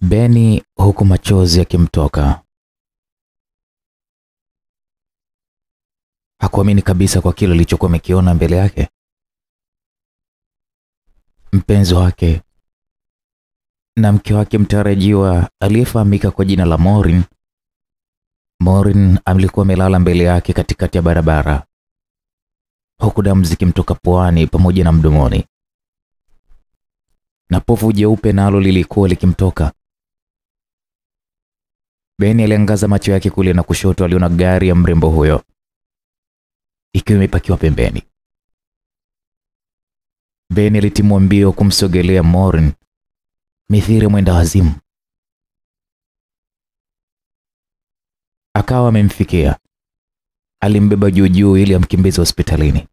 Beni huku machozi yakimtoka. Hakuamini kabisa kwa kile alichokuwa amekiona mbele yake. Mpenzi wake na mke wake mtarajiwa aliyefahamika kwa jina la Morin. Morin alikuwa amelala mbele yake katikati ya barabara, huku damu zikimtoka puani pamoja na mdomoni, na povu jeupe nalo lilikuwa likimtoka. Beni aliangaza macho yake kulia na kushoto, aliona gari ya mrembo huyo ikiwa imepakiwa pembeni. Beni alitimua mbio kumsogelea Morin mithiri mwenda wazimu. Akawa amemfikia, alimbeba juu juu ili amkimbize hospitalini.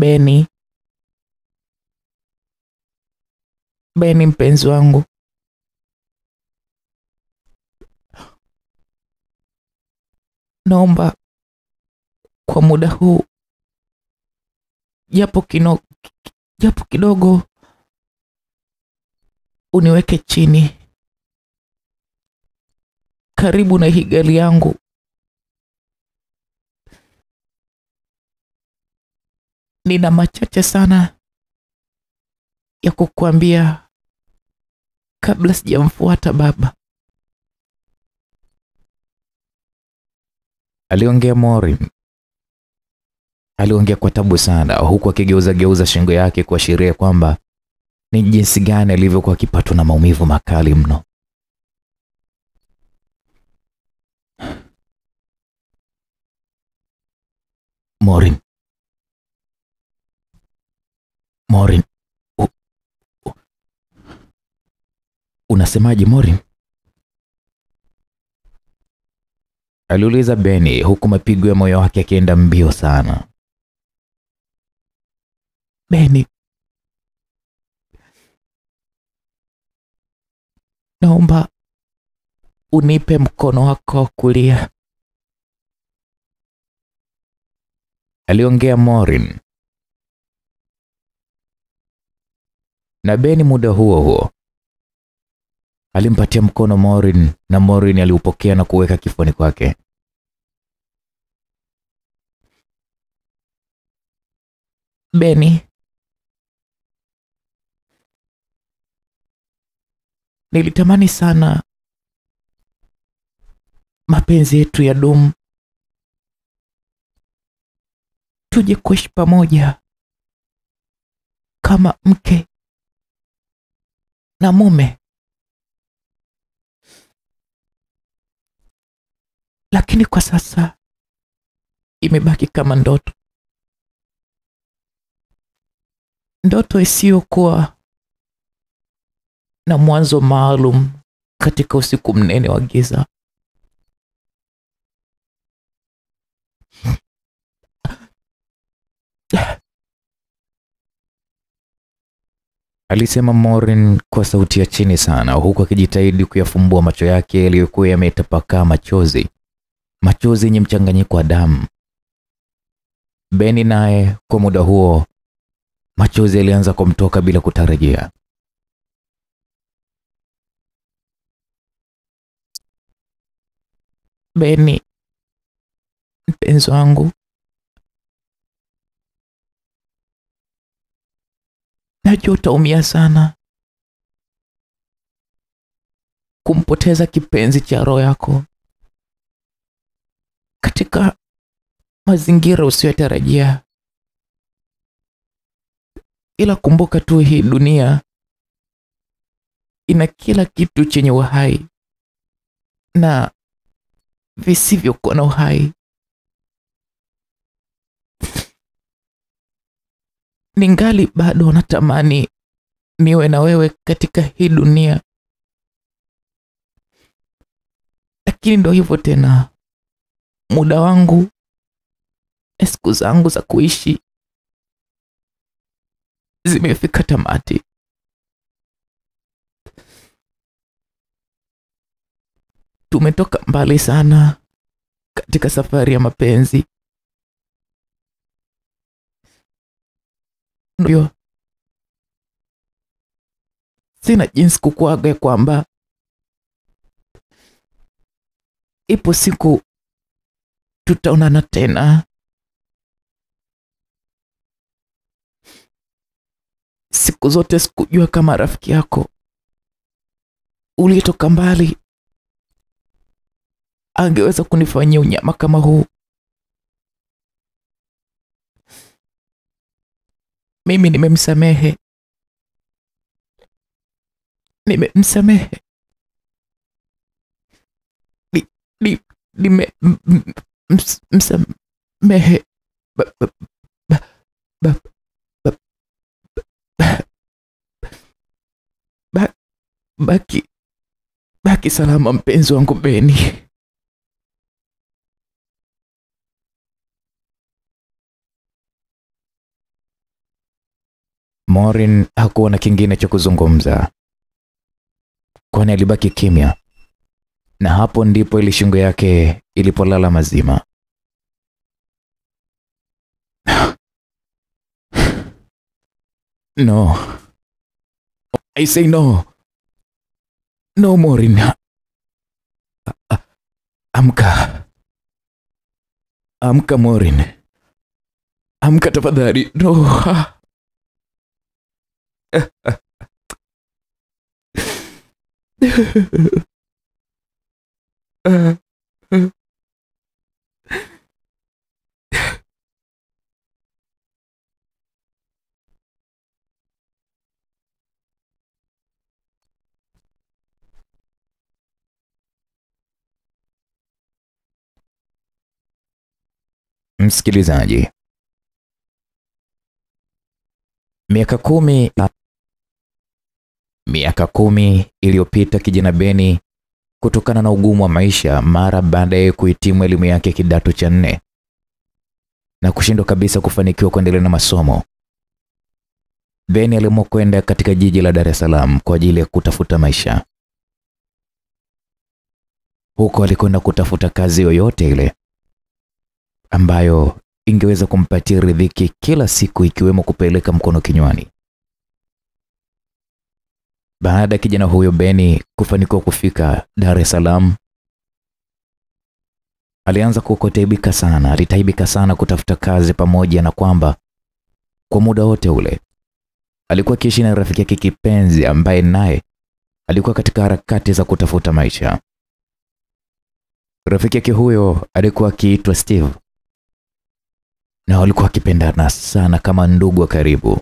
Beni, Beni mpenzi wangu, naomba kwa muda huu japo kino, japo kidogo uniweke chini. Karibu na hii gari yangu. Nina machache sana ya kukuambia kabla sijamfuata baba. Aliongea Morim. Aliongea kwa tabu sana, huku akigeuza geuza shingo yake kuashiria kwamba ni jinsi gani alivyokuwa akipatwa na maumivu makali mno. Maureen, U, unasemaje Morin? Aliuliza Beni huku mapigo ya moyo wake yakienda mbio sana. Beni, naomba unipe mkono wako wa kulia, aliongea Maureen. Na Beni muda huo huo. Alimpatia mkono Morin na Morin aliupokea na kuweka kifuani kwake. Beni, nilitamani sana mapenzi yetu ya dumu, tuje kuishi pamoja kama mke na mume. lakini kwa sasa imebaki kama ndoto, ndoto isiyokuwa na mwanzo maalum katika usiku mnene wa giza. Alisema Morin kwa sauti ya chini sana, huku akijitahidi kuyafumbua macho yake yaliyokuwa yametapakaa machozi, machozi yenye mchanganyiko wa damu. Beni naye kwa muda huo machozi yalianza kumtoka bila kutarajia. Beni, mpenzi wangu, najua utaumia sana. Kumpoteza kipenzi cha roho yako. Katika mazingira usiyotarajia, ila kumbuka tu, hii dunia ina kila kitu chenye uhai na visivyokuwa na uhai. Ningali bado natamani niwe na wewe katika hii dunia, lakini ndo hivyo tena, muda wangu siku zangu za kuishi zimefika tamati. Tumetoka mbali sana katika safari ya mapenzi. Ndio sina jinsi kukuaga kwamba ipo siku tutaonana tena. Siku zote sikujua kama rafiki yako uliyetoka mbali angeweza kunifanyia unyama kama huu. Ba- nimemsamehe nimemsamehe nimemsamehe baki baki salama mpenzi wangu Beni. Maureen hakuwa na kingine cha kuzungumza, kwani alibaki kimya, na hapo ndipo ile shingo yake ilipolala mazima. No, I say no, no Maureen. Amka, amka Maureen, amka tafadhali. No. Msikilizaji, miaka kumi miaka kumi iliyopita kijana Beni, kutokana na ugumu wa maisha, mara baada ya kuhitimu elimu yake kidato cha nne na kushindwa kabisa kufanikiwa kuendelea na masomo, Beni aliamua kwenda katika jiji la Dar es Salaam kwa ajili ya kutafuta maisha. Huko alikwenda kutafuta kazi yoyote ile ambayo ingeweza kumpatia riziki kila siku, ikiwemo kupeleka mkono kinywani. Baada ya kijana huyo Beni kufanikiwa kufika Dar es Salaam, alianza kukotaibika sana, alitaibika sana kutafuta kazi, pamoja na kwamba kwa muda wote ule alikuwa akiishi na rafiki yake kipenzi ambaye naye alikuwa katika harakati za kutafuta maisha. Rafiki yake huyo alikuwa akiitwa Steve na walikuwa wakipendana sana kama ndugu wa karibu.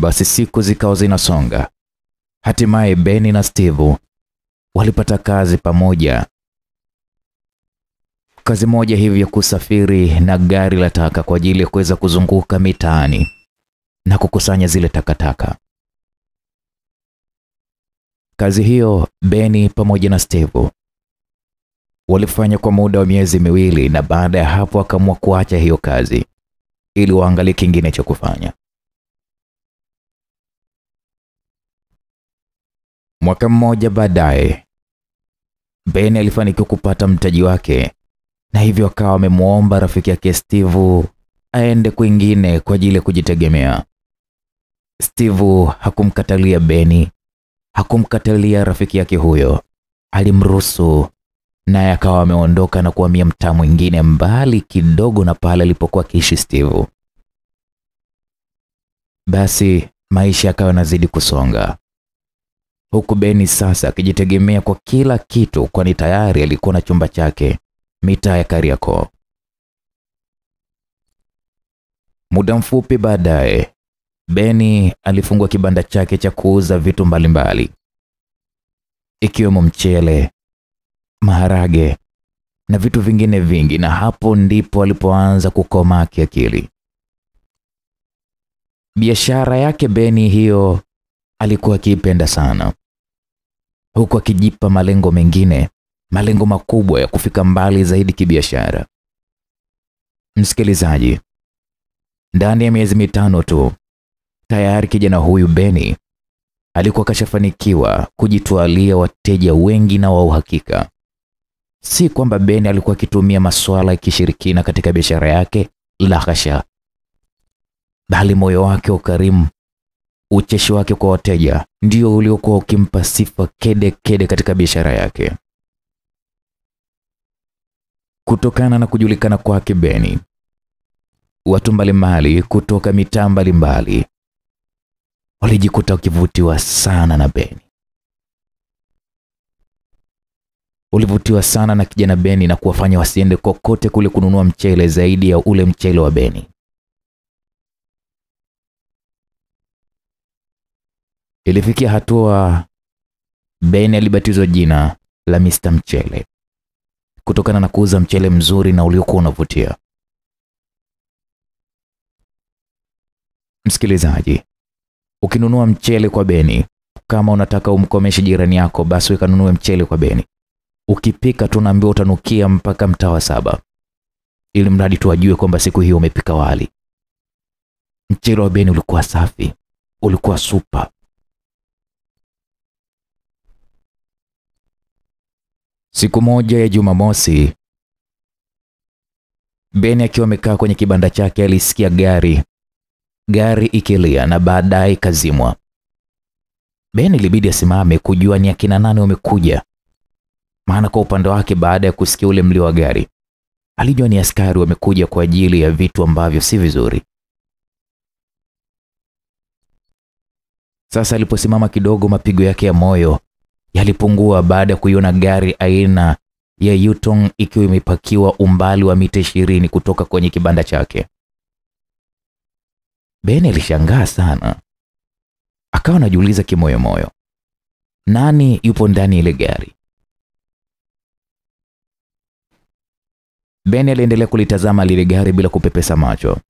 Basi siku zikawa zinasonga, hatimaye Beni na Steve walipata kazi pamoja, kazi moja hivi ya kusafiri na gari la taka kwa ajili ya kuweza kuzunguka mitaani na kukusanya zile takataka. Kazi hiyo Beni pamoja na Steve walifanya kwa muda wa miezi miwili, na baada ya hapo akaamua kuacha hiyo kazi ili waangalie kingine cha kufanya. Mwaka mmoja baadaye, Ben alifanikiwa kupata mtaji wake, na hivyo akawa amemwomba rafiki yake Steve aende kwingine kwa ajili ya kujitegemea. Steve hakumkatalia Beni, hakumkatalia rafiki yake huyo, alimruhusu naye akawa ameondoka na kuhamia mtaa mwingine mbali kidogo na pale alipokuwa akiishi Steve. Basi maisha yakawa yanazidi kusonga, huku Beni sasa akijitegemea kwa kila kitu, kwani tayari alikuwa na chumba chake mitaa ya Kariakoo. Muda mfupi baadaye, Beni alifungua kibanda chake cha kuuza vitu mbalimbali ikiwemo mchele, maharage na vitu vingine vingi, na hapo ndipo alipoanza kukomaa kiakili. Biashara yake Beni hiyo alikuwa akiipenda sana, huku akijipa malengo mengine, malengo makubwa ya kufika mbali zaidi kibiashara. Msikilizaji, ndani ya miezi mitano tu tayari kijana huyu Beni alikuwa kashafanikiwa kujitwalia wateja wengi na wa uhakika. Si kwamba Beni alikuwa akitumia masuala ya kishirikina katika biashara yake, la hasha, bali moyo wake wa ukarimu, ucheshi wake kwa wateja ndio uliokuwa ukimpa sifa kede kede katika biashara yake. Kutokana na kujulikana kwake Beni, watu mbalimbali kutoka mitaa mbalimbali walijikuta wakivutiwa sana na Beni. Walivutiwa sana na kijana Beni na kuwafanya wasiende kokote kule kununua mchele zaidi ya ule mchele wa Beni. Ilifikia hatua Ben alibatizwa jina la Mr. Mchele kutokana na kuuza mchele mzuri na uliokuwa unavutia. Msikilizaji, ukinunua mchele kwa Beni, kama unataka umkomeshe jirani yako, basi ukanunue mchele kwa Beni. Ukipika tunaambiwa utanukia mpaka mtaa wa saba, ili mradi tu ajue kwamba siku hiyo umepika wali. Mchele wa Beni ulikuwa safi, ulikuwa supa. Siku moja ya Jumamosi, Ben akiwa amekaa kwenye kibanda chake alisikia gari gari ikilia na baadaye ikazimwa. Ben ilibidi asimame kujua ni akina nani wamekuja, maana kwa upande wake, baada ya kusikia ule mlio wa gari, alijua ni askari wamekuja kwa ajili ya vitu ambavyo si vizuri. Sasa aliposimama kidogo, mapigo yake ya moyo yalipungua baada ya kuiona gari aina ya Yutong ikiwa imepakiwa umbali wa mita ishirini kutoka kwenye kibanda chake. Ben alishangaa sana, akawa anajiuliza kimoyomoyo, nani yupo ndani ile gari? Ben aliendelea kulitazama lile gari bila kupepesa macho,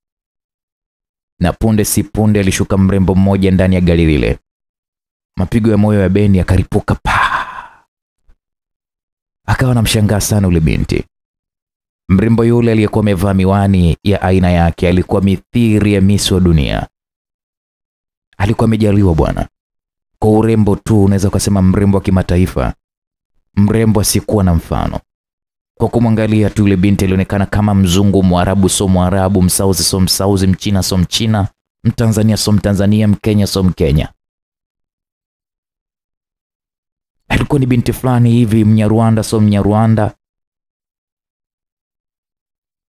na punde si punde alishuka mrembo mmoja ndani ya gari lile. Mapigo ya moyo ya Beni yakaripuka pa, akawa anamshangaa sana ule binti. Mrembo yule aliyekuwa amevaa miwani ya aina yake alikuwa mithiri ya misi wa dunia. Alikuwa amejaliwa bwana, kwa urembo tu unaweza ukasema mrembo wa kimataifa, mrembo asikuwa na mfano. Kwa kumwangalia tu yule binti alionekana kama mzungu, mwarabu so mwarabu, msauzi so msauzi, mchina so mchina, mtanzania so mtanzania, mkenya so mkenya. Alikuwa ni binti fulani hivi, mnyarwanda so mnyarwanda.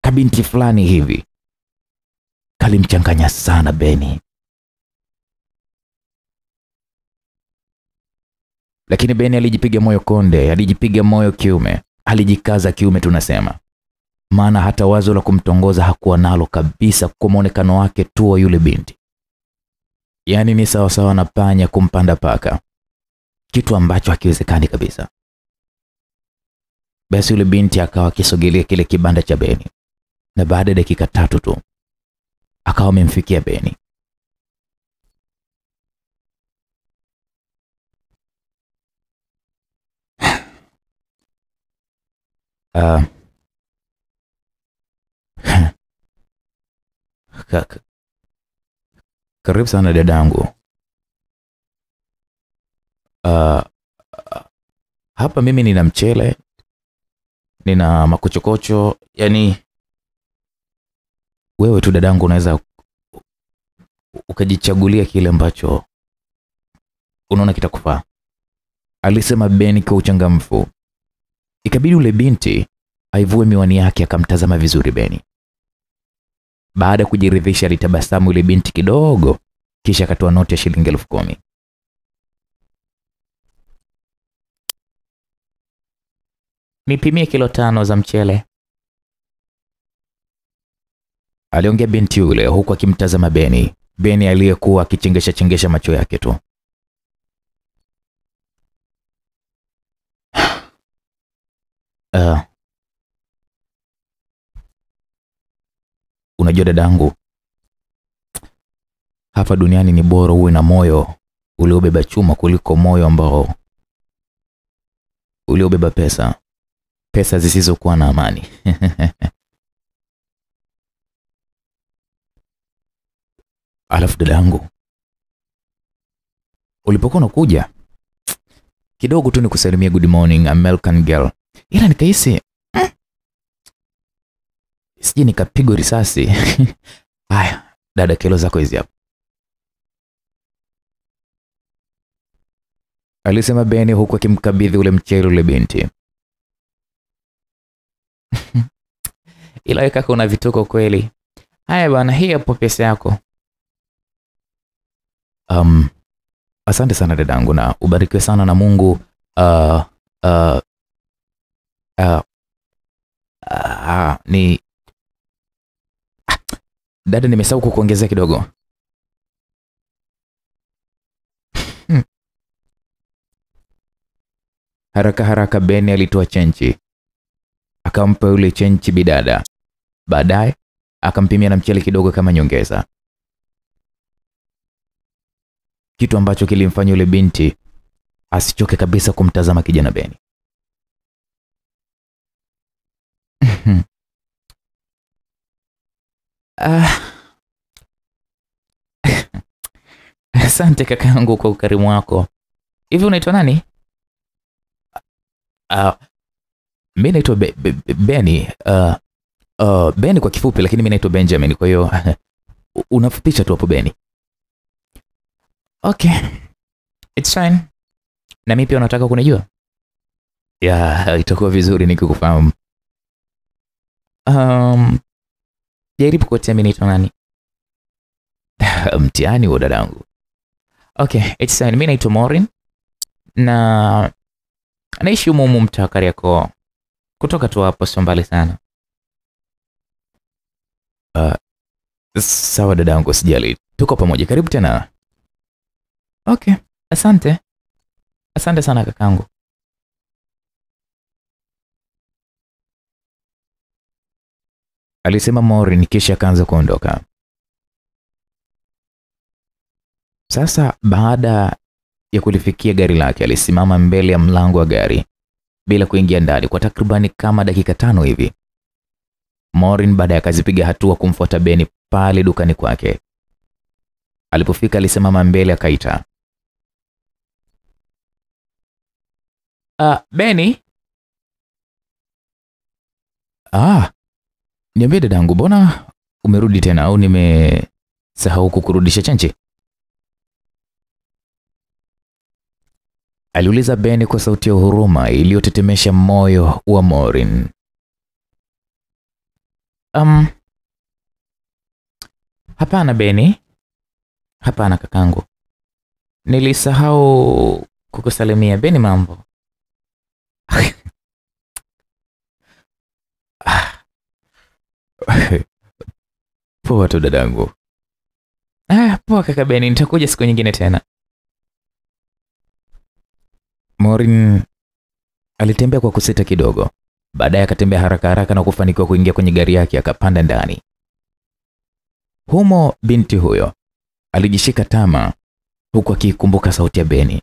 Kabinti fulani hivi. Kalimchanganya sana Beni, lakini Beni alijipiga moyo konde, alijipiga moyo kiume, alijikaza kiume tunasema, maana hata wazo la kumtongoza hakuwa nalo kabisa kwa mwonekano wake tu wa yule binti. Yaani ni sawasawa na panya kumpanda paka, kitu ambacho hakiwezekani kabisa. Basi yule binti akawa akisogelea kile kibanda cha Beni na baada ya dakika tatu tu akawa amemfikia Beni. Uh, karibu sana dadangu. Uh, hapa mimi nina mchele, nina makochokocho, yani wewe tu dadangu unaweza ukajichagulia kile ambacho unaona kitakufaa, alisema Beni kwa uchangamfu. Ikabidi ule binti aivue miwani yake akamtazama vizuri Beni. Baada ya kujiridhisha, alitabasamu yule binti kidogo, kisha akatoa noti ya shilingi elfu kumi. Nipimie kilo tano za mchele, aliongea binti yule huku akimtazama Beni. Beni aliyekuwa akichengesha chengesha macho yake tu. Uh, unajua dadangu, hapa duniani ni bora uwe na moyo uliobeba chuma kuliko moyo ambao uliobeba pesa, pesa zisizokuwa na amani. Alafu dada yangu ulipokuwa unakuja kidogo tu nikusalimia good morning American girl, ila nikahisi mm, sije nikapigwa risasi. Haya, dada, kelo zako hizi hapa, alisema Beni huku akimkabidhi ule mchele ule binti. ila wewe kaka una vituko kweli. Haya bwana, hii hapo pesa yako. Um, asante sana dadangu na ubarikiwe sana na Mungu. Uh, uh, uh, uh, ni dada, nimesahau kukuongezea kidogo. Haraka haraka Ben alitoa chenchi akampa yule chenchi bidada, baadaye akampimia na mchele kidogo kama nyongeza, kitu ambacho kilimfanya yule binti asichoke kabisa kumtazama kijana Beni. Ah. Asante kakaangu kwa ukarimu wako. Hivi unaitwa nani? Uh, mi naitwa be, be, be, Beni. Uh, uh, Beni kwa kifupi, lakini mi naitwa Benjamin, kwa hiyo unafupisha tu hapo Beni. Okay. It's fine. Na mi pia unataka kunijua? Ya, itakuwa vizuri nikikufahamu. Um, jaribu kuotea mimi naitwa nani? Mtihani wa dadangu. Okay, it's fine. Mimi naitwa Morin na naishi umumu humu mtaa Kariakoo. Kutoka tu hapo sio mbali sana. Uh, sawa dadangu, sijali. Tuko pamoja. Karibu tena. Okay, asante. Asante sana kakangu. Alisema Maureen kisha akaanza kuondoka. Sasa baada ya kulifikia gari lake, alisimama mbele ya mlango wa gari bila kuingia ndani kwa takribani kama dakika tano hivi. Morin baadaye akazipiga hatua kumfuata Beni pale dukani kwake. Alipofika alisimama mbele akaita, Uh, Beni. Ah, niambie dadangu, mbona umerudi tena au nimesahau kukurudisha chenchi? Aliuliza Ben kwa sauti ya huruma iliyotetemesha moyo wa Morin. Um, hapana Beni, hapana kakangu, nilisahau kukusalimia. Beni, mambo Poa tu dadangu. Ah, poa kaka Beni, nitakuja siku nyingine tena. Maureen alitembea kwa kusita kidogo, baadaye akatembea haraka haraka na kufanikiwa kuingia kwenye gari yake akapanda ndani. Humo binti huyo alijishika tama huku akiikumbuka sauti ya Beni.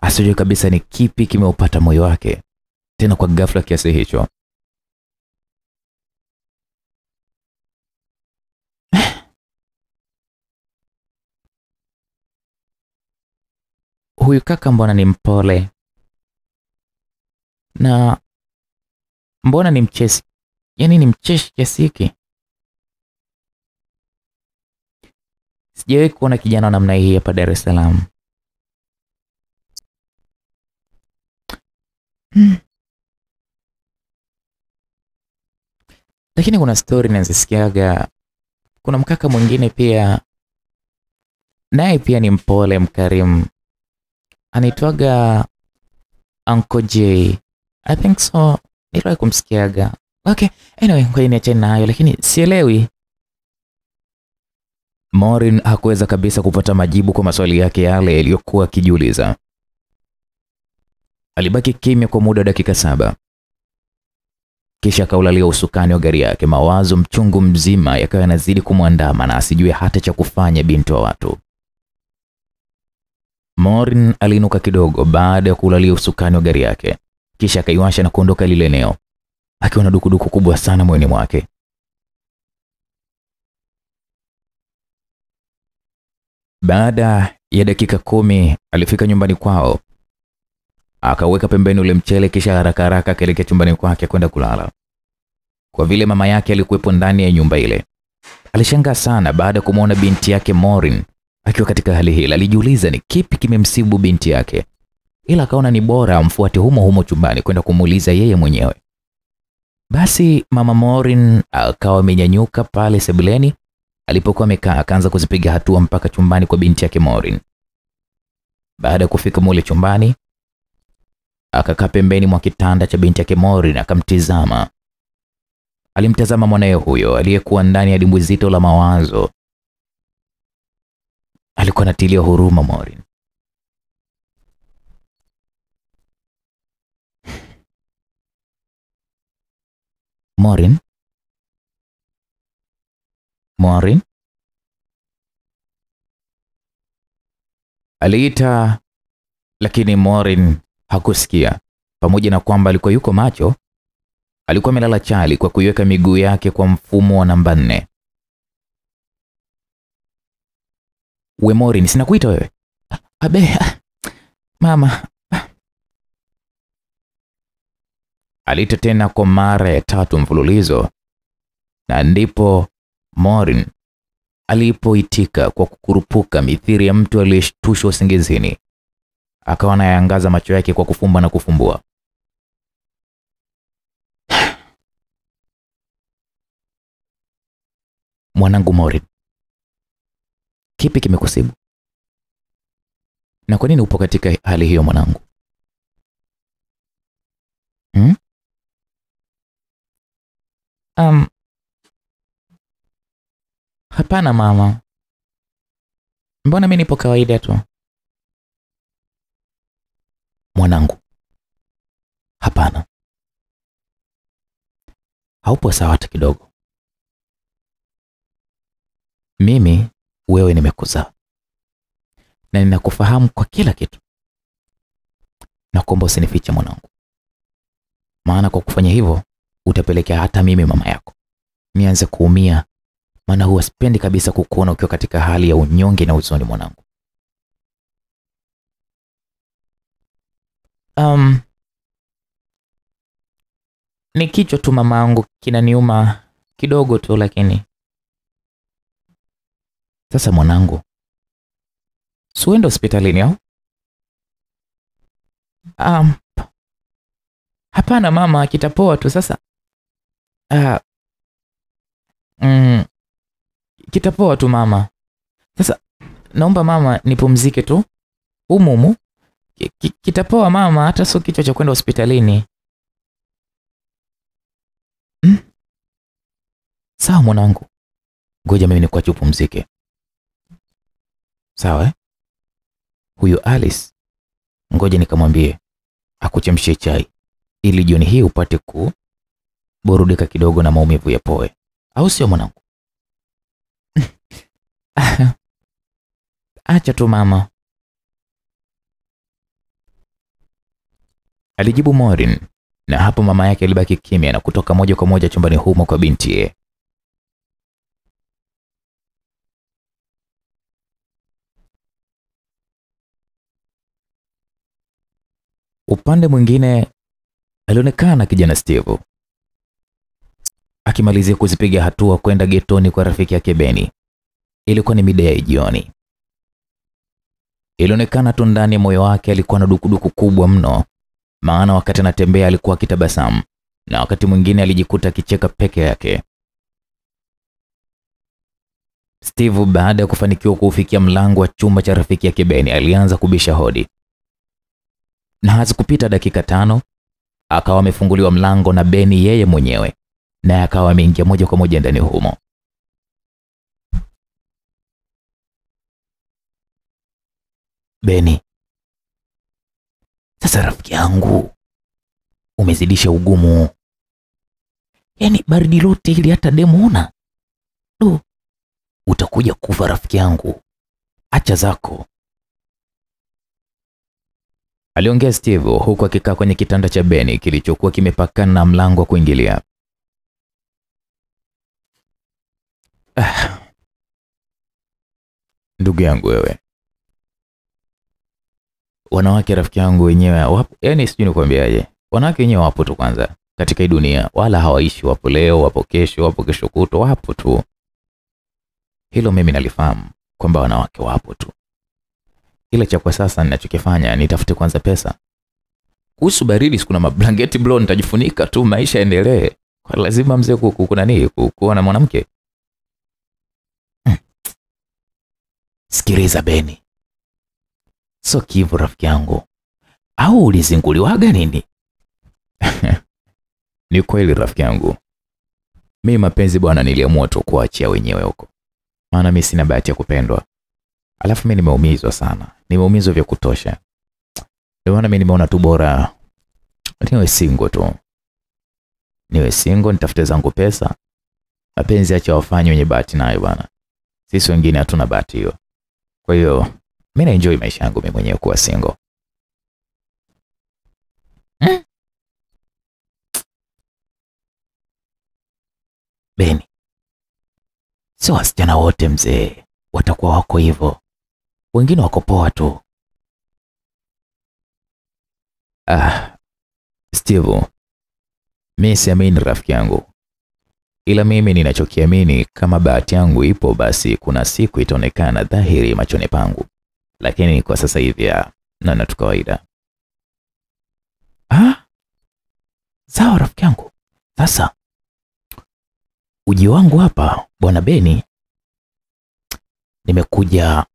Asijue kabisa ni kipi kimeupata moyo wake tena kwa ghafla kiasi hicho. Huyu kaka mbona ni mpole na mbona ni mchesi, yaani ni mcheshi kiasi hiki? Sijawahi kuona kijana wa namna hii hapa Dar es Salaam. Hmm. Lakini kuna stori nazisikiaga, kuna mkaka mwingine pia naye pia ni mpole mkarimu, anaitwaga Uncle J. I think so, niliwahi kumsikiaga. Okay, anyway, ngoja niachane hayo, lakini sielewi. Maureen hakuweza kabisa kupata majibu kwa maswali yake yale yaliyokuwa akijiuliza. Alibaki kimya kwa muda wa dakika saba, kisha akaulalia usukani wa gari yake, mawazo mchungu mzima yakawa yanazidi kumwandama na asijue hata cha kufanya. Binti wa watu. Maureen aliinuka kidogo baada ya kulalia usukani wa gari yake, kisha akaiwasha na kuondoka lile eneo akiwa na dukuduku kubwa sana moyoni mwake. Baada ya dakika kumi alifika nyumbani kwao akaweka pembeni ule mchele, kisha haraka haraka akaelekea chumbani kwake kwenda kulala. Kwa vile mama yake alikuwepo ndani ya nyumba ile, alishangaa sana baada ya kumwona binti yake Maureen akiwa katika hali hii. Alijiuliza ni kipi kimemsibu binti yake, ila akaona ni bora amfuate humo humo chumbani kwenda kumuuliza yeye mwenyewe. Basi mama Morin akawa amenyanyuka pale sebuleni alipokuwa amekaa, akaanza kuzipiga hatua mpaka chumbani kwa binti yake Morin. Baada ya kufika mule chumbani, akakaa pembeni mwa kitanda cha binti yake Morin akamtizama. Alimtazama mwanaye huyo aliyekuwa ndani ya dimbwi zito la mawazo. Alikuwa anatilia huruma Maureen. Maureen? Maureen? Aliita lakini Maureen hakusikia. Pamoja na kwamba alikuwa yuko macho, alikuwa amelala chali kwa kuiweka miguu yake kwa mfumo wa namba nne. We Maureen, sinakuita wewe? Abe, mama. alita tena kwa mara ya tatu mfululizo, na ndipo Morin alipoitika kwa kukurupuka mithiri ya mtu aliyeshtushwa usingizini. Akawa anayaangaza macho yake kwa kufumba na kufumbua. Mwanangu Maureen, kipi kimekusibu? Na kwa nini upo katika hali hiyo mwanangu? Hmm? Um, hapana mama, mbona mimi nipo kawaida tu. Mwanangu, hapana, haupo sawa hata kidogo. Mimi wewe nimekuzaa na ninakufahamu kwa kila kitu. Nakuomba usinifiche mwanangu, maana kwa kufanya hivyo utapelekea hata mimi mama yako nianze kuumia, maana huwa sipendi kabisa kukuona ukiwa katika hali ya unyonge na huzuni mwanangu. Um, ni kichwa tu mamangu, kinaniuma kidogo tu, lakini sasa mwanangu, si uende hospitalini au? Um, hapana mama, kitapoa tu sasa. Uh, mm, kitapoa tu mama. Sasa naomba mama nipumzike tu humu humu. Ki- ki- Kitapoa mama, hata sio kichwa cha kwenda hospitalini. Mm? Sawa mwanangu, ngoja mimi nikuache upumzike. Sawa eh? Huyu Alice, ngoja nikamwambie akuchemshie chai ili jioni hii upate kuburudika kidogo na maumivu ya poe, au sio mwanangu? Acha tu mama, alijibu Morin, na hapo mama yake alibaki kimya na kutoka moja kwa moja chumbani humo kwa bintiye. Upande mwingine alionekana kijana Steve akimalizia kuzipiga hatua kwenda getoni kwa rafiki yake Beni. Ilikuwa ni mida ya jioni. Ilionekana tu ndani ya moyo wake alikuwa na dukuduku kubwa mno, maana wakati anatembea alikuwa akitabasamu na wakati mwingine alijikuta akicheka peke yake. Steve baada ya kufanikiwa kuufikia mlango wa chumba cha rafiki yake Beni alianza kubisha hodi, na hazikupita dakika tano akawa amefunguliwa mlango na Beni yeye mwenyewe, naye akawa ameingia moja kwa moja ndani humo. Beni, sasa rafiki yangu, umezidisha ugumu. Yaani baridi lote ili hata demu una du, utakuja kufa rafiki yangu, acha zako, aliongea Steve huku akikaa kwenye kitanda cha Beni kilichokuwa kimepakana na mlango wa kuingilia. Ah. Ndugu yangu wewe, wanawake rafiki yangu wenyewe wapo, yani sijui nikwambiaje, wanawake wenyewe wapo tu kwanza katika hii dunia, wala hawaishi. Wapo leo, wapo kesho, wapo kesho kutwa, wapo tu. Hilo mimi nalifahamu kwamba wanawake wapo tu, ila cha kwa sasa ninachokifanya nitafute kwanza pesa. Kuhusu baridi, sikuna mablanketi blo, nitajifunika tu, maisha endelee Kwa lazima mzee kuku kuna nini kuwa na mwanamke. Hmm. Sikiliza Beni, so kivu rafiki yangu, au ulizinguliwaga nini? Ni kweli rafiki yangu, mi mapenzi bwana, niliamua tu kuachia wenyewe huko, maana mi sina bahati ya kupendwa, alafu mimi nimeumizwa sana, nimeumizwa vya kutosha. Ndio maana mimi nimeona tu bora niwe single tu, niwe single, nitafute zangu pesa. Mapenzi acha wafanye wenye bahati nayo bwana, sisi wengine hatuna bahati hiyo. Kwa hiyo mi naenjoy maisha yangu mimi mwenyewe kuwa single. Hmm? Beni, sio wasichana wote mzee watakuwa wako hivyo, wengine wako poa tu. Ah, Steve, mi siamini rafiki yangu, ila mimi ninachokiamini kama bahati yangu ipo, basi kuna siku itaonekana dhahiri machoni pangu, lakini kwa sasa hivi naona tu kawaida. Ah, sawa rafiki yangu. Sasa uji wangu hapa bwana Beni, nimekuja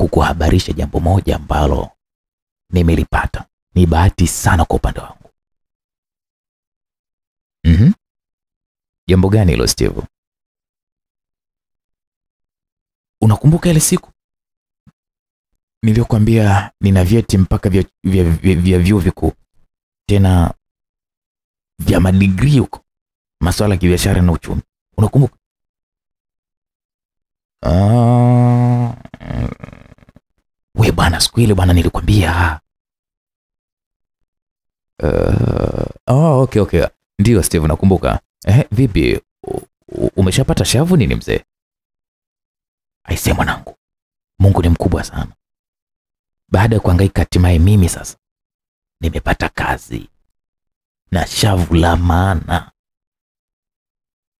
kukuhabarisha jambo moja ambalo nimelipata. Ni bahati sana kwa upande wangu. Mhm. Jambo gani hilo Steve? Unakumbuka ile siku niliyokuambia nina vyeti mpaka vya vya, vya, vya vyuo vikuu tena vya madigrii huko masuala ya kibiashara na uchumi, unakumbuka? Ah, we bwana, siku ile bwana nilikwambia. Uh, oh, okay, okay. Ndio Steve, nakumbuka. Eh, vipi umeshapata shavu nini mzee? aise mwanangu, Mungu ni mkubwa sana. Baada ya kuhangaika, hatimaye mimi sasa nimepata kazi na shavu la maana,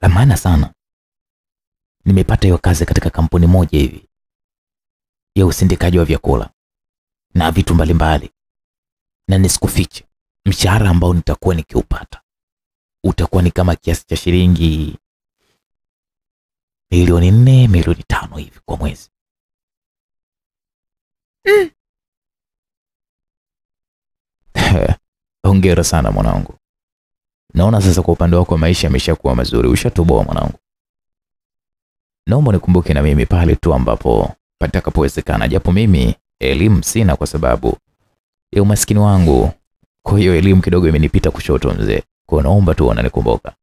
la maana sana. Nimepata hiyo kazi katika kampuni moja hivi ya usindikaji wa vyakula na vitu mbalimbali, na nisikufiche, mshahara ambao nitakuwa nikiupata utakuwa ni kama kiasi cha shilingi milioni nne milioni tano hivi kwa mwezi. Mm. Hongera sana mwanangu. Naona sasa kwa upande wako maisha yameshakuwa mazuri, ushatoboa mwanangu. Naomba nikumbuke na mimi pale tu ambapo patakapowezekana, japo mimi elimu sina kwa sababu ya umaskini wangu. Kwa hiyo elimu kidogo imenipita kushoto mzee, kwa naomba tu wananikumbuka.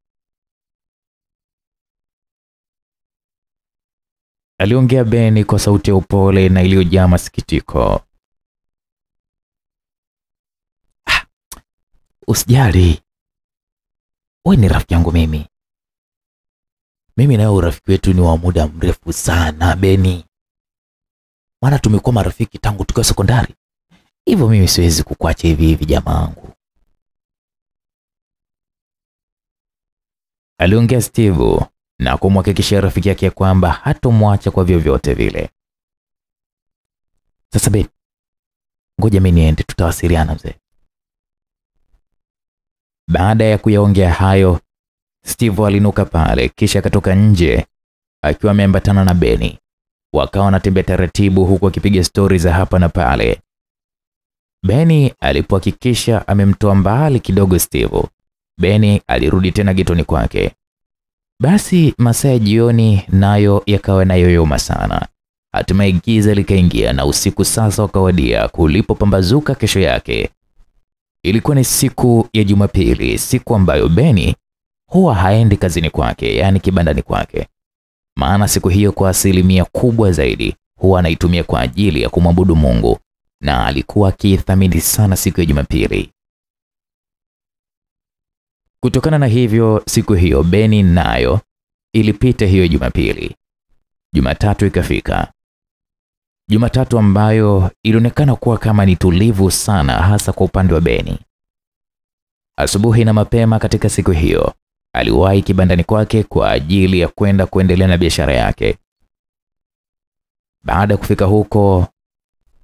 Aliongea Beni kwa sauti ya upole na iliyojaa masikitiko. Ah, usijali, wewe ni rafiki yangu mimi. Mimi nawe urafiki wetu ni wa muda mrefu sana Beni, maana tumekuwa marafiki tangu tukiwa sekondari. Hivyo mimi siwezi kukuacha hivi hivi jamaa wangu, aliongea Steve na kumhakikishia rafiki yake kwamba hatomwacha kwa vyovyote vile. Sasa be ngoja mimi niende, tutawasiliana mzee. Baada ya kuyaongea hayo, Steve alinuka pale, kisha akatoka nje akiwa ameambatana na Beni. Wakawa wanatembea taratibu, huku akipiga stori za hapa na pale. Beni alipohakikisha amemtoa mbali kidogo Steve, Beni alirudi tena getoni kwake. Basi masaa ya jioni nayo yakawa nayoyoma sana. Hatimaye giza likaingia na usiku sasa ukawadia kulipopambazuka kesho yake. Ilikuwa ni siku ya Jumapili, siku ambayo Beni huwa haendi kazini kwake, yaani kibandani kwake, maana siku hiyo kwa asilimia kubwa zaidi huwa anaitumia kwa ajili ya kumwabudu Mungu, na alikuwa akiithamini sana siku ya Jumapili. Kutokana na hivyo, siku hiyo Beni nayo ilipita hiyo Jumapili. Jumatatu ikafika. Jumatatu ambayo ilionekana kuwa kama ni tulivu sana, hasa kwa upande wa Beni. Asubuhi na mapema katika siku hiyo aliwahi kibandani kwake kwa ajili ya kwenda kuendelea na biashara yake. Baada ya kufika huko,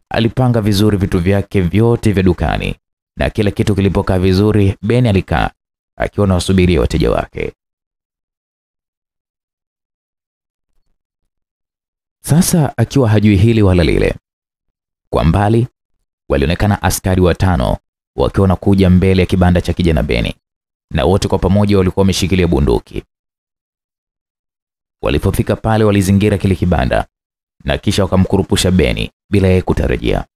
alipanga vizuri vitu vyake vyote vya dukani na kila kitu kilipokaa vizuri, Ben alikaa akiwa na wasubiria wateja wake. Sasa akiwa hajui hili wala lile, kwa mbali walionekana askari watano wakiwa wanakuja mbele ya kibanda cha kijana Beni, na wote kwa pamoja walikuwa wameshikilia bunduki. Walipofika pale, walizingira kile kibanda na kisha wakamkurupusha Beni bila yeye kutarajia.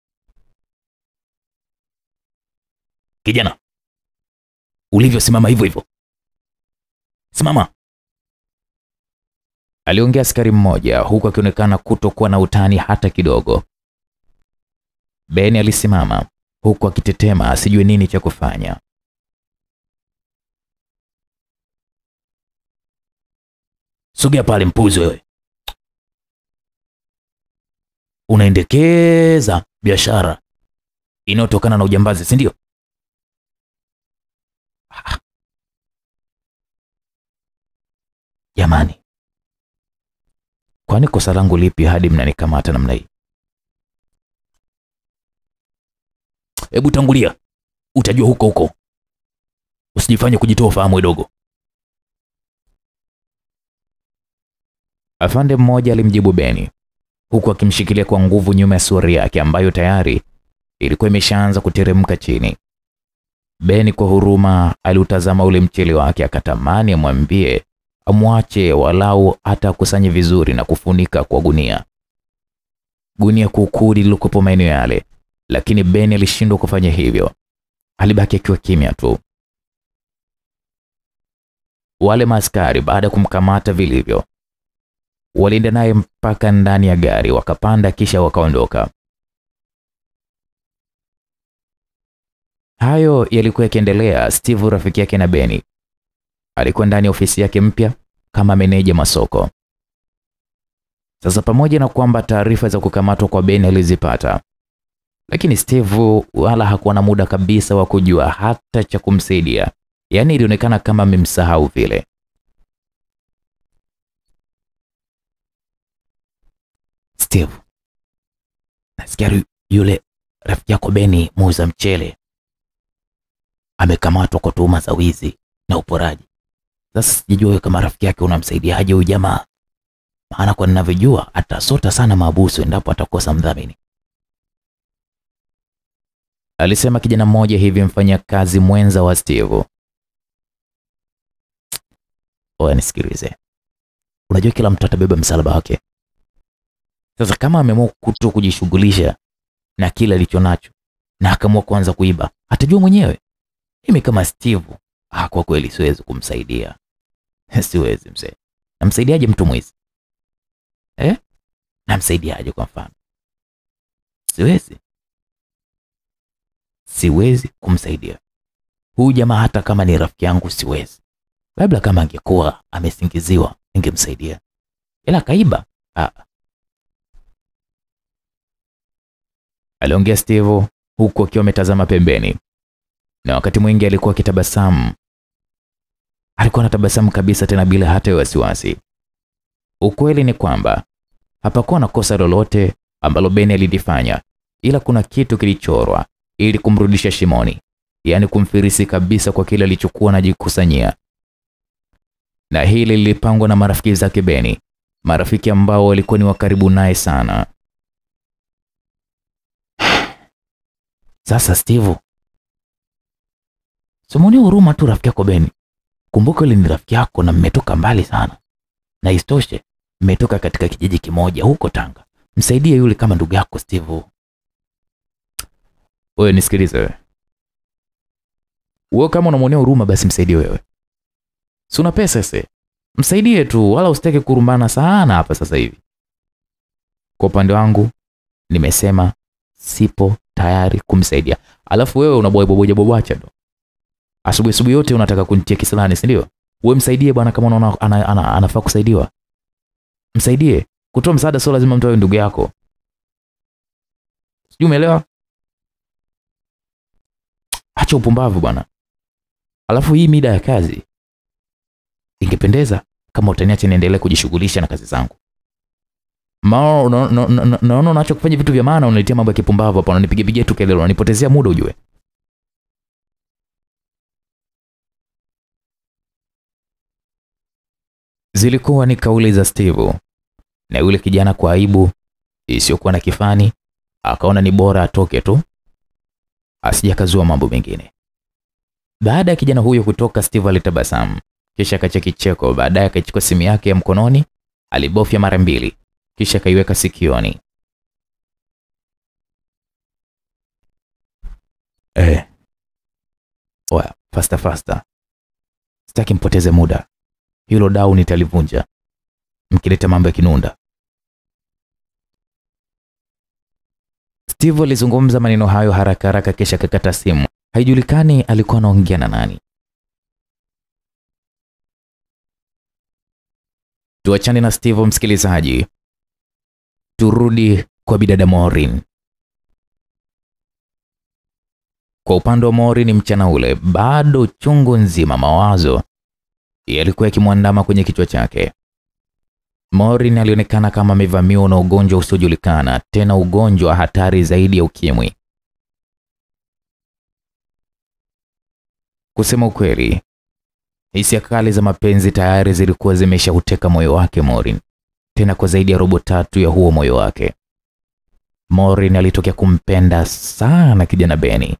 Kijana, ulivyosimama hivyo hivyo, simama, aliongea askari mmoja, huku akionekana kutokuwa na utani hata kidogo. Beni alisimama huku akitetema asijue nini cha kufanya. Sogea pale, mpuzi wewe, unaendekeza biashara inayotokana na ujambazi, si ndio? Jamani, kwani kosa langu lipi hadi mnanikamata namna hii? Hebu tangulia, utajua huko huko, usijifanye kujitoa ufahamu kidogo. Afande mmoja alimjibu Beni huku akimshikilia kwa nguvu nyuma ya suari yake ambayo tayari ilikuwa imeshaanza kuteremka chini. Beni kwa huruma aliutazama ule mchele wake, akatamani amwambie amwache walau hata akusanye vizuri na kufunika kwa gunia gunia kuukuu lililokuwepo maeneo yale, lakini Beni alishindwa kufanya hivyo. Alibaki akiwa kimya tu. Wale maaskari baada ya kumkamata vilivyo, walienda naye mpaka ndani ya gari, wakapanda kisha wakaondoka. Hayo yalikuwa yakiendelea. Steve rafiki yake na Beni alikuwa ndani ya ofisi yake mpya kama meneja masoko. Sasa pamoja na kwamba taarifa za kukamatwa kwa Beni alizipata, lakini Steve wala hakuwa na muda kabisa wa kujua hata cha kumsaidia, yaani ilionekana kama amemsahau vile. Steve, nasikia yule rafiki yako Beni muuza mchele amekamatwa kwa tuhuma za wizi na uporaji. Sasa sijajua kama rafiki yake unamsaidiaje huyu jamaa, maana kwa ninavyojua atasota sana maabusu endapo atakosa mdhamini, alisema kijana mmoja hivi, mfanyakazi mwenza wa Steve. Oya, nisikilize, unajua kila mtu atabeba msalaba wake. Sasa kama ameamua kuto kujishughulisha na kile alicho nacho na akaamua kuanza kuiba, atajua mwenyewe. Mimi kama Steve, ah, kwa kweli siwezi kumsaidia. Siwezi mzee. Namsaidiaje mtu mwizi eh? Namsaidiaje kwa mfano? Siwezi, siwezi kumsaidia huyu jamaa, hata kama ni rafiki yangu siwezi. Labda kama angekuwa amesingiziwa ningemsaidia, ila kaiba, ah. Aliongea Steve huku akiwa ametazama pembeni, na wakati mwingi alikuwa akitabasamu. Alikuwa anatabasamu kabisa, tena bila hata wasiwasi. Ukweli ni kwamba hapakuwa na kosa lolote ambalo Beni alilifanya, ila kuna kitu kilichorwa ili kumrudisha shimoni, yaani kumfirisi kabisa kwa kile alichokuwa anajikusanyia. Na hili lilipangwa na marafiki zake Beni, marafiki ambao walikuwa ni wa karibu naye sana. Sasa Steve, simuonee huruma tu rafiki yako Beni. Kumbuka yule ni rafiki yako na mmetoka mbali sana, na isitoshe mmetoka katika kijiji kimoja huko Tanga. Msaidie yule kama ndugu yako Steve. Wewe nisikilize wewe, wewe kama unamwonea huruma basi msaidie wewe, si una pesa sasa, msaidie tu, wala usitake kurumbana sana hapa sasa hivi. Kwa upande wangu nimesema sipo tayari kumsaidia, alafu wewe unaboaboja bobacha ndo asubuhi asubuhi yote unataka kunitia kisalani, si ndio? Wewe msaidie bwana, kama unaona ana, ana, anafaa kusaidiwa msaidie. Kutoa msaada sio lazima mtu awe ndugu yako. Sijui umeelewa? Acha upumbavu bwana. Alafu hii mida ya kazi, ingependeza kama utaniacha niendelee kujishughulisha na kazi zangu. Mao no, unaacha kufanya vitu vya maana, unaletea mambo ya kipumbavu hapa, unanipigapigia tu kelele, unanipotezea muda ujue. Zilikuwa ni kauli za Steve, na yule kijana kwa aibu isiyokuwa na kifani akaona ni bora atoke tu asijakazua mambo mengine. Baada ya kijana huyo kutoka, Steve alitabasamu kisha akacheka kicheko. Baadaye akachukua simu yake ya mkononi, alibofya mara mbili, kisha kaiweka sikioni. Eh, oya, fasta fasta, sitaki mpoteze muda, hilo dau nitalivunja mkileta mambo ya kinunda. Steve alizungumza maneno hayo haraka haraka, kisha kakata simu. Haijulikani alikuwa anaongea na nani. Tuachane na Steve, msikilizaji, turudi kwa bidada Maureen. Kwa upande wa Maureen, mchana ule bado chungu nzima mawazo yalikuwa yakimwandama kwenye kichwa chake. Maureen alionekana kama amevamiwa na ugonjwa usiojulikana, tena ugonjwa hatari zaidi ya ukimwi. Kusema ukweli, hisia kali za mapenzi tayari zilikuwa zimeshauteka moyo wake Maureen, tena kwa zaidi ya robo tatu ya huo moyo wake. Morin alitokea kumpenda sana kijana Beni,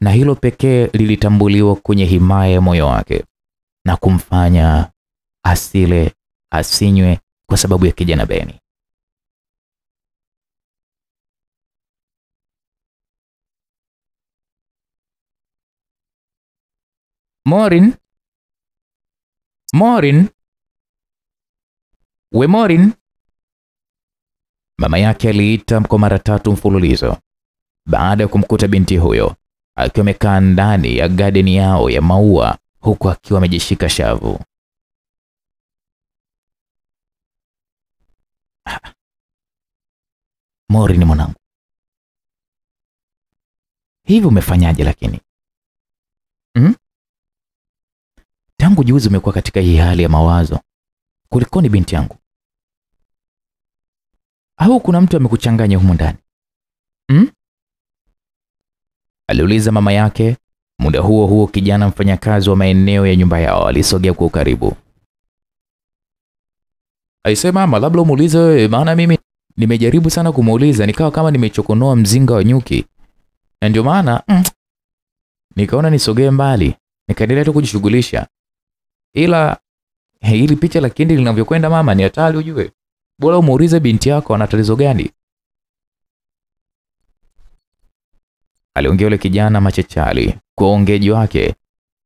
na hilo pekee lilitambuliwa kwenye himaya ya moyo wake na kumfanya asile asinywe kwa sababu ya kijana Beni. Morin, Maureen, we Morin? Mama yake aliita kwa mara tatu mfululizo baada ya kumkuta binti huyo akiwa amekaa ndani ya gadeni yao ya maua huku akiwa amejishika shavu. Morin mwanangu, hivi umefanyaje lakini hmm? Tangu juzi umekuwa katika hii hali ya mawazo, kulikoni binti yangu? Au kuna mtu amekuchanganya humu ndani hmm? Aliuliza mama yake. Muda huo huo, kijana mfanyakazi wa maeneo ya nyumba yao alisogea kwa ukaribu. Aisee mama, labda umuulize wewe, maana mimi nimejaribu sana kumuuliza, nikawa kama nimechokonoa mzinga wa nyuki, na ndio maana mm, nikaona nisogee mbali, nikaendelea tu kujishughulisha ila hili picha la kindi linavyokwenda mama ni hatari ujue. Bora umuulize binti yako ana tatizo gani. Aliongea yule kijana machachali. Kwa ongeji wake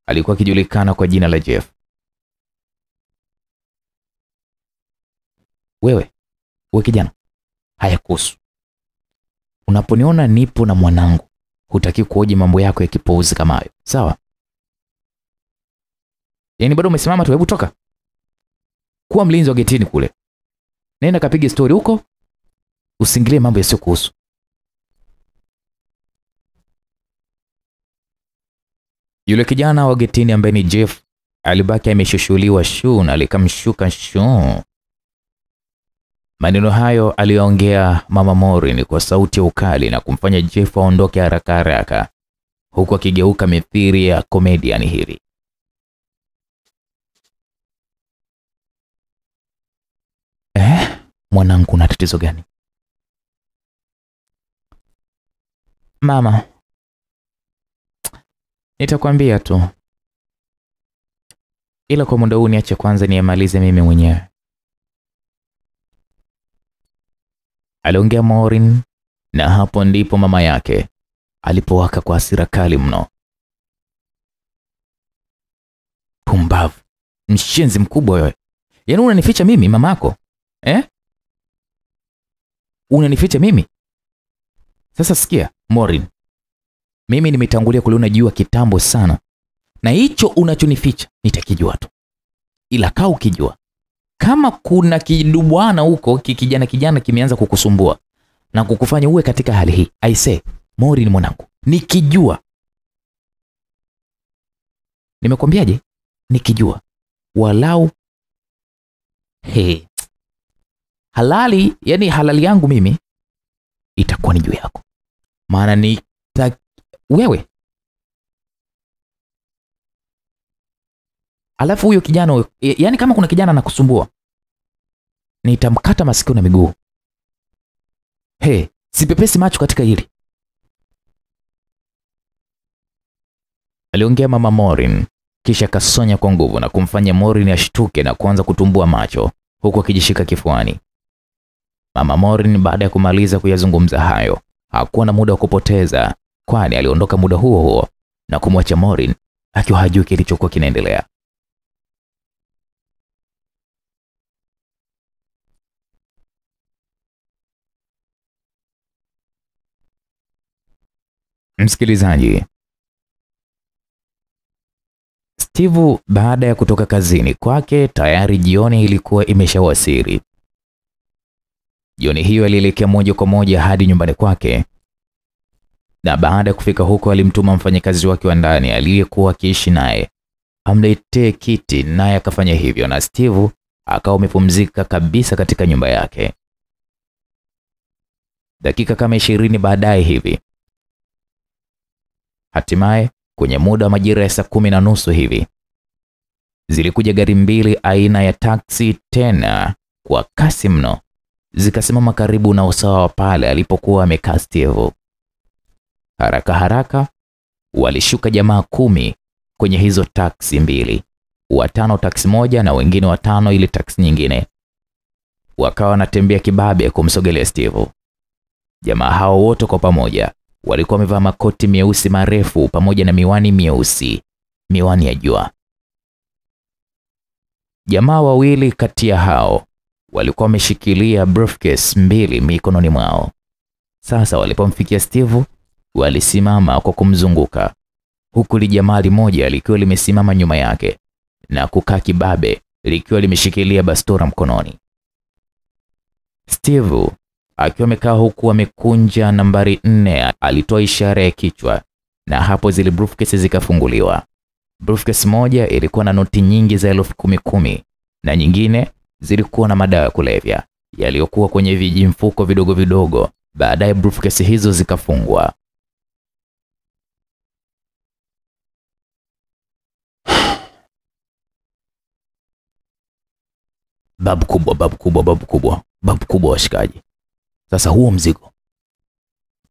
alikuwa akijulikana kwa jina la Jeff. Wewe we kijana, haya kuhusu Unaponiona nipo na mwanangu, hutaki kuoji mambo yako ya kipuuzi kama hayo, sawa? Yaani bado umesimama tu, hebu toka. Kuwa mlinzi wa getini kule. Nenda kapige stori huko. Usingilie mambo yasiyo kuhusu. Yule kijana wa getini ambaye ni Jeff alibaki ameshushuliwa shuu na alikamshuka shuu. Maneno hayo aliyoongea Mama Morin kwa sauti ya ukali na kumfanya Jeff aondoke haraka haraka huku akigeuka mithiri ya comedian hili. Mwanangu una tatizo gani? Mama, nitakwambia tu, ila kwa muda huu niache kwanza niyamalize mimi mwenyewe, aliongea Maureen, na hapo ndipo mama yake alipowaka kwa hasira kali mno. Pumbavu, mshenzi mkubwa wewe! Yaani unanificha mimi mamako eh? Unanificha mimi? Sasa. Sikia Morin, mimi nimetangulia kuliona jua kitambo sana, na hicho unachonificha nitakijua tu, ila kaa ukijua. Kama kuna kidubwana huko kikijana kijana kimeanza kukusumbua, na kukufanya uwe katika hali hii. Aise, Morin mwanangu, nikijua. Nimekwambiaje, nikijua. Walau he, halali, yani halali yangu mimi itakuwa ni juu yako, maana ni ta, wewe alafu huyo kijana yani kama kuna kijana anakusumbua nitamkata masikio na miguu. He, sipepesi macho katika hili, aliongea mama Morin kisha akasonya kwa nguvu na kumfanya Morin ashtuke na kuanza kutumbua macho huku akijishika kifuani. Mama Maureen baada ya kumaliza kuyazungumza hayo hakuwa na muda wa kupoteza, kwani aliondoka muda huo huo na kumwacha Maureen akiwa hajui kilichokuwa kinaendelea. Msikilizaji, Steve baada ya kutoka kazini kwake tayari jioni ilikuwa imeshawasili. Jioni hiyo alielekea moja kwa moja hadi nyumbani kwake, na baada ya kufika huko alimtuma mfanyakazi wake wa ndani aliyekuwa akiishi naye amletee kiti, naye akafanya hivyo, na Steve akawa amepumzika kabisa katika nyumba yake. Dakika kama ishirini baadaye hivi. Hatimaye kwenye muda wa majira ya saa kumi na nusu hivi zilikuja gari mbili aina ya taksi, tena kwa kasi mno, zikasimama karibu na usawa wa pale alipokuwa amekaa Steve. Haraka haraka walishuka jamaa kumi kwenye hizo taksi mbili, watano taksi moja na wengine watano ile taksi nyingine, wakawa wanatembea kibabe kumsogelea Steve. Jamaa hao wote kwa pamoja walikuwa wamevaa makoti meusi marefu pamoja na miwani mieusi, miwani ya jua. Jamaa wawili kati ya hao walikuwa wameshikilia briefcase mbili mikononi mwao. Sasa walipomfikia Steve, walisimama kwa kumzunguka, huku lijamali moja likiwa limesimama nyuma yake na kukaa kibabe likiwa limeshikilia bastora mkononi. Steve akiwa amekaa huku amekunja nambari nne, alitoa ishara ya kichwa na hapo zile briefcase zikafunguliwa. Briefcase moja ilikuwa na noti nyingi za elfu kumi kumi na nyingine zilikuwa na madawa ya kulevya yaliyokuwa kwenye vijimfuko vidogo vidogo. Baadaye briefcase hizo zikafungwa. Babu kubwa, babu kubwa, babu kubwa, babu kubwa, washikaji sasa huo mzigo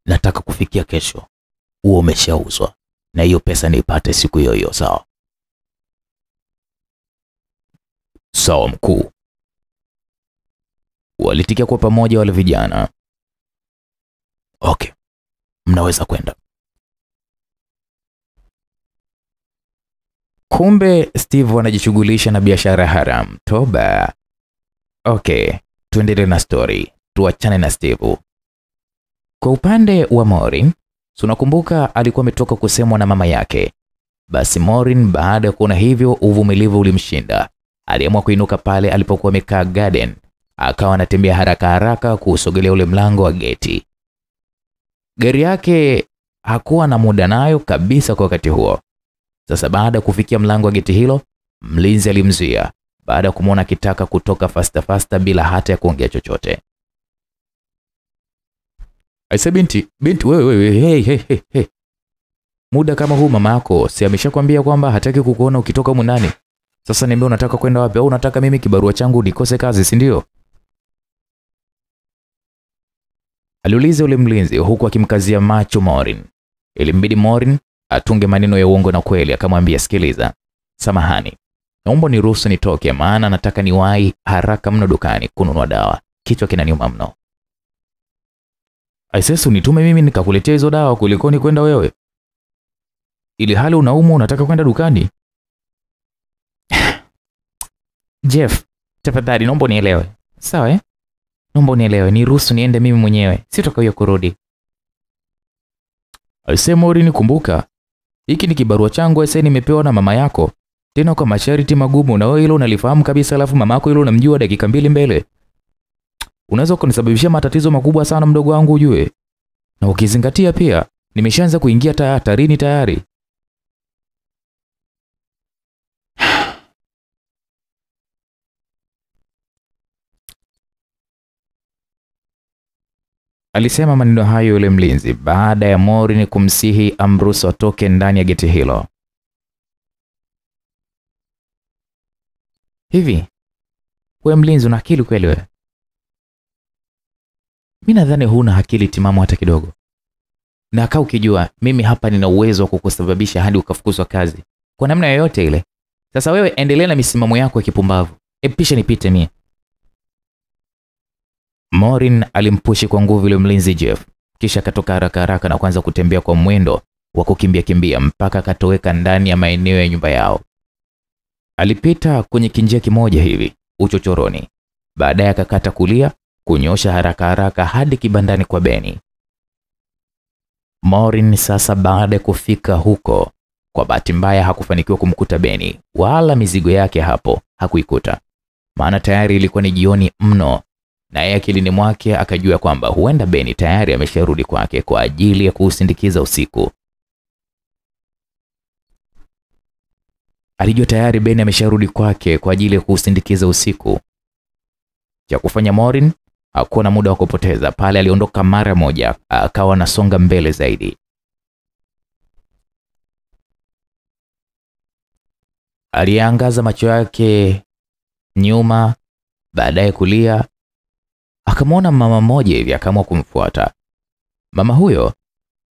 nataka kufikia kesho, huo umeshauzwa na hiyo pesa niipate siku hiyo hiyo. Sawa sawa, mkuu. Walitikia kwa pamoja wale vijana. Okay, mnaweza kwenda. Kumbe Steve anajishughulisha na biashara haramu. Toba. Okay, tuendelee na story tuachane na Steve. Kwa upande wa Morin, tunakumbuka alikuwa ametoka kusemwa na mama yake. Basi Morin, baada ya kuona hivyo, uvumilivu ulimshinda. Aliamua kuinuka pale alipokuwa amekaa garden, akawa anatembea haraka haraka kuusogelea ule mlango wa geti. Gari yake hakuwa na muda nayo kabisa kwa wakati huo. Sasa baada ya kufikia mlango wa geti hilo, mlinzi alimzuia baada ya kumwona akitaka kutoka fasta fasta bila hata ya kuongea chochote. Aise binti, binti wewe wewe, hey, hey, hey, hey. Muda kama huu mama yako si ameshakwambia kwamba hataki kukuona ukitoka humu ndani? Sasa niambia unataka kwenda wapi au unataka mimi kibarua changu nikose kazi, si ndio? Aliuliza yule mlinzi huku akimkazia macho Morin. Ilimbidi Morin atunge maneno ya uongo na kweli, akamwambia sikiliza, samahani, naomba niruhusu nitoke, maana nataka niwahi haraka mno dukani kununua dawa, kichwa kinaniuma mno. Aisesu, nitume mimi nikakuletea hizo dawa kulikoni kwenda wewe, ili hali unaumwa unataka kwenda dukani? Jeff, tafadhali naomba nielewe sawa eh? Naomba unielewe, niruhusu niende mimi mwenyewe, sitakawia kurudi. Aise Maureen, kumbuka hiki ni kibarua changu aise, nimepewa na mama yako, tena kwa masharti magumu, na wewe hilo unalifahamu kabisa, alafu mama yako hilo unamjua dakika mbili mbele. unaweza kunisababishia matatizo makubwa sana mdogo wangu ujue, na ukizingatia pia nimeshaanza kuingia ta hatarini tayari. Alisema maneno hayo yule mlinzi baada ya Morin kumsihi amruhusu atoke ndani ya geti hilo. Hivi we mlinzi, una akili kweli wewe? Mi nadhani huna akili timamu hata kidogo, na kaa ukijua mimi hapa nina uwezo wa kukusababisha hadi ukafukuzwa kazi kwa namna yoyote ile. Sasa wewe endelea na misimamo yako ya kipumbavu, episha nipite mie. Morin alimpushi kwa nguvu yule mlinzi Jeff, kisha akatoka haraka haraka na kuanza kutembea kwa mwendo wa kukimbia kimbia mpaka akatoweka ndani ya maeneo ya nyumba yao. Alipita kwenye kinjia kimoja hivi uchochoroni, baadaye akakata kulia kunyosha haraka haraka hadi kibandani kwa Beni. Morin sasa, baada ya kufika huko, kwa bahati mbaya hakufanikiwa kumkuta Beni wala mizigo yake hapo hakuikuta, maana tayari ilikuwa ni jioni mno naye akilini mwake akajua kwamba huenda Beni tayari amesharudi kwake kwa ajili ya kuusindikiza usiku. Alijua tayari Beni amesharudi kwake kwa ajili ya kuusindikiza usiku. Cha kufanya Morin hakuwa na muda wa kupoteza, pale aliondoka mara moja, akawa anasonga mbele zaidi. Aliangaza macho yake nyuma, baadaye kulia akamwona mama mmoja hivi, akaamua kumfuata. Mama huyo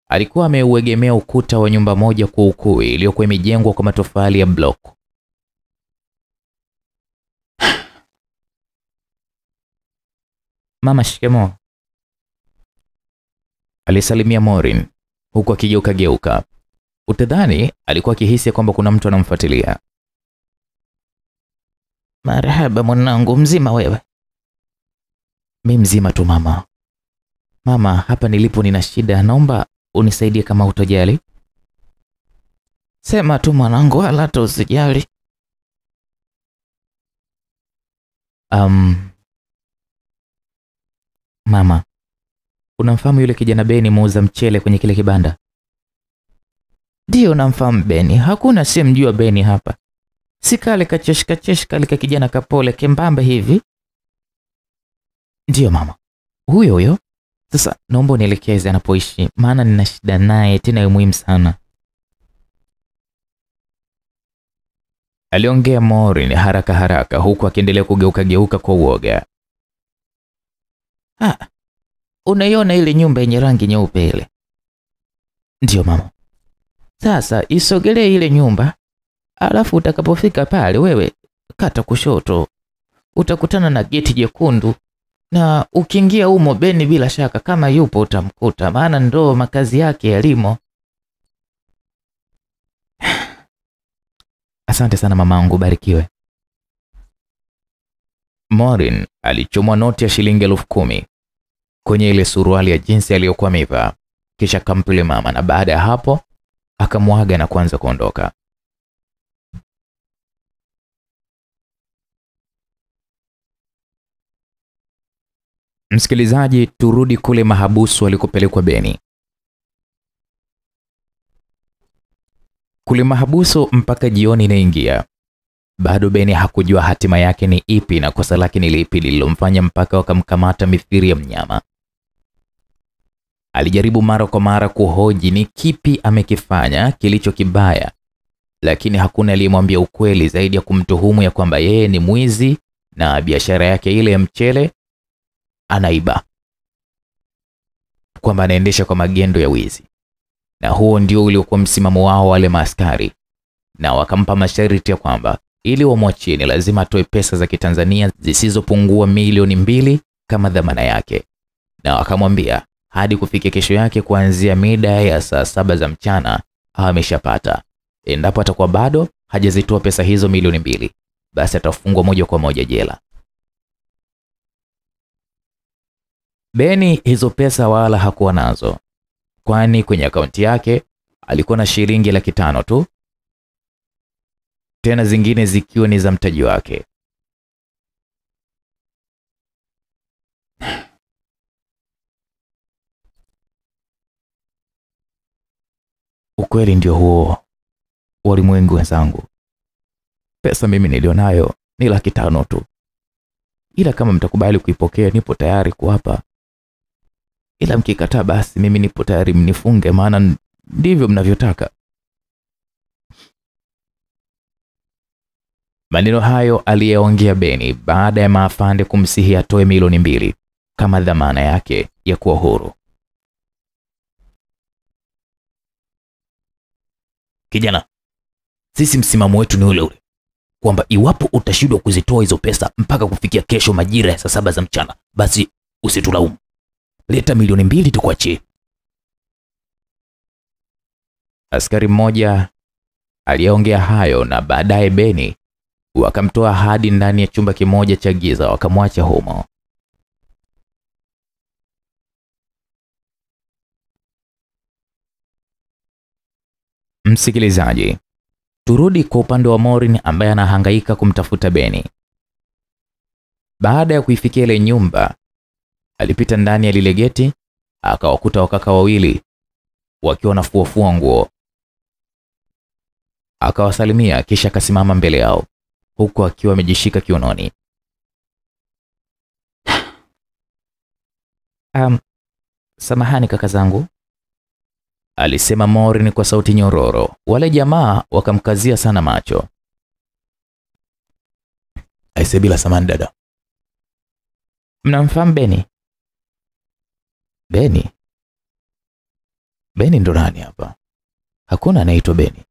alikuwa ameuegemea ukuta wa nyumba moja kuukuu iliyokuwa imejengwa kwa matofali ya block. Mama, shikemo, alisalimia Morin huku akigeuka geuka. Utadhani alikuwa akihisi kwamba kuna mtu anamfuatilia. Marhaba mwanangu, mzima wewe? Mi mzima tu mama. Mama, hapa nilipo nina shida, naomba unisaidie kama utojali. Sema tu mwanangu, wala hata usijali. Um, mama, unamfahamu yule kijana Beni muuza mchele kwenye kile kibanda? ndio namfahamu Beni, hakuna simjua Beni hapa. Si kale kacheshi kacheshi kale ka kijana kapole kembamba hivi? Ndiyo mama, huyo huyo. Sasa naomba unielekeze anapoishi, maana nina shida naye, tena ya muhimu sana. Aliongea Maureen haraka haraka, huku akiendelea kugeuka geuka kwa uoga. Ah, unaiona ile nyumba yenye rangi nyeupe ile? Ndiyo mama. Sasa isogelee ile nyumba, alafu utakapofika pale, wewe kata kushoto, utakutana na geti jekundu na ukiingia humo Beni, bila shaka kama yupo utamkuta, maana ndo makazi yake yalimo. Asante sana mamangu, barikiwe. Morin alichomwa noti ya shilingi elfu kumi kwenye ile suruali ya jinsi aliyokuwa amevaa, kisha akampa mama, na baada ya hapo akamwaga na kuanza kuondoka. Msikilizaji, turudi kule mahabusu walikopelekwa Beni. Kule mahabusu mpaka jioni inaingia, bado Beni hakujua hatima yake ni ipi na kosa lake ni lipi lililomfanya mpaka wakamkamata mithiri ya mnyama. Alijaribu mara kwa mara kuhoji ni kipi amekifanya kilicho kibaya, lakini hakuna aliyemwambia ukweli zaidi ya kumtuhumu ya kwamba yeye ni mwizi na biashara yake ile ya mchele anaiba, kwamba anaendesha kwa magendo ya wizi. Na huo ndio uliokuwa msimamo wao wale maaskari, na wakampa masharti ya kwamba ili wamwachie ni lazima atoe pesa za Kitanzania zisizopungua milioni mbili kama dhamana yake, na wakamwambia hadi kufikia kesho yake kuanzia mida ya saa saba za mchana ameshapata. Endapo atakuwa bado hajazitoa pesa hizo milioni mbili, basi atafungwa moja kwa moja jela. Beni hizo pesa wala hakuwa nazo, kwani kwenye akaunti yake alikuwa na shilingi laki tano tu, tena zingine zikiwa ni za mtaji wake. Ukweli ndio huo, walimwengu wenzangu. Pesa mimi nilionayo ni laki tano tu, ila kama mtakubali kuipokea, nipo tayari kuwapa ila mkikataa, basi mimi nipo tayari mnifunge, maana ndivyo mnavyotaka. Maneno hayo aliyeongea Beni baada ya maafande kumsihi atoe milioni mbili kama dhamana yake ya kuwa huru. Kijana, sisi msimamo wetu ni ule ule kwamba iwapo utashindwa kuzitoa hizo pesa mpaka kufikia kesho majira ya saa saba za mchana, basi usitulaumu. Leta milioni mbili tukuachie. Askari mmoja aliyeongea hayo na baadaye Beni wakamtoa hadi ndani ya chumba kimoja cha giza, wakamwacha humo. Msikilizaji, turudi kwa upande wa Morin ambaye anahangaika kumtafuta Beni. Baada ya kuifikia ile nyumba, alipita ndani ya lile geti, akawakuta wakaka wawili wakiwa wanafuafua nguo. Akawasalimia kisha akasimama mbele yao huku akiwa amejishika kiunoni. Um, samahani kaka zangu, alisema Morin kwa sauti nyororo. Wale jamaa wakamkazia sana macho. Aise, bila samani dada. Mnamfahamu Beni? Beni? Beni ndo nani hapa? Hakuna anaitwa Beni.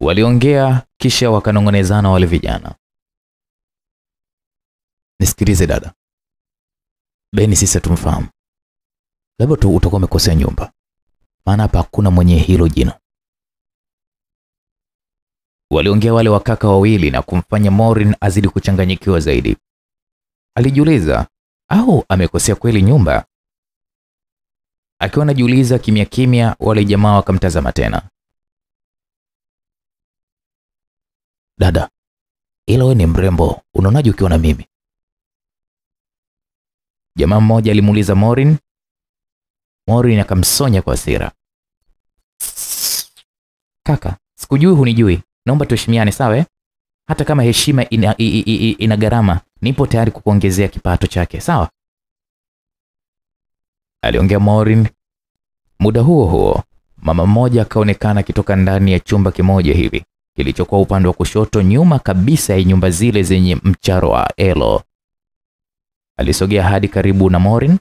Waliongea kisha wakanong'onezana wale vijana. Nisikilize dada, Beni sisi tumfahamu, labda tu utakuwa umekosea nyumba, maana hapa hakuna mwenye hilo jina. Waliongea wale wakaka wawili na kumfanya Morin azidi kuchanganyikiwa zaidi. Alijiuliza, au amekosea kweli nyumba? Akiwa anajiuliza kimya kimya, wale jamaa wakamtazama tena. dada, ila wewe ni mrembo, unaonaje ukiwa na mimi? Jamaa mmoja alimuuliza Morin. Morin akamsonya kwa hasira. Kaka, sikujui hunijui, naomba tuheshimiane sawa? eh? Hata kama heshima ina, ina gharama, nipo tayari kukuongezea kipato chake, sawa? Aliongea Maureen. Muda huo huo, mama mmoja akaonekana akitoka ndani ya chumba kimoja hivi kilichokuwa upande wa kushoto nyuma kabisa ya nyumba zile zenye mcharo wa elo. Alisogea hadi karibu na Maureen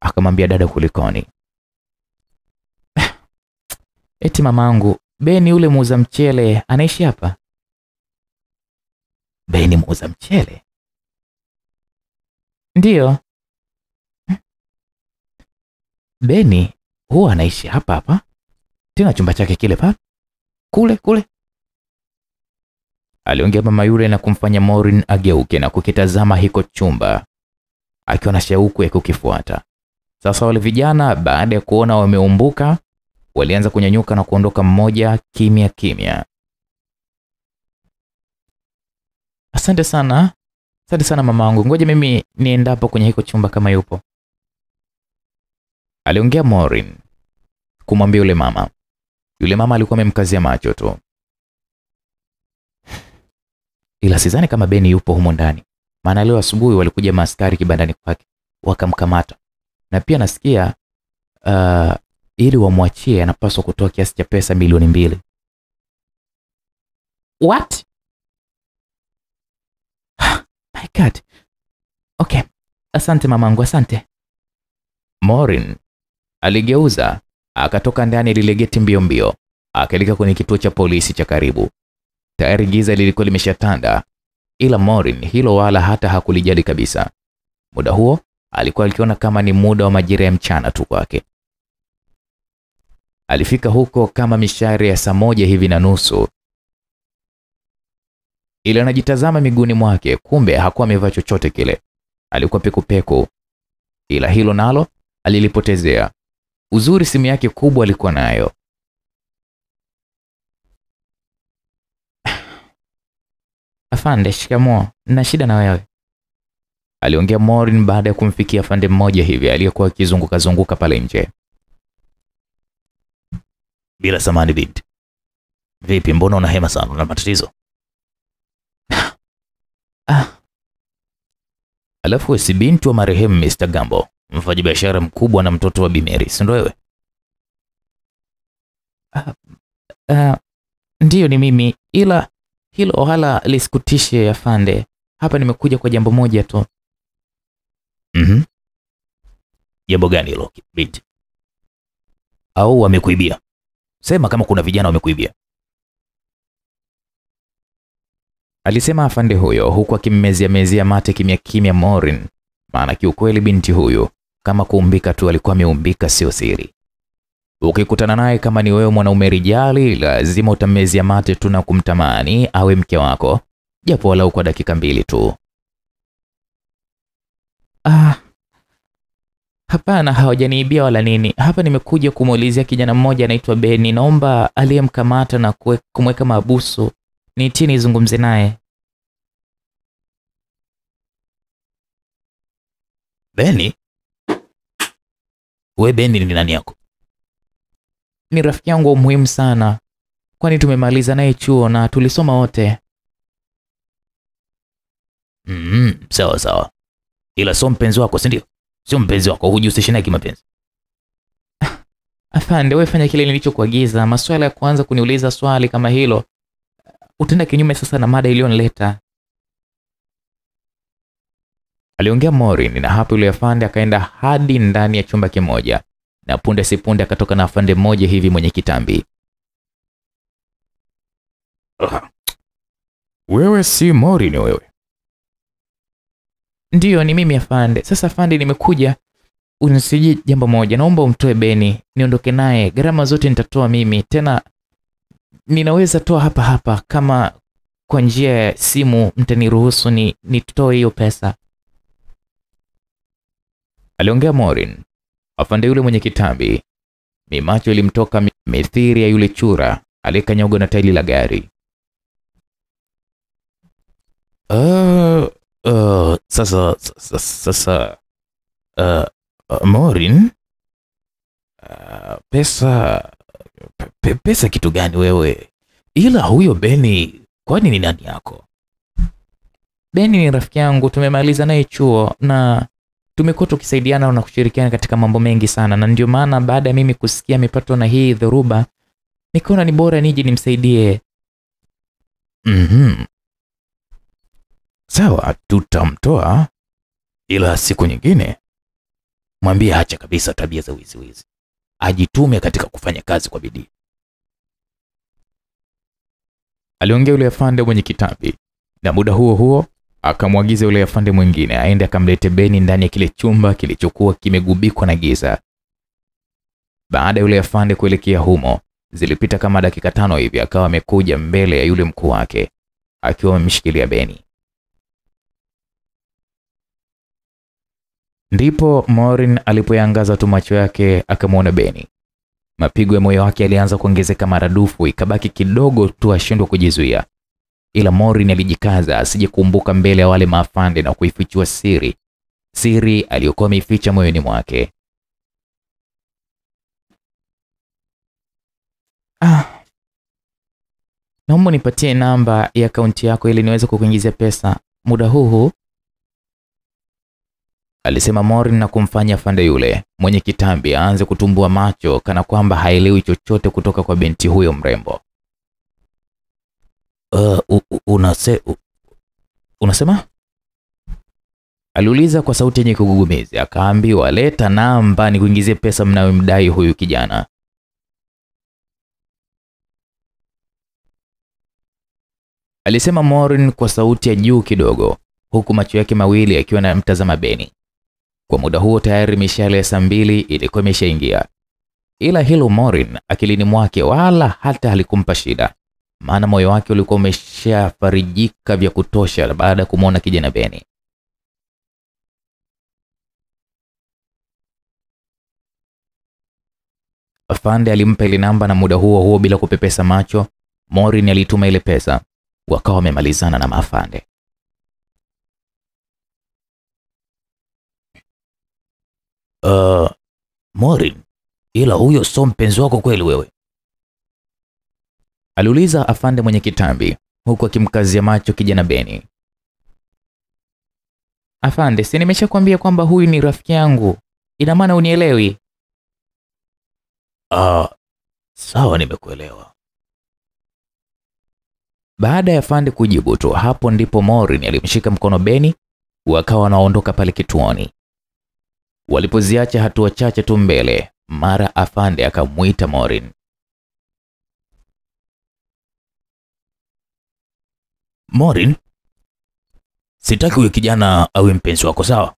akamwambia dada, kulikoni? Eti mamangu, Beni yule muuza mchele anaishi hapa? Beni muuza mchele? Ndiyo. Beni huwa anaishi hapa hapa, tena chumba chake kile pa kule kule. Aliongea mama yule na kumfanya Morin ageuke na kukitazama hiko chumba akiwa na shauku ya kukifuata. Sasa wale vijana baada ya kuona wameumbuka, walianza kunyanyuka na kuondoka mmoja kimya kimya. Asante sana, asante sana mama wangu, ngoja mimi niendapo kwenye hiko chumba kama yupo, aliongea Morin kumwambia yule mama. Yule mama alikuwa amemkazia macho tu, ila sidhani kama Beni yupo humo ndani, maana leo asubuhi walikuja maaskari kibandani kwake wakamkamata, na pia nasikia uh, ili wamwachie anapaswa kutoa kiasi cha pesa milioni mbili. What? My God. Okay, asante mamangu, asante. Morin aligeuza akatoka ndani lile geti mbio mbio, akaelekea kwenye kituo cha polisi cha karibu. Tayari giza lilikuwa limeshatanda, ila Morin hilo wala hata hakulijali kabisa. Muda huo alikuwa alikiona kama ni muda wa majira ya mchana tu kwake. Alifika huko kama mishare ya saa moja hivi na nusu, ili anajitazama miguuni mwake, kumbe hakuwa amevaa chochote kile, alikuwa pekupeku, ila hilo nalo alilipotezea. Uzuri simu yake kubwa alikuwa nayo. Afande, shikamoo. Nina shida na wewe, aliongea Morin baada ya kumfikia afande mmoja hivi aliyekuwa akizunguka zunguka pale nje. Bila samani binti. Vipi, mbona una hema sana? Una matatizo? Ah, Alafu si binti wa marehemu Mr. Gambo, mfanyabiashara mkubwa na mtoto wa Bimeri, si ndio wewe? ah, ndiyo ni mimi, ila hilo hala lisikutishe afande. Hapa nimekuja kwa jambo moja tu. Mhm. Jambo gani hilo binti? Au wamekuibia? Sema kama kuna vijana wamekuibia. Alisema afande huyo huku akimmezia mezia mate kimya kimya Morin, maana kiukweli binti huyu kama kuumbika tu alikuwa ameumbika, sio siri. Ukikutana naye kama ni wewe mwanaume rijali, lazima utammezia mate tu na kumtamani awe mke wako, japo walau kwa dakika mbili tu. Ah, hapana, hawajaniibia wala nini. Hapa nimekuja kumuulizia kijana mmoja anaitwa Beni, naomba aliyemkamata na kumweka kumweka mahabusu tini nizungumze naye. Beni? We Beni ni nani yako? Ni rafiki yangu wa muhimu sana, kwani tumemaliza naye chuo na tulisoma wote. Mm, sawa sawa. Ila sio mpenzi wako, si ndio? Sio mpenzi wako, hujihusishi naye kimapenzi. Afande, wewe fanya kile nilichokuagiza. Maswala ya kuanza kuniuliza swali kama hilo utaenda kinyume sasa na mada iliyonileta. Aliongea Morin, na hapo yule afande akaenda hadi ndani ya chumba kimoja, na punde si punde akatoka na afande mmoja hivi mwenye kitambi. Wewe si Morin wewe. Ndiyo, ni mimi afande. Sasa afande, nimekuja unisiji jambo moja, naomba umtoe Beni niondoke naye. Gharama zote nitatoa mimi, tena ninaweza toa hapa hapa, kama kwa njia ya simu mtaniruhusu ni nitoe hiyo pesa. Aliongea Morin, afande yule mwenye kitambi. Mimacho ilimtoka mithiri ya yule chura aliyekanyagwa na taili la gari. Uh, uh, sasa sasa, sasa uh, uh, Morin uh, pesa pe- pe, pesa kitu gani wewe? Ila huyo Beni kwani ni nani yako? Beni ni rafiki yangu, tumemaliza naye chuo na tumekuwa tukisaidiana na kushirikiana katika mambo mengi sana, na ndio maana baada ya mimi kusikia amepatwa na hii dhoruba, nikaona ni bora niji nimsaidie. Mhm. Sawa, tutamtoa, ila siku nyingine mwambie acha kabisa tabia za wizi wizi, ajitume katika kufanya kazi kwa bidii. Aliongea yule afande mwenye kitambi, na muda huo huo akamwagiza yule afande mwingine aende akamlete Beni ndani ya kile chumba kilichokuwa kimegubikwa na giza. Baada ya yule afande kuelekea humo, zilipita kama dakika tano hivi, akawa amekuja mbele ya yule mkuu wake akiwa amemshikilia Beni. Ndipo Morin alipoyangaza tu macho yake akamwona Beni. Mapigo ya moyo wake yalianza kuongezeka maradufu, ikabaki kidogo tu ashindwe kujizuia, ila Morin alijikaza asije kuumbuka mbele ya wale maafande na kuifichua siri, siri aliyokuwa ameificha moyoni mwake. Ah, naomba nipatie namba ya akaunti yako ili niweze kukuingizia pesa muda huu huu, alisema Morin na kumfanya afande yule mwenye kitambi aanze kutumbua macho kana kwamba haelewi chochote kutoka kwa binti huyo mrembo. Uh, unase, Unasema? Aliuliza kwa sauti yenye kugugumezi. akaambiwa leta namba ni kuingizie pesa mnayomdai huyu kijana. Alisema Morin kwa sauti ya juu kidogo, huku macho yake mawili yakiwa yanamtazama Beni. Kwa muda huo tayari mishale ya saa mbili ilikuwa imeshaingia, ila hilo Morin akilini mwake wala hata halikumpa shida, maana moyo wake ulikuwa umeshafarijika vya kutosha baada ya kumwona kijana Beni. Afande alimpa ile namba na muda huo huo bila kupepesa macho, Morin alituma ile pesa, wakawa wamemalizana na maafande. uh, Morin, ila huyo sio mpenzi wako kweli wewe? Aliuliza afande mwenye kitambi huku akimkazia macho kijana Beni. Afande, si nimeshakwambia kwamba huyu ni rafiki yangu, ina maana unielewi? Ah, sawa, nimekuelewa. Baada ya afande kujibu tu, hapo ndipo Morin alimshika mkono Beni, wakawa wanaondoka pale kituoni. Walipoziacha hatua chache tu mbele, mara afande akamwita Morin. Morin, sitaki huyo kijana awe mpenzi wako, sawa?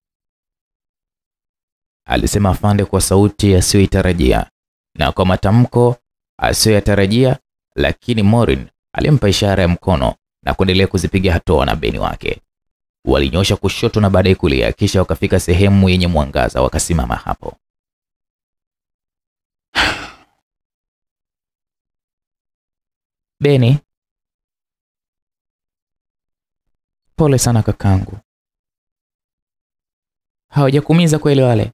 alisema afande kwa sauti asiyoitarajia na kwa matamko asiyoyatarajia, lakini Morin alimpa ishara ya mkono na kuendelea kuzipiga hatua na Beni wake. Walinyosha kushoto na baadaye kulia, kisha wakafika sehemu yenye mwangaza, wakasimama hapo. Beni, pole sana kakangu, hawajakumiza kweli wale?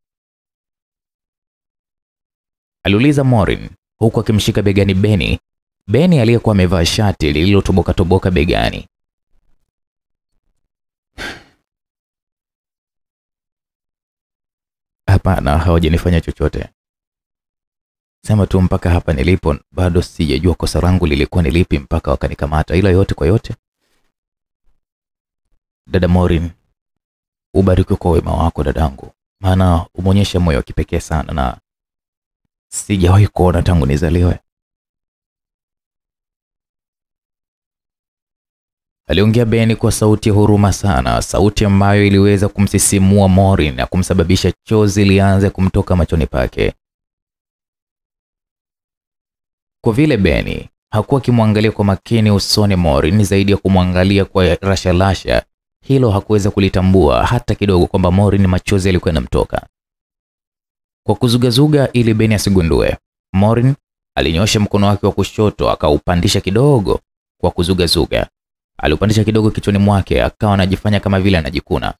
aliuliza Morin huku akimshika begani Beni, Beni aliyekuwa amevaa shati lililotoboka toboka begani. Hapana, hawajanifanya chochote. Sema tu mpaka hapa nilipo bado sijajua kosa langu lilikuwa ni lipi mpaka wakanikamata, ila yote kwa yote, dada Morin, ubarikiwe kwa wema wako dadangu, maana umeonyesha moyo wa kipekee sana na sijawahi kuona tangu nizaliwe. Aliongea Beni kwa sauti ya huruma sana, sauti ambayo iliweza kumsisimua Morin na kumsababisha chozi lianze kumtoka machoni pake. Kwa vile Beni hakuwa akimwangalia kwa makini usoni Morin zaidi ya kumwangalia kwa rashalasha, hilo hakuweza kulitambua hata kidogo kwamba Morin machozi yalikuwa yanamtoka. Kwa kuzugazuga ili Beni asigundue, Morin alinyosha mkono wake wa kushoto akaupandisha kidogo kwa kuzugazuga. Aliupandisha kidogo kichwani mwake, akawa anajifanya kama vile anajikuna.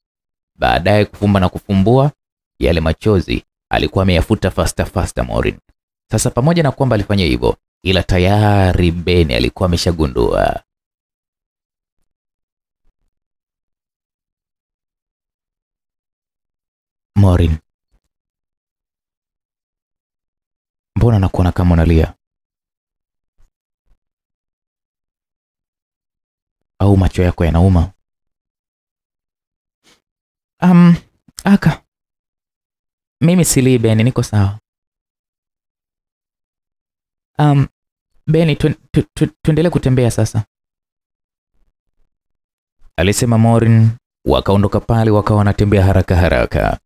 Baadaye kufumba na kufumbua, yale machozi alikuwa ameyafuta fasta fasta Morin. Sasa pamoja na kwamba alifanya hivyo, ila tayari Beni alikuwa ameshagundua. Morin, mbona nakuona kama unalia? Au macho yako yanauma? Um, aka mimi sili Beni, niko sawa. Um, Beni, tu, tu, tu, tuendelee kutembea sasa, alisema Morin. Wakaondoka pale, wakawa wanatembea haraka haraka.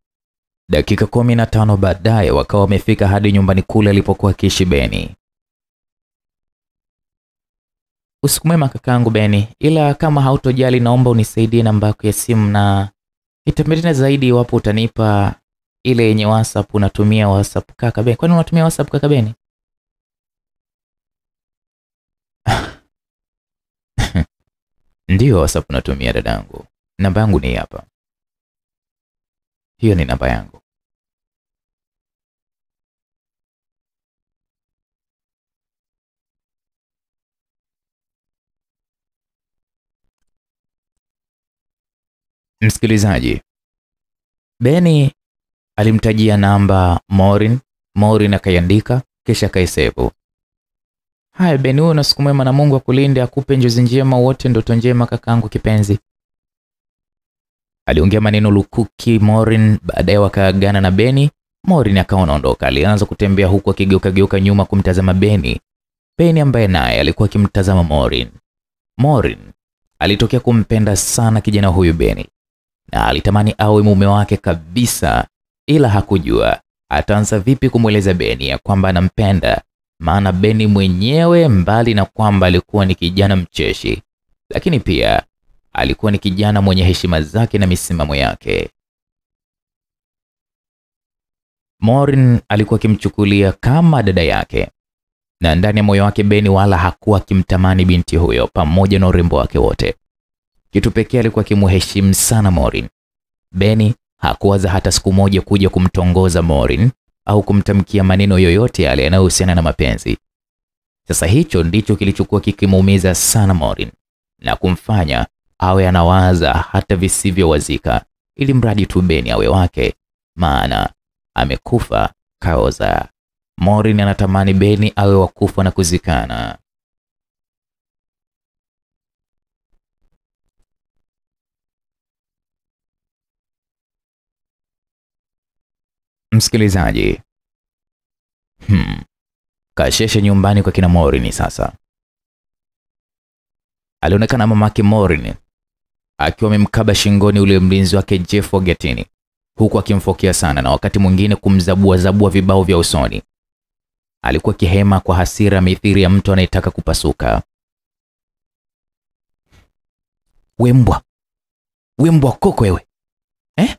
Dakika kumi na tano baadaye wakawa wamefika hadi nyumbani kule alipokuwa akiishi Beni. Usiku mwema kakaangu Beni, ila kama hautojali, naomba unisaidie namba yako ya simu na itapendeza zaidi iwapo utanipa ile yenye WhatsApp. Unatumia WhatsApp kaka Beni? Kwani unatumia WhatsApp kaka Beni? Ndiyo, WhatsApp unatumia dadangu. Namba yangu ni hapa. Hiyo ni namba yangu. Msikilizaji, Beni alimtajia namba Morin. Morin akaiandika kisha akaisevu. Haya Beni, na siku mwema na Mungu akulinde akupe njozi njema wote ndoto njema kakaangu kipenzi. Aliongea maneno lukuki Morin. Baadaye wakaagana na Beni. Morin akawa anaondoka, alianza kutembea huku akigeuka geuka nyuma kumtazama Beni. Beni ambaye naye alikuwa akimtazama Morin. Morin alitokea kumpenda sana kijana huyu Beni na alitamani awe mume wake kabisa, ila hakujua ataanza vipi kumweleza Beni ya kwamba anampenda, maana Beni mwenyewe, mbali na kwamba alikuwa ni kijana mcheshi, lakini pia alikuwa ni kijana mwenye heshima zake na misimamo yake. Morin alikuwa akimchukulia kama dada yake, na ndani ya moyo wake Beni wala hakuwa akimtamani binti huyo pamoja na urembo wake wote. Kitu pekee alikuwa akimheshimu sana Morin. Beni hakuwaza hata siku moja kuja kumtongoza Morin au kumtamkia maneno yoyote yale yanayohusiana na mapenzi. Sasa hicho ndicho kilichokuwa kikimuumiza sana Morin na kumfanya awe anawaza hata visivyowazika, ili mradi tu Beni awe wake, maana amekufa kaoza. Morin anatamani Beni awe wakufa na kuzikana. Msikilizaji, hmm. Kasheshe nyumbani kwa kina Morin sasa. Alionekana mamake Morin akiwa amemkaba shingoni ule mlinzi wake Jeff Ogetini huku akimfokea sana na wakati mwingine kumzabua zabua vibao vya usoni. Alikuwa kihema kwa hasira mithiri ya mtu anayetaka kupasuka. Wembwa, wembwa koko wewe eh?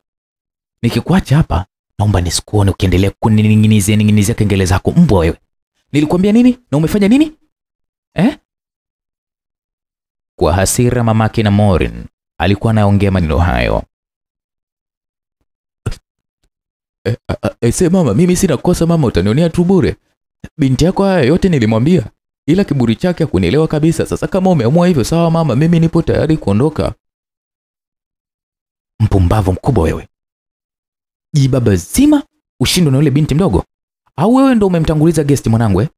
Nikikuacha hapa naomba nisikuone ukiendelea kunining'inizia ning'inizia kengele zako mbwa wewe. Nilikwambia nini na umefanya nini eh? Kwa hasira mamake na Morin alikuwa anaongea maneno hayo. E, e, se mama, mimi sina kosa mama, utanionea tu bure. Binti yako haya yote nilimwambia, ila kiburi chake hakunielewa kabisa. Sasa kama umeamua hivyo, sawa mama, mimi nipo tayari kuondoka. Mpumbavu mkubwa wewe, jibaba zima ushindwe na yule binti mdogo, au wewe ndo umemtanguliza gesti mwanangu eh?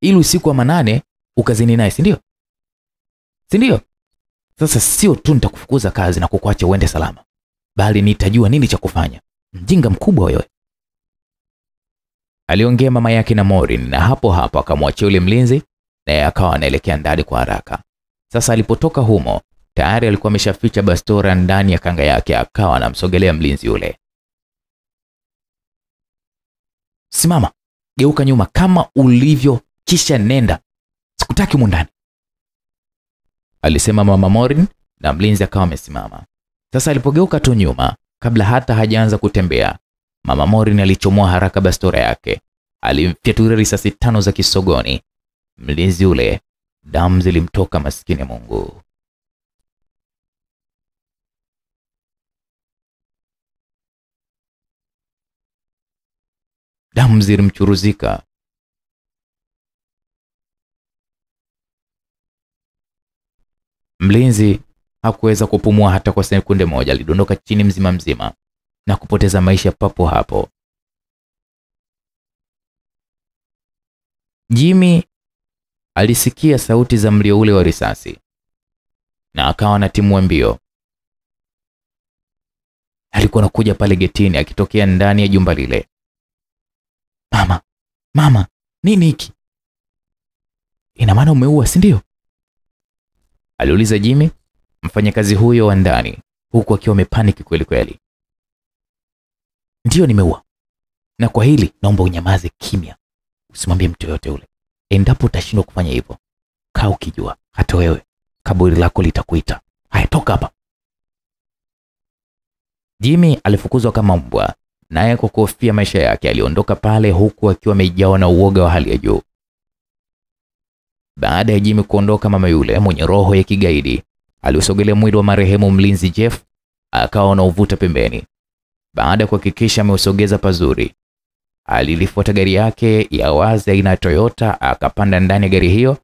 Ili usiku wa manane ukazini naye, si ndio? Si ndio? Sasa sio tu nitakufukuza kazi na kukuacha uende salama, bali nitajua nini cha kufanya. Mjinga mkubwa wewe, aliongea mama yake na Morin, na hapo hapo akamwachia yule mlinzi, naye akawa anaelekea ndani kwa haraka. Sasa alipotoka humo, tayari alikuwa ameshaficha bastora ndani ya kanga yake, akawa anamsogelea mlinzi yule. Simama, geuka nyuma kama ulivyo, kisha nenda, sikutaki humu ndani, alisema mama Morin, na mlinzi akawa amesimama. Sasa alipogeuka tu nyuma, kabla hata hajaanza kutembea, mama Morin alichomoa haraka bastora yake, alimfyatulia risasi tano za kisogoni. Mlinzi ule damu zilimtoka, maskini Mungu. Damu zilimchuruzika. Mlinzi hakuweza kupumua hata kwa sekunde moja, alidondoka chini mzima mzima na kupoteza maisha papo hapo. Jimmy alisikia sauti za mlio ule wa risasi na akawa na timu mbio. Alikuwa anakuja pale getini akitokea ndani ya jumba lile. Mama, mama, nini hiki? Ina maana umeua, si ndio? Aliuliza Jimmy, mfanyakazi huyo wa ndani, huku akiwa amepaniki kweli kweli. Ndiyo, nimeua, na kwa hili naomba unyamaze kimya, usimwambie mtu yoyote ule. Endapo utashindwa kufanya hivyo, kaa ukijua hata wewe kaburi lako litakuita. Haya, toka hapa. Jimmy alifukuzwa kama mbwa, naye kwa kuhofia maisha yake aliondoka pale, huku akiwa amejawa na uoga wa hali ya juu. Baada ya Jimmy kuondoka, mama yule mwenye roho ya kigaidi aliusogelea mwili wa marehemu mlinzi Jeff, akawa anauvuta pembeni. Baada ya kuhakikisha ameusogeza pazuri, alilifuata gari yake ya wazi aina ya Toyota, akapanda ndani ya gari hiyo,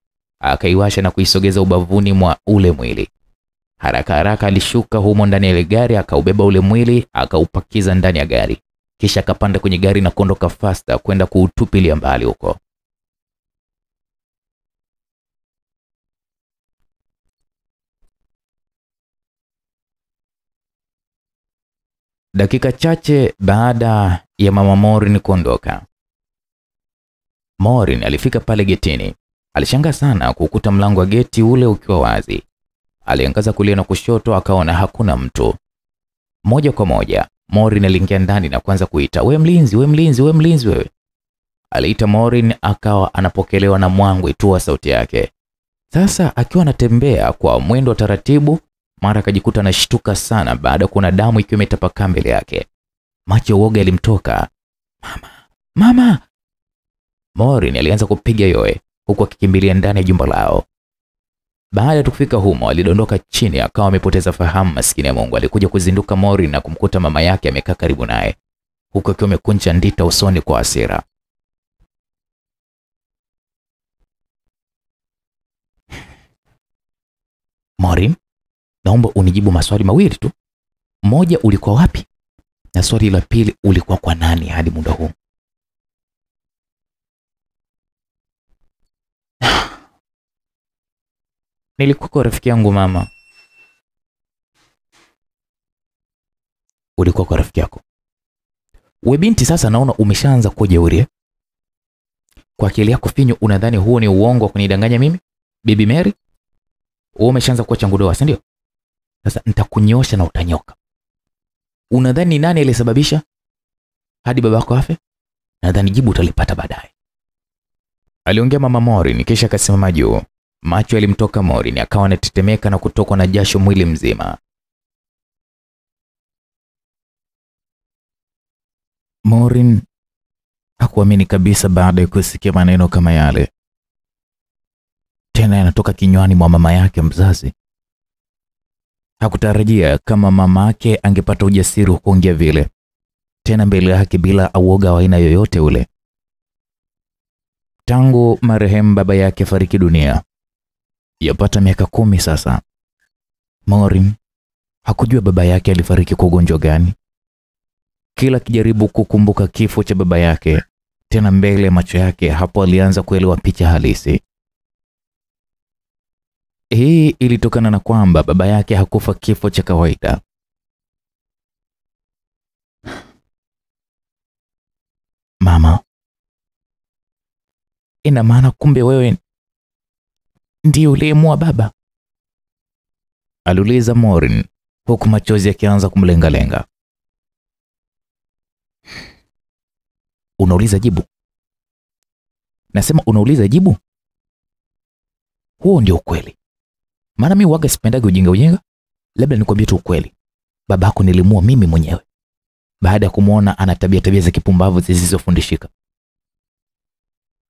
akaiwasha na kuisogeza ubavuni mwa ule mwili. Haraka haraka alishuka humo ndani ya ile gari, akaubeba ule mwili, akaupakiza ndani ya gari, kisha akapanda kwenye gari na kuondoka fasta kwenda kuutupilia mbali huko. Dakika chache baada ya mama Morin kuondoka, Morin alifika pale getini. Alishangaa sana kukuta mlango wa geti ule ukiwa wazi. Aliangaza kulia na kushoto, akaona hakuna mtu. Moja kwa moja Morin aliingia ndani na kuanza kuita, we mlinzi, we mlinzi, we mlinzi wewe. Aliita Morin, akawa anapokelewa na mwangwi tu wa sauti yake. Sasa akiwa anatembea kwa mwendo wa taratibu mara akajikuta anashtuka sana baada ya kuona damu ikiwa imetapakaa mbele yake. Macho woga uoga yalimtoka. Mama, mama! Morin alianza kupiga yoe huku akikimbilia ndani ya jumba lao. Baada ya kufika humo, alidondoka chini akawa amepoteza fahamu. Maskini ya Mungu alikuja kuzinduka Morin na kumkuta mama yake amekaa karibu naye huku akiwa amekunja ndita usoni kwa hasira. Morin, naomba unijibu maswali mawili tu. Moja, ulikuwa wapi? Na swali la pili, ulikuwa kwa nani hadi muda huu? Nilikuwa kwa rafiki yangu mama. Ulikuwa kwa rafiki yako. We binti, sasa naona umeshaanza kuwa jeuri eh? Kwa akili yako finyu, unadhani huo ni uongo wa kunidanganya mimi, Bibi Mary? Wewe umeshaanza kuwa changu doa, si ndio? Sasa nitakunyosha na utanyoka. Unadhani ni nani aliyesababisha hadi babako afe? Nadhani jibu utalipata baadaye. Aliongea mama Maureen kisha akasimama juu. Macho yalimtoka Maureen akawa anatetemeka na kutokwa na jasho mwili mzima. Maureen hakuamini kabisa baada ya kusikia maneno kama yale, tena yanatoka kinywani mwa mama yake mzazi. Hakutarajia kama mama yake angepata ujasiri wa kuongea vile, tena mbele yake bila auoga wa aina yoyote ule. Tangu marehemu baba yake fariki dunia, yapata miaka kumi sasa, Morim hakujua baba yake alifariki kwa ugonjwa gani. Kila akijaribu kukumbuka kifo cha baba yake tena mbele ya macho yake, hapo alianza kuelewa picha halisi. Hii ilitokana na kwamba baba yake hakufa kifo cha kawaida. Mama, ina maana kumbe wewe ndiye uliyemua baba? aliuliza Morin huku machozi yakianza kumlengalenga. Unauliza jibu? Nasema unauliza jibu? Huo ndio ukweli. Maana mimi waga sipendagi ujinga ujinga. Labda nikwambie tu ukweli. Babako nilimua mimi mwenyewe baada ya kumwona ana tabia tabia za kipumbavu zisizofundishika.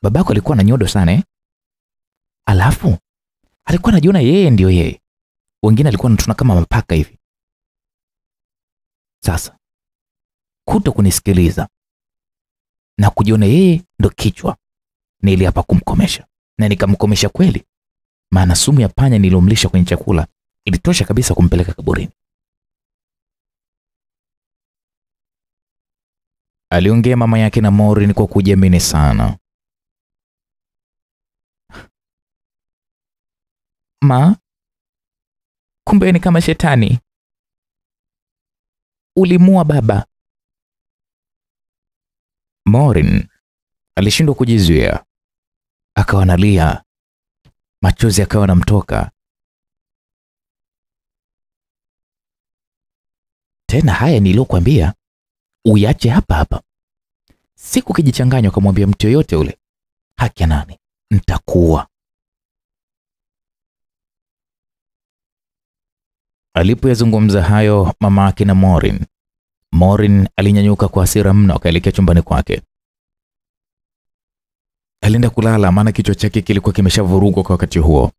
Babako alikuwa na nyodo sana eh? Alafu alikuwa anajiona yeye ndio yeye, wengine alikuwa anatuna kama mapaka hivi. Sasa kuto kunisikiliza na kujiona yeye ndo kichwa, niliapa kumkomesha na nikamkomesha kweli, maana sumu ya panya niliyomlisha kwenye chakula ilitosha kabisa kumpeleka kaburini. Aliongea mama yake na Maureen kwa kujiamini sana. Ma, kumbe ni kama shetani. Ulimua baba. Maureen alishindwa kujizuia, akawa analia, machozi akawa anamtoka. Tena haya niliyokuambia uyache hapa hapa, siku kijichanganya ukamwambia mtu yoyote ule, haki ya nani, ntakuwa Alipoyazungumza hayo mama na Morin, Morin alinyanyuka kwa hasira mno akaelekea chumbani kwake. Alienda kulala maana kichwa chake kilikuwa kimeshavurugwa kwa wakati huo.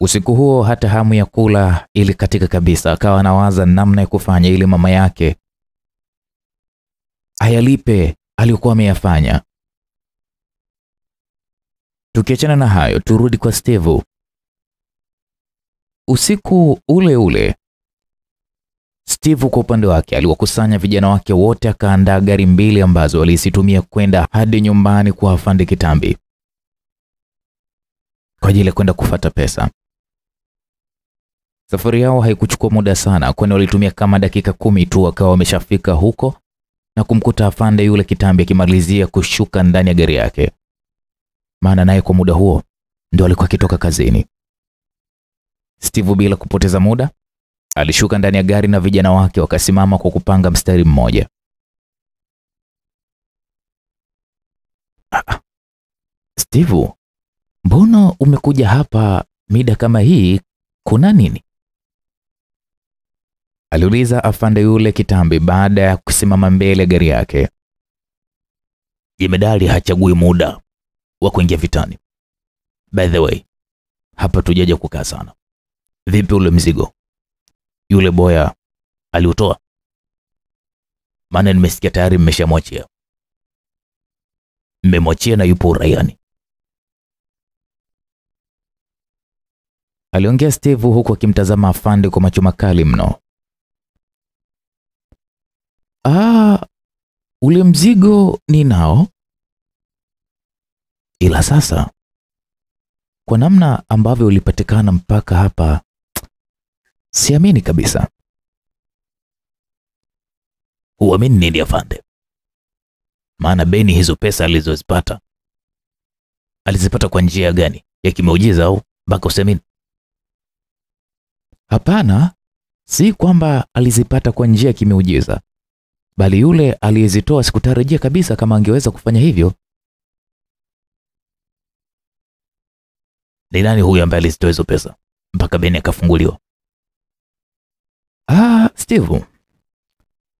Usiku huo hata hamu ya kula ilikatika kabisa, akawa anawaza namna ya kufanya ili mama yake ayalipe aliyokuwa ameyafanya. Tukiachana na hayo, turudi kwa Steve. Usiku ule ule Steve kwa upande wake aliwakusanya vijana wake wote, akaandaa gari mbili ambazo walizitumia kwenda hadi nyumbani kwa afande Kitambi kwa ajili ya kwenda kufata pesa. Safari yao haikuchukua muda sana, kwani walitumia kama dakika kumi tu, wakawa wameshafika huko na kumkuta afande yule Kitambi akimalizia kushuka ndani ya gari yake, maana naye kwa muda huo ndio alikuwa akitoka kazini. Steve bila kupoteza muda alishuka ndani ya gari na vijana wake wakasimama kwa kupanga mstari mmoja. Ah, Steve, mbona umekuja hapa mida kama hii? Kuna nini? aliuliza afande yule Kitambi baada ya kusimama mbele ya gari yake. jemedali hachagui muda wa kuingia vitani. By the way, hapa tujaja kukaa sana. Vipi ule mzigo? Yule boya aliutoa? Maana nimesikia tayari mmeshamwachia. Mmemwachia na yupo uraiani. aliongea Steve huku akimtazama afande kwa macho makali mno. Ah, ule mzigo ni nao ila sasa kwa namna ambavyo ulipatikana mpaka hapa, siamini kabisa. Huamini nini afande? Maana Beni hizo pesa alizozipata alizipata kwa njia gani? Ya kimeujiza au mpaka usiamini? Hapana, si kwamba alizipata kwa njia ya kimeujiza, bali yule aliyezitoa sikutarajia kabisa kama angeweza kufanya hivyo. Ni nani huyu ambaye alizitoa hizo pesa mpaka Beni akafunguliwa? Ah, Steve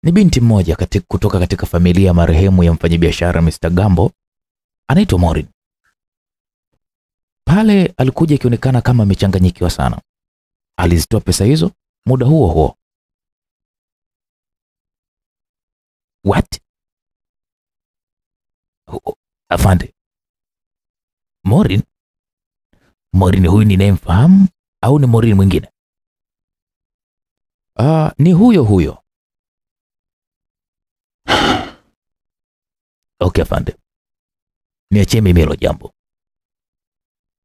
ni binti mmoja kati, kutoka katika familia marehemu ya mfanyabiashara Mr. Gambo, anaitwa morin Pale alikuja ikionekana kama amechanganyikiwa sana. Alizitoa pesa hizo muda huo huo. What? Oh, Afande, Morin? Morin huyu ninayemfahamu au ni Morin mwingine? Ah, ni huyo huyo. Okay afande, niachie mimi hilo jambo,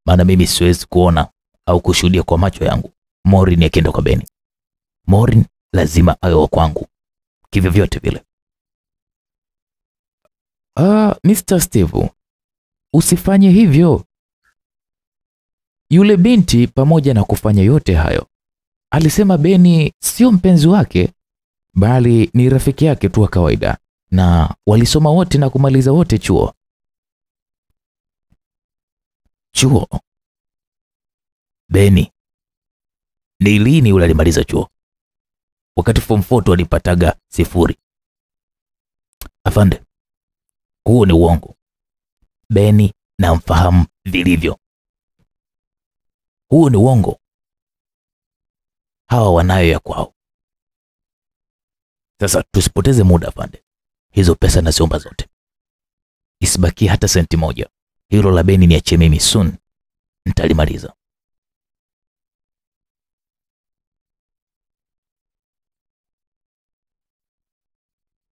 maana mimi siwezi kuona au kushuhudia kwa macho yangu Morin akienda kwa Beni. Morin lazima awe wa kwangu kivyovyote vile. Ah, Mr. Steve, usifanye hivyo. Yule binti pamoja na kufanya yote hayo, alisema Beni sio mpenzi wake, bali ni rafiki yake tu wa kawaida, na walisoma wote na kumaliza wote chuo. Chuo? Beni, ni lini yule alimaliza chuo? Wakati form 4 tu alipataga sifuri. Afande, huo ni uongo. Beni namfahamu vilivyo. Huo ni uongo. Hawa wanayo ya kwao. Sasa tusipoteze muda afande, hizo pesa naziomba zote, isibakie hata senti moja. Hilo la Beni niachie mimi, soon nitalimaliza.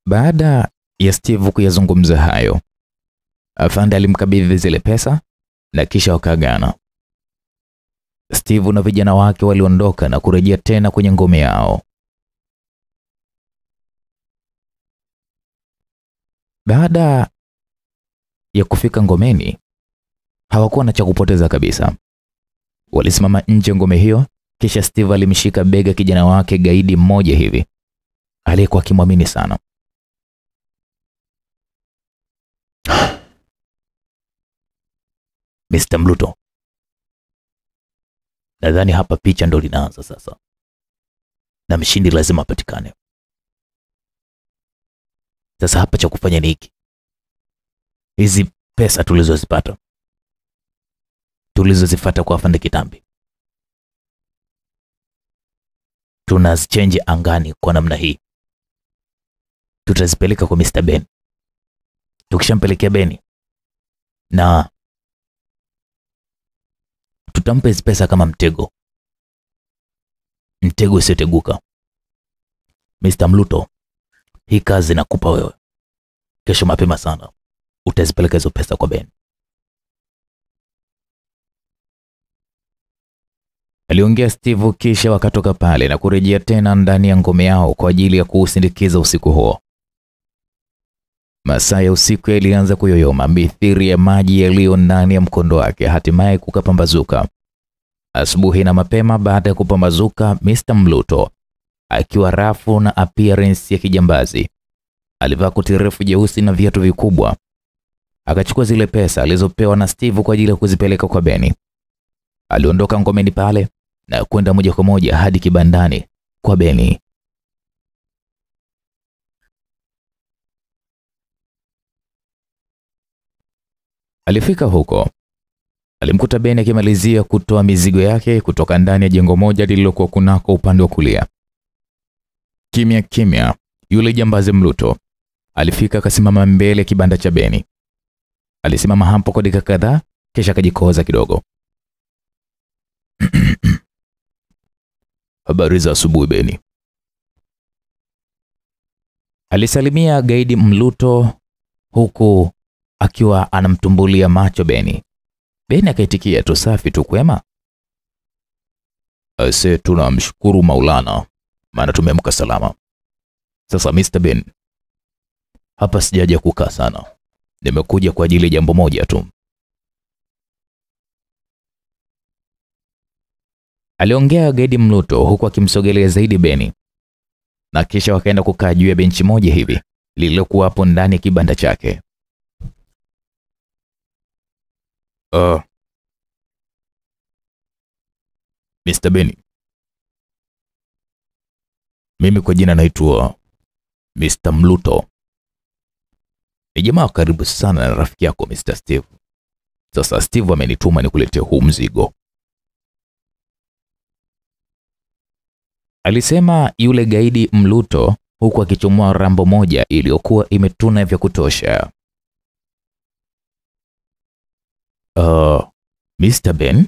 Baada ya Steve kuyazungumza hayo, afande alimkabidhi zile pesa na kisha wakaagana. Steve na vijana wake waliondoka na kurejea tena kwenye ngome yao. Baada ya kufika ngomeni, hawakuwa na cha kupoteza kabisa. Walisimama nje ngome hiyo, kisha Steve alimshika bega kijana wake gaidi mmoja hivi aliyekuwa akimwamini sana. Mr. Mluto, nadhani hapa picha ndo linaanza sasa, na mshindi lazima apatikane. Sasa hapa cha kufanya ni hiki, hizi pesa tulizozipata tulizozifata kwa afande Kitambi tunazichenji angani kwa namna hii, tutazipeleka kwa Mr. Ben. Tukishampelekea Beni na tutampa hizi pesa kama mtego, mtego usioteguka. Mr. Mluto, hii kazi nakupa wewe. Kesho mapema sana utazipeleka hizo pesa kwa Ben. Aliongea Steve kisha wakatoka pale na kurejea tena ndani ya ngome yao kwa ajili ya kuusindikiza usiku huo. Masaa ya usiku yalianza kuyoyoma mithiri ya maji yaliyo ndani ya mkondo wake, hatimaye kukapambazuka. Asubuhi na mapema baada ya kupambazuka, Mr. Mluto akiwa rafu na appearance ya kijambazi, alivaa koti refu jeusi na viatu vikubwa. Akachukua zile pesa alizopewa na Steve kwa ajili ya kuzipeleka kwa Beni. Aliondoka ngomeni pale na kwenda moja kwa moja hadi kibandani kwa Beni. Alifika huko, alimkuta Beni akimalizia kutoa mizigo yake kutoka ndani ya jengo moja lililokuwa kunako upande wa kulia. Kimya kimya, yule jambazi Mluto alifika akasimama mbele ya kibanda cha Beni. Alisimama hapo kwa dakika kadhaa, kisha akajikoza kidogo. Habari za asubuhi Beni. Alisalimia gaidi Mluto huku akiwa anamtumbulia macho Beni. Beni akaitikia tu safi tu, kwema. Ase, tunamshukuru Maulana maana tumeamka salama. Sasa Mr. Ben, hapa sijaja kukaa sana, nimekuja kwa ajili ya jambo moja tu. Aliongea Gedi Mluto huku akimsogelea zaidi Beni, na kisha wakaenda kukaa juu ya benchi moja hivi lililokuwa hapo ndani ya kibanda chake. Uh, Mr. Beni, mimi kwa jina naitwa Mr. Mluto. Ni jamaa karibu sana na rafiki yako Mr. Steve. Sasa Steve amenituma nikuletee huu mzigo. Alisema yule gaidi Mluto huku akichomoa rambo moja iliyokuwa imetuna vya kutosha. Uh, Mr. Ben,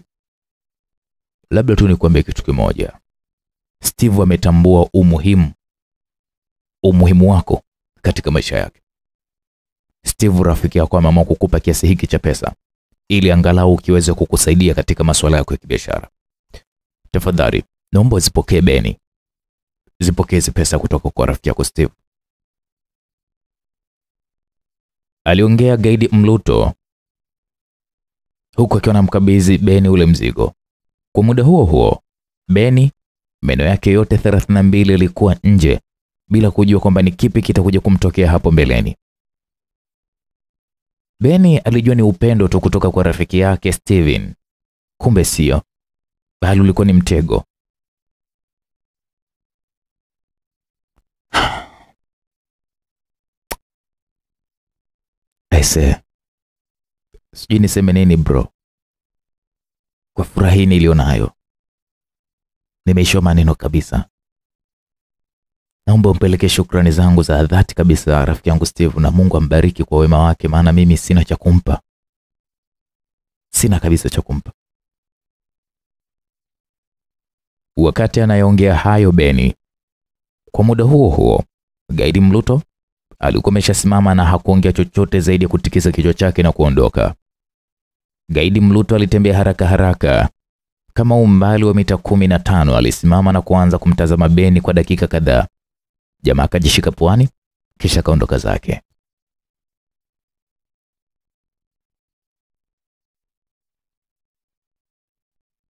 labda tu nikwambie kitu kimoja. Steve ametambua umuhimu umuhimu wako katika maisha yake. Steve rafiki yako ameamua kukupa kiasi hiki cha pesa ili angalau kiweze kukusaidia katika masuala yako ya kibiashara. Tafadhali naomba zipokee Beni, zipokee hizi pesa kutoka kwa rafiki yako Steve. Aliongea gaidi Mluto huku akiwa anamkabidhi Beni ule mzigo. Kwa muda huo huo, Beni meno yake yote 32 yalikuwa nje bila kujua kwamba ni kipi kitakuja kumtokea hapo mbeleni. Beni alijua ni upendo tu kutoka kwa rafiki yake Steven. Kumbe sio, bali ulikuwa ni mtego. Aise, sijui niseme nini bro, kwa furaha hii nilionayo nimeishiwa maneno kabisa. Naomba umpeleke shukrani zangu za dhati kabisa rafiki yangu Steve, na Mungu ambariki kwa wema wake, maana mimi sina cha kumpa, sina kabisa cha kumpa. Wakati anayeongea hayo Beni, kwa muda huo huo gaidi Mluto alikuwa ameshasimama na hakuongea chochote zaidi ya kutikisa kichwa chake na kuondoka. Gaidi Mluto alitembea haraka haraka kama umbali wa mita kumi na tano. Alisimama na kuanza kumtazama Beni kwa dakika kadhaa. Jamaa akajishika puani, kisha akaondoka zake.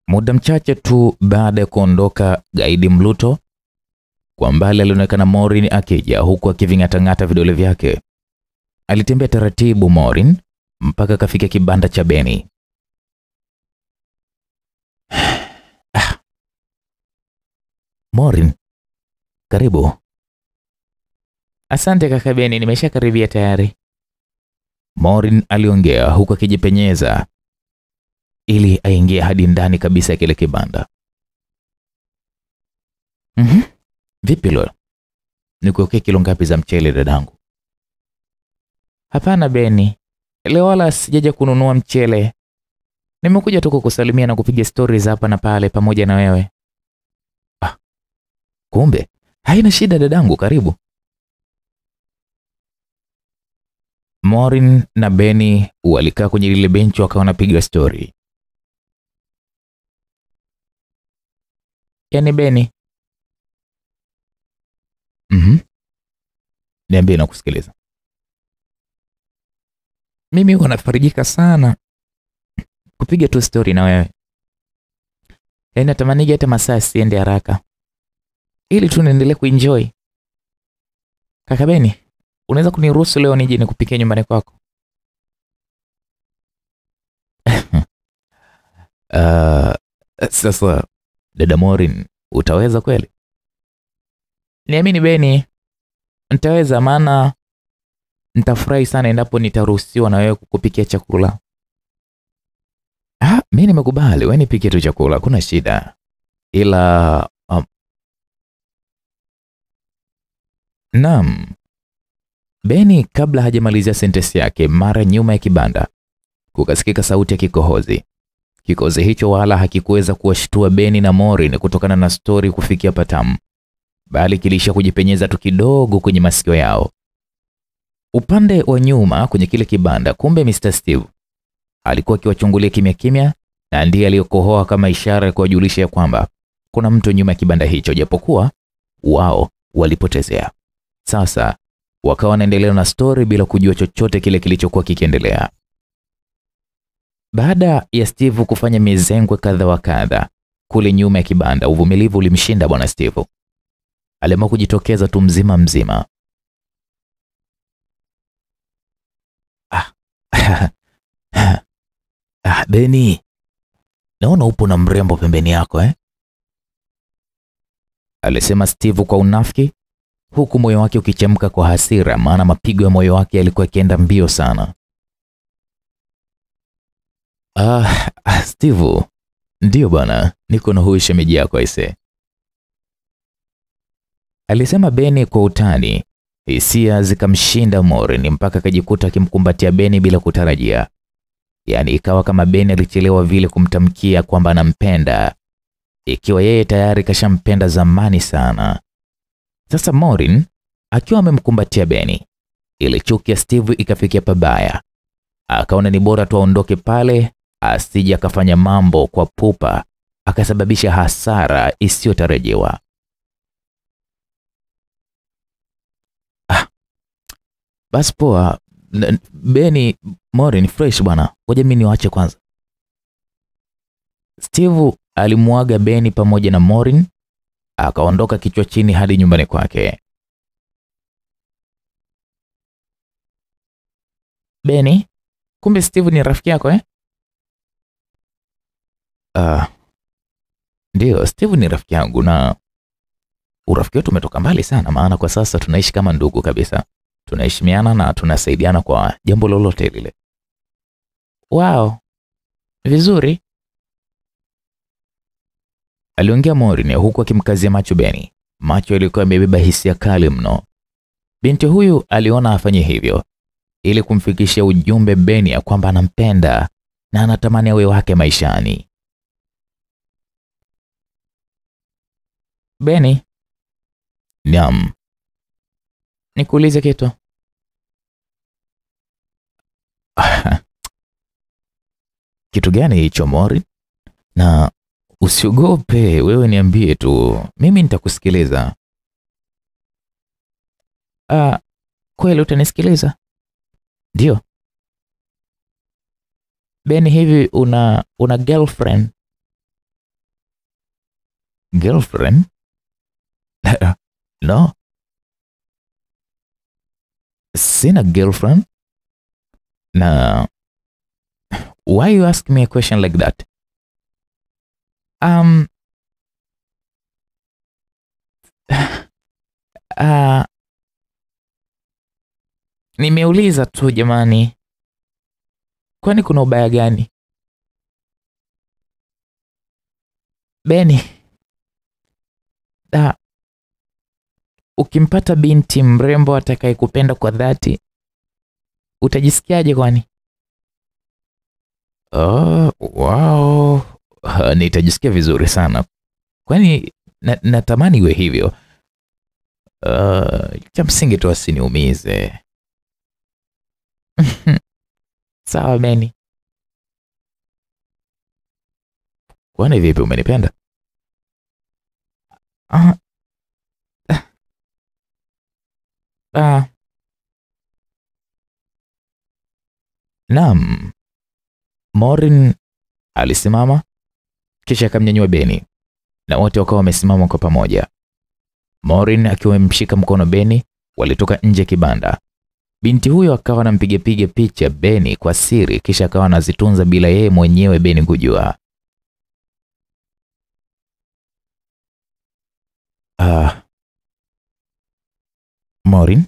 Muda mchache tu baada ya kuondoka gaidi Mluto, kwa mbali alionekana Morin akija huku akiving'atang'ata vidole vyake. Alitembea taratibu Morin mpaka kafika kibanda cha Beni. Ah. Morin, karibu. Asante kaka Beni, nimeshakaribia tayari. Morin aliongea huku akijipenyeza ili aingie hadi ndani kabisa ya kile kibanda. Mhm. Vipi lo? Nikuwekee kilo ngapi za mchele dadangu? Hapana Beni, leo wala sijaja kununua mchele. Nimekuja tu kukusalimia na kupiga stories hapa na pale pamoja na wewe. Ah, kumbe haina shida dadangu, karibu. Morin na Beni walikaa kwenye lile benchi wakawa wanapiga story. Yaani Beni? Mhm. Mm Niambie na kusikiliza. Mimi huwa nafarijika sana kupiga tu story na wewe. Yaani natamani hata masaa siende haraka ili tu niendelee kuenjoy. Kaka Beni, unaweza kuniruhusu leo nije nikupikie nyumbani kwako? Uh, sasa dada Morin, utaweza kweli? Niamini Beni, nitaweza, maana nitafurahi sana endapo nitaruhusiwa na wewe kukupikia chakula. Ah, mimi nimekubali, wewe nipikie tu chakula, kuna shida, ila um, naam. Beni kabla hajamalizia sentensi yake, mara nyuma ya kibanda kukasikika sauti ya kikohozi. Kikohozi hicho wala hakikuweza kuwashtua Beni na Morin kutokana na stori kufikia patamu, bali kilisha kujipenyeza tu kidogo kwenye masikio yao. Upande wa nyuma kwenye kile kibanda, kumbe Mr. Steve alikuwa akiwachungulia kimya kimya, na ndiye aliyokohoa kama ishara ya kuwajulisha ya kwamba kuna mtu nyuma ya kibanda hicho, japokuwa wao walipotezea. Sasa wakawa wanaendelea na stori bila kujua chochote kile kilichokuwa kikiendelea. Baada ya Steve kufanya mizengwe kadha wa kadha kule nyuma ya kibanda, uvumilivu ulimshinda bwana Steve. Aliamua kujitokeza tu mzima mzima. Ah, Beni, naona upo na mrembo pembeni yako eh? Alisema Steve kwa unafiki, huku moyo wake ukichemka kwa hasira, maana mapigo ya moyo wake yalikuwa yakienda mbio sana. Ah, ah, Steve, ndiyo bana, niko na huyu shemeji yako aise, alisema Beni kwa utani. Hisia zikamshinda Morin mpaka akajikuta akimkumbatia Beni bila kutarajia. Yaani ikawa kama Beni alichelewa vile kumtamkia kwamba anampenda, ikiwa yeye tayari kashampenda zamani sana. Sasa Morin akiwa amemkumbatia Beni, ile chuki ya Steve ikafikia pabaya. Akaona ni bora tu aondoke pale, asije akafanya mambo kwa pupa, akasababisha hasara isiyotarajiwa. Basi poa, Beni Beni, Morin fresh bwana, ngoja mimi niwaache kwanza. Steve alimwaga Beni pamoja na Morin akaondoka kichwa chini hadi nyumbani kwake. Beni, kumbe Steve ni rafiki yako eh? Uh, ndiyo, Steve ni rafiki yangu na urafiki wetu umetoka mbali sana, maana kwa sasa tunaishi kama ndugu kabisa. Tunaheshimiana na tunasaidiana kwa jambo lolote lile. Wao vizuri, aliongea Morin huku akimkazia macho Beni. Macho yalikuwa yamebeba hisia kali mno. Binti huyu aliona afanye hivyo ili kumfikishia ujumbe Beni ya kwamba anampenda na anatamani awe wake maishani. Beni, naam, nikuulize kitu. Kitu gani hicho Mori? Na usiogope, wewe niambie tu, mimi nitakusikiliza. Ah, kweli utanisikiliza? Ndio. Beni, hivi una una girlfriend? Girlfriend? No. Sina girlfriend. Na why you ask me a question like that? Um uh, nimeuliza tu jamani. Kwani kuna ubaya gani? Beni, da, ukimpata binti mrembo atakayekupenda kwa dhati utajisikiaje kwani? Oh, wow. Uh, nitajisikia vizuri sana kwani na, natamani iwe hivyo. Uh, cha msingi tu asiniumize. Sawa Beni. Kwani vipi, umenipenda? Ah. Ah. Naam. Morin alisimama kisha akamnyanyua Beni na wote wakawa wamesimama kwa pamoja. Morin akiwa amemshika mkono Beni, walitoka nje kibanda. Binti huyo akawa anampigapiga picha Beni kwa siri, kisha akawa anazitunza bila yeye mwenyewe Beni kujua. Ah, Morin,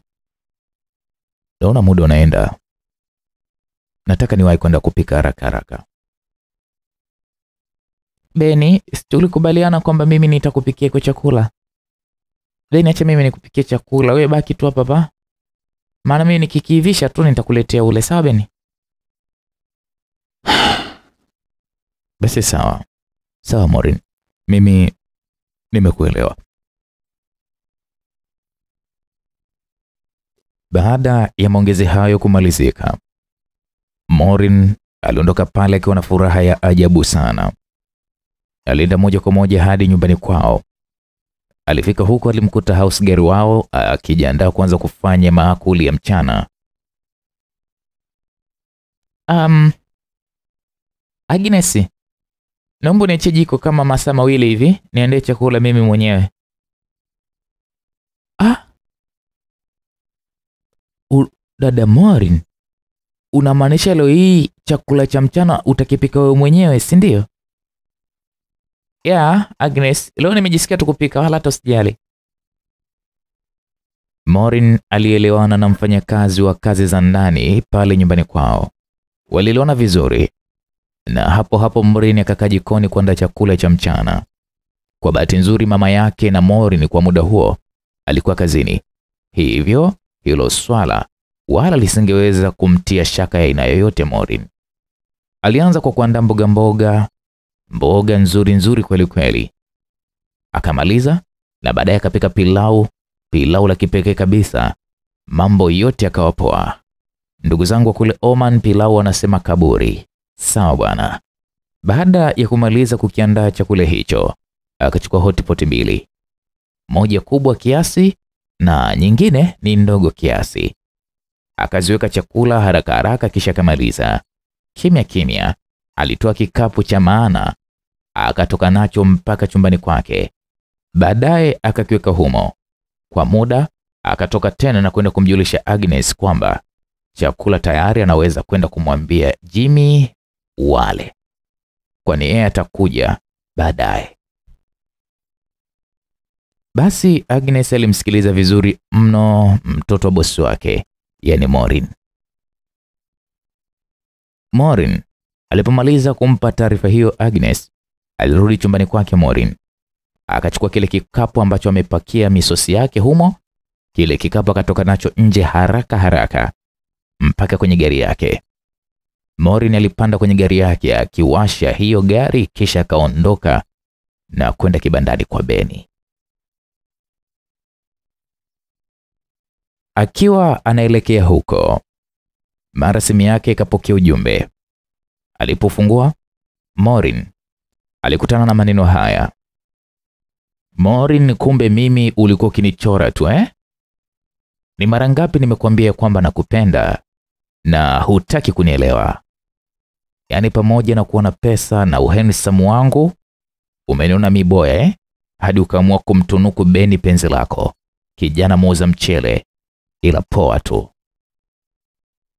naona muda unaenda, nataka niwahi kwenda kupika haraka haraka. Beni, si tulikubaliana kwamba mimi nitakupikia kwa chakula? Beni, acha mimi nikupikie chakula, wewe baki tu hapa hapa, maana mimi nikikiivisha tu nitakuletea ule. Sawa Beni? Basi sawa sawa, Morin, mimi nimekuelewa. Baada ya maongezi hayo kumalizika, Morin aliondoka pale akiwa na furaha ya ajabu sana. Alienda moja kwa moja hadi nyumbani kwao. Alifika huko, alimkuta house girl wao akijiandaa kuanza kufanya maakuli ya mchana. Um, Agnes, naomba uniachie jiko kama masaa mawili hivi niendee chakula mimi mwenyewe. Ah, dada Morin, unamaanisha leo hii chakula cha mchana utakipika wewe mwenyewe, si ndio? Yeah, Agnes, leo nimejisikia tu kupika wala hata usijali. Morin alielewana na mfanyakazi wa kazi za ndani pale nyumbani kwao. Waliliona vizuri. Na hapo hapo Morin akakaa jikoni kuandaa chakula cha mchana. Kwa bahati nzuri mama yake na Morin kwa muda huo alikuwa kazini. Hivyo hilo swala wala lisingeweza kumtia shaka ya aina yoyote Morin. Alianza kwa kuandaa mboga mboga mboga nzuri nzuri kweli kweli. Akamaliza na baadaye akapika pilau, pilau la kipekee kabisa. Mambo yote yakawa poa. Ndugu zangu wa kule Oman, pilau wanasema kaburi. Sawa bwana. Baada ya kumaliza kukiandaa chakula hicho, akachukua hotpot mbili, moja kubwa kiasi na nyingine ni ndogo kiasi. Akaziweka chakula haraka haraka, kisha akamaliza kimya kimya alitoa kikapu cha maana akatoka nacho mpaka chumbani kwake. Baadaye akakiweka humo kwa muda, akatoka tena na kwenda kumjulisha Agnes kwamba chakula tayari, anaweza kwenda kumwambia Jimmy wale, kwani yeye atakuja baadaye. Basi Agnes alimsikiliza vizuri mno mtoto wa bosi wake, yani Morin. Morin Alipomaliza kumpa taarifa hiyo Agnes, alirudi chumbani kwake Morin. Akachukua kile kikapu ambacho amepakia misosi yake humo. Kile kikapu akatoka nacho nje haraka haraka mpaka kwenye gari yake. Morin alipanda kwenye gari yake akiwasha hiyo gari kisha akaondoka na kwenda kibandani kwa Beni. Akiwa anaelekea huko, mara simu yake ikapokea ujumbe. Alipofungua, Morin alikutana na maneno haya: Morin, kumbe mimi ulikuwa ukinichora tu eh? Ni mara ngapi nimekuambia kwamba nakupenda na hutaki kunielewa? Yaani, pamoja na kuona pesa na uhensamu wangu umeniona miboya eh? Hadi ukaamua kumtunuku Beni penzi lako, kijana muuza mchele, ila poa tu.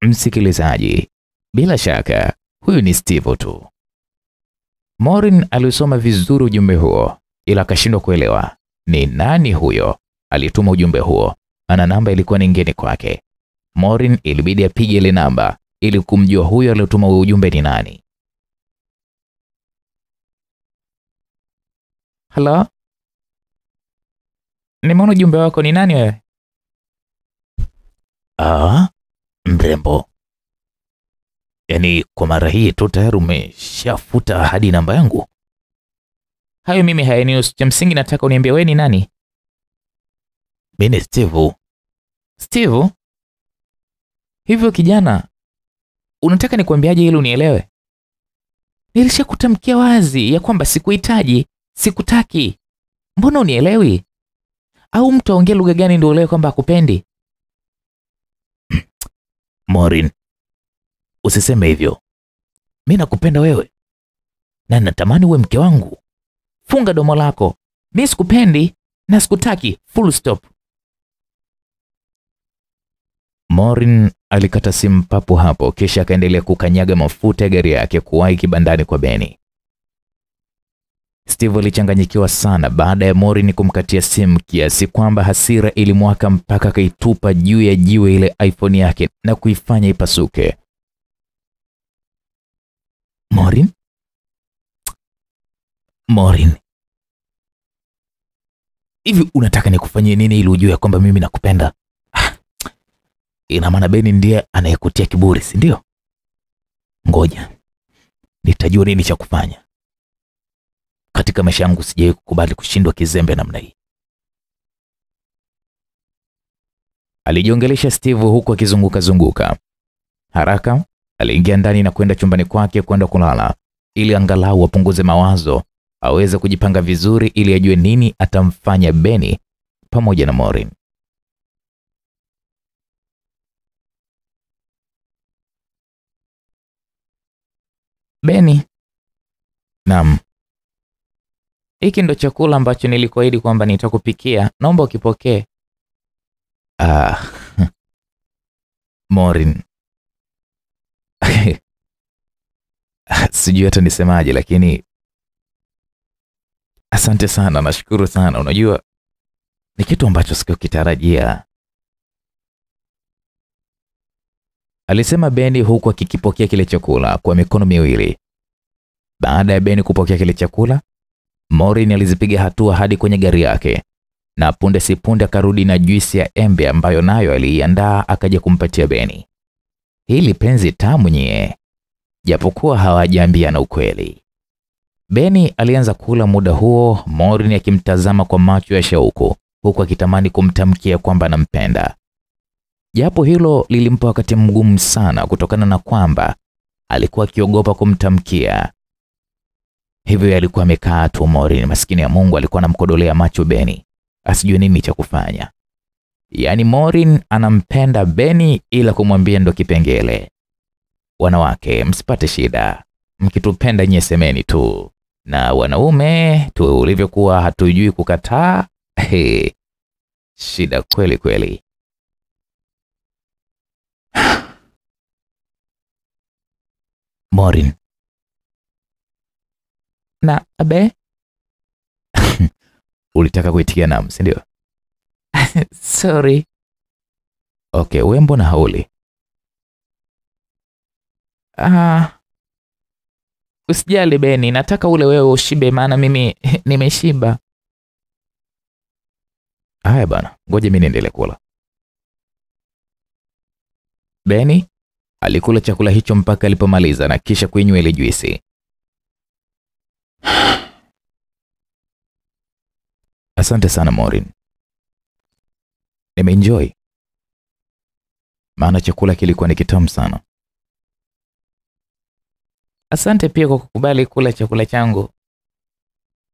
Msikilizaji, bila shaka huyu ni Steve tu. Morin alisoma vizuri ujumbe huo, ila akashindwa kuelewa ni nani huyo alituma ujumbe huo. Ana namba ilikuwa ni ngeni kwake. Morin ilibidi apige ile namba ili kumjua huyo aliyotuma ujumbe ni nani. Halo, nimeona ujumbe wako. Ni nani wewe? Ah, mrembo, yaani kwa mara hii tu tayari umeshafuta hadi namba yangu? Hayo mimi hayanihusu. Cha msingi nataka uniambie wewe ni nani? Mimi ni Steve. Steve? Hivyo kijana, unataka nikuambiaje ili unielewe? Nilishakutamkia wazi ya kwamba sikuhitaji, sikutaki. Mbona unielewi? Au mtu aongee lugha gani ndio uelewe kwamba hakupendi? Morin, usiseme hivyo. Mi nakupenda wewe na natamani uwe mke wangu. Funga domo lako. Mi sikupendi na sikutaki, full stop. Morin alikata simu papo hapo, kisha akaendelea kukanyaga mafuta ya gari yake kuwahi kibandani kwa Beni. Steve alichanganyikiwa sana baada ya Morin kumkatia simu kiasi kwamba hasira ilimwaka mpaka akaitupa juu ya jiwe ile iPhone yake na kuifanya ipasuke. Morin? Morin, hivi unataka nikufanyie nini ili ujue kwamba mimi nakupenda? Ah, ina maana Beni ndiye anayekutia kiburi, si ndio? Ngoja nitajua nini cha kufanya. Katika maisha yangu sijawahi kukubali kushindwa kizembe namna hii. Alijiongelesha Steve huku akizunguka zunguka. Haraka aliingia ndani na kwenda chumbani kwake kwenda kulala ili angalau apunguze mawazo, aweze kujipanga vizuri ili ajue nini atamfanya Beni pamoja na Maureen. Beni, Naam, hiki ndo chakula ambacho nilikuahidi kwamba nitakupikia. Naomba ukipokee. ah, Morin Sijui hata nisemaje, lakini asante sana, nashukuru sana. Unajua ni kitu ambacho sikukitarajia, alisema Beni huku akikipokea kile chakula kwa mikono miwili. Baada ya Beni kupokea kile chakula, Maureen alizipiga hatua hadi kwenye gari yake, na punde si punde akarudi na juisi ya embe ambayo nayo aliiandaa akaja kumpatia Beni. Hili penzi tamu nyie, japokuwa hawajaambiana ukweli. Beni alianza kula muda huo, Morin akimtazama kwa macho ya shauku, huku akitamani kumtamkia kwamba anampenda, japo hilo lilimpa wakati mgumu sana, kutokana na kwamba alikuwa akiogopa kumtamkia. Hivyo alikuwa amekaa tu. morini, maskini ya Mungu alikuwa anamkodolea macho Beni, asijue nini cha kufanya. Yaani Morin anampenda Beni, ila kumwambia ndo kipengele. Wanawake msipate shida, mkitupenda nyie semeni tu, na wanaume tu ulivyokuwa hatujui kukataa. He, shida kweli kweli. Maureen, Na abe, ulitaka kuitikia nam, si ndio? sorry. Okay, wewe mbona hauli? Ah, usijali Beni, nataka ule wewe ushibe, maana mimi nimeshiba. Haya bana, ngoja mimi niendelee kula. Beni alikula chakula hicho mpaka alipomaliza na kisha kuinywa ile juisi. Asante sana Maureen, nimeenjoy, maana chakula kilikuwa ni kitamu sana. Asante pia kwa kukubali kula chakula changu.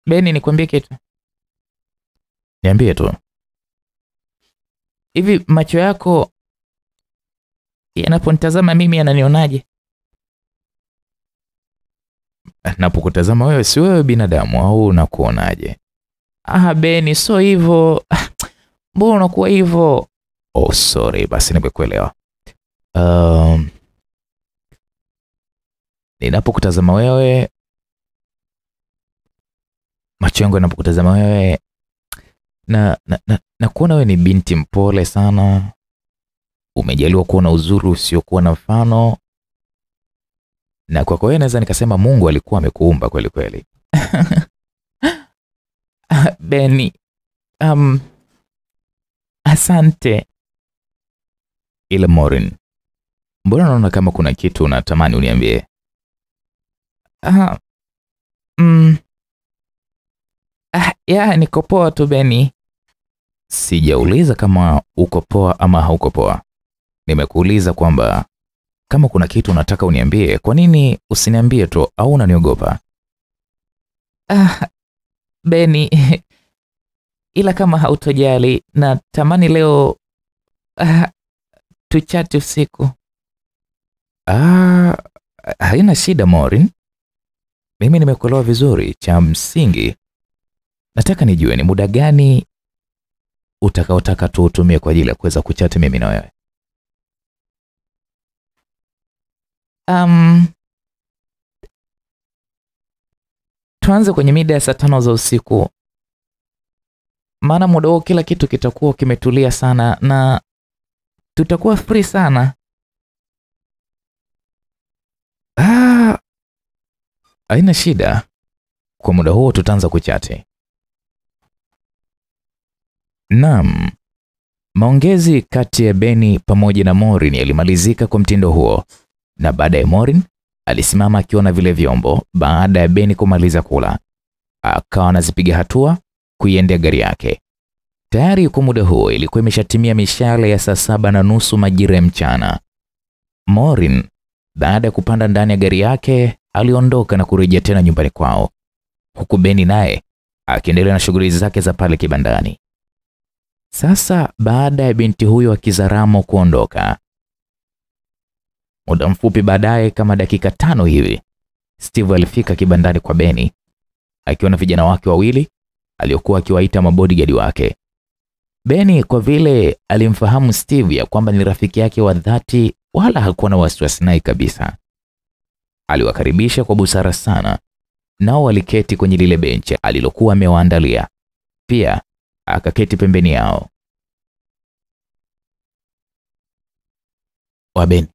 Beni, nikwambie kitu. Niambie tu. Hivi macho yako yanaponitazama mimi yananionaje? Napokutazama wewe, si wewe binadamu au unakuonaje? Ah, Beni, so hivyo. Ah, Mbona unakuwa hivyo? Oh, sorry, basi nimekuelewa. Um, ninapokutazama wewe, macho yangu yanapokutazama wewe na, na, na, na kuona wewe ni binti mpole sana, umejaliwa kuwa na uzuri usiokuwa na mfano, na kwako wewe naweza nikasema Mungu alikuwa amekuumba kweli kweli. Beni, um, asante. Ila Morin, mbona naona kama kuna kitu unatamani uniambie? Ah, mm, ah, ya niko poa tu Beni. Sijauliza kama uko poa ama hauko poa. Nimekuuliza kwamba kama kuna kitu unataka uniambie, kwa nini usiniambie tu au unaniogopa? Ah, Beni, ila kama hautojali na tamani leo ah, tuchati usiku. Ah, haina shida Maureen. Mimi nimekuelewa vizuri. Cha msingi nataka nijue ni muda gani utakaotaka tuutumie kwa ajili ya kuweza kuchati mimi na wewe. Um, tuanze kwenye mida ya saa tano za usiku, maana muda huo kila kitu kitakuwa kimetulia sana na tutakuwa free sana. Ah, shida. Kwa muda huo tutaanza kuchati. nam Maongezi kati ya Beni pamoja na morin yalimalizika kwa mtindo huo, na baadaye Morin alisimama akiwa na vile vyombo baada ya Beni kumaliza kula. akawa anazipiga hatua kuiendea gari yake. Tayari kwa muda huo ilikuwa imeshatimia mishale ya saa saba na nusu majira ya mchana. Morin baada ya kupanda ndani ya gari yake aliondoka na kurejea tena nyumbani kwao, huku Beni naye akiendelea na shughuli zake za pale kibandani. Sasa baada ya binti huyo akizaramo Kizaramo kuondoka, muda mfupi baadaye, kama dakika tano hivi, Steve alifika kibandani kwa Beni akiwa na vijana wake wawili aliokuwa akiwaita mabodyguard wake. Beni kwa vile alimfahamu Steve ya kwamba ni rafiki yake wa dhati, wala hakuwa na wasiwasi naye kabisa. Aliwakaribisha kwa busara sana, nao waliketi kwenye lile benchi alilokuwa amewaandalia. Pia akaketi pembeni yao. Wabeni,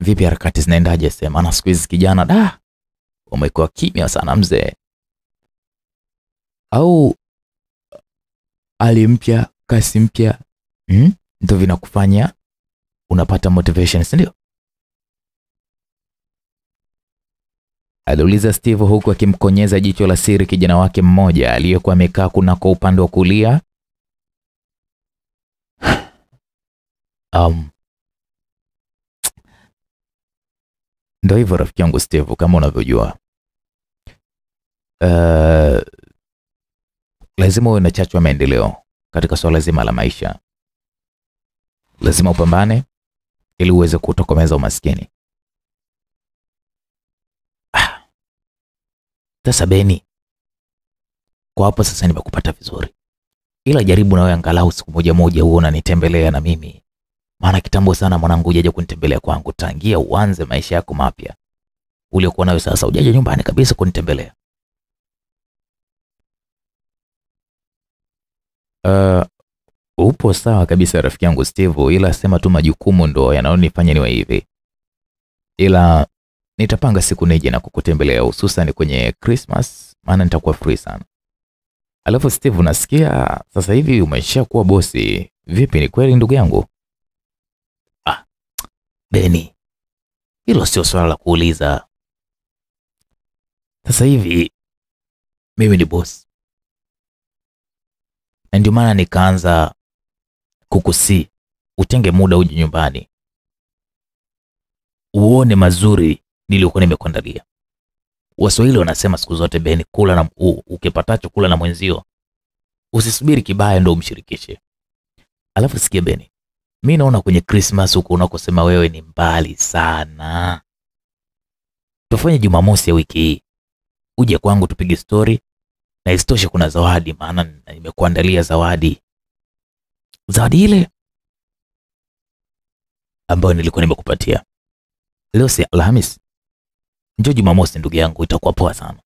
vipi harakati zinaendaje? Sema na siku hizi kijana, da, umekuwa kimya sana mzee. Au hali mpya, kasi mpya, hmm? Ndio vinakufanya unapata motivation, si ndio? aliuliza Steve huku akimkonyeza jicho la siri kijana wake mmoja aliyekuwa amekaa kunako upande wa kulia. Um, ndo hivyo rafiki yangu Steve, kama unavyojua uh, lazima uwe na chachu ya maendeleo katika swala zima la maisha. Lazima upambane ili uweze kutokomeza umaskini. Sasa Beni, kwa hapo sasa nimekupata vizuri, ila jaribu nawe angalau siku moja moja huo unanitembelea na mimi, maana kitambo sana mwanangu hujaja kunitembelea kwangu, tangia uanze maisha yako mapya uliokuwa nayo sasa, hujaja nyumbani kabisa kunitembelea. Uh, upo sawa kabisa rafiki yangu Steve, ila sema tu majukumu ndo yanayonifanya niwe hivi, ila nitapanga siku nije na kukutembelea hususan kwenye Christmas, maana nitakuwa free sana. Alafu Steve, unasikia sasa hivi umesha kuwa bosi. Vipi, ni kweli ndugu yangu? Beni, hilo sio swala la kuuliza. Sasa hivi mimi ni bosi, na ndio maana nikaanza kukusi utenge muda uje nyumbani uone mazuri niliyokuwa nimekuandalia. Waswahili wanasema siku zote Beni, kula na u, ukipatacho kula na mwenzio, usisubiri kibaya ndo umshirikishe. Alafu sikia Beni, mi naona kwenye Christmas huko unakosema wewe ni mbali sana. Tufanye Jumamosi ya wiki hii, uje kwangu tupige stori, na isitoshe kuna zawadi, maana nimekuandalia zawadi. Zawadi ile ambayo nilikuwa nimekupatia leo, si Alhamis? Njoo Jumamosi ndugu yangu, itakuwa poa sana.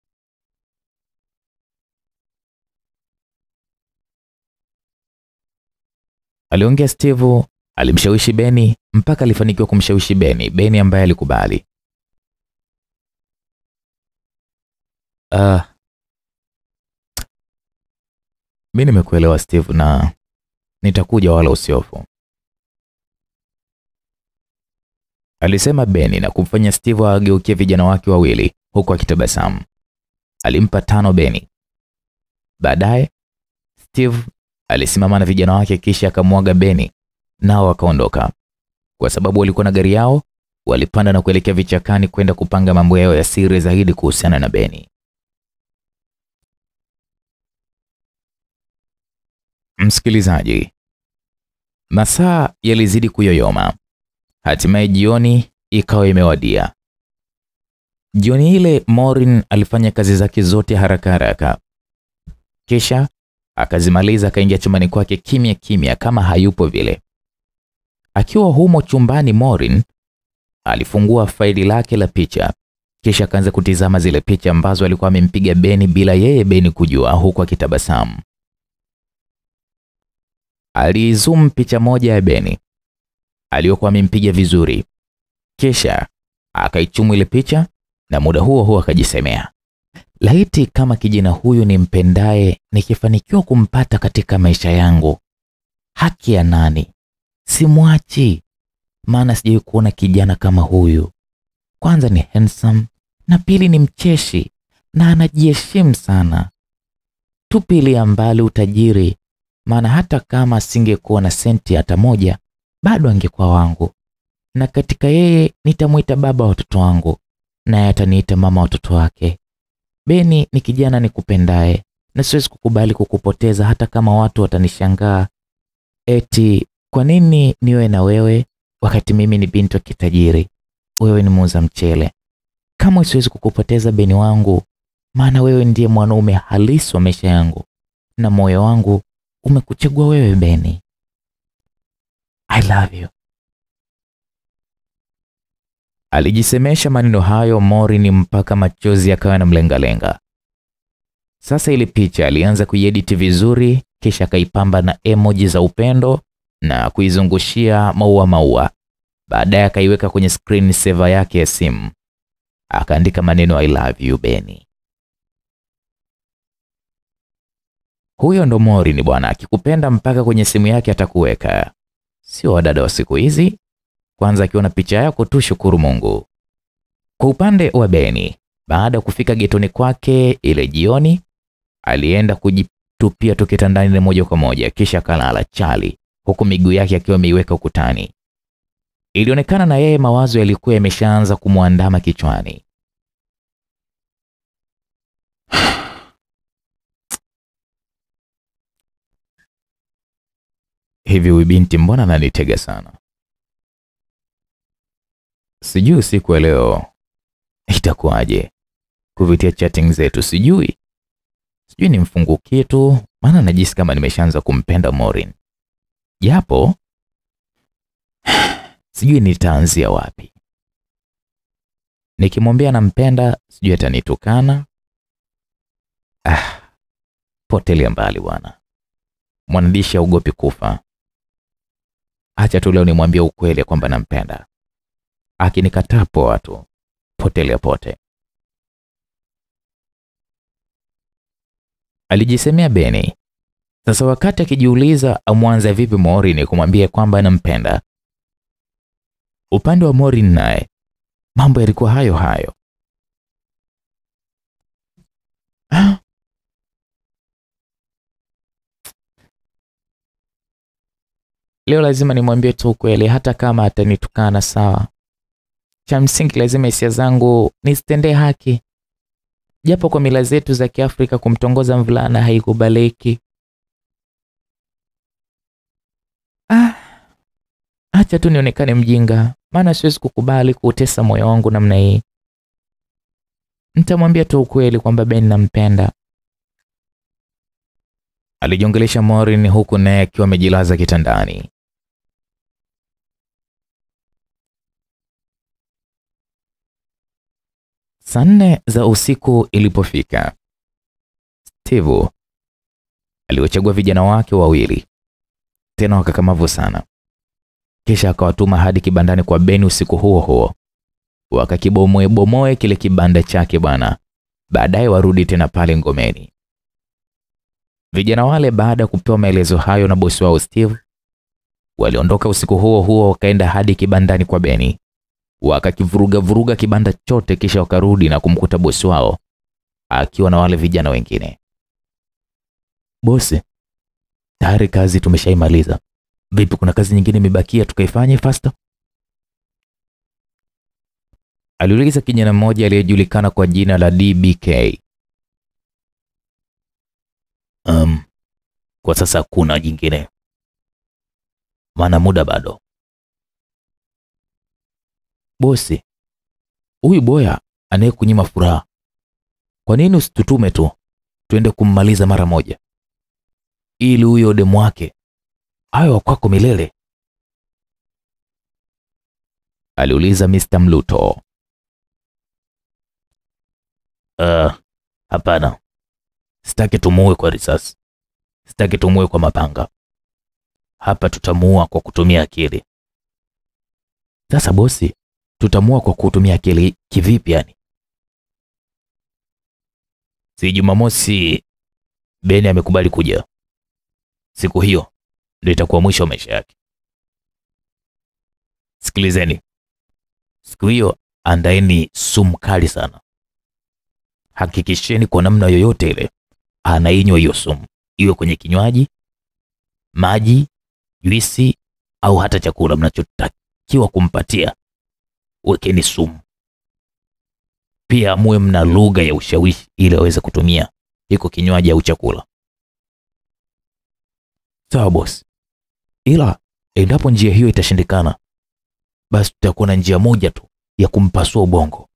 Aliongea Steve, alimshawishi Beni mpaka alifanikiwa kumshawishi Beni, Beni ambaye alikubali. Uh, mi nimekuelewa Steve, na nitakuja wala usiofu, alisema Beni na kumfanya Steve ageukie vijana wake wawili huku akitabasamu. Alimpa tano Beni. Baadaye Steve alisimama na vijana wake kisha akamwaga Beni, nao wakaondoka. Kwa sababu walikuwa na gari yao, walipanda na kuelekea vichakani kwenda kupanga mambo yao ya siri zaidi kuhusiana na Beni. Msikilizaji, masaa yalizidi kuyoyoma. Hatimaye jioni ikawa imewadia. Jioni ile Morin alifanya kazi zake zote haraka haraka, kisha akazimaliza akaingia chumbani kwake kimya kimya kama hayupo vile. Akiwa humo chumbani, Morin alifungua faili lake la picha, kisha akaanza kutizama zile picha ambazo alikuwa amempiga Beni bila yeye Beni kujua, huku akitabasamu. Alizoom picha moja ya Beni aliyokuwa amempiga vizuri, kisha akaichumu ile picha, na muda huo huo akajisemea, laiti kama kijana huyu nimpendaye nikifanikiwa kumpata katika maisha yangu, haki ya nani? Simwachi, maana sijawahi kuona kijana kama huyu. Kwanza ni handsome na pili ni mcheshi, na anajiheshimu sana. Tupilia mbali utajiri, maana hata kama asingekuwa na senti hata moja, bado angekuwa wangu, na katika yeye nitamwita baba watoto wangu, naye ataniita mama watoto wake. Beni ni kijana nikupendaye, na siwezi kukubali kukupoteza, hata kama watu watanishangaa eti kwa nini niwe na wewe wakati mimi ni binti wa kitajiri, wewe ni muuza mchele. Kama siwezi kukupoteza Beni wangu, maana wewe ndiye mwanaume halisi wa maisha yangu, na moyo wangu umekuchagua wewe Beni. I love you. Alijisemesha maneno hayo Morin mpaka machozi yakawa yanamlengalenga. Sasa ile picha alianza kuiediti vizuri, kisha akaipamba na emoji za upendo na kuizungushia maua maua. Baadaye akaiweka kwenye screen saver yake ya simu, akaandika maneno I love you Beni. Huyo ndo Mori ni bwana, akikupenda mpaka kwenye simu yake atakuweka. Sio wadada wa siku hizi. Kwanza akiona picha yako tu shukuru Mungu. Kwa upande wa Beni, baada ya kufika getoni kwake ile jioni, alienda kujitupia tu kitandani moja kwa moja, kisha akalala chali, huku miguu yake akiwa ameiweka ukutani. Ilionekana na yeye mawazo yalikuwa yameshaanza kumwandama kichwani. Hivi huyu binti mbona ananitega sana? Sijui siku ya leo itakuwaje kupitia chatting zetu, sijui sijui nimfungukie tu, maana najisi kama nimeshaanza kumpenda Morin, japo sijui nitaanzia wapi. Nikimwambia nampenda, sijui atanitukana. Ah, potelea mbali bwana, mwandishi haugopi kufa. Acha tu leo nimwambie ukweli kwamba nampenda akinikataa poa tu, potelea pote. Alijisemea Beni. Sasa wakati akijiuliza amwanze vipi Morin kumwambia kwamba anampenda, upande wa Morin naye mambo yalikuwa hayo hayo. Ah. Leo lazima nimwambie tu ukweli, hata kama atanitukana sawa. Cha msingi lazima hisia zangu nisitendee haki, japo kwa mila zetu za Kiafrika kumtongoza mvulana haikubaliki. Ah, acha tu nionekane mjinga, maana siwezi kukubali kuutesa moyo wangu namna hii. Nitamwambia tu ukweli kwamba Ben nampenda. Alijiongelesha Morin huku naye akiwa amejilaza kitandani. Saa nne za usiku ilipofika, Steve aliwachagua vijana wake wawili tena wakakamavu sana, kisha akawatuma hadi kibandani kwa Beni usiku huo huo, wakakibomoe bomoe kile kibanda chake bwana, baadaye warudi tena pale ngomeni. Vijana wale baada ya kupewa maelezo hayo na bosi wao Steve, waliondoka usiku huo huo wakaenda hadi kibandani kwa Beni wakakivuruga vuruga kibanda chote, kisha wakarudi na kumkuta bosi wao akiwa na wale vijana wengine. Bosi, tayari kazi tumeshaimaliza. Vipi, kuna kazi nyingine imebakia tukaifanye fasta Aliuliza kijana mmoja aliyejulikana kwa jina la DBK. Um, kwa sasa hakuna jingine, maana muda bado. Bosi, huyu boya anayekunyima furaha, kwa nini usitutume tu? Tuende kummaliza mara moja, ili huyo demu wake awe wa kwako milele? Aliuliza Mr. Mluto. Uh, hapana, sitaki tumuue kwa risasi, sitaki tumuue kwa mapanga. Hapa tutamuua kwa kutumia akili. Sasa bosi, tutamua kwa kutumia akili kivipi yani? Si Jumamosi Beni amekubali kuja, siku hiyo ndio itakuwa mwisho wa maisha yake. Sikilizeni, siku hiyo andaeni sumu kali sana, hakikisheni kwa namna yoyote ile anainywa hiyo sumu, iwe kwenye kinywaji, maji, juisi au hata chakula mnachotakiwa kumpatia, wekeni sumu. Pia muwe mna lugha ya ushawishi ili aweze kutumia iko kinywaji au chakula. Sawa bosi, ila endapo njia hiyo itashindikana, basi tutakuwa na njia moja tu ya kumpasua ubongo,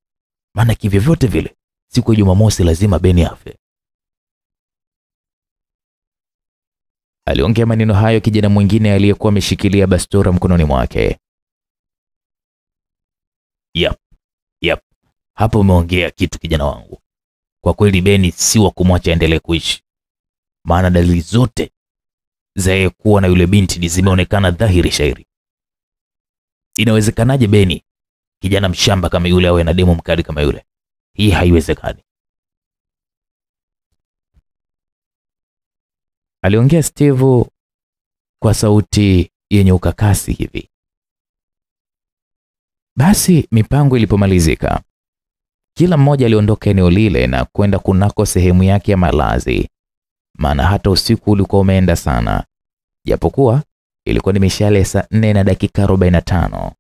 maana kivyovyote vile siku ya Jumamosi lazima Beni afe. Aliongea maneno hayo kijana mwingine aliyekuwa ameshikilia bastora mkononi mwake. Yep, yep. Hapo umeongea kitu kijana wangu. Kwa kweli Beni si wa kumwacha aendelee kuishi, maana dalili zote za yeye kuwa na yule binti zimeonekana dhahiri shairi. Inawezekanaje Beni kijana mshamba kama yule awe na demo mkali kama yule? Hii haiwezekani. Aliongea Steve kwa sauti yenye ukakasi hivi. Basi mipango ilipomalizika, kila mmoja aliondoka eneo lile na kwenda kunako sehemu yake ya malazi, maana hata usiku ulikuwa umeenda sana, japokuwa ilikuwa ni mishale saa4 na dakika 45.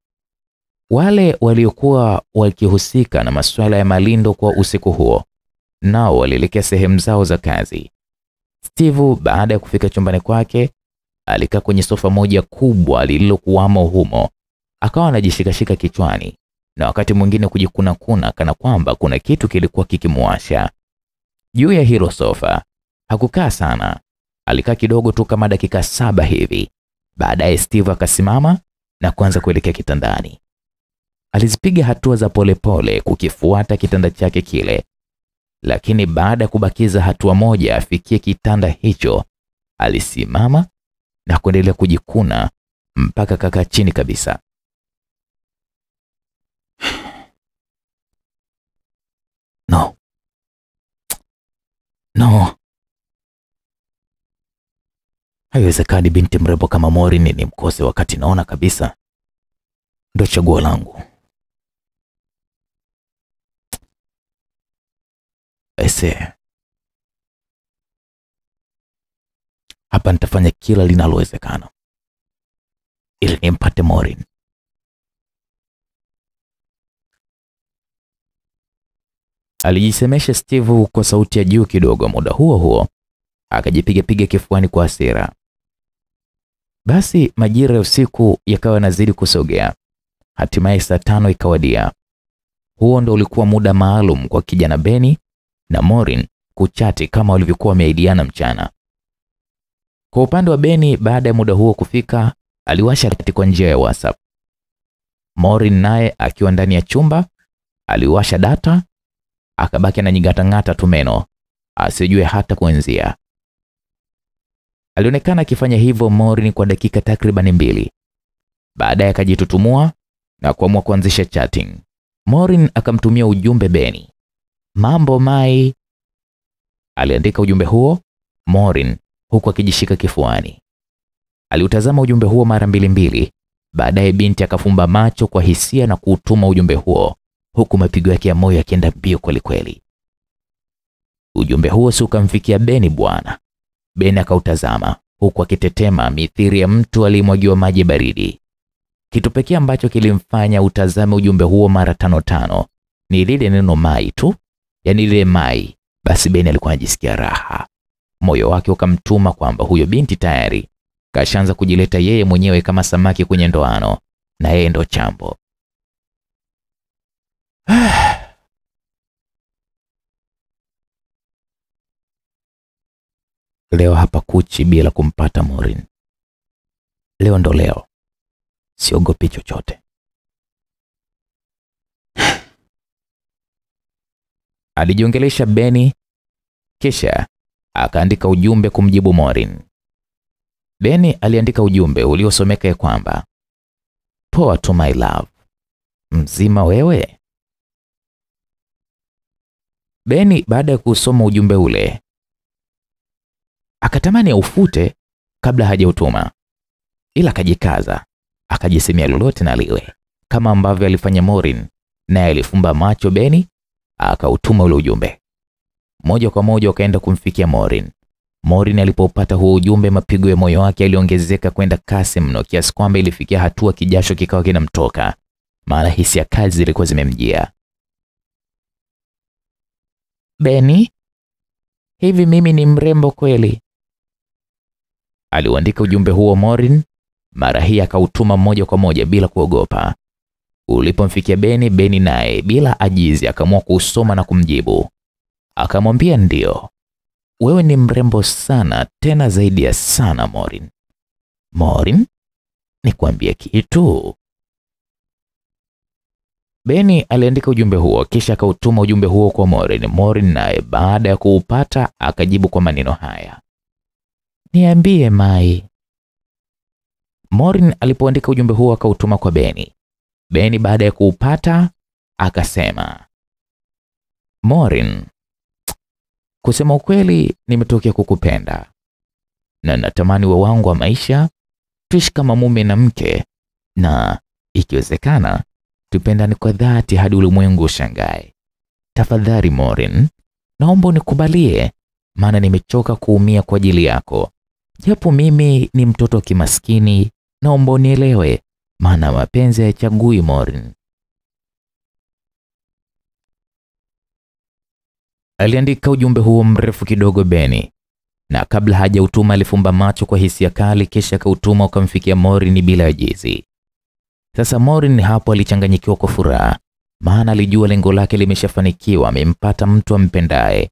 Wale waliokuwa wakihusika na masuala ya malindo kwa usiku huo nao walielekea sehemu zao za kazi. Steve baada ya kufika chumbani kwake alikaa kwenye sofa moja kubwa lililokuwamo humo, akawa anajishikashika kichwani na wakati mwingine kujikunakuna kana kwamba kuna kitu kilikuwa kikimwasha Juu ya hilo sofa hakukaa sana, alikaa kidogo tu kama dakika saba hivi. Baadaye Steve akasimama na kuanza kuelekea kitandani. Alizipiga hatua za polepole kukifuata kitanda chake kile, lakini baada ya kubakiza hatua moja afikie kitanda hicho, alisimama na kuendelea kujikuna mpaka kaka chini kabisa. No. No. Haiwezekani binti mrembo kama Morin ni mkose wakati naona kabisa ndo chaguo langu. Ese. Hapa nitafanya kila linalowezekana ili nimpate Morin. Alijisemesha Steve kwa sauti ya juu kidogo. Muda huo huo akajipiga piga kifuani kwa hasira. Basi majira ya usiku yakawa yanazidi kusogea, hatimaye saa tano ikawadia. Huo ndo ulikuwa muda maalum kwa kijana Beni na Morin kuchati kama walivyokuwa wameahidiana mchana. Kwa upande wa Beni, baada ya muda huo kufika, aliwasha chati kwa njia ya WhatsApp. Morin naye akiwa ndani ya chumba aliwasha data akabaki ananyingatang'ata tu meno asijue hata kuenzia. Alionekana akifanya hivyo Morin kwa dakika takribani mbili. Baadaye akajitutumua na kuamua kuanzisha chatting. Morin akamtumia ujumbe Beni. Mambo mai, aliandika ujumbe huo Morin huku akijishika kifuani. Aliutazama ujumbe huo mara mbili mbili. Baadaye binti akafumba macho kwa hisia na kuutuma ujumbe huo huku mapigo yake ya moyo yakienda mbio kweli kweli. Ujumbe huo si ukamfikia Beni bwana. Beni akautazama huku akitetema mithiri ya mtu aliyemwagiwa maji baridi. Kitu pekee ambacho kilimfanya utazame ujumbe huo mara tano tano ni lile neno mai tu, yani lile mai. Basi Ben alikuwa anajisikia raha, moyo wake ukamtuma kwamba huyo binti tayari kashaanza kujileta yeye mwenyewe kama samaki kwenye ndoano, na yeye ndo chambo. Leo hapa kuchi bila kumpata Morin. Leo ndo leo, siogopi chochote. Alijiongelesha Beni, kisha akaandika ujumbe kumjibu Morin. Beni aliandika ujumbe uliosomeka ya kwamba poa to my love, mzima wewe? Beni baada ya kusoma ujumbe ule akatamani aufute kabla hajautuma, ila akajikaza, akajisemea lolote na liwe, kama ambavyo alifanya Morin, naye alifumba macho Beni akautuma ule ujumbe. moja kwa moja ukaenda kumfikia Morin. Morin alipopata huo ujumbe, mapigo ya moyo wake yaliongezeka kwenda kasi mno kiasi kwamba ilifikia hatua kijasho kikawa kinamtoka, maana hisia kazi zilikuwa zimemjia. Beni, hivi mimi ni mrembo kweli? Aliuandika ujumbe huo Morin, mara hii akautuma moja kwa moja bila kuogopa. Ulipomfikia Beni, Beni naye bila ajizi akaamua kuusoma na kumjibu. Akamwambia ndio, wewe ni mrembo sana, tena zaidi ya sana Morin. Morin, nikwambie kitu. Beni aliandika ujumbe huo kisha akautuma ujumbe huo kwa Morin. Morin naye baada ya kuupata akajibu kwa maneno haya: Niambie Mai. Morin alipoandika ujumbe huo akautuma kwa Beni. Beni baada ya kuupata akasema, Morin, kusema ukweli, nimetokea kukupenda na natamani we wangu wa maisha, tuishi kama mume na mke, na ikiwezekana tupendane kwa dhati hadi ulimwengu ushangae. Tafadhali Morin, naomba unikubalie, maana nimechoka kuumia kwa ajili yako. Japo mimi ni mtoto kimaskini, naomba unielewe, maana mapenzi hayachagui Morin. Aliandika ujumbe huo mrefu kidogo Beni, na kabla hajautuma alifumba macho kwa hisia kali, kisha akautuma ukamfikia Morin bila ajizi. Sasa Morin hapo alichanganyikiwa kwa furaha, maana alijua lengo lake limeshafanikiwa, amempata mtu ampendaye.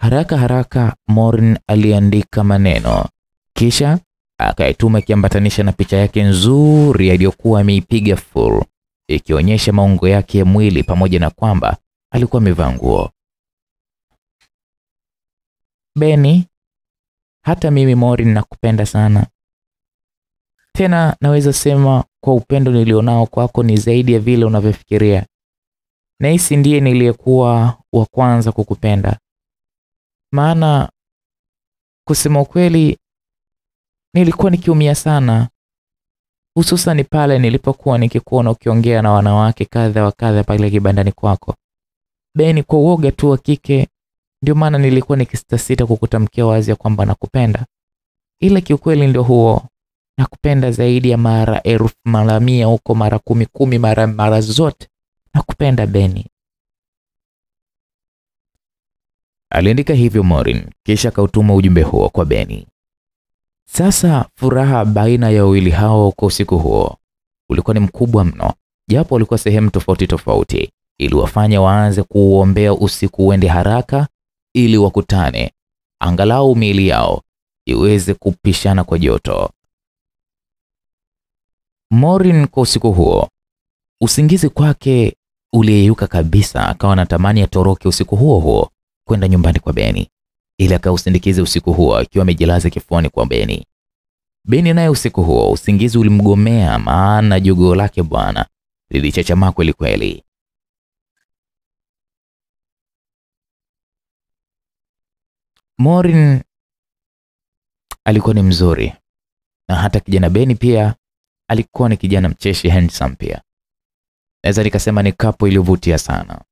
Haraka haraka Morin aliandika maneno, kisha akaituma ikiambatanisha na picha yake nzuri aliyokuwa ameipiga full, ikionyesha maungo yake ya mwili pamoja na kwamba alikuwa amevaa nguo. Beni, hata mimi Mori ninakupenda sana. Tena naweza sema kwa upendo nilionao kwako ni zaidi ya vile unavyofikiria. Nahisi ndiye niliyekuwa wa kwanza kukupenda. Maana kusema ukweli nilikuwa nikiumia sana, hususan pale nilipokuwa nikikuona ukiongea na wanawake kadha wa kadha pale kibandani kwako. Beni, kwa uoga tu wa kike, ndio maana nilikuwa nikisitasita kukutamkia wazi ya kwamba nakupenda, ila kiukweli ndio huo, nakupenda zaidi ya mara elfu mara mia huko mara kumi kumi mara mara zote nakupenda Beni. Aliandika hivyo Morin, kisha akautuma ujumbe huo kwa Beni. Sasa furaha baina ya wawili hao kwa usiku huo ulikuwa ni mkubwa mno, japo walikuwa sehemu tofauti tofauti, ili wafanya waanze kuuombea usiku uende haraka, ili wakutane, angalau miili yao iweze kupishana kwa joto. Morin kwa usiku huo, usingizi kwake uliyeyuka kabisa, akawa anatamani atoroke usiku huo huo kwenda nyumbani kwa Beni ili akausindikize usiku huo akiwa amejilaza kifuani kwa Beni. Beni naye usiku huo usingizi ulimgomea, maana jogoo lake bwana lilichachamaa kweli kweli. Morin alikuwa ni mzuri na hata kijana Beni pia alikuwa ni kijana mcheshi handsome pia. Naweza nikasema ni kapo iliyovutia sana.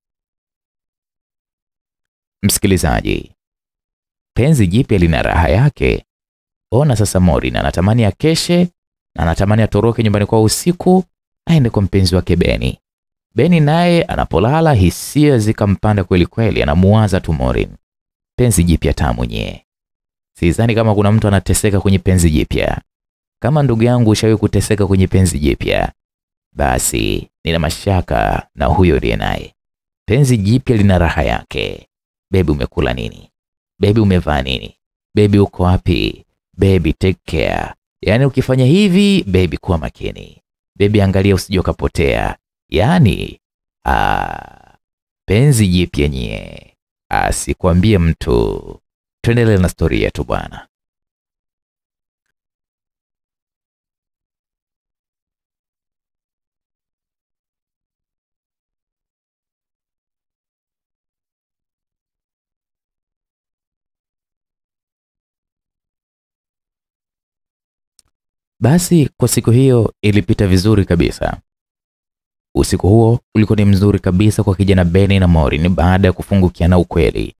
Msikilizaji, penzi jipya lina raha yake. Ona sasa, Morin anatamani akeshe na anatamani atoroke nyumbani kwao usiku aende kwa mpenzi wake Beni. Beni naye anapolala hisia zikampanda kweli kweli, anamuwaza tu Morin. Penzi jipya tamu nyie. Sidhani kama kuna mtu anateseka kwenye penzi jipya. Kama ndugu yangu ushawahi kuteseka kwenye penzi jipya, basi nina mashaka na huyo ndiye naye. Penzi jipya lina raha yake. Bebi, umekula nini? Bebi, umevaa nini? Bebi, uko wapi? Bebi, take care. Yaani ukifanya hivi bebi, kuwa makini. Bebi, angalia usije ukapotea. Yaani ah, penzi jipya nyie, asikwambie mtu. Tuendelee na stori yetu bwana. Basi kwa siku hiyo ilipita vizuri kabisa. Usiku huo ulikuwa ni mzuri kabisa kwa kijana Beni na Maureen baada ya kufungukiana ukweli.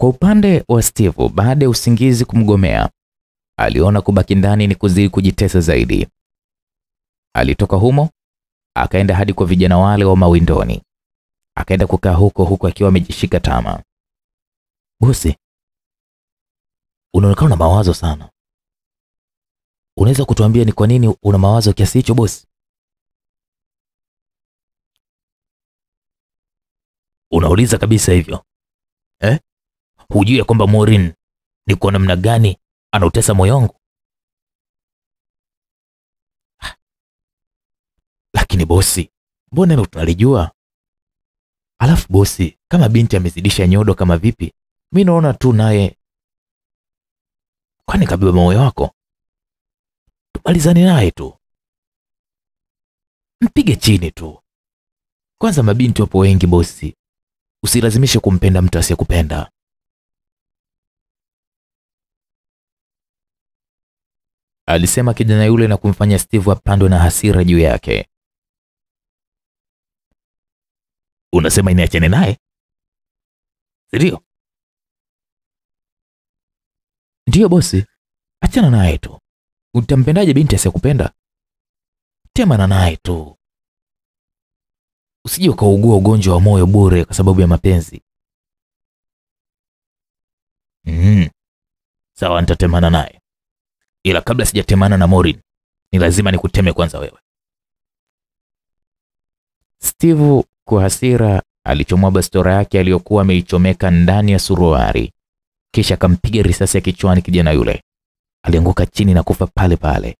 Kwa upande wa Steve, baada ya usingizi kumgomea, aliona kubaki ndani ni kuzidi kujitesa zaidi. Alitoka humo akaenda hadi kwa vijana wale wa mawindoni, akaenda kukaa huko huko akiwa amejishika tama. Bosi, unaonekana na mawazo sana. Unaweza kutuambia ni kwa nini una mawazo kiasi hicho bosi? Unauliza kabisa hivyo eh? Hujui ya kwamba Morin ni kwa namna gani anautesa moyo wangu? Lakini bosi, mbona hilo tunalijua? Alafu bosi, kama binti amezidisha nyodo kama vipi, mi naona tu naye, kwani kabeba moyo wako? Tumalizane naye tu, mpige chini tu. Kwanza mabinti wapo wengi bosi, usilazimishe kumpenda mtu asiyekupenda. Alisema kijana yule na kumfanya Steve apandwe na hasira juu yake. Unasema iniachane naye, ndio? Ndiyo bosi, achana naye tu. Utampendaje binti asiyekupenda? Temana naye tu, usije ukaugua ugonjwa wa moyo bure kwa sababu ya mapenzi. Mm. Sawa, nitatemana naye, ila kabla sijatemana na Morin ni lazima nikuteme kwanza wewe. Steve kwa hasira alichomoa bastora yake aliyokuwa ameichomeka ndani ya suruari, kisha akampiga risasi ya kichwani kijana yule. Alianguka chini na kufa pale pale.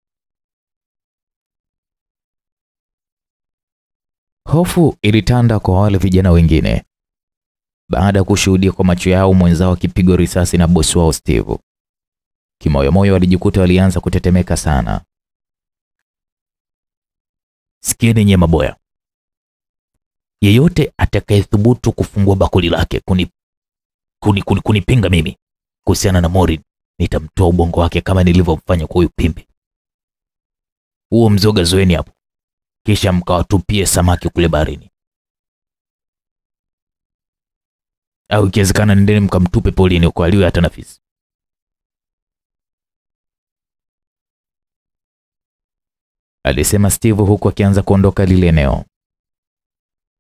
Hofu ilitanda kwa wale vijana wengine baada ya kushuhudia kwa macho yao mwenzao akipigwa risasi na bosi wao Steve. Kimoyomoyo walijikuta walianza kutetemeka sana. Sikieni nye maboya, yeyote atakayethubutu kufungua bakuli lake kuni kuni, kuni, kunipinga mimi kuhusiana na Maureen, nitamtoa ubongo wake kama nilivyomfanya kwa huyu pimbi. Huo mzoga zoeni hapo, kisha mkawatupie samaki kule baharini, au ikiwezekana nendeni mkamtupe polini huko aliwe hata nafisi. alisema Steve huku akianza kuondoka lile eneo.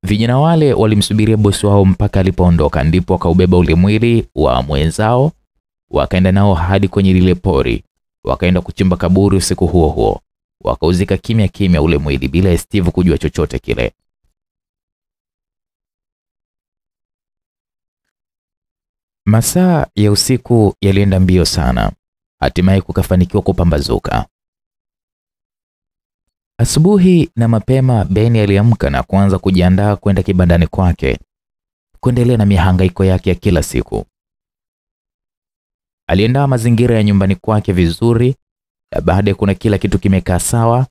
Vijana wale walimsubiria bosi wao mpaka alipoondoka, ndipo wakaubeba ule mwili wa mwenzao wakaenda nao hadi kwenye lile pori, wakaenda kuchimba kaburi usiku huo huo, wakauzika kimya kimya ule mwili bila Steve kujua chochote kile. Masaa ya usiku yalienda mbio sana, hatimaye kukafanikiwa kupambazuka. Asubuhi na mapema Beni aliamka na kuanza kujiandaa kwenda kibandani kwake kuendelea na mihangaiko yake ya kila siku. Aliandaa mazingira ya nyumbani kwake vizuri, na baada ya kuna kila kitu kimekaa sawa,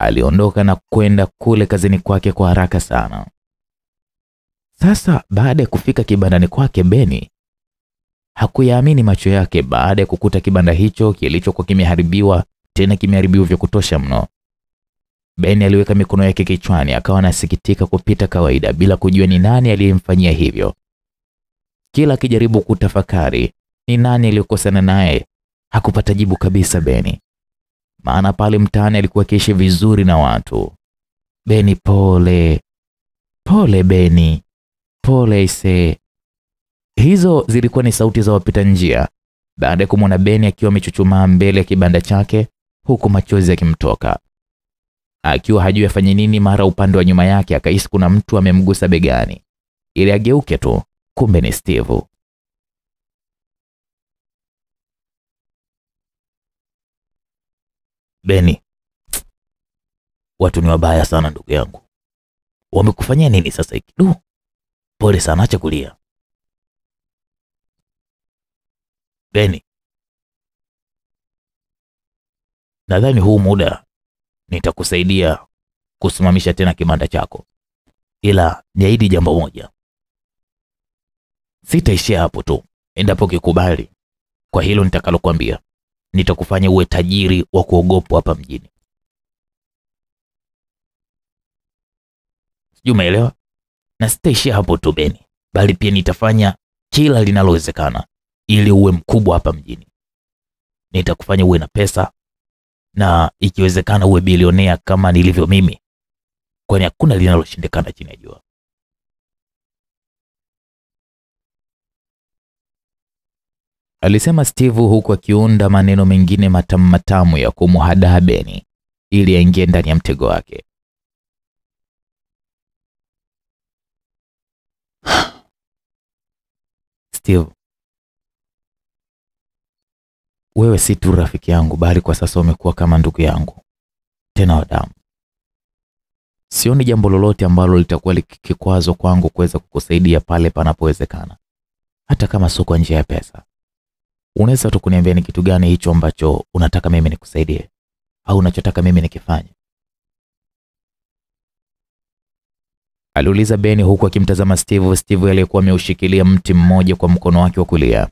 aliondoka na kwenda kule kazini kwake kwa haraka sana. Sasa baada ya kufika kibandani kwake, Beni hakuyaamini macho yake baada ya kukuta kibanda hicho kilichokuwa kimeharibiwa, tena kimeharibiwa vya kutosha mno. Beni aliweka mikono yake kichwani, akawa anasikitika kupita kawaida, bila kujua ni nani aliyemfanyia hivyo. Kila akijaribu kutafakari ni nani aliyokosana naye, hakupata jibu kabisa Beni, maana pale mtaani alikuwa akiishi vizuri na watu. Beni, pole pole, Beni pole ise. Hizo zilikuwa ni sauti za wapita njia baada ya kumwona Beni akiwa amechuchumaa mbele ya kibanda chake, huku machozi yakimtoka akiwa hajui afanye nini. Mara upande wa nyuma yake akahisi kuna mtu amemgusa begani, ili ageuke tu, kumbe ni Steve. Beni, watu ni wabaya sana ndugu yangu. Wamekufanyia nini sasa hiki? Du, pole sana, acha kulia. Beni, nadhani huu muda nitakusaidia kusimamisha tena kibanda chako, ila niahidi jambo moja, sitaishia hapo tu. Endapo kikubali kwa hilo nitakalokwambia, nitakufanya uwe tajiri wa kuogopwa hapa mjini. Sijui umeelewa? Na sitaishia hapo tu Beni, bali pia nitafanya kila linalowezekana ili uwe mkubwa hapa mjini. Nitakufanya uwe na pesa na ikiwezekana uwe bilionea kama nilivyo mimi, kwani hakuna linaloshindikana chini ya jua. Alisema Steve huku akiunda maneno mengine matamu matamu ya kumuhadaa Beni ili aingie ndani ya mtego wake. Steve, wewe si tu rafiki yangu, bali kwa sasa umekuwa kama ndugu yangu, tena wa damu. Sioni jambo lolote ambalo litakuwa likikwazo kwangu kuweza kukusaidia pale panapowezekana, hata kama sio kwa njia ya pesa. Unaweza tu kuniambia ni kitu gani hicho ambacho unataka mimi nikusaidie au unachotaka mimi nikifanye? Aliuliza Beni huku akimtazama Steve, Steve aliyekuwa ameushikilia mti mmoja kwa mkono wake wa kulia.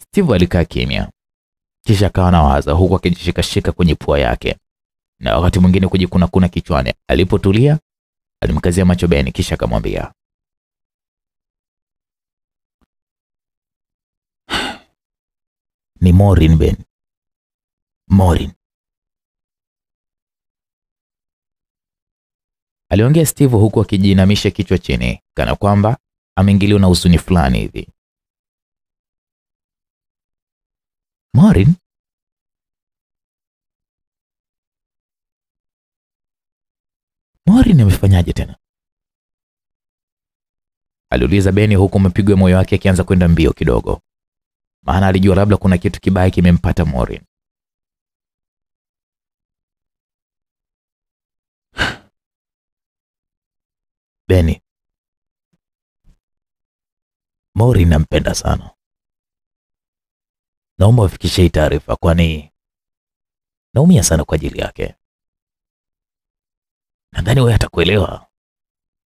Steve alikaa kimya, kisha akawa nawaza huku akijishikashika kwenye pua yake na wakati mwingine kujikunakuna kichwani. Alipotulia, alimkazia macho Beni, kisha akamwambia Ni Morin Ben. Morin. aliongea Steve huku akijiinamisha kichwa chini kana kwamba ameingiliwa na huzuni fulani hivi. Morin, Morin amefanyaje tena? aliuliza Beni huku umepigwa moyo wake akianza kwenda mbio kidogo, maana alijua labda kuna kitu kibaya kimempata Maureen. Beni. Maureen nampenda sana. Naomba ufikishe hii taarifa kwani naumia sana kwa ajili yake. Nadhani wewe atakuelewa.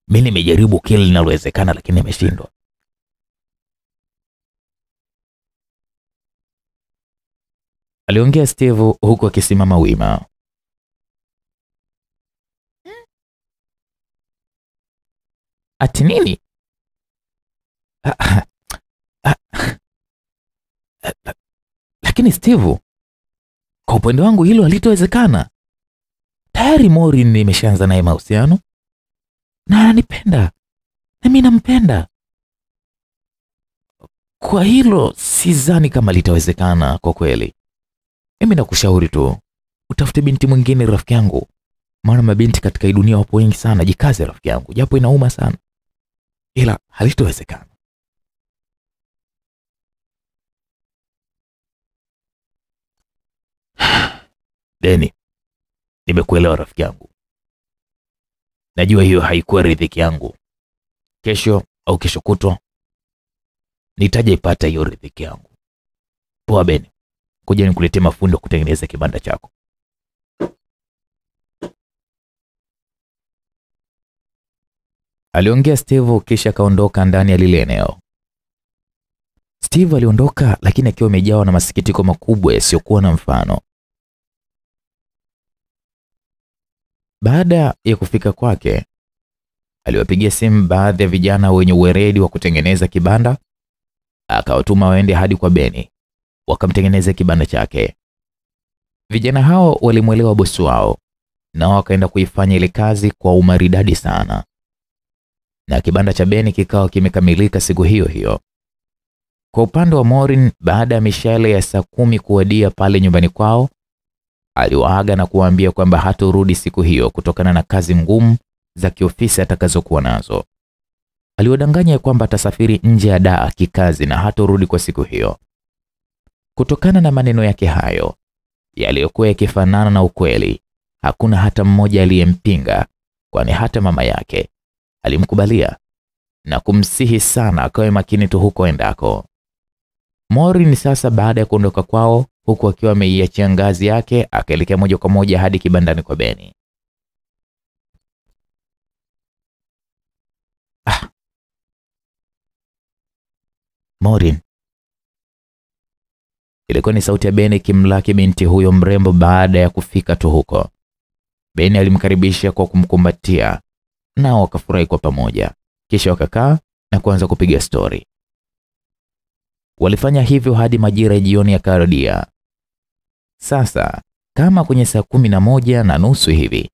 Mimi nimejaribu kila linalowezekana lakini nimeshindwa. Aliongea Steve huku akisimama wima. Ati nini? Lakini Steve, kwa upande wangu hilo halitowezekana. Tayari Maureen nimeshaanza naye mahusiano na ananipenda na mimi nampenda. Kwa hilo sizani kama litawezekana kwa kweli. Mimi nakushauri tu utafute binti mwingine rafiki yangu, maana mabinti katika hii dunia wapo wengi sana. Jikaze rafiki yangu, japo inauma sana, ila halitowezekana. Deni, nimekuelewa rafiki yangu. Najua hiyo haikuwa riziki yangu. Kesho au kesho kutwa nitaje ipata hiyo riziki yangu. Poa Beni, kuja nikuletee wa kutengeneza kibanda chako. aliongea Steve, kisha akaondoka ndani ya lile eneo. Steve aliondoka lakini akiwa amejawa na masikitiko makubwa yasiyokuwa na mfano. Baada ya kufika kwake, aliwapigia simu baadhi ya vijana wenye uweredi wa kutengeneza kibanda, akawatuma waende hadi kwa Beni wakamtengeneza kibanda chake. Vijana hao walimwelewa bosi wao, na wakaenda kuifanya ile kazi kwa umaridadi sana, na kibanda cha Beni kikawa kimekamilika siku hiyo hiyo. Kwa upande wa Morin, baada ya mishale ya saa kumi kuwadia pale nyumbani kwao, aliwaaga na kuwaambia kwamba hatorudi siku hiyo kutokana na kazi ngumu za kiofisi atakazokuwa nazo. Aliwadanganya ya kwamba atasafiri nje ya daa kikazi na hatorudi kwa siku hiyo. Kutokana na maneno yake hayo yaliyokuwa yakifanana na ukweli, hakuna hata mmoja aliyempinga, kwani hata mama yake alimkubalia na kumsihi sana akawe makini tu huko endako. Maureen sasa baada ya kuondoka kwao huku akiwa ameiachia ngazi yake akaelekea moja kwa moja hadi kibandani kwa Beni. Ah. Maureen. Ilikuwa ni sauti ya Beni kimlaki binti huyo mrembo baada ya kufika tu huko. Beni alimkaribisha kwa kumkumbatia, nao wakafurahi kwa pamoja, kisha wakakaa na kuanza kupiga stori. Walifanya hivyo hadi majira ya jioni yakarudia. Sasa kama kwenye saa kumi na moja na nusu hivi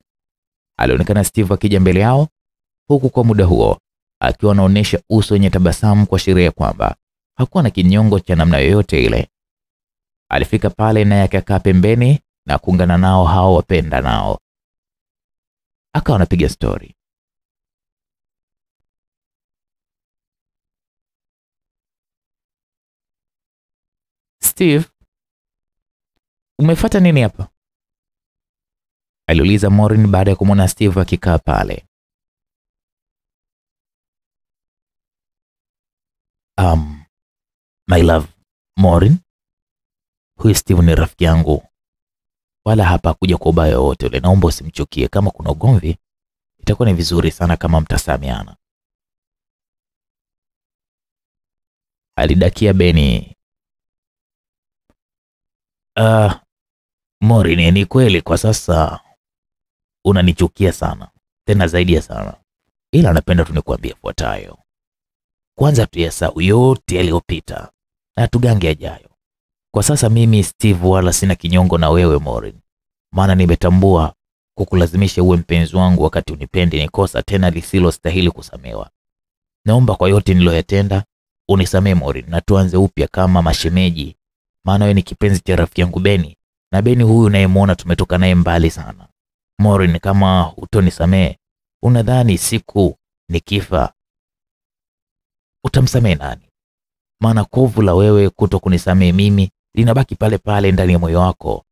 alionekana Steve akija mbele yao, huku kwa muda huo akiwa anaonyesha uso wenye tabasamu kuashiria kwamba hakuwa na kinyongo cha namna yoyote ile. Alifika pale naye akakaa pembeni na kuungana nao hao wapenda nao, akawa anapiga stori. Steve, umefata nini hapa? aliuliza Maureen baada ya kumwona Steve akikaa pale. Um, my love, Maureen, huyu Steve ni rafiki yangu, wala hapa kuja kwa ubaya wowote ule. Naomba usimchukie. Kama kuna ugomvi, itakuwa ni vizuri sana kama mtasamiana. Alidakia Beni. Uh, Mori, ni kweli kwa sasa unanichukia sana, tena zaidi ya sana, ila napenda tu nikuambia fuatayo. Kwanza tuyasahau yote yaliyopita na tugange yajayo. Kwa sasa mimi Steve, wala sina kinyongo na wewe Maureen, maana nimetambua kukulazimisha uwe mpenzi wangu wakati unipendi ni kosa tena lisilostahili kusamewa. Naomba kwa yote niloyatenda unisamee Maureen, na tuanze upya kama mashemeji, maana wewe ni kipenzi cha rafiki yangu Beni, na Beni huyu unayemwona tumetoka naye mbali sana. Maureen, kama utonisamee, unadhani siku nikifa utamsamee nani? Maana kovu la wewe kuto kunisamee mimi linabaki pale pale ndani ya moyo wako.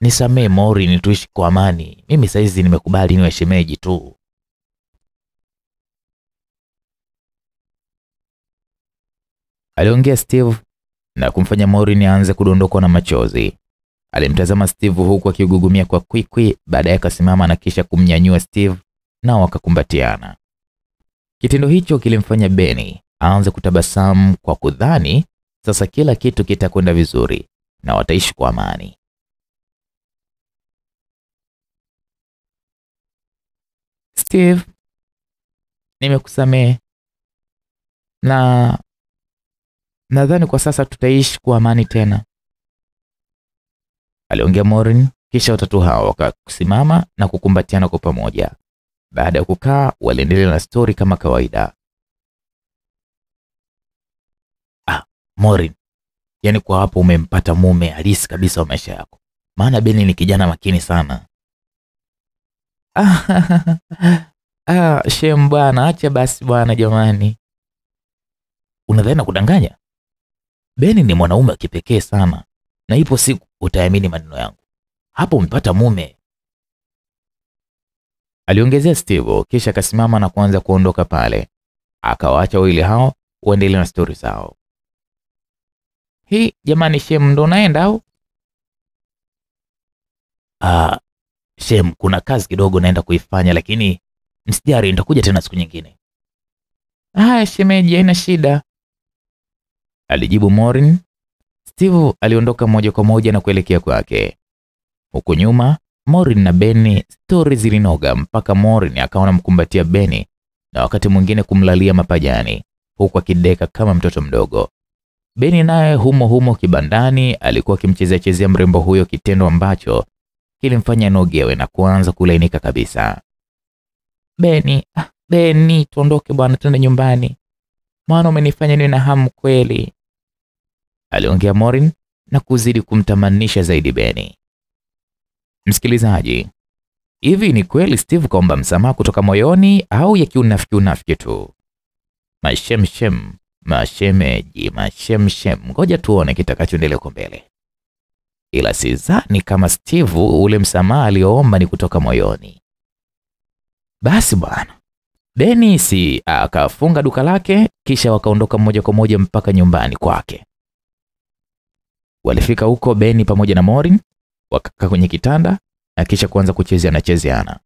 Nisamee Mori, tuishi kwa amani. Mimi saizi nimekubali niwe shemeji tu. aliongea Steve na kumfanya Mori aanze kudondokwa na machozi. Alimtazama Steve huku akigugumia kwa kwikwi, baadaye akasimama na kisha kumnyanyua Steve, nao wakakumbatiana. Kitendo hicho kilimfanya Beni aanze kutabasamu kwa kudhani sasa kila kitu kitakwenda vizuri na wataishi kwa amani. Steve, nimekusamehe na nadhani kwa sasa tutaishi kwa amani tena, aliongea Maureen. Kisha watatu hao wakasimama na kukumbatiana kwa pamoja. Baada ya kukaa, waliendelea na stori kama kawaida. Maureen, yani kwa hapo umempata mume halisi kabisa wa maisha yako, maana Beni ni kijana makini sana. Ah, shem bwana, acha basi bwana, jamani. Unadhani na kudanganya? Beni ni mwanaume wa kipekee sana, na ipo siku utaamini maneno yangu. Hapo umepata mume. aliongezea Steve, kisha akasimama na kuanza kuondoka pale. Akawaacha wawili hao waendelee na stori zao. Hii jamani, shem, ndo naenda au? Ah, Shem, kuna kazi kidogo naenda kuifanya, lakini msijari, nitakuja tena siku nyingine. Haya shemeji, haina shida, alijibu Morin. Steve aliondoka moja kwa moja na kuelekea kwake. Huku nyuma, Morin na Beni stori zilinoga mpaka Morin akawa anamkumbatia Beni na wakati mwingine kumlalia mapajani huku akideka kama mtoto mdogo. Benny naye humo humo kibandani alikuwa akimchezea chezea mrembo huyo, kitendo ambacho kilimfanya nogewe na kuanza kulainika kabisa. Beni, ah, Beni, tuondoke bwana, twende nyumbani, maana umenifanya niwe na hamu kweli, aliongea Morin na kuzidi kumtamanisha zaidi Beni. Msikilizaji, hivi ni kweli Steve kaomba msamaha kutoka moyoni au ya kiunafiki unafiki tu? Mashemshem, mashemeji, mashemshem, ngoja tuone kitakachoendelea huko mbele. Ila sidhani kama Steve ule msamaha alioomba ni kutoka moyoni. Basi bwana, Dennis akafunga duka lake kisha wakaondoka moja kwa moja mpaka nyumbani kwake. Walifika huko Beni pamoja na Morin, wakakaa kwenye kitanda na kisha kuanza kuchezeana chezeana,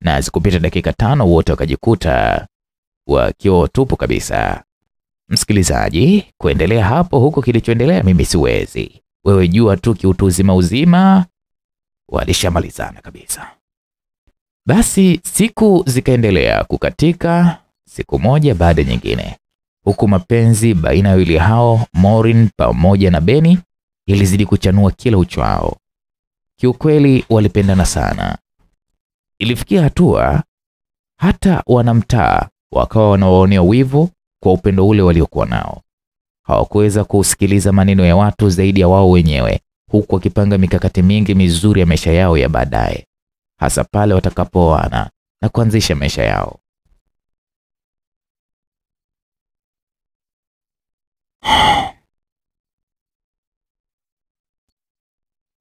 na zikupita dakika tano wote wakajikuta wakiwa tupu kabisa. Msikilizaji, kuendelea hapo huko kilichoendelea mimi siwezi, wewe jua tu kiutu uzima walishamalizana kabisa. Basi siku zikaendelea kukatika, siku moja baada nyingine, huku mapenzi baina ya wili hao Morin pamoja na Beni ilizidi kuchanua kila uchwao. Kiukweli walipendana sana, ilifikia hatua hata wanamtaa wakawa wanawaonea wivu kwa upendo ule waliokuwa nao. Hawakuweza kusikiliza maneno ya watu zaidi ya wao wenyewe, huku wakipanga mikakati mingi mizuri ya maisha yao ya baadaye, hasa pale watakapooana na kuanzisha maisha yao.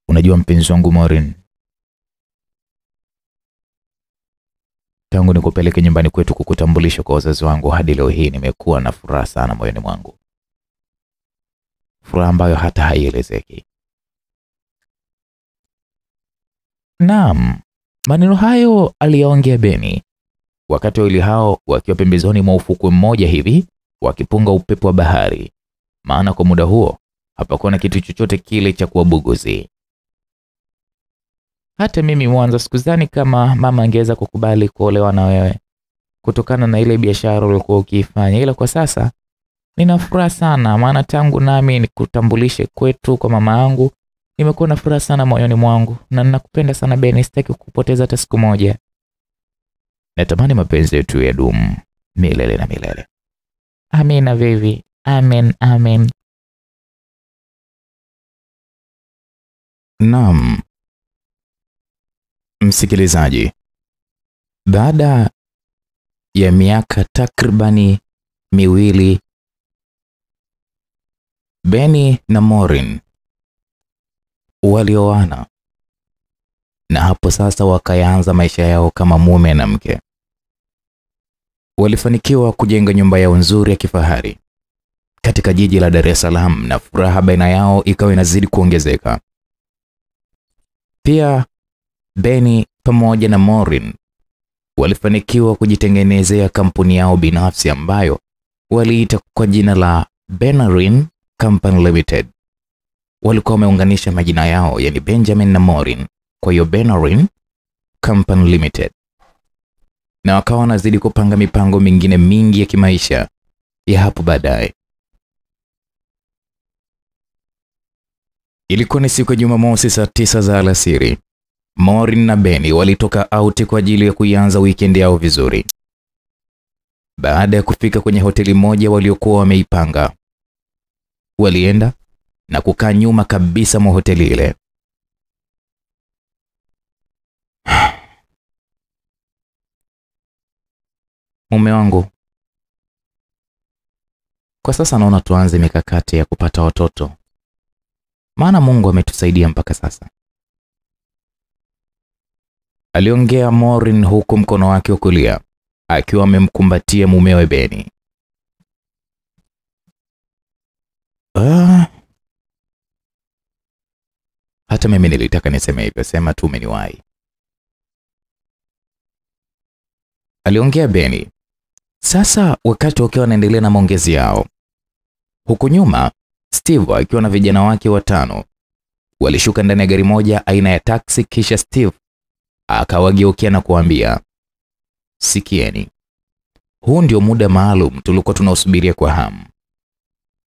Unajua mpenzi wangu Maureen, tangu nikupeleke nyumbani kwetu kukutambulisha kwa wazazi wangu hadi leo hii nimekuwa na furaha sana moyoni mwangu, furaha ambayo hata haielezeki. Naam, maneno hayo aliyaongea Beni wakati wawili hao wakiwa pembezoni mwa ufukwe mmoja hivi wakipunga upepo wa bahari, maana kwa muda huo hapakuwa na kitu chochote kile cha kuwabuguzi. Hata mimi mwanzo sikuzani kama mama angeweza kukubali kuolewa na wewe. Kutokana na ile biashara uliokuwa ukiifanya, ila kwa sasa nina furaha sana, maana tangu nami nikutambulishe kwetu kwa mama yangu nimekuwa na furaha sana moyoni mwangu, na ninakupenda sana Beni, sitaki kukupoteza hata siku moja. Natamani mapenzi yetu ya dumu milele na milele. Amina Vivi, amen, amen. Naam, msikilizaji, baada ya miaka takribani miwili Beni na Morin walioana na hapo sasa wakayaanza maisha yao kama mume na mke. Walifanikiwa kujenga nyumba yao nzuri ya kifahari katika jiji la Dar es Salaam na furaha baina yao ikawa inazidi kuongezeka. Pia Beni pamoja na Maureen walifanikiwa kujitengenezea kampuni yao binafsi ambayo waliita kwa jina la Benarin Company Limited. Walikuwa wameunganisha majina yao, yani Benjamin na Maureen, kwa hiyo Benarin Company Limited, na wakawa wanazidi kupanga mipango mingine mingi ya kimaisha ya hapo baadaye. Ilikuwa ni siku ya Jumamosi saa tisa za alasiri. Maureen na Beni walitoka auti kwa ajili ya kuianza weekend yao vizuri. Baada ya kufika kwenye hoteli moja waliokuwa wameipanga, walienda na kukaa nyuma kabisa mwa hoteli ile. Mume wangu, kwa sasa naona tuanze mikakati ya kupata watoto, maana Mungu ametusaidia mpaka sasa, aliongea Morin huku mkono wake wa kulia akiwa amemkumbatia mumewe Beni. Ah, hata mimi nilitaka niseme hivyo, sema tu umeniwahi, aliongea Beni. Sasa wakati wakiwa wanaendelea na maongezi yao, huku nyuma Steve akiwa na vijana wake watano walishuka ndani ya gari moja aina ya taksi, kisha Steve akawageukia na kuambia, sikieni, huu ndio muda maalum tulikuwa tunaosubiria kwa hamu.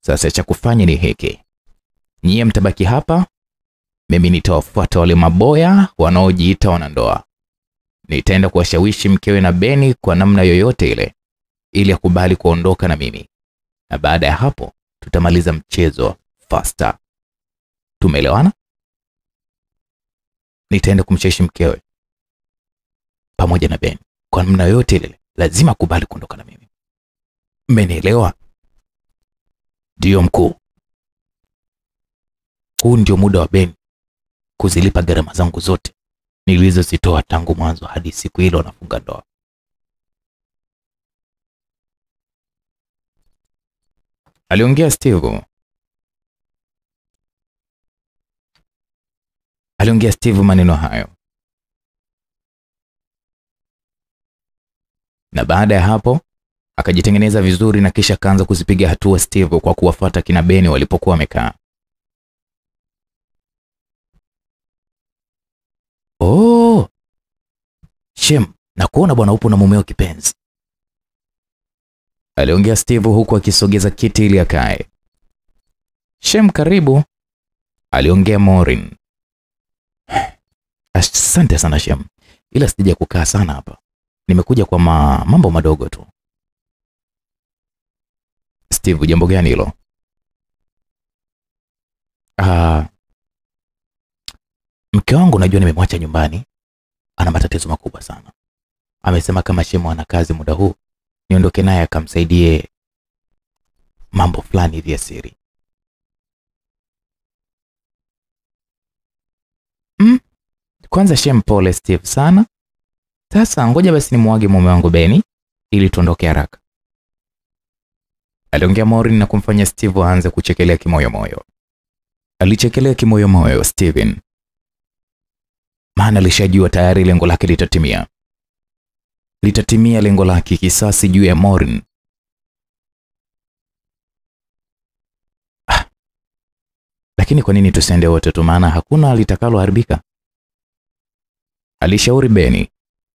Sasa cha kufanya ni hiki, nyiye mtabaki hapa, mimi nitawafuata wale maboya wanaojiita wanandoa. Nitaenda kuwashawishi mkewe na Beni kwa namna yoyote ile ili akubali kuondoka na mimi, na baada ya hapo tutamaliza mchezo faster. Tumeelewana? Nitaenda kumshawishi mkewe pamoja na Ben. kwa namna yoyote ile, lazima kubali kuondoka na mimi. Mmenielewa? Ndiyo mkuu. Huu ndio muda wa Ben kuzilipa gharama zangu zote nilizozitoa tangu mwanzo hadi siku ile wanafunga ndoa. Aliongea Steve. Aliongea Steve maneno hayo, na baada ya hapo akajitengeneza vizuri na kisha akaanza kuzipiga hatua Steve kwa kuwafata kina Beni walipokuwa wamekaa. Oh, Shem, na kuona bwana upo na mumeo kipenzi. aliongea Steve huku akisogeza kiti ili akae. Shem, karibu. Aliongea Morin. Asante sana Shem, ila sija kukaa sana hapa, nimekuja kwa ma, mambo madogo tu. Steve, jambo gani hilo? Ah, mke wangu najua nimemwacha nyumbani, ana matatizo makubwa sana. Amesema kama Shemu ana kazi muda huu, niondoke naye akamsaidie mambo fulani vya siri. siri. Kwanza Shem, pole Steve sana. Sasa ngoja basi nimwage mume wangu Beni ili tuondoke haraka. Aliongea Maureen na kumfanya Steve aanze kuchekelea kimoyomoyo. Alichekelea kimoyomoyo Steven, maana alishajua tayari lengo lake litatimia. Litatimia lengo lake kisasi juu ya Maureen. Ah, lakini kwa nini tusiende wote tu, maana hakuna litakaloharibika? Alishauri Beni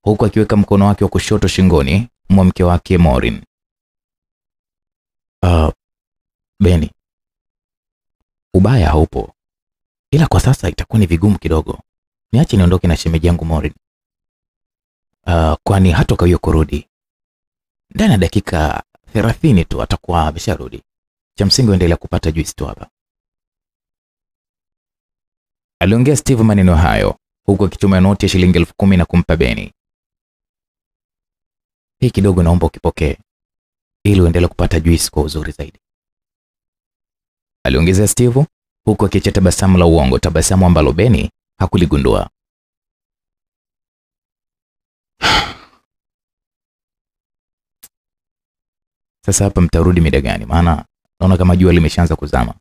huku akiweka mkono wake wa kushoto shingoni mwa mke wake Morin. Uh, Beni, ubaya haupo, ila kwa sasa itakuwa ni vigumu kidogo. Niache niondoke na shemeji yangu Morin. Uh, kwani hatokawia kurudi ndani ya dakika thelathini tu atakuwa amesharudi. Cha msingi uendelea kupata juisi tu hapa. Aliongea Steve maneno hayo huku akichuma noti ya shilingi elfu kumi na kumpa Beni. Hii kidogo naomba ukipokee ili uendelee kupata juisi kwa uzuri zaidi. Aliongezea Steve huku akiacha tabasamu la uongo, tabasamu ambalo Beni hakuligundua. Sasa hapa mtarudi mida gani? Maana naona kama jua limeshaanza kuzama.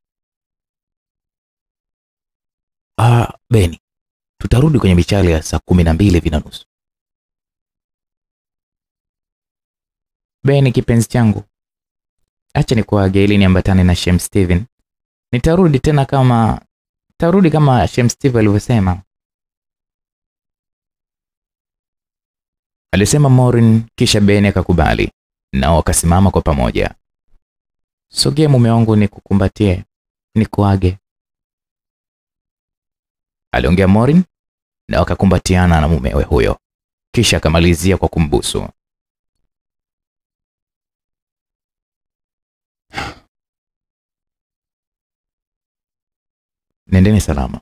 Ah, Beni, tutarudi kwenye michale ya saa kumi na mbili hivi nusu. Beni kipenzi changu, acha nikuage ili niambatane na Shem Steven. Nitarudi tena kama tarudi kama Shem Steve alivyosema. Alisema Morin, kisha ben akakubali, nao wakasimama kwa pamoja. Sogea mume wangu nikukumbatie, nikuage. Aliongea Morin na wakakumbatiana na mumewe huyo, kisha akamalizia kwa kumbusu. Nendeni salama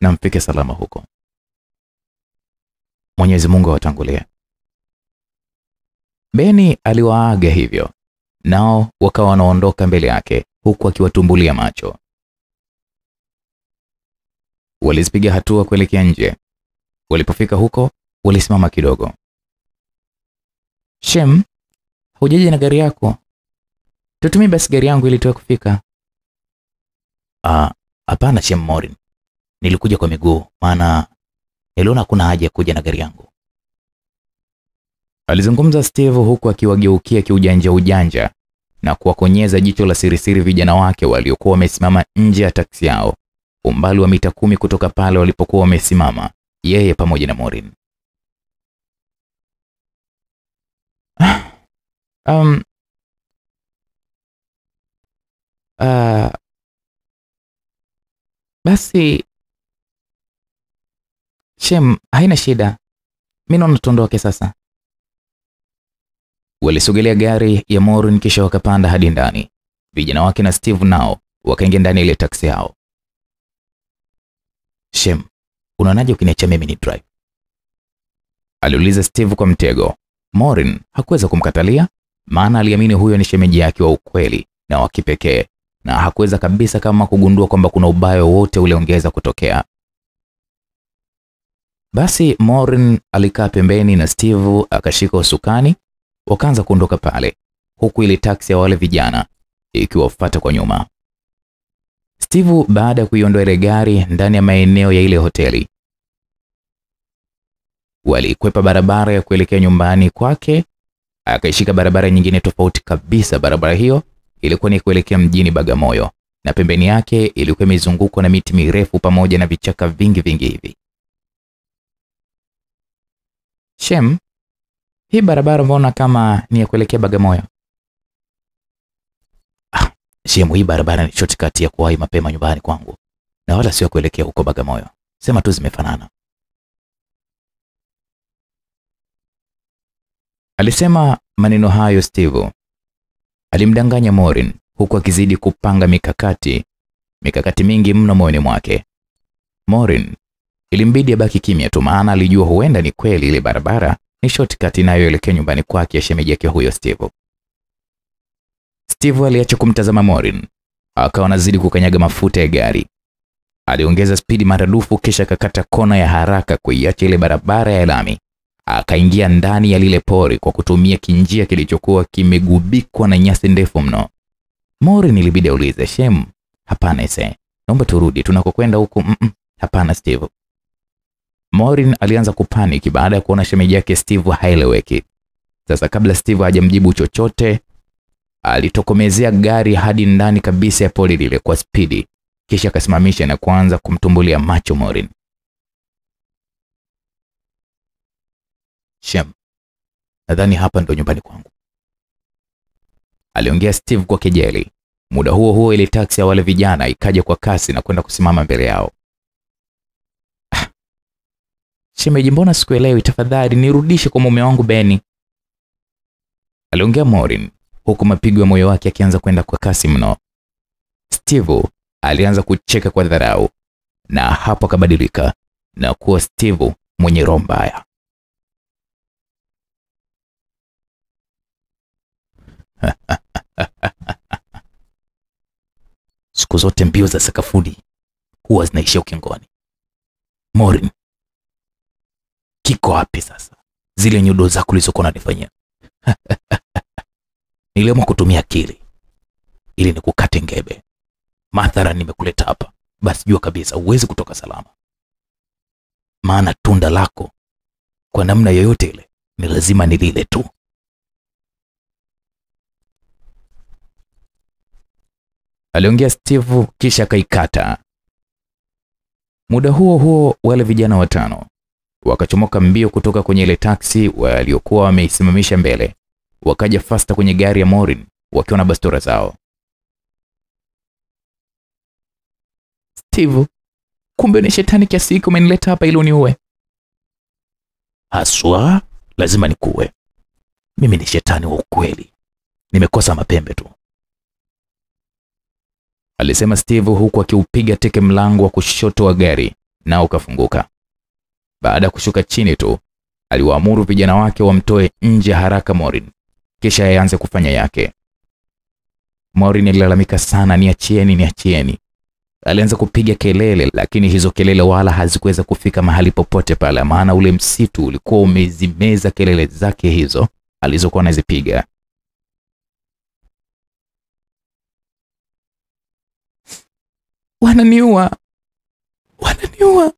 na mpike salama huko. Mwenyezi Mungu awatangulie. Beni aliwaaga hivyo, nao wakawa wanaondoka mbele yake huku akiwatumbulia macho. Walizipiga hatua kuelekea nje. Walipofika huko, walisimama kidogo. Shem, hujaje na gari yako? Tutumie basi gari yangu ili tuwe kufika. Ah, hapana Shem Morin. Nilikuja kwa miguu maana niliona hakuna haja ya kuja na gari yangu. Alizungumza Steve huku akiwageukia kiujanja ujanja na kuwakonyeza jicho la sirisiri vijana wake waliokuwa wamesimama nje ya taksi yao, umbali wa mita kumi kutoka pale walipokuwa wamesimama yeye pamoja na Morin. Um, uh, basi Shem, haina shida. Mi naona tuondoke sasa. Walisogelea gari ya Morin kisha wakapanda hadi ndani. Vijana wake na Steve nao wakaingia ndani ile taksi yao. Shem, unaonaje ukiniacha mimi ni drive? Aliuliza Steve kwa mtego. Morin hakuweza kumkatalia, maana aliamini huyo ni shemeji yake wa ukweli na wa kipekee, na hakuweza kabisa kama kugundua kwamba kuna ubaya wowote ule ungeweza kutokea. Basi Morin alikaa pembeni na Steve akashika usukani, wakaanza kuondoka pale, huku ile taksi ya wale vijana ikiwafuata kwa nyuma. Steve baada ya kuiondoa ile gari ndani ya maeneo ya ile hoteli, walikwepa barabara ya kuelekea nyumbani kwake, akaishika barabara nyingine tofauti kabisa. Barabara hiyo ilikuwa ni kuelekea mjini Bagamoyo, na pembeni yake ilikuwa imezungukwa na miti mirefu pamoja na vichaka vingi vingi hivi. Shem, hii barabara mbona kama ni ya kuelekea Bagamoyo? Ah, Shem, hii barabara ni shortcut ya kuwahi mapema nyumbani kwangu na wala sio kuelekea huko Bagamoyo. Sema tu zimefanana. Alisema maneno hayo Steve. Alimdanganya Morin huku akizidi kupanga mikakati, mikakati mingi mno moyoni mwake. Morin ilimbidi abaki kimya tu, maana alijua huenda ni kweli ile barabara ni shortcut inayoelekea nyumbani kwake ya shemeji yake huyo Steve. Steve aliacha kumtazama Morin, akawa anazidi kukanyaga mafuta ya gari. Aliongeza spidi maradufu, kisha akakata kona ya haraka kuiacha ile barabara ya lami akaingia ndani ya lile pori kwa kutumia kinjia kilichokuwa kimegubikwa na nyasi ndefu mno. Morin ilibidi aulize, Shem, hapana ise, naomba turudi tunakokwenda huku. Mm -mm, hapana Steve. Morin alianza kupaniki baada ya kuona shemeji yake Steve haeleweki. Sasa kabla Steve hajamjibu chochote, alitokomezea gari hadi ndani kabisa ya pori lile kwa spidi, kisha akasimamisha na kuanza kumtumbulia macho Morin. Shem, nadhani hapa ndo nyumbani kwangu. aliongea Steve kwa kejeli. Muda huo huo, ile taksi ya wale vijana ikaja kwa kasi na kwenda kusimama mbele yao. Ah, shemeji, mbona sikuelewi? Tafadhali nirudishe kwa mume wangu Beni, aliongea Morin, huku mapigo ya moyo wake akianza kwenda kwa kasi mno. Steve alianza kucheka kwa dharau, na hapo akabadilika na kuwa Steve mwenye roho mbaya. Siku zote mbio za sakafuni huwa zinaishia ukingoni. Morin, kiko wapi sasa zile nyudo zako ulizokuwa unanifanyia? Niliamua kutumia akili ili nikukate ngebe. Madhara nimekuleta hapa, basi jua kabisa huwezi kutoka salama, maana tunda lako kwa namna yoyote ile ni lazima nilile tu. Aliongea Steve kisha akaikata. Muda huo huo, wale vijana watano wakachomoka mbio kutoka kwenye ile taksi waliokuwa wameisimamisha mbele, wakaja fasta kwenye gari ya Morin wakiwa na bastora zao. Steve, kumbe ni shetani kiasi hiki umenileta hapa ili uniue? Haswa lazima nikuwe. Mimi ni shetani wa ukweli, nimekosa mapembe tu. Alisema Steve huku akiupiga teke mlango wa kushoto wa gari nao ukafunguka. Baada ya kushuka chini tu, aliwaamuru vijana wake wamtoe nje haraka Morin, kisha yaanze kufanya yake. Morin alilalamika sana, niachieni, niachieni. Alianza kupiga kelele, lakini hizo kelele wala hazikuweza kufika mahali popote pale, maana ule msitu ulikuwa umezimeza kelele zake hizo alizokuwa anazipiga. Wananiua, wananiua,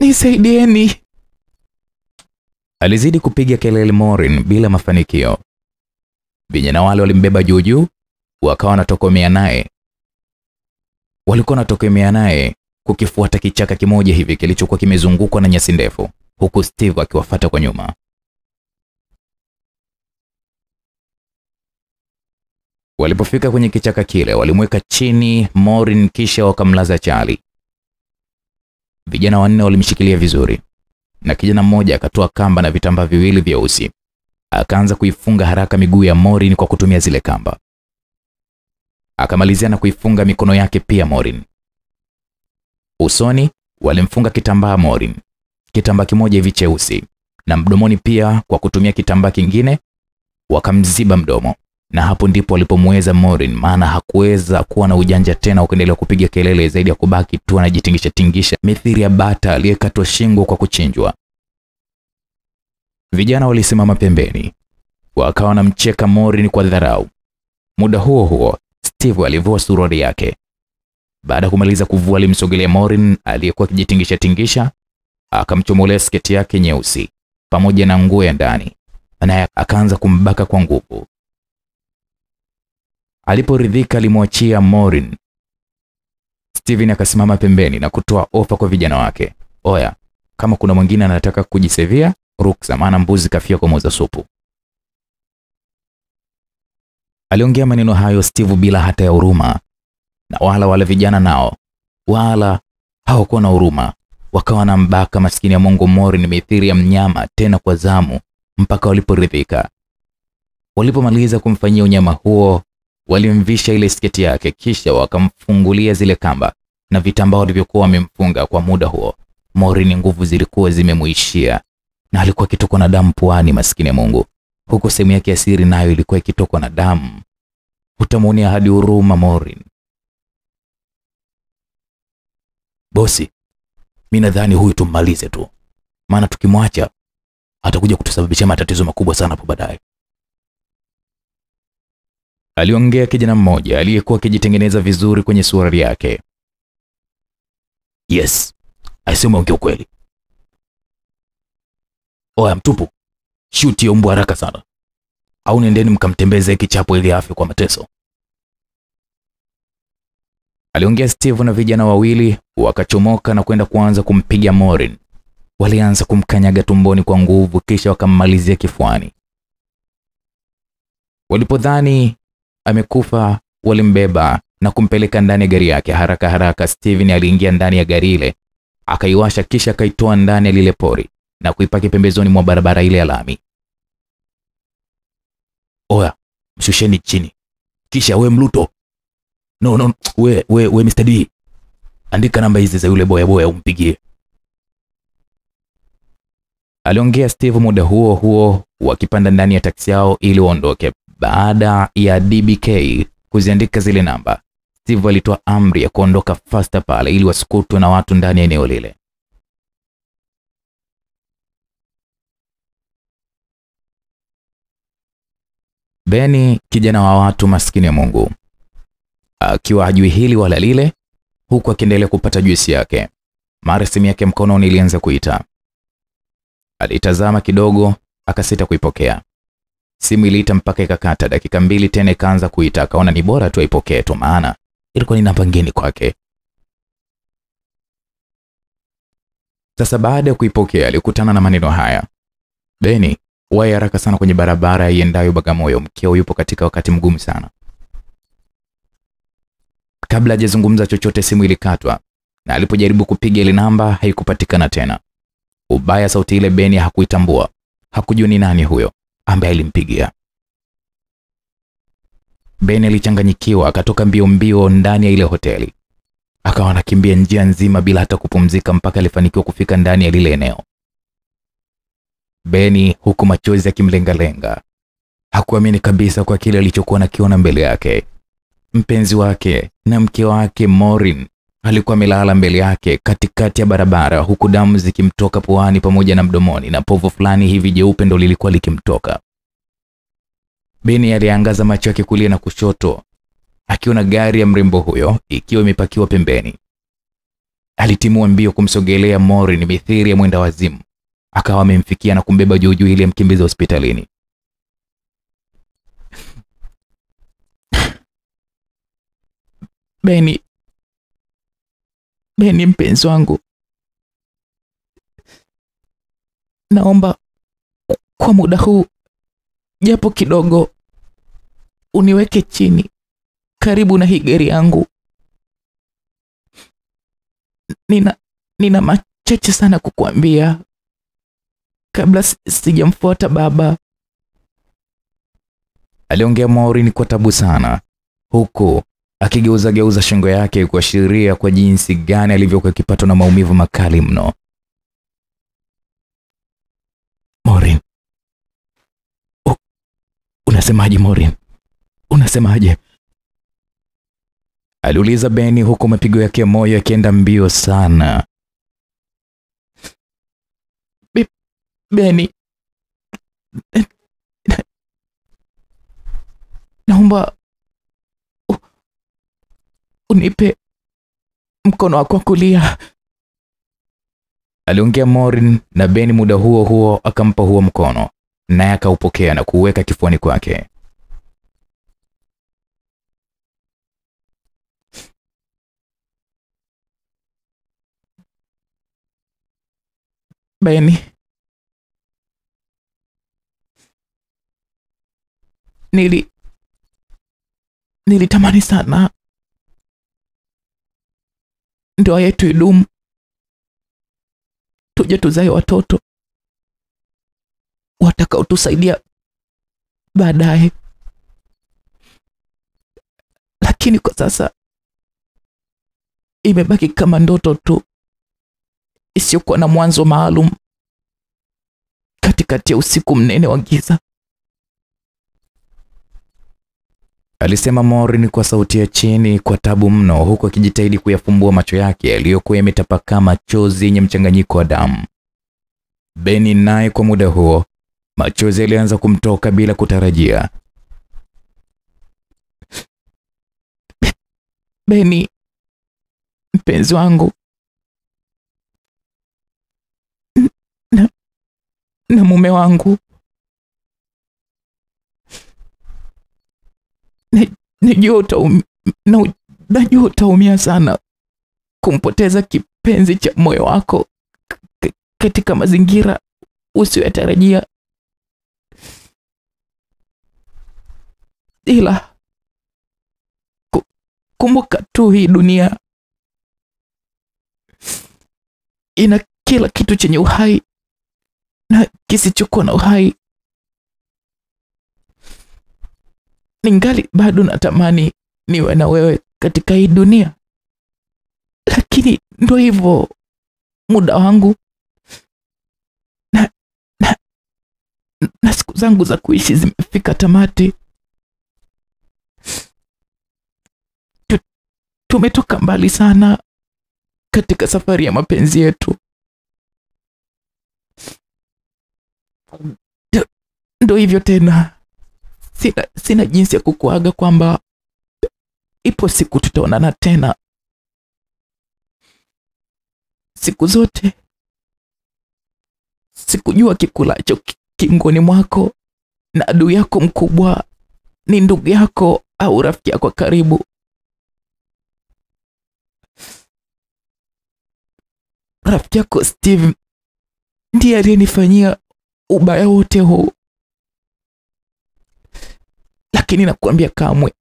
nisaidieni. Alizidi kupiga kelele Morin bila mafanikio. Vijana wale walimbeba juu juu, wakawa wanatokomea naye. Walikuwa wanatokomea naye kukifuata kichaka kimoja hivi kilichokuwa kimezungukwa na nyasi ndefu, huku Steve akiwafuata kwa nyuma. Walipofika kwenye kichaka kile, walimweka chini Morin kisha wakamlaza chali. Vijana wanne walimshikilia vizuri, na kijana mmoja akatoa kamba na vitambaa viwili vyeusi, akaanza kuifunga haraka miguu ya Morin kwa kutumia zile kamba. Akamalizia na kuifunga mikono yake pia Morin. Usoni walimfunga kitambaa Morin, kitambaa kimoja hivi cheusi, na mdomoni pia kwa kutumia kitambaa kingine wakamziba mdomo na hapo ndipo alipomweza Morin, maana hakuweza kuwa na ujanja tena wa kuendelea kupiga kelele zaidi ya kubaki tu anajitingisha tingisha mithiri ya bata aliyekatwa shingo kwa kuchinjwa. Vijana walisimama pembeni, wakawa wanamcheka Morin kwa dharau. Muda huo huo, Steve alivua suruali yake. Baada ya kumaliza kuvua, alimsogelea Morin aliyekuwa akijitingisha tingisha, akamchomolea sketi yake nyeusi pamoja na nguo ya ndani, naye akaanza kumbaka kwa nguvu. Aliporidhika alimwachia Morin. Steven akasimama pembeni na kutoa ofa kwa vijana wake. Oya, kama kuna mwingine anataka kujisevia, ruksa, maana mbuzi kafia kwa moza supu. Aliongea maneno hayo Steve bila hata ya huruma, na wala wale vijana nao wala hawakuwa na huruma, wakawa na mbaka maskini ya Mungu Morin mithiri ya mnyama, tena kwa zamu, mpaka waliporidhika. Walipomaliza kumfanyia unyama huo, walimvisha ile sketi yake, kisha wakamfungulia zile kamba na vitambaa walivyokuwa wamemfunga kwa muda huo. Morin nguvu zilikuwa zimemuishia na alikuwa akitokwa na damu puani, maskini Mungu, huku sehemu yake ya siri nayo ilikuwa ikitokwa na damu. Utamwonea hadi huruma Morin. Bosi, mi nadhani huyu tummalize tu, maana tukimwacha atakuja kutusababishia matatizo makubwa sana hapo baadaye. Aliongea kijana mmoja aliyekuwa akijitengeneza vizuri kwenye suari yake. Yes, aisema ongea ukweli. Oya mtupu, shuti mbwa haraka sana, au nendeni mkamtembeze kichapo ili afe kwa mateso. Aliongea Steve na vijana wawili wakachomoka na kwenda kuanza kumpiga Morin. Walianza kumkanyaga tumboni kwa nguvu, kisha wakammalizia kifuani. Walipodhani amekufa, walimbeba na kumpeleka ndani ya gari yake haraka haraka. Steven aliingia ndani ya gari ile, akaiwasha, kisha akaitoa ndani ya lile pori na kuipaki pembezoni mwa barabara ile ya lami. Oya, mshusheni chini, kisha we Mluto, no no, we we we Mr. D, andika namba hizi za yule boya boya umpigie. Aliongea Steve muda huo huo wakipanda ndani ya taksi yao ili waondoke. Baada ya DBK kuziandika zile namba, Steve alitoa amri ya kuondoka fasta pale ili wasikutwe na watu ndani ya eneo lile. Beni, kijana wa watu maskini ya Mungu, akiwa hajui hili wala lile, huku akiendelea kupata juisi yake, mara simu yake mkononi ilianza kuita. Alitazama kidogo, akasita kuipokea. Simu iliita mpaka ikakata. Dakika mbili tena ikaanza kuita, akaona ni bora tu aipokee tu, maana ilikuwa ni namba ngeni kwake. Sasa baada ya kuipokea, alikutana na maneno haya: Beni, wahi haraka sana kwenye barabara iendayo Bagamoyo, mkeo yupo katika wakati mgumu sana. Kabla hajazungumza chochote, simu ilikatwa, na alipojaribu kupiga ile namba haikupatikana tena. Ubaya sauti ile Beni hakuitambua, hakujua ni nani huyo ambaye alimpigia. Ben alichanganyikiwa, akatoka mbio mbio ndani ya ile hoteli, akawa anakimbia njia nzima bila hata kupumzika mpaka alifanikiwa kufika ndani ya lile eneo. Beni, huku machozi yakimlengalenga, hakuamini kabisa kwa kile alichokuwa nakiona mbele yake. Mpenzi wake na mke wake Morin alikuwa amelala mbele yake katikati ya barabara, huku damu zikimtoka puani pamoja na mdomoni, na povu fulani hivi jeupe ndo lilikuwa likimtoka. Beni aliangaza macho yake kulia na kushoto, akiona gari ya mrembo huyo ikiwa imepakiwa pembeni. Alitimua mbio kumsogelea Morin mithiri ya mwenda wazimu, akawa amemfikia na kumbeba juu juu ili amkimbize hospitalini. Beni, Beni mpenzi wangu, naomba kwa muda huu japo kidogo uniweke chini karibu na hii gari yangu. Nina, nina machache sana kukuambia kabla sijamfuata baba. Aliongea Maureen kwa tabu sana, huku akigeuza geuza shingo yake kuashiria kwa jinsi gani alivyokuwa akipatwa na maumivu makali mno. Morin, unasemaje Morin? Unasemaje? aliuliza Beni huku mapigo yake ya moyo yakienda mbio sana. Be- Beni, naomba unipe mkono wako wa kulia, aliongea Morin, na Ben muda huo huo akampa huo mkono, naye akaupokea na kuweka kifuani kwake. Beni, nili nilitamani sana ndoa yetu idumu, tuje tuzae watoto. Watakaotusaidia baadaye, lakini kwa sasa imebaki kama ndoto tu. Isiyokuwa na mwanzo maalum. Katikati ya usiku mnene wa giza. Alisema Maureen kwa sauti ya chini kwa tabu mno, huku akijitahidi kuyafumbua macho yake yaliyokuwa yametapakaa machozi yenye mchanganyiko wa damu. Beni naye kwa muda huo machozi yalianza kumtoka bila kutarajia. Beni, mpenzi wangu, na, na mume wangu, Na- najua na, utaumia sana kumpoteza kipenzi cha moyo wako katika mazingira usiyoyatarajia, ila ku- kumbuka tu hii dunia ina kila kitu chenye uhai na kisichokuwa na uhai. Ningali bado natamani niwe na wewe katika hii dunia, lakini ndo hivyo, muda wangu na, na, na siku zangu za kuishi zimefika tamati. Tumetoka mbali sana katika safari ya mapenzi yetu. Ndo- hivyo tena, sina, sina jinsi ya kukuaga kwamba ipo siku tutaonana tena. Siku zote sikujua kikulacho ki- kingoni mwako na adui yako mkubwa ni ndugu yako au rafiki yako karibu. Rafiki yako Steve ndiye aliyenifanyia ubaya wote huu, lakini nakuambia kamwe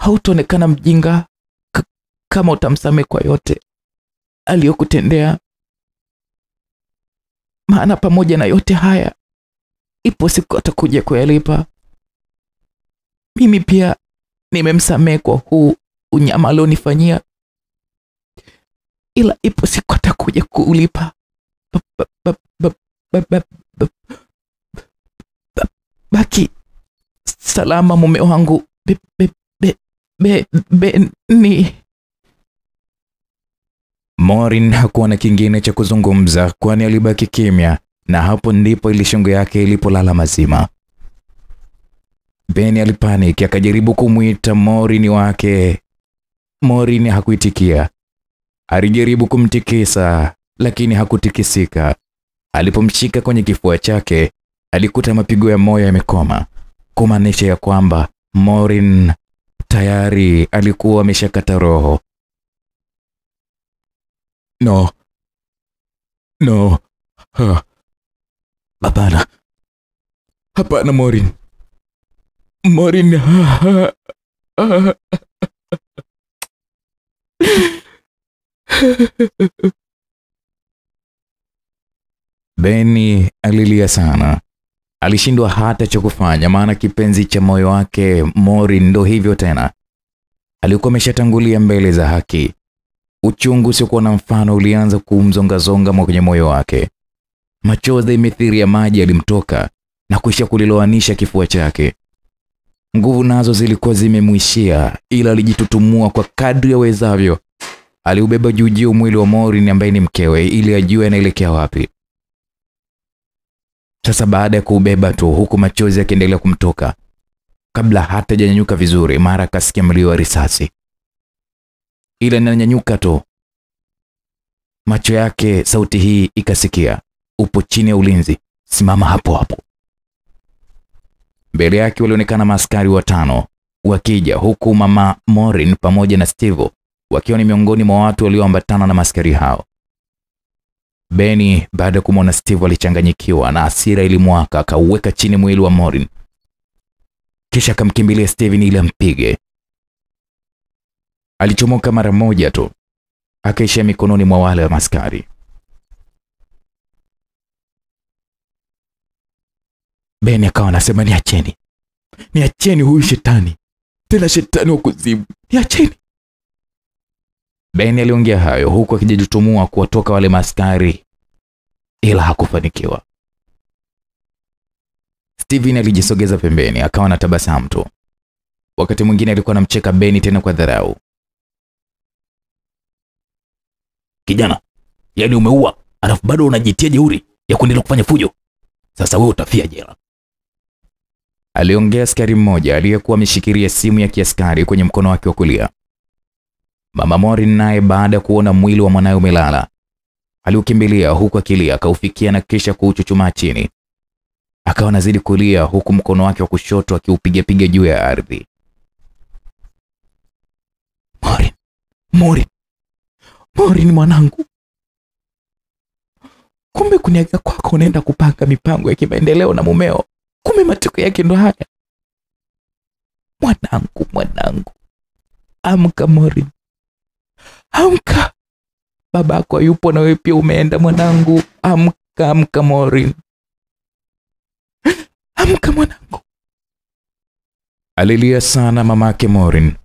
hautaonekana mjinga kama utamsamehe kwa yote aliyokutendea, maana pamoja na yote haya, ipo siku atakuja kuyalipa. Mimi pia nimemsamehe kwa huu unyama alionifanyia, ila ipo siku atakuja kuulipa. Ba- ba- ba- ba- ba- ba- ba- ba- Baki salama mume wangu be, be, be, be, be, ni morin hakuwa na kingine cha kuzungumza, kwani alibaki kimya, na hapo ndipo ile shingo yake ilipolala mazima. Ben alipaniki, akajaribu kumwita morin wake. morin hakuitikia. Alijaribu kumtikisa, lakini hakutikisika. Alipomshika kwenye kifua chake, alikuta mapigo ya moyo yamekoma, kumaanisha ya kwamba Morin tayari alikuwa ameshakata roho. No. No. Ha. Hapana. Hapana Morin. Ha, ha, ha. Beni alilia sana. Alishindwa hata cha kufanya, maana kipenzi cha moyo wake Mori ndo hivyo tena. Alikuwa ameshatangulia mbele za haki. Uchungu usiokuwa na mfano ulianza kumzongazonga kwenye moyo wake. Machozi mithiri ya maji alimtoka na kuisha kuliloanisha kifua chake. Nguvu nazo zilikuwa zimemwishia, ila alijitutumua kwa kadri awezavyo. Aliubeba juu juu mwili wa Morin ambaye ni mkewe, ili ajue anaelekea wapi. Sasa baada ya kuubeba tu, huku machozi yakiendelea kumtoka, kabla hata janyanyuka vizuri, mara akasikia mlio wa risasi ila inanyanyuka tu. Macho yake sauti hii ikasikia, upo chini ya ulinzi, simama hapo hapo. Mbele yake walionekana maaskari watano wakija, huku mama Morin pamoja na Steve wakiwa ni miongoni mwa watu walioambatana na maaskari hao. Beni baada ya kumwona Steve alichanganyikiwa na hasira ilimwaka, akauweka chini mwili wa Morin, kisha akamkimbilia Steven ili ampige. Alichomoka mara moja tu, akaishia mikononi mwa wale wa maskari. Ben akawa anasema niacheni, niacheni huyu shetani, tena shetani wa kuzimu, niacheni. Ben aliongea hayo huku akijitumua kuwatoka wale maskari, ila hakufanikiwa. Steven alijisogeza pembeni, akawa na tabasamu tu. Wakati mwingine alikuwa anamcheka Beni tena kwa dharau. Kijana, yani umeua alafu bado unajitia jeuri ya kuendelea kufanya fujo. Sasa wewe utafia jela. Aliongea askari mmoja aliyekuwa ameshikilia simu ya kiaskari kwenye mkono wake wa kulia. Mama Morin naye baada ya kuona mwili wa mwanawe umelala, aliukimbilia huku akilia, akaufikia na kisha kuuchuchumaa chini. Akawa anazidi kulia huku mkono wake wa kushoto akiupigapiga juu ya ardhi. Morin, Morin, Morin mwanangu, kumbe kuniaga kwako unaenda kupanga mipango ya kimaendeleo na mumeo, kumbe matokeo yake ndo haya. Mwanangu, mwanangu, amka Morin, amka, babako hayupo na wewe pia umeenda mwanangu, amka, amka Morin, amka mwanangu. Alilia sana mamake Morin.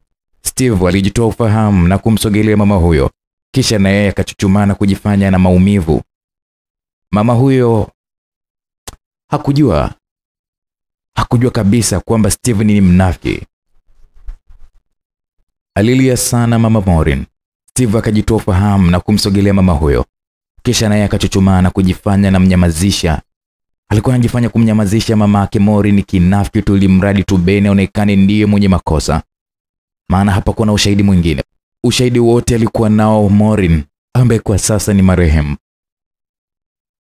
Steve alijitoa ufahamu na kumsogelea mama huyo, kisha na yeye akachuchumana na kujifanya na maumivu. Mama huyo hakujua hakujua kabisa kwamba Steven ni mnafiki. Alilia sana mama Morin. Steve akajitoa ufahamu na kumsogelea mama huyo, kisha naye akachuchumaa na kujifanya na mnyamazisha. Alikuwa anajifanya kumnyamazisha mama yake Mori ni kinafiki tu, ili mradi tu Beni aonekane ndiye mwenye makosa, maana hapakuwa na ushahidi mwingine. Ushahidi wote alikuwa nao Morin ambaye kwa sasa ni marehemu.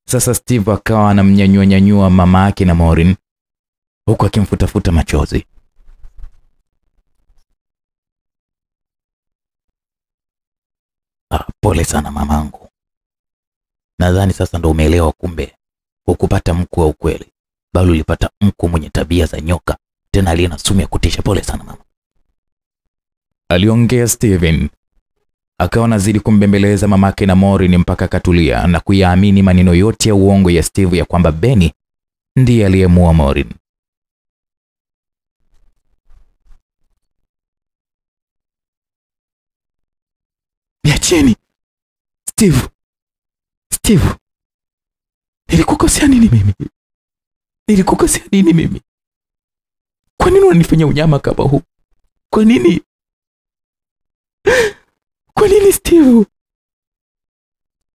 Sasa Steve akawa anamnyanyua nyanyua mama yake na Morin huku akimfutafuta machozi. Pole sana mamangu. Nadhani sasa ndo umeelewa kumbe hukupata mkuu wa ukweli, bali ulipata mku mwenye tabia za nyoka, tena aliye na sumu ya kutisha. Pole sana mama. Aliongea Steven. Akawa anazidi kumbembeleza mamake na Morin mpaka akatulia na kuyaamini maneno yote ya uongo ya Steve ya kwamba Beni ndiye aliyemuua Morin. Niacheni Steve, Steve, nilikukosea nini mimi? Nilikukosea nini mimi? Kwa nini unanifanya unyama kama huu? Kwa nini? Kwa nini Steve?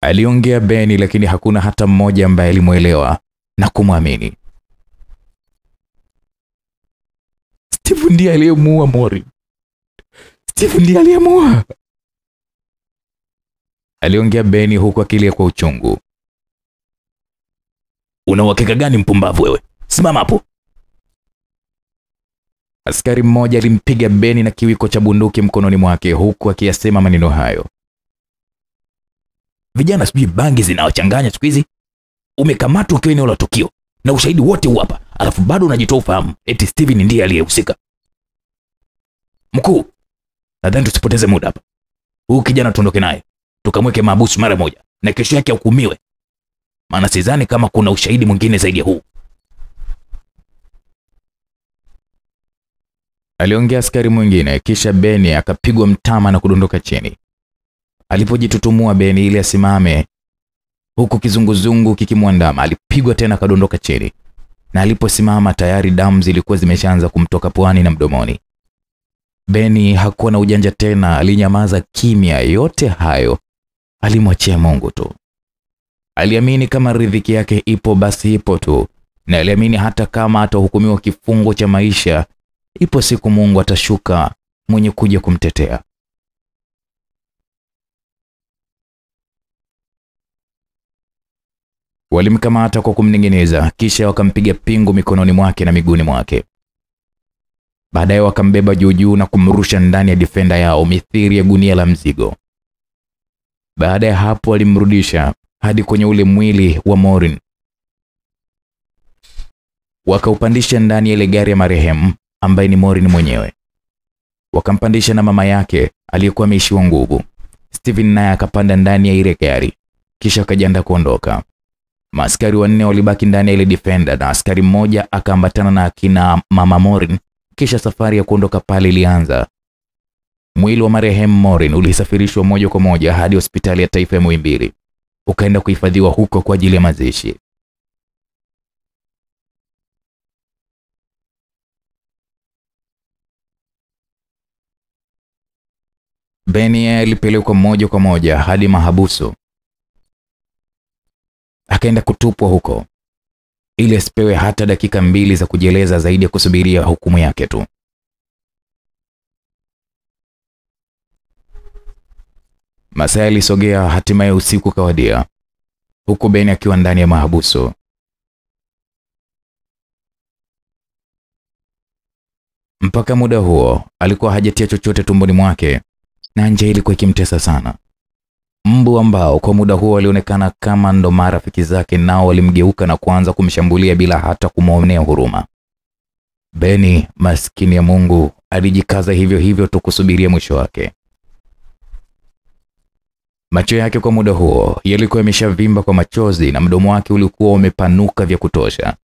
Aliongea Beni, lakini hakuna hata mmoja ambaye alimwelewa na kumwamini. Steve ndiye aliyemuua Mori. Steve ndiye aliyemuua. Aliongea Beni huku akilia kwa uchungu. Una uhakika gani mpumbavu wewe? Simama hapo. Askari mmoja alimpiga Beni na kiwiko cha bunduki mkononi mwake huku akiyasema maneno hayo. Vijana sijui bangi zinawachanganya siku hizi. Umekamatwa ukiwa eneo la tukio na ushahidi wote huu hapa, alafu bado unajitoa ufahamu eti Steven ndiye aliyehusika. Mkuu, nadhani tusipoteze muda hapa. Huyu kijana tuondoke naye tukamweke mahabusu mara moja, na kesho yake ahukumiwe, maana sidhani kama kuna ushahidi mwingine zaidi ya huu. Aliongea askari mwingine, kisha Beni akapigwa mtama na kudondoka chini. Alipojitutumua Beni ili asimame, huku kizunguzungu kikimwandama, alipigwa tena akadondoka chini, na aliposimama tayari damu zilikuwa zimeshaanza kumtoka puani na mdomoni. Beni hakuwa na ujanja tena, alinyamaza kimya. Yote hayo alimwachia Mungu tu. Aliamini kama riziki yake ipo basi ipo tu, na aliamini hata kama atahukumiwa kifungo cha maisha, ipo siku Mungu atashuka mwenye kuja kumtetea. Walimkamata kwa kumning'iniza, kisha wakampiga pingu mikononi mwake na miguuni mwake. Baadaye wakambeba juu juu na kumrusha ndani ya defender yao mithiri ya gunia la mzigo. Baada ya hapo walimrudisha hadi kwenye ule mwili wa Morin, wakaupandisha ndani ya ile gari ya marehemu ambaye ni Morin mwenyewe. Wakampandisha na mama yake aliyekuwa ameishiwa nguvu. Steven naye akapanda ndani ya ile gari kisha akajiandaa kuondoka. Maaskari wanne walibaki ndani ya ile Defender na askari mmoja akaambatana na akina mama Morin, kisha safari ya kuondoka pale ilianza. Mwili wa marehemu Morin ulisafirishwa moja kwa moja hadi hospitali ya taifa ya Muhimbili, ukaenda kuhifadhiwa huko kwa ajili ya mazishi. Beni alipelekwa moja kwa moja hadi mahabusu, akaenda kutupwa huko ili asipewe hata dakika mbili za kujieleza zaidi ya kusubiria hukumu yake tu. Masaa yalisogea, hatimaye usiku kawadia, huku Beni akiwa ndani ya mahabusu. Mpaka muda huo alikuwa hajatia chochote tumboni mwake na njaa ilikuwa ikimtesa sana. Mbu ambao kwa muda huo walionekana kama ndo marafiki zake, nao walimgeuka na kuanza kumshambulia bila hata kumwonea huruma. Beni, maskini ya Mungu, alijikaza hivyo hivyo tu kusubiria mwisho wake. Macho yake kwa muda huo yalikuwa yameshavimba kwa machozi na mdomo wake ulikuwa umepanuka vya kutosha.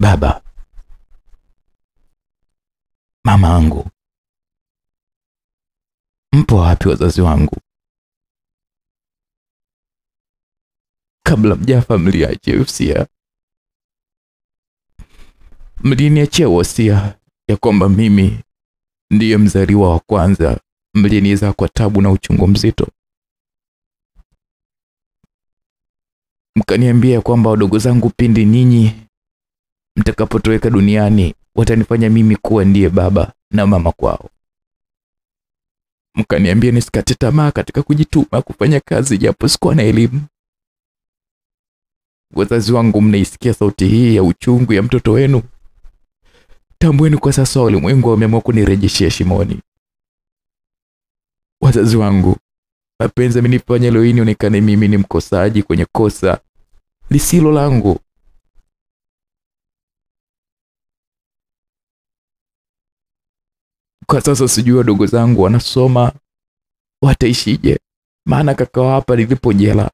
Baba, mama angu, mpo wapi wazazi wangu? Kabla mjafa mliachia usia, mliniachia wasia ya kwamba mimi ndiye mzaliwa wa kwanza, mliniza kwa tabu na uchungu mzito, mkaniambia kwamba wadogo zangu pindi nyinyi mtakapotoweka duniani watanifanya mimi kuwa ndiye baba na mama kwao. Mkaniambia nisikate tamaa katika kujituma kufanya kazi japo sikuwa na elimu. Wazazi wangu, mnaisikia sauti hii ya uchungu ya mtoto wenu? Tambueni kwa sasa ulimwengu umeamua kunirejeshia shimoni. Wazazi wangu, mapenzi amenifanya leo hii nionekane mimi ni mkosaji kwenye kosa lisilo langu. Kwa sasa sijui wadogo zangu wanasoma wataishije, maana kakao hapa nilipo jela.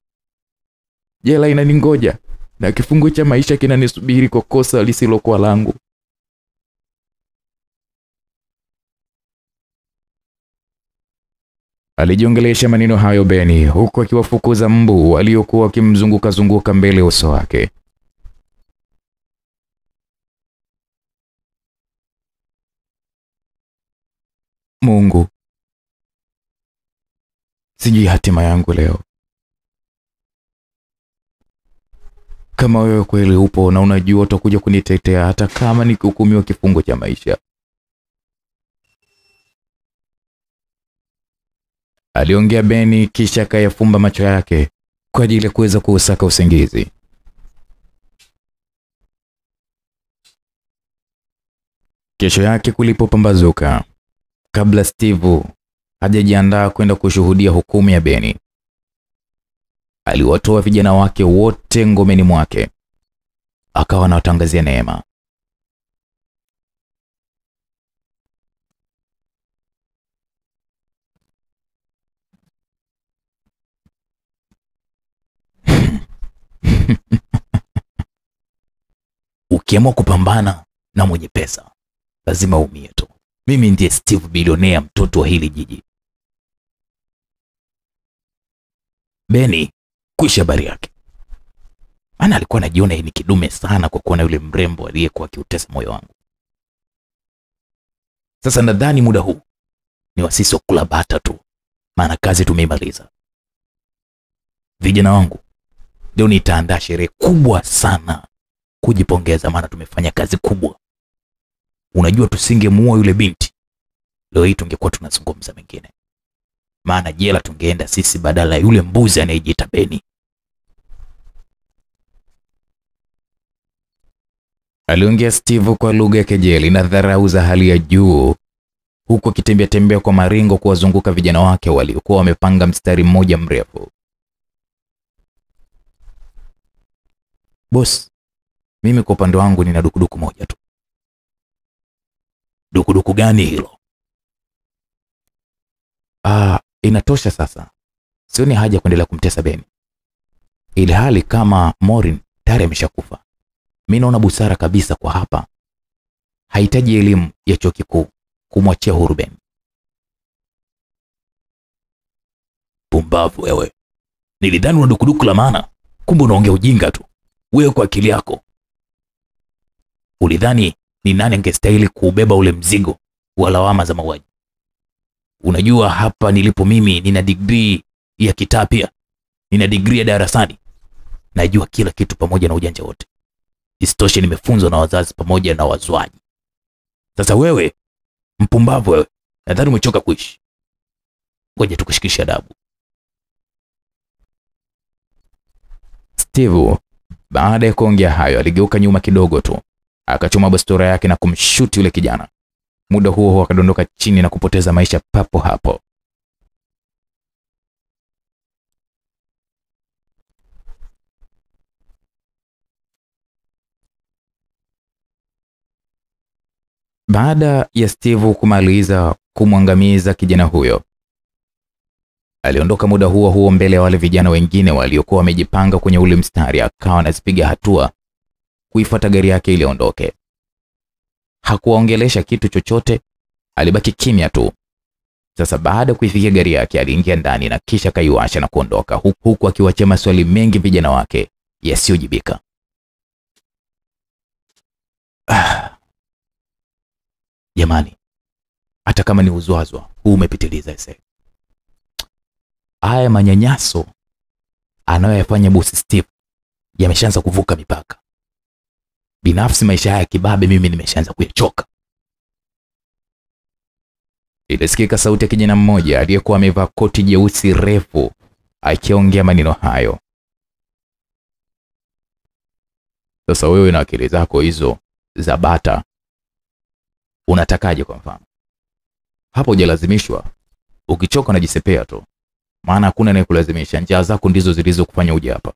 Jela inaningoja na kifungo cha maisha kinanisubiri kwa kosa lisilokuwa langu. Alijiongelesha maneno hayo Beni huku akiwafukuza mbu waliokuwa wakimzunguka zunguka mbele ya uso wake. Mungu, sijui hatima yangu leo. Kama wewe kweli upo na unajua utakuja kunitetea hata kama nikihukumiwa kifungo cha maisha. Aliongea Beni kisha akayafumba macho yake kwa ajili ya kuweza kuusaka usingizi. Kesho yake kulipopambazuka, kabla Steve hajajiandaa kwenda kushuhudia hukumu ya Beni, aliwatoa vijana wake wote ngomeni mwake, akawa anawatangazia neema. Ukiamua kupambana na mwenye pesa lazima umie tu. Mimi ndiye Steve bilionea, mtoto wa hili jiji. Beni kuisha habari yake, maana alikuwa anajiona ni kidume sana kwa kuona yule mrembo aliyekuwa akiutesa moyo wangu. Sasa nadhani muda huu ni wasisi wa kula bata tu, maana kazi tumeimaliza. Vijana wangu, leo nitaandaa sherehe kubwa sana kujipongeza, maana tumefanya kazi kubwa. Unajua, tusingemuua yule binti leo hii tungekuwa tunazungumza mengine, maana jela tungeenda sisi badala ya yule mbuzi anayejiita Beni. Aliongea Steve kwa lugha ya kejeli na dharau za hali ya juu, huku akitembea tembea kwa maringo kuwazunguka vijana wake waliokuwa wamepanga mstari mmoja mrefu. Boss, mimi kwa upande wangu nina dukuduku moja tu. Dukuduku gani hilo? Ah, inatosha sasa. Sioni haja kuendelea kumtesa Beni, ili hali kama Morin tayari ameshakufa. Mimi naona busara kabisa kwa hapa, hahitaji elimu ya chuo kikuu kumwachia huru Beni. Pumbavu wewe. Nilidhani una dukuduku la maana, kumbe unaongea ujinga tu. Wewe kwa akili yako ulidhani ni nani angestahili kuubeba ule mzigo wa lawama za mauaji? Unajua hapa nilipo mimi nina degree ya kitaa pia, nina degree ya darasani, najua kila kitu pamoja na ujanja wote. Isitoshe nimefunzwa na wazazi pamoja na wazwaji. Sasa wewe mpumbavu wewe, nadhani umechoka kuishi. Ngoja tukushikishe adabu. Steve baada ya kuongea hayo aligeuka nyuma kidogo tu, akachoma bastora yake na kumshuti yule kijana. Muda huo huo akadondoka chini na kupoteza maisha papo hapo. Baada ya Steve kumaliza kumwangamiza kijana huyo, aliondoka muda huo huo mbele ya wale vijana wengine waliokuwa wamejipanga kwenye ule mstari, akawa anazipiga hatua kuifuata gari yake ili aondoke. Hakuwaongelesha kitu chochote, alibaki kimya tu. Sasa baada ya kuifikia gari yake, aliingia ndani na kisha kaiwasha na kuondoka, huku akiwachia maswali mengi vijana wake yasiyojibika. Ah. Jamani, hata kama ni uzwazwa huu umepitiliza ese. Haya manyanyaso anayoyafanya bosi Steve yameshaanza kuvuka mipaka. Binafsi maisha haya ya kibabe mimi nimeshaanza kuyachoka. Ilisikika sauti ya kijana mmoja aliyekuwa amevaa koti jeusi refu akiongea maneno hayo. Sasa wewe na akili zako hizo za bata unatakaje? Kwa mfano hapo hujalazimishwa, ukichoka unajisepea tu, maana hakuna anayekulazimisha. Njaa zako ndizo zilizokufanya uje hapa.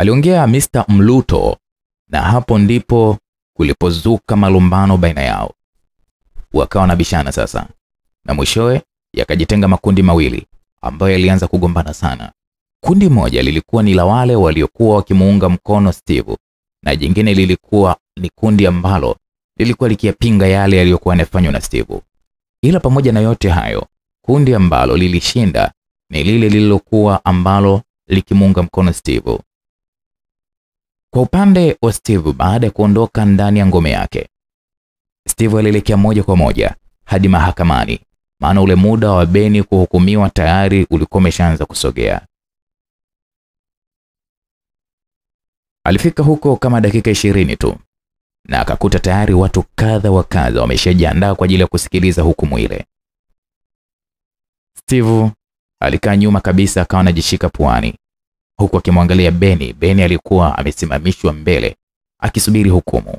Aliongea Mr. Mluto, na hapo ndipo kulipozuka malumbano baina yao. Wakawa na bishana sasa, na mwishowe yakajitenga makundi mawili ambayo yalianza kugombana sana. Kundi moja lilikuwa ni la wale waliokuwa wakimuunga mkono Steve na jingine lilikuwa ni kundi ambalo lilikuwa likiyapinga yale yaliyokuwa yanafanywa na Steve. Ila pamoja na yote hayo, kundi ambalo lilishinda ni lile lililokuwa ambalo likimuunga mkono Steve. Kwa upande wa Steve, baada ya kuondoka ndani ya ngome yake, Steve alielekea moja kwa moja hadi mahakamani, maana ule muda wa Beni kuhukumiwa tayari ulikuwa umeshaanza kusogea. Alifika huko kama dakika ishirini tu na akakuta tayari watu kadha wa kadha wameshajiandaa kwa ajili ya kusikiliza hukumu ile. Steve alikaa nyuma kabisa, akawa anajishika puani huku akimwangalia Beni. Beni alikuwa amesimamishwa mbele akisubiri hukumu.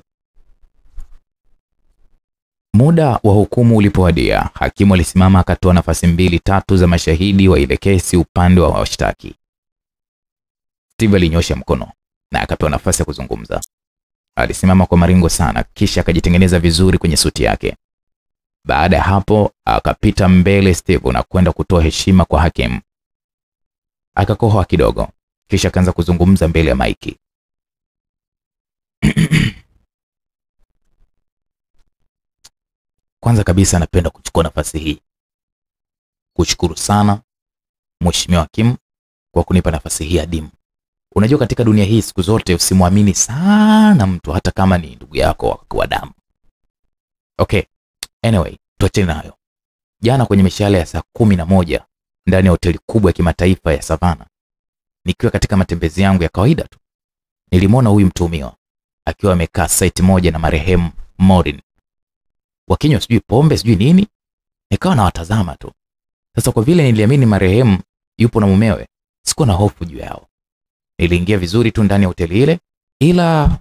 Muda wa hukumu ulipowadia, hakimu alisimama akatoa nafasi mbili tatu za mashahidi wa ile kesi upande wa washtaki. Steve alinyosha mkono na akapewa nafasi ya kuzungumza. Alisimama kwa maringo sana, kisha akajitengeneza vizuri kwenye suti yake. Baada ya hapo, akapita mbele Steve na kwenda kutoa heshima kwa hakimu. Akakohoa kidogo, kisha akaanza kuzungumza mbele ya maiki. Kwanza kabisa napenda kuchukua nafasi hii kushukuru sana Mheshimiwa Hakimu kwa kunipa nafasi hii adimu. Unajua, katika dunia hii siku zote usimwamini sana mtu hata kama ni ndugu yako wa damu. Okay, anyway, tuachane nayo. Jana kwenye mishale ya saa kumi na moja ndani ya hoteli kubwa ya kimataifa ya Savana, nikiwa katika matembezi yangu ya kawaida tu, nilimwona huyu mtuhumiwa akiwa amekaa site moja na marehemu Morin, wakinywa sijui pombe sijui nini, nikawa nawatazama tu. Sasa kwa vile niliamini marehemu yupo na mumewe, sikuwa na hofu juu yao. Niliingia vizuri tu ndani ya hoteli ile, ila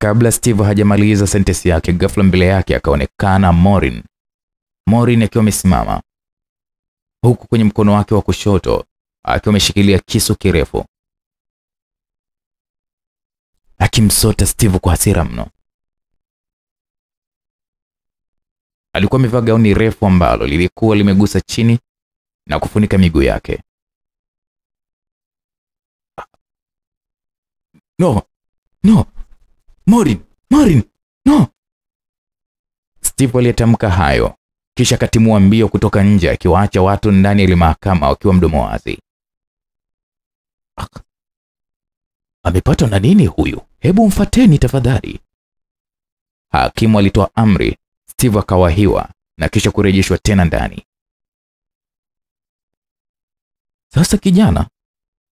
kabla Steve hajamaliza sentensi yake, ghafla mbele yake akaonekana Morin. Morin akiwa amesimama huku kwenye mkono wake wa kushoto akiwa ameshikilia kisu kirefu, akimsota Steve kwa hasira mno. Alikuwa amevaa gauni refu ambalo lilikuwa limegusa chini na kufunika miguu yake. No, no, Morin, Morin, no! Steve aliyetamka hayo kisha katimua mbio kutoka nje akiwaacha watu ndani ile mahakama wakiwa mdomo wazi. Amepatwa na nini huyu? Hebu mfateni tafadhali. Hakimu alitoa amri, Steve akawahiwa na kisha kurejeshwa tena ndani. Sasa kijana,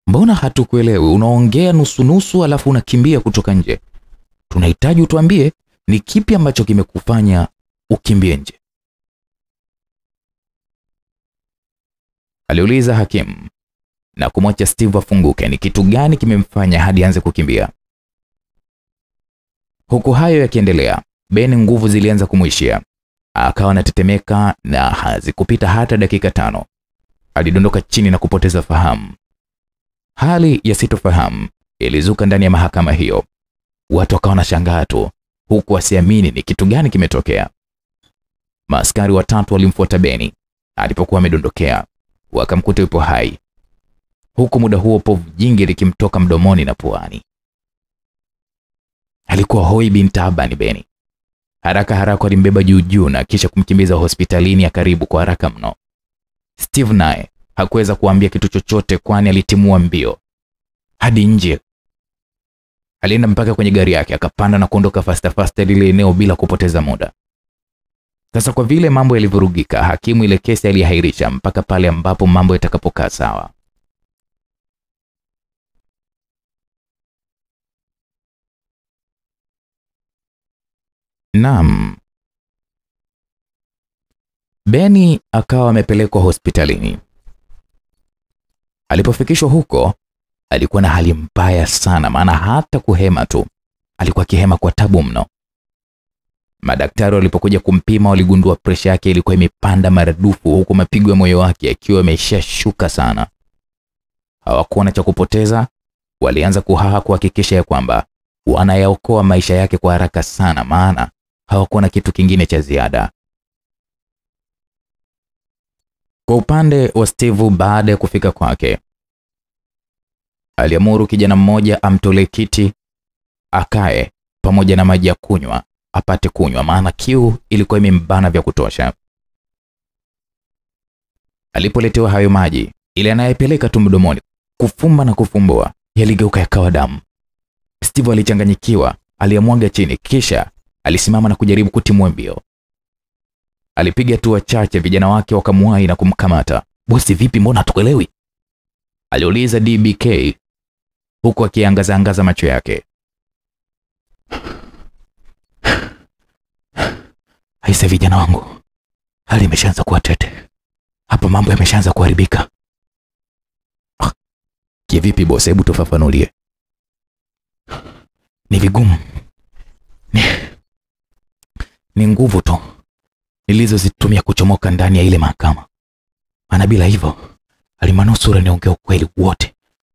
mbona hatukuelewi? Unaongea nusu-nusu alafu unakimbia kutoka nje. Tunahitaji utuambie ni kipi ambacho kimekufanya ukimbie nje. Aliuliza hakimu na kumwacha Steve afunguke. Ni kitu gani kimemfanya hadi anze kukimbia? Huku hayo yakiendelea, Ben nguvu zilianza kumwishia, akawa anatetemeka na hazikupita hata dakika tano, alidondoka chini na kupoteza fahamu. Hali ya sitofahamu ilizuka ndani ya mahakama hiyo, watu wakawa wanashangaa tu, huku wasiamini ni kitu gani kimetokea. Maaskari watatu walimfuata Beni alipokuwa amedondokea wakamkuta yupo hai, huku muda huo povu jingi likimtoka mdomoni na puani. Alikuwa hoi bin taabani Beni. Haraka haraka alimbeba juu juu na kisha kumkimbiza hospitalini ya karibu kwa haraka mno. Steve naye hakuweza kuambia kitu chochote, kwani alitimua mbio hadi nje. Alienda mpaka kwenye gari yake akapanda na kuondoka fasta fasta lile eneo bila kupoteza muda. Sasa kwa vile mambo yalivurugika, hakimu ile kesi alihairisha mpaka pale ambapo mambo yatakapokaa sawa. Naam. Beni akawa amepelekwa hospitalini. Alipofikishwa huko, alikuwa na hali mbaya sana, maana hata kuhema tu alikuwa akihema kwa tabu mno. Madaktari walipokuja kumpima waligundua presha yake ilikuwa imepanda maradufu huku mapigo ya moyo wake yakiwa yameshashuka sana. Hawakuona cha kupoteza, walianza kuhaha kuhakikisha ya kwamba wanayaokoa maisha yake kwa haraka sana, maana hawakuwa na kitu kingine cha ziada. Kwa upande wa Steve, baada ya kufika kwake, aliamuru kijana mmoja amtolee kiti akae pamoja na maji ya kunywa apate kunywa, maana kiu ilikuwa imembana vya kutosha. Alipoletewa hayo maji, ile anayepeleka tu mdomoni, kufumba na kufumbua, yaligeuka yakawa damu. Steve alichanganyikiwa, aliyamwaga chini, kisha alisimama na kujaribu kutimua mbio. Alipiga hatua chache, vijana wake wakamwahi na kumkamata. Bosi, vipi, mbona hatukuelewi? aliuliza DBK huku akiangazaangaza macho yake. Aise, vijana wangu, hali imeshaanza kuwa tete hapa, mambo yameshaanza kuharibika. Ah, kivipi bosi? Hebu tufafanulie. Ni vigumu, ni, ni nguvu tu nilizozitumia kuchomoka ndani ya ile mahakama, maana bila hivyo alimanusura niongea ukweli wote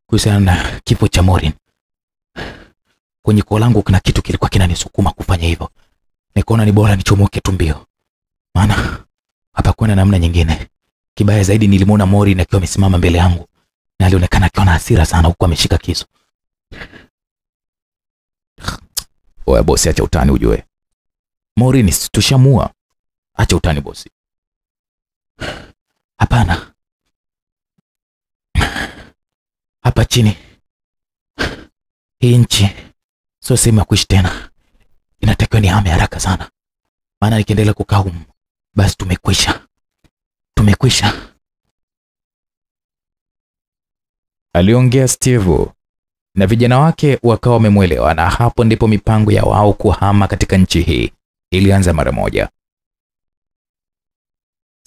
kuhusiana na kifo cha Morin. Kwenye koo langu kuna kitu kilikuwa kinanisukuma kufanya hivyo, nikaona ni bora nichomoke tu mbio, maana hapakuwa na namna nyingine. Kibaya zaidi, nilimwona Morin akiwa amesimama mbele yangu na alionekana akiwa na hasira sana, huku ameshika kisu. Oya bosi, acha utani ujue. Morin tushamua. Acha utani bosi. Hapana, hapa chini, hii nchi sio sehemu ya kuishi tena. Inatakiwa ni hame haraka sana, maana nikiendelea kukaa humu basi tumekwisha, tumekwisha, aliongea Steve na vijana wake wakawa wamemwelewa, na hapo ndipo mipango ya wao kuhama katika nchi hii ilianza mara moja.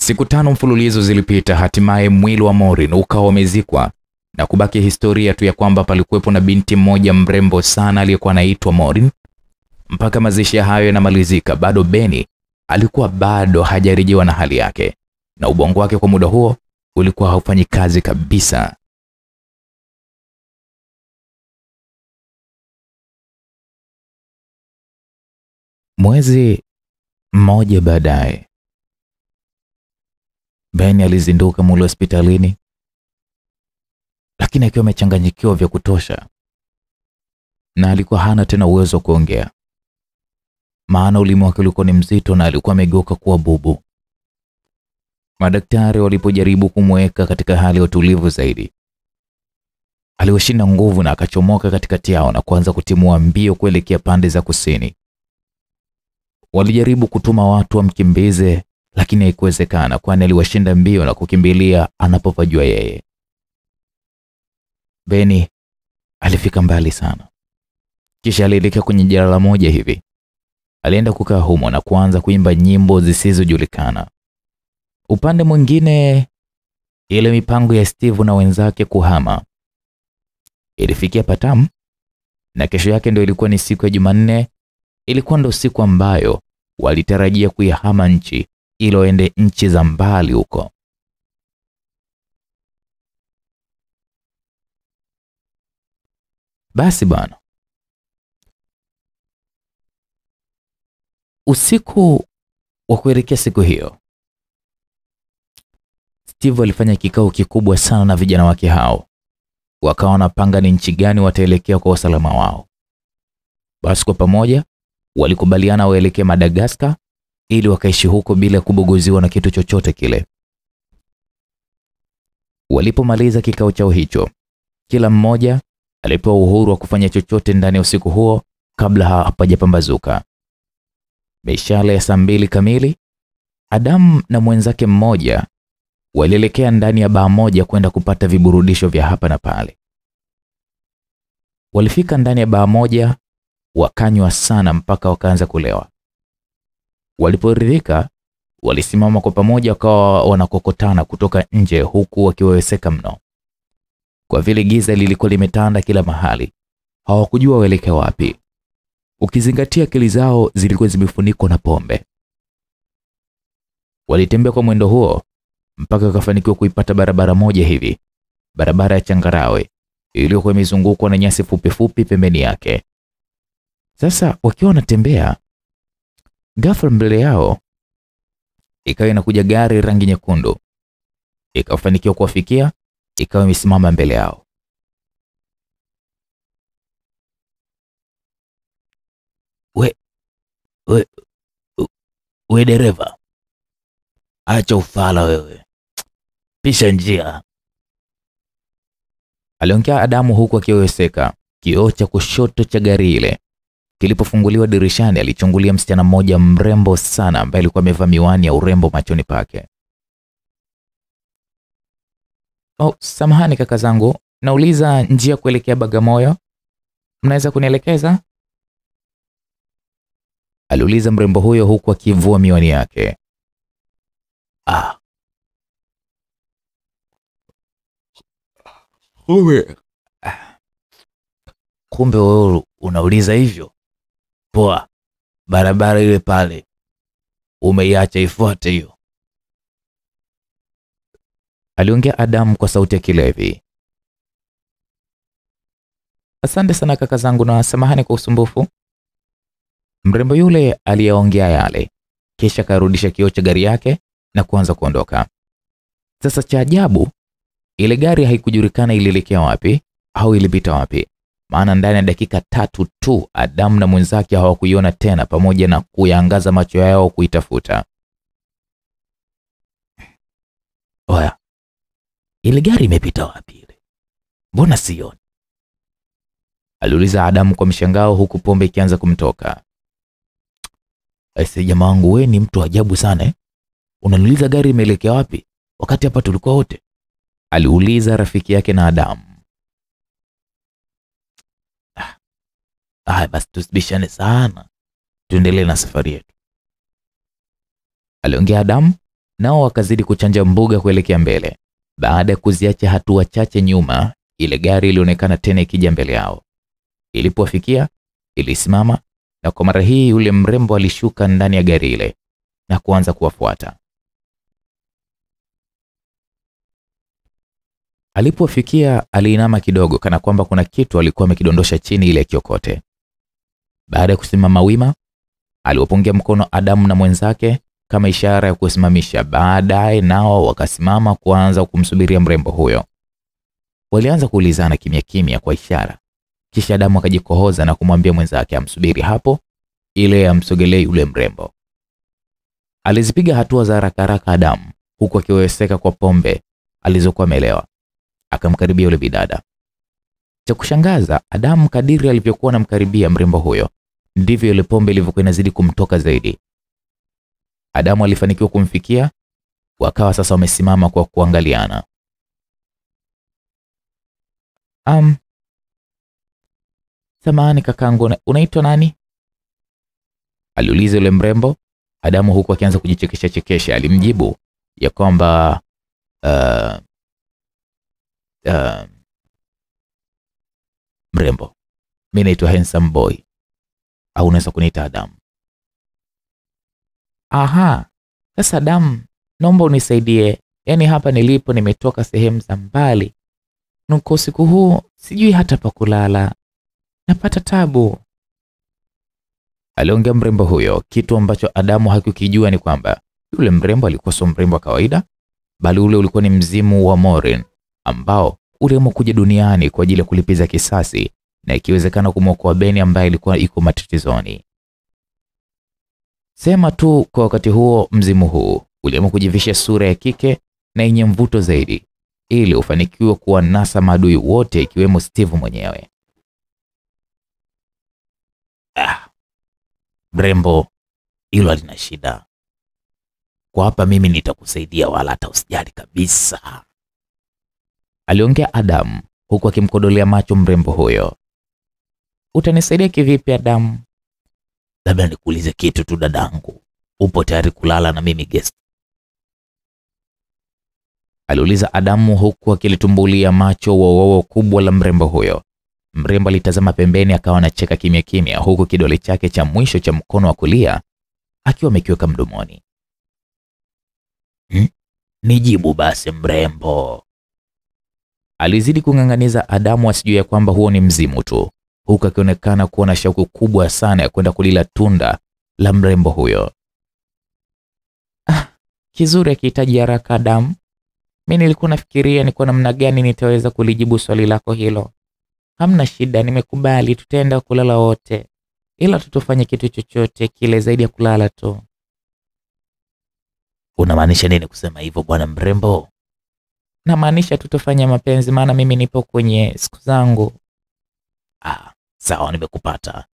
Siku tano mfululizo zilipita, hatimaye mwili wa Morin ukawa umezikwa na kubaki historia tu ya kwamba palikuwepo na binti mmoja mrembo sana aliyekuwa anaitwa Morin. Mpaka mazishi hayo yanamalizika, bado Beni alikuwa bado hajarejewa na hali yake, na ubongo wake kwa muda huo ulikuwa haufanyi kazi kabisa. Mwezi mmoja baadaye, Beni alizinduka mule hospitalini, lakini akiwa amechanganyikiwa vya kutosha na alikuwa hana tena uwezo wa kuongea maana ulimi wake ulikuwa ni mzito na alikuwa amegeuka kuwa bubu. Madaktari walipojaribu kumweka katika hali ya utulivu zaidi, aliwashinda nguvu na akachomoka katikati yao na kuanza kutimua mbio kuelekea pande za kusini. Walijaribu kutuma watu wamkimbize, lakini haikuwezekana, kwani aliwashinda mbio na kukimbilia anapopajua yeye. Beni alifika mbali sana, kisha alielekea kwenye jalala moja hivi. Alienda kukaa humo na kuanza kuimba nyimbo zisizojulikana. Upande mwingine, ile mipango ya Steve na wenzake kuhama ilifikia patamu, na kesho yake ndio ilikuwa ni siku ya Jumanne. Ilikuwa ndo siku ambayo walitarajia kuihama nchi ili waende nchi za mbali huko. Basi bwana, usiku wa kuelekea siku hiyo, Steve alifanya kikao kikubwa sana na vijana wake hao, wakawa wanapanga ni nchi gani wataelekea kwa usalama wao. Basi kwa pamoja walikubaliana waelekee Madagaskar ili wakaishi huko bila kubuguziwa na kitu chochote kile. Walipomaliza kikao chao hicho, kila mmoja alipewa uhuru wa kufanya chochote ndani ya usiku huo kabla hapajapambazuka. Mishale ya saa mbili kamili, Adamu na mwenzake mmoja walielekea ndani ya baa moja kwenda kupata viburudisho vya hapa na pale. Walifika ndani ya baa moja, wakanywa sana mpaka wakaanza kulewa. Waliporidhika, walisimama kwa pamoja, wakawa wanakokotana kutoka nje, huku wakiweweseka mno. Kwa vile giza lilikuwa limetanda kila mahali, hawakujua waelekea wapi, ukizingatia akili zao zilikuwa zimefunikwa na pombe. Walitembea kwa mwendo huo mpaka wakafanikiwa kuipata barabara moja hivi, barabara ya changarawe iliyokuwa imezungukwa na nyasi fupi fupi pembeni yake. Sasa wakiwa wanatembea, ghafla mbele yao ikawa inakuja gari rangi nyekundu, ikafanikiwa kuwafikia, ikawa imesimama mbele yao. We, we dereva, acha ufala wewe, pisha njia. Aliongea Adamu huku akiweweseka. Kioo cha kushoto cha gari ile kilipofunguliwa dirishani, alichungulia msichana mmoja mrembo sana ambaye alikuwa amevaa miwani ya urembo machoni pake. Oh, samahani kaka zangu, nauliza njia kuelekea Bagamoyo, mnaweza kunielekeza? Aliuliza mrembo huyo huku akivua miwani yake. Ah, Uwe. kumbe wewe unauliza hivyo? Poa, barabara ile pale umeiacha ifuate hiyo. Aliongea Adamu kwa sauti ya kilevi. Asante sana kaka zangu na samahani kwa usumbufu. Mrembo yule aliyeongea yale, kisha akarudisha kioo cha gari yake na kuanza kuondoka. Sasa cha ajabu, ile gari haikujulikana ilielekea wapi au ilipita wapi, maana ndani ya dakika tatu tu Adamu na mwenzake hawakuiona tena, pamoja na kuyaangaza macho yao kuitafuta. Oya, ile gari imepita wapi ile? Mbona sioni? aliuliza Adamu kwa mshangao, huku pombe ikianza kumtoka. Aise, jamaa wangu, wewe ni mtu ajabu sana eh? Unaniuliza gari imeelekea wapi wakati hapa tulikuwa wote? aliuliza rafiki yake na Adamu. Ah, basi, tusibishane sana, tuendelee na safari yetu. aliongea Adamu, nao wakazidi kuchanja mbuga kuelekea mbele. Baada ya kuziacha hatua chache nyuma, ile gari ilionekana tena ikija mbele yao. Ilipofikia ilisimama na kwa mara hii yule mrembo alishuka ndani ya gari ile na kuanza kuwafuata. Alipofikia, aliinama kidogo kana kwamba kuna kitu alikuwa amekidondosha chini ile kiokote. Baada ya kusimama wima, aliwapungia mkono Adamu na mwenzake kama ishara ya kusimamisha. Baadaye nao wakasimama kuanza kumsubiria mrembo huyo. Walianza kuulizana kimya kimya kwa ishara, kisha Adamu akajikohoza na kumwambia mwenzake amsubiri hapo ile amsogelee yule mrembo. Alizipiga hatua za haraka haraka Adamu huku akiweseka kwa pombe alizokuwa amelewa. Akamkaribia yule bidada. Cha kushangaza, Adamu kadiri alivyokuwa anamkaribia mrembo huyo, ndivyo ile pombe ilivyokuwa inazidi kumtoka zaidi. Adamu alifanikiwa kumfikia, wakawa sasa wamesimama kwa kuangaliana. Um, samahani kakangu, unaitwa nani? aliuliza yule mrembo. Adamu huku akianza kujichekesha chekesha, alimjibu ya kwamba uh, uh, mrembo, mi naitwa handsome boy, au unaweza kuniita Adamu. Aha, sasa Adamu, naomba unisaidie, yaani hapa nilipo nimetoka sehemu za mbali, nuko usiku huu sijui hata pa kulala, napata tabu. Aliongea mrembo huyo. Kitu ambacho Adamu hakukijua ni kwamba yule mrembo alikuwa sio mrembo wa kawaida, bali ule ulikuwa ni mzimu wa Morin ambao uliamua kuja duniani kwa ajili ya kulipiza kisasi na ikiwezekana kumwokoa Beni ambaye alikuwa iko matatizoni. Sema tu kwa wakati huo mzimu huu uliamua kujivisha sura ya kike na yenye mvuto zaidi ili ufanikiwe kuwanasa maadui wote ikiwemo Steve mwenyewe. Ah, mrembo, hilo lina shida. Kwa hapa mimi nitakusaidia, wala hata usijali kabisa. Aliongea Adamu huku akimkodolea macho mrembo huyo. Utanisaidia kivipi Adamu? Labda nikuulize kitu tu dadangu, upo tayari kulala na mimi guest? aliuliza Adamu huku akilitumbulia macho wowowo kubwa la mrembo huyo. Mrembo alitazama pembeni akawa anacheka kimya kimya, huku kidole chake cha mwisho cha mkono wa kulia akiwa amekiweka mdomoni. Hmm? Nijibu basi mrembo. Alizidi kung'ang'aniza Adamu asijue ya kwamba huo ni mzimu tu, huku akionekana kuwa na shauku kubwa sana ya kwenda kulila tunda la mrembo huyo. Ah, kizuri akihitaji haraka Adamu. Mi nilikuwa nafikiria ni kwa namna gani nitaweza kulijibu swali lako hilo. Hamna shida, nimekubali, tutaenda kulala wote, ila tutofanye kitu chochote kile zaidi ya kulala tu. Unamaanisha nini kusema hivyo bwana mrembo? Namaanisha tutofanya mapenzi, maana mimi nipo kwenye siku zangu. Ah, sawa, nimekupata,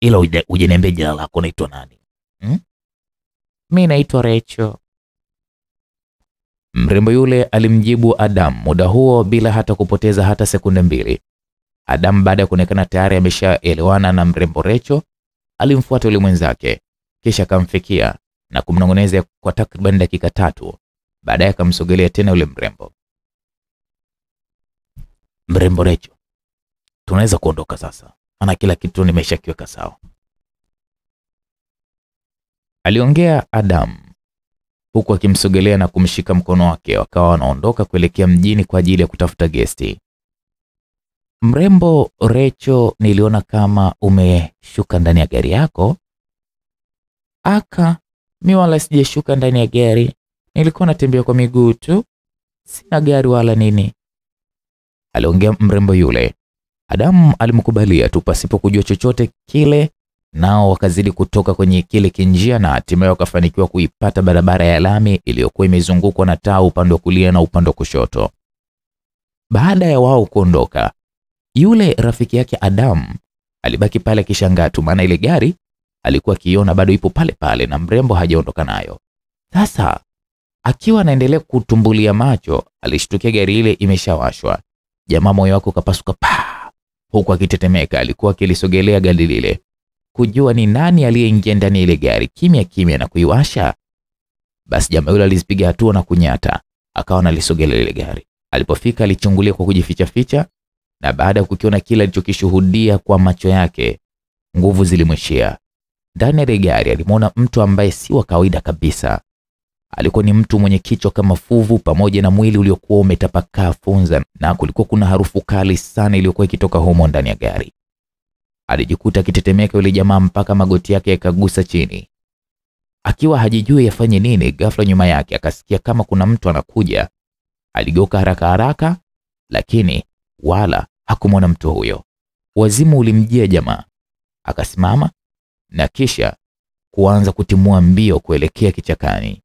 ila uje- hujaniambia jina lako, naitwa nani? hmm? Mi naitwa Recho. Mrembo yule alimjibu Adam muda huo bila hata kupoteza hata sekunde mbili. Adam baada ya kuonekana tayari ameshaelewana na mrembo Recho, alimfuata yule mwenzake, kisha akamfikia na kumnong'oneza kwa takriban dakika tatu. Baadaye akamsogelea tena yule mrembo. Mrembo Recho, tunaweza kuondoka sasa, maana kila kitu nimeshakiweka sawa. Aliongea Adamu huku akimsogelea na kumshika mkono wake, wakawa wanaondoka kuelekea mjini kwa ajili ya kutafuta gesti. Mrembo Recho, niliona kama umeshuka ndani ya gari yako. Aka, mi wala sijashuka ndani ya gari, nilikuwa natembea kwa miguu tu, sina gari wala nini, aliongea mrembo yule. Adamu alimkubalia tu pasipo kujua chochote kile, nao wakazidi kutoka kwenye kile kinjia na hatimaye wakafanikiwa kuipata barabara ya lami iliyokuwa imezungukwa na taa upande wa kulia na upande wa kushoto. Baada ya wao kuondoka, yule rafiki yake Adam alibaki pale akishangaa tu, maana ile gari alikuwa akiiona bado ipo pale pale na mrembo hajaondoka nayo. Sasa akiwa anaendelea kutumbulia macho, alishtukia gari ile imeshawashwa. Jamaa moyo wake ukapasuka pa, huku akitetemeka. Alikuwa akilisogelea gari lile kujua ni nani aliyeingia ndani ile gari kimya kimya na kuiwasha. Basi jamaa yule alizipiga hatua na kunyata, akawa analisogelea ile gari. Alipofika alichungulia kwa kujificha ficha, na baada ya kukiona kile alichokishuhudia kwa macho yake, nguvu zilimwishia. Ndani ya gari alimwona mtu ambaye si wa kawaida kabisa. Alikuwa ni mtu mwenye kichwa kama fuvu pamoja na mwili uliokuwa umetapakaa funza, na kulikuwa kuna harufu kali sana iliyokuwa ikitoka humo ndani ya gari. Alijikuta akitetemeka yule jamaa mpaka magoti yake yakagusa chini. Akiwa hajijui yafanye nini, ghafla nyuma yake akasikia kama kuna mtu anakuja. Aligeuka haraka haraka, lakini wala hakumwona mtu huyo. Wazimu ulimjia jamaa, akasimama na kisha kuanza kutimua mbio kuelekea kichakani.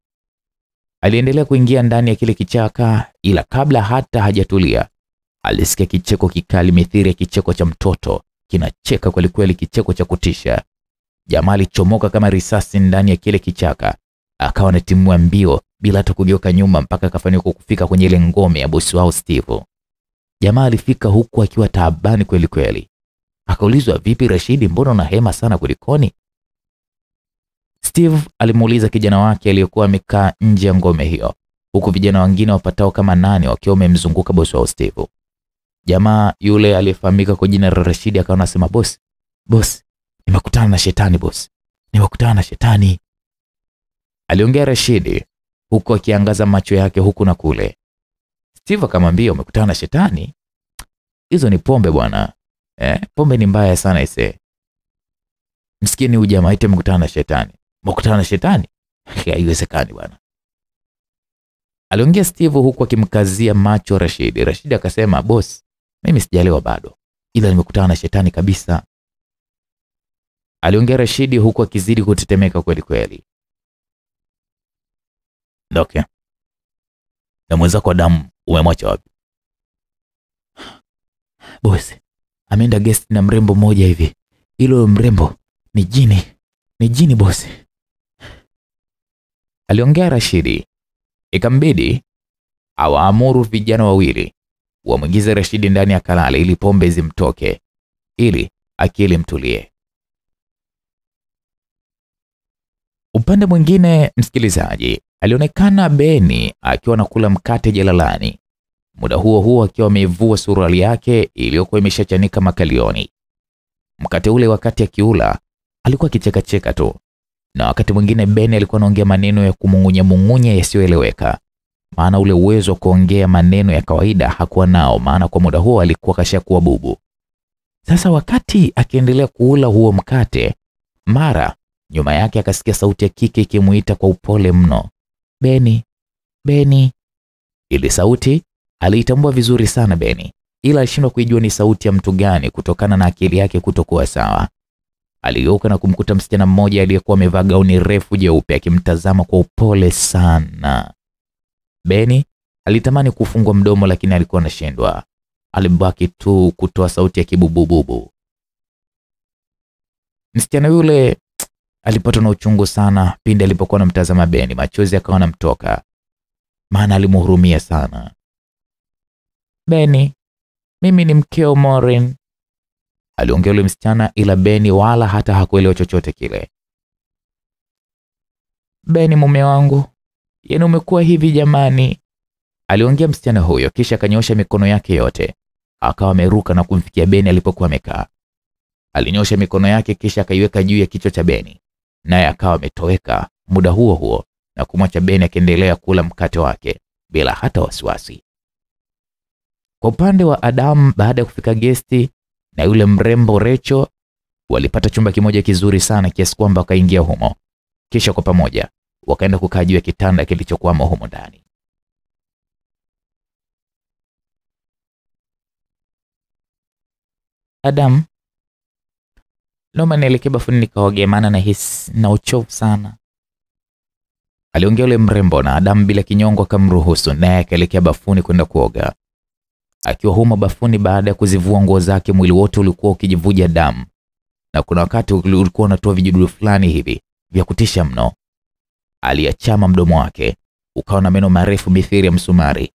Aliendelea kuingia ndani ya kile kichaka, ila kabla hata hajatulia, alisikia kicheko kikali mithiri ya kicheko cha mtoto kinacheka kwelikweli, kicheko cha kutisha. Jamaa alichomoka kama risasi ndani ya kile kichaka, akawa anatimua mbio bila hata kugeuka nyuma mpaka akafanikiwa kufika kwenye ile ngome ya bosi wao Steve. Jamaa alifika huku akiwa taabani kweli kweli. Akaulizwa, vipi Rashidi, mbona una hema sana kulikoni? Steve alimuuliza kijana wake aliyekuwa amekaa nje ya ngome hiyo, huku vijana wengine wapatao kama nane wakiwa wamemzunguka bosi wao Steve. Jamaa yule aliyefahamika kwa jina la Rashidi akawa anasema, bosi, bosi, nimekutana na shetani bosi, nimekutana na shetani. Aliongea Rashidi huku akiangaza macho yake huku na kule. Steve akamwambia, umekutana na shetani? Hizo ni pombe bwana. Eh, pombe ni mbaya sana ise. Msikie ni huyu jamaa ite mkutana na shetani. Mkutana na shetani? Haiwezekani bwana. Aliongea Steve huku akimkazia macho Rashid. Rashid akasema, boss, mimi sijalewa bado, ila nimekutana na shetani kabisa. Aliongea Rashidi huku akizidi kutetemeka kweli kweli. Okay. Na mwenzako damu umemwacha wapi? Bosi, ameenda guest na mrembo mmoja hivi. Ilo mrembo ni jini, ni jini bosi. Aliongea Rashidi. Ikambidi awaamuru vijana wawili wamwingize Rashidi ndani ya kalale ili pombe zimtoke, ili akili mtulie. Upande mwingine, msikilizaji, alionekana Beni akiwa anakula mkate jalalani, muda huo huo akiwa ameivua suruali yake iliyokuwa imeshachanika makalioni. Mkate ule wakati akiula alikuwa akichekacheka tu, na wakati mwingine Beni alikuwa anaongea maneno ya kumung'unya mung'unya yasiyoeleweka, maana ule uwezo wa kuongea maneno ya kawaida hakuwa nao, maana kwa muda huo alikuwa kashakuwa bubu. Sasa wakati akiendelea kuula huo mkate, mara nyuma yake akasikia sauti ya kike ikimuita kwa upole mno, Beni, Beni. Ile sauti aliitambua vizuri sana Beni, ila alishindwa kuijua ni sauti ya mtu gani kutokana na akili yake kutokuwa sawa. Aligeuka na kumkuta msichana mmoja aliyekuwa amevaa gauni refu jeupe akimtazama kwa upole sana. Beni alitamani kufungua mdomo lakini alikuwa anashindwa. Alibaki tu kutoa sauti ya kibubububu. Msichana yule alipatwa na uchungu sana pindi alipokuwa anamtazama Beni, machozi akawa anamtoka, maana alimhurumia sana. Beni, mimi ni mkeo Morin, aliongea yule msichana, ila Beni wala hata hakuelewa chochote kile. Beni, mume wangu, yani umekuwa hivi jamani, aliongea msichana huyo, kisha akanyosha mikono yake yote, akawa ameruka na kumfikia Beni alipokuwa amekaa. Alinyosha mikono yake kisha akaiweka juu ya kichwa cha Beni, naye akawa ametoweka muda huo huo na kumwacha Beni akiendelea kula mkate wake bila hata wasiwasi. Kwa upande wa Adamu, baada ya kufika gesti na yule mrembo Recho, walipata chumba kimoja kizuri sana kiasi kwamba wakaingia humo, kisha kwa pamoja wakaenda kukaa juu ya kitanda kilichokuwamo humo ndani. Adam, naomba nielekee bafuni nikaoge, maana nahisi na uchovu sana, aliongea yule mrembo, na Adamu bila kinyongo akamruhusu, naye akaelekea bafuni kwenda kuoga. Akiwa humo bafuni, baada ya kuzivua nguo zake, mwili wote ulikuwa ukijivuja damu, na kuna wakati ulikuwa unatoa vijidudu fulani hivi vya kutisha mno. Aliachama mdomo wake ukawa na meno marefu mithiri ya msumari.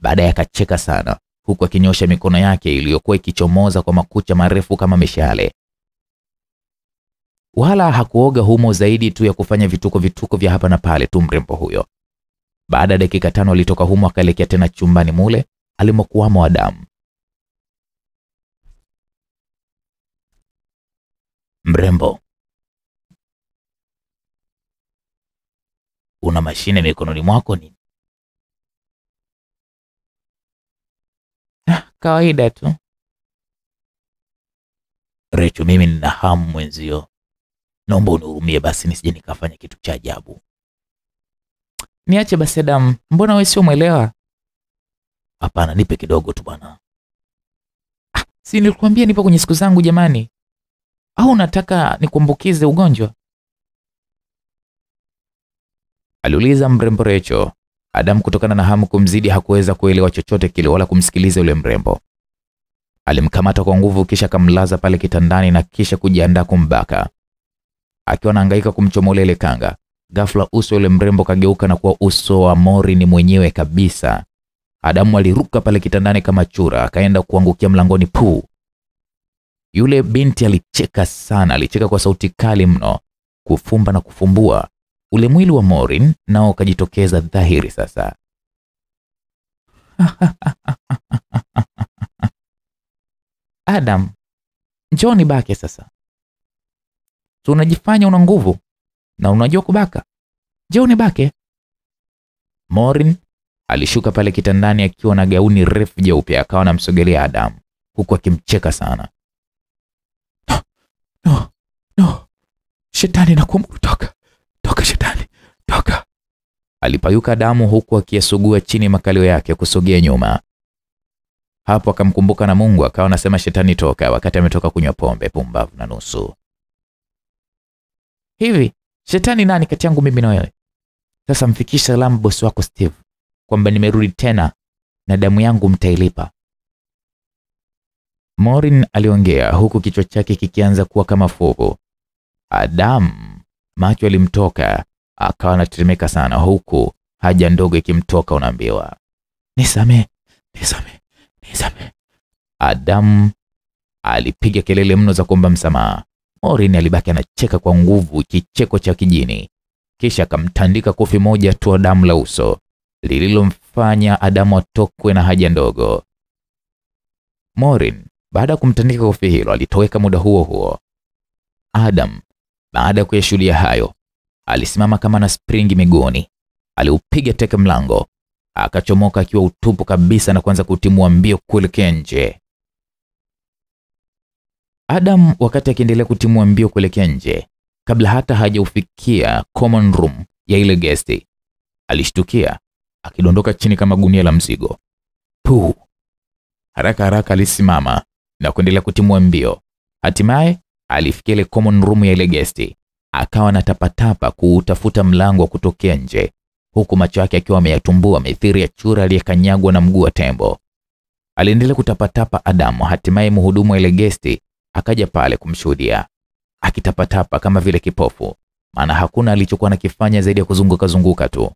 Baadaye akacheka sana, huku akinyosha mikono yake iliyokuwa ikichomoza kwa makucha marefu kama mishale. Wala hakuoga humo zaidi tu ya kufanya vituko vituko vya hapa na pale tu mrembo huyo. Baada ya dakika tano alitoka humo akaelekea tena chumbani mule alimokuwamo Adamu. Mrembo, una mashine mikononi mwako nini? Ah, kawaida tu. Rechu, mimi nina hamu mwenzio, naomba unihurumie basi nisije nikafanya kitu cha ajabu. Niache basi Adam, mbona wewe sio mwelewa? Hapana, nipe kidogo tu bwana. Ah, Si nilikwambia nipo kwenye siku zangu jamani, au unataka nikuambukize ugonjwa? aliuliza mrembo Recho. Adam kutokana na hamu kumzidi hakuweza kuelewa chochote kile wala kumsikiliza yule mrembo. Alimkamata kwa nguvu kisha akamlaza pale kitandani na kisha kujiandaa kumbaka. Akiwa anahangaika kumchomola ile kanga, ghafla uso yule mrembo kageuka na kuwa uso wa Morin mwenyewe kabisa. Adamu aliruka pale kitandani kama chura, akaenda kuangukia mlangoni puu. Yule binti alicheka sana, alicheka kwa sauti kali mno, kufumba na kufumbua. Ule mwili wa Morin nao ukajitokeza dhahiri sasa. Adam, njoo bake sasa. Tu unajifanya una nguvu na unajua kubaka. Je, unibake? Morin alishuka pale kitandani akiwa na gauni refu jeupe, akawa anamsogelea Adam huku akimcheka sana. No, no. no. Shetani nakuamuru toka. Toka shetani. Toka. Alipayuka damu huku akiyasugua chini makalio yake kusogea nyuma. Hapo akamkumbuka na Mungu, akawa anasema shetani toka, wakati ametoka kunywa pombe pumbavu na nusu. Hivi, shetani nani kati yangu mimi na wewe? Sasa mfikishe salamu bosi wako Steve kwamba nimerudi tena na damu yangu mtailipa. Morin aliongea huku kichwa chake kikianza kuwa kama fuvu. Adam macho alimtoka, akawa anatetemeka sana, huku haja ndogo ikimtoka, unaambiwa Nisamee, nisamee, nisamee. Adam alipiga kelele mno za kuomba msamaha. Morin alibaki anacheka kwa nguvu, kicheko cha kijini, kisha akamtandika kofi moja tu Adamu la uso lililomfanya Adamu atokwe na haja ndogo. Morin baada ya kumtandika kofi hilo alitoweka muda huo huo. Adam baada ya kuyashuhudia hayo alisimama kama na springi miguuni, aliupiga teke mlango, akachomoka akiwa utupu kabisa na kuanza kutimua mbio kuelekea nje. Adam wakati akiendelea kutimua mbio kuelekea nje, kabla hata hajaufikia common room ya ile gesti, alishtukia akidondoka chini kama gunia la mzigo. Puu! Haraka haraka alisimama na kuendelea kutimua mbio. Hatimaye alifikia ile common room ya ile gesti, akawa na tapatapa kuutafuta mlango wa kutokea nje, huku macho yake akiwa ameyatumbua mithiri ya chura aliyekanyagwa na mguu wa tembo. Aliendelea kutapatapa Adamu. Hatimaye mhudumu wa ile gesti akaja pale kumshuhudia akitapatapa kama vile kipofu, maana hakuna alichokuwa nakifanya zaidi ya kuzunguka zunguka tu.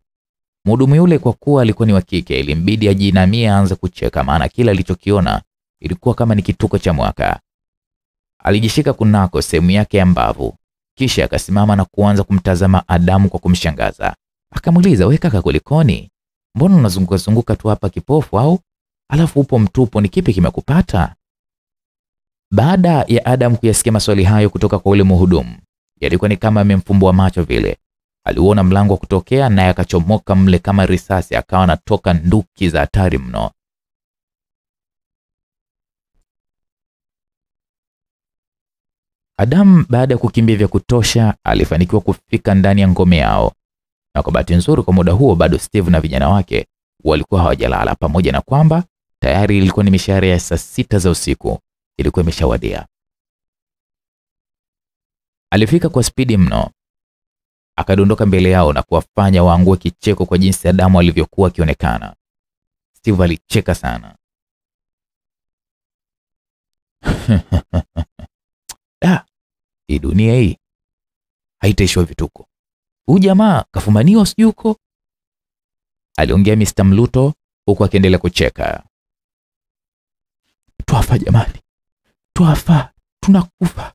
Mhudumu yule kwa kuwa alikuwa ni wa kike, ilimbidi ajinamie aanze kucheka, maana kila alichokiona ilikuwa kama ni kituko cha mwaka. Alijishika kunako sehemu yake ya mbavu, kisha akasimama na kuanza kumtazama Adamu kwa kumshangaza. Akamuuliza, we kaka, kulikoni? Mbona unazunguka zunguka tu hapa kipofu au? Alafu upo mtupo, ni kipi kimekupata? Baada ya Adam kuyasikia maswali hayo kutoka kwa ule mhudumu, yalikuwa ni kama amemfumbua macho vile. Aliuona mlango wa kutokea, naye akachomoka mle kama risasi, akawa anatoka nduki za hatari mno. Adam baada ya kukimbia vya kutosha, alifanikiwa kufika ndani ya ngome yao, na kwa bahati nzuri, kwa muda huo bado Steve na vijana wake walikuwa hawajalala, pamoja na kwamba tayari ilikuwa ni mishahara ya saa sita za usiku ilikuwa imeshawadia. Alifika kwa spidi mno, akadondoka mbele yao na kuwafanya waangue kicheko kwa jinsi Adamu alivyokuwa akionekana. Steve alicheka sana. Da, hii dunia hii haitaishiwa vituko. Huyu jamaa kafumaniwa sijui huko, aliongea Mr. Mluto huku akiendelea kucheka. Twafa jamani, twafa, tunakufa,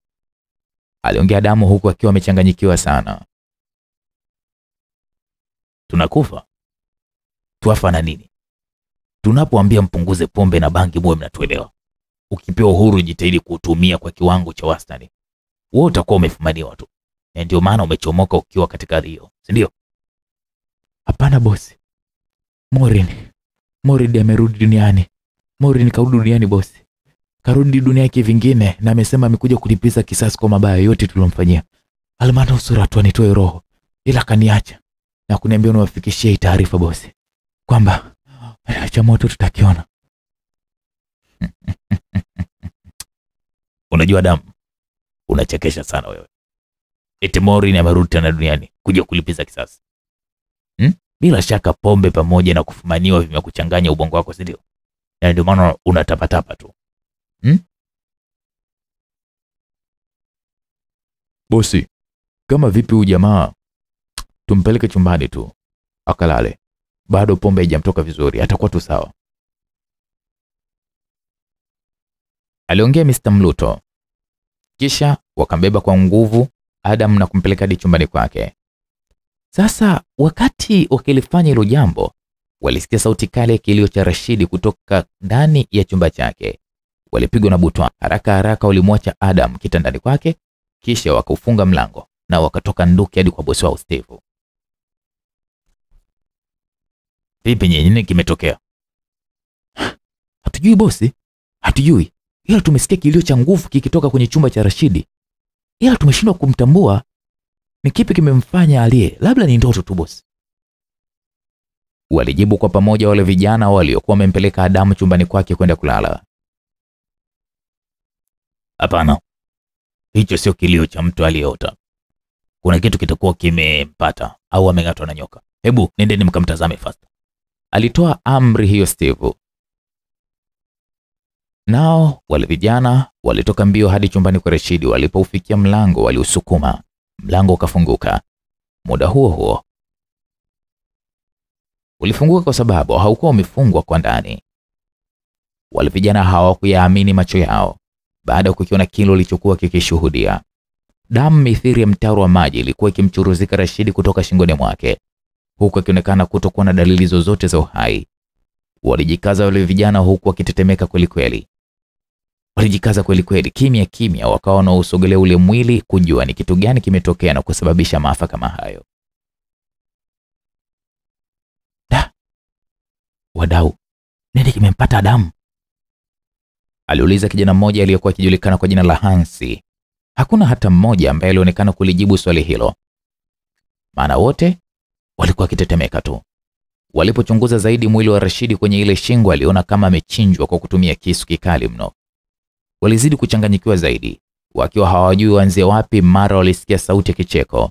aliongea Damu huku akiwa amechanganyikiwa sana. Tunakufa? Twafa na nini? Tunapoambia mpunguze pombe na bangi, muwe mnatuelewa. Ukipewa uhuru, jitahidi kuutumia kwa kiwango cha wastani. Wewe utakuwa umefumaniwa tu, na ndio maana umechomoka ukiwa katika hiyo, si ndio? Hapana bosi, Morin, Morin amerudi duniani. Morin karudi duniani bosi, karudi dunia yake vingine, na amesema amekuja kulipiza kisasi kwa mabaya yote tuliyomfanyia. Almanusura tu anitoe roho, ila kaniacha na kuniambia uniwafikishie hii taarifa bosi, kwamba cha moto tutakiona. Unajua damu, unachekesha sana wewe. Eti Morin amerudi tena duniani kuja kulipiza kisasi hmm? Bila shaka pombe pamoja na kufumaniwa vimekuchanganya ubongo wako, si ndio? Na ndio maana unatapatapa tu. Bosi, kama vipi huyu jamaa tumpeleke chumbani tu akalale, bado pombe haijamtoka vizuri, atakuwa tu sawa. aliongea Mr. Mluto. Kisha wakambeba kwa nguvu Adam na kumpeleka hadi chumbani kwake. Sasa wakati wakilifanya hilo jambo, walisikia sauti kale kilio cha Rashidi kutoka ndani ya chumba chake. Walipigwa na butwa. Haraka haraka walimwacha Adam kitandani kwake, kisha wakaufunga mlango na wakatoka nduki hadi kwa bosi wao Steve. Vipi nyinyi, nini kimetokea? Hatujui bosi, hatujui, ila tumesikia kilio cha nguvu kikitoka kwenye chumba cha Rashidi, ila tumeshindwa kumtambua ni kipi kimemfanya aliye, Labda ni ndoto tu bosi. Walijibu kwa pamoja wale vijana waliokuwa wamempeleka Adamu chumbani kwake kwenda kulala. Hapana, hicho sio kilio cha mtu aliyeota. Kuna kitu kitakuwa kimempata au ameng'atwa na nyoka. Hebu nendeni mkamtazame fast. Alitoa amri hiyo Steve. Nao wale vijana walitoka mbio hadi chumbani kwa Rashidi. Walipoufikia mlango, waliusukuma, mlango ukafunguka. Muda huo huo ulifunguka kwa sababu haukuwa umefungwa kwa ndani. Wale vijana hawakuyaamini macho yao baada ya kukiona kile alichokuwa kikishuhudia. Damu mithiri ya mtaro wa maji ilikuwa ikimchuruzika Rashidi kutoka shingoni mwake, huku akionekana kutokuwa na dalili zozote za uhai. Walijikaza wale vijana, huku wakitetemeka kweli kweli. Walijikaza kweli kweli, kimya kimya, wakawa wanausogelea ule mwili kujua ni kitu gani kimetokea na kusababisha maafa kama hayo. Wadau, nini kimempata Adamu? Aliuliza kijana mmoja aliyekuwa akijulikana kwa jina la Hansi. Hakuna hata mmoja ambaye alionekana kulijibu swali hilo, maana wote walikuwa wakitetemeka tu. Walipochunguza zaidi mwili wa Rashidi kwenye ile shingo, aliona kama amechinjwa kwa kutumia kisu kikali mno. Walizidi kuchanganyikiwa zaidi, wakiwa hawajui waanzie wapi. Mara walisikia sauti ya kicheko,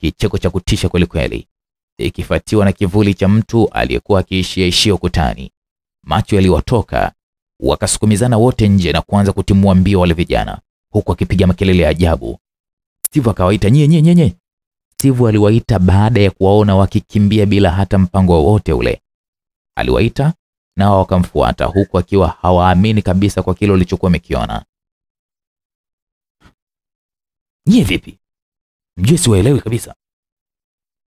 kicheko cha kutisha kweli kweli, ikifuatiwa na kivuli cha mtu aliyekuwa akiishia ishia ukutani. Macho yaliwatoka, wakasukumizana wote nje na kuanza kutimua mbio wale vijana, huku akipiga makelele ya ajabu. Steve akawaita nyie, nye nye. Steve aliwaita baada ya kuwaona wakikimbia bila hata mpango wowote ule. Aliwaita nao wakamfuata, huku akiwa hawaamini kabisa kwa kile walichokuwa wamekiona. Nyie vipi? Mjue siwaelewi kabisa.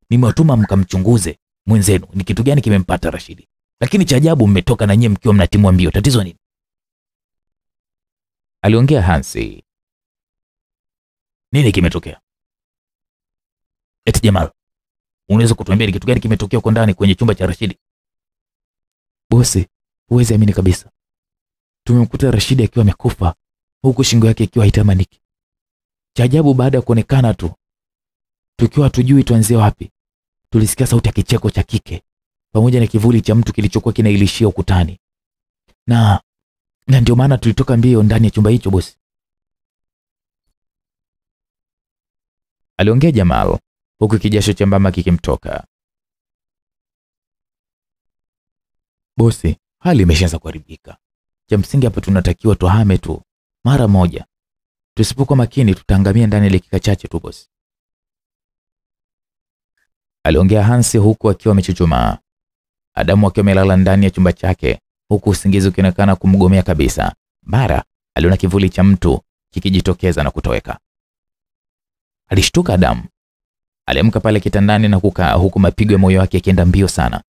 Nimewatuma mkamchunguze mwenzenu ni kitu gani kimempata Rashidi, lakini cha ajabu mmetoka na nyie mkiwa mnatimwa mbio. Tatizo nini? Aliongea Hansi. Nini kimetokea? Eti Jamal, unaweza kutuambia ni kitu gani kimetokea huko ndani kwenye chumba cha Rashidi? Bosi, huwezi amini kabisa, tumemkuta Rashidi akiwa amekufa huku shingo yake ikiwa haitamaniki. Cha ajabu, baada ya kuonekana tu tukiwa hatujui tuanzie wapi, tulisikia sauti ya kicheko cha kike pamoja na kivuli cha mtu kilichokuwa kinailishia ukutani, na na ndio maana tulitoka mbio ndani ya chumba hicho bosi. Aliongea Jamal huku kijasho chembamba kikimtoka. Bosi, hali imeshaanza kuharibika. Cha msingi hapa tunatakiwa tuhame tu mara moja. Tusipokuwa makini tutaangamia ndani ya dakika chache tu bosi. Aliongea Hansi huku akiwa amechuchumaa. Adamu akiwa amelala ndani ya chumba chake huku usingizi ukionekana kumgomea kabisa. Mara aliona kivuli cha mtu kikijitokeza na kutoweka. Alishtuka Adamu. Aliamka pale kitandani na kukaa huku mapigo ya moyo wake yakienda mbio sana.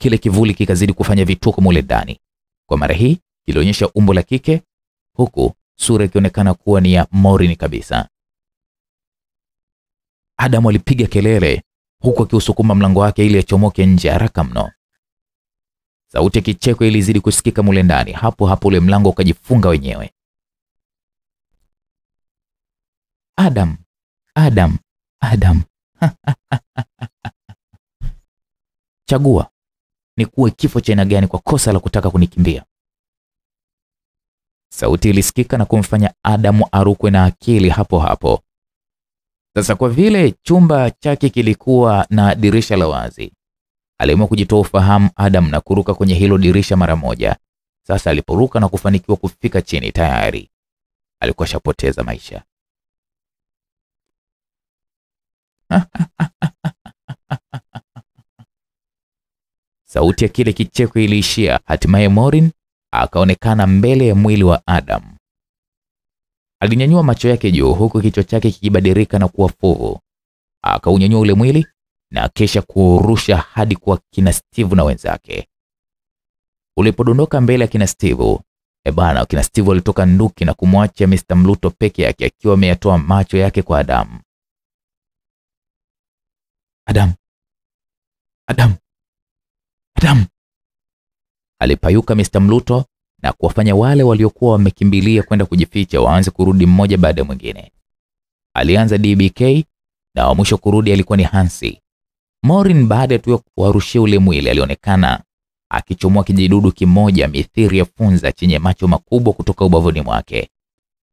Kile kivuli kikazidi kufanya vituko mule ndani. Kwa mara hii kilionyesha umbo la kike huku sura ikionekana kuwa ni ya Morini kabisa. Adamu alipiga kelele huku akiusukuma mlango wake ili achomoke nje haraka mno. Sauti ya kicheko ilizidi kusikika mule ndani. Hapo hapo ule mlango ukajifunga wenyewe. Adam, Adam, Adam. Chagua ni kuwe kifo cha aina gani kwa kosa la kutaka kunikimbia. Sauti ilisikika na kumfanya Adamu arukwe na akili hapo hapo. Sasa kwa vile chumba chake kilikuwa na dirisha la wazi, aliamua kujitoa ufahamu Adam na kuruka kwenye hilo dirisha mara moja. Sasa aliporuka na kufanikiwa kufika chini, tayari alikuwa shapoteza maisha. Sauti ya kile kicheko iliishia. Hatimaye Morin akaonekana mbele ya mwili wa Adam. Alinyanyua macho yake juu, huku kichwa chake kikibadilika na kuwa fuvu. Akaunyanyua ule mwili na kisha kuurusha hadi kwa kina Steve na wenzake. Ulipodondoka mbele ya kina Steve, e bana, kina Steve alitoka nduki na kumwacha Mr. Mluto peke yake akiwa ameyatoa macho yake kwa Adamu. Adamu, Adamu, Adamu! Alipayuka Mr. Mluto na kuwafanya wale waliokuwa wamekimbilia kwenda kujificha waanze kurudi mmoja baada ya mwingine. Alianza DBK na wa mwisho kurudi alikuwa ni Hansi. Morin baada tu ya kuwarushia ule mwili alionekana akichomoa kijidudu kimoja mithiri ya funza chenye macho makubwa kutoka ubavuni mwake.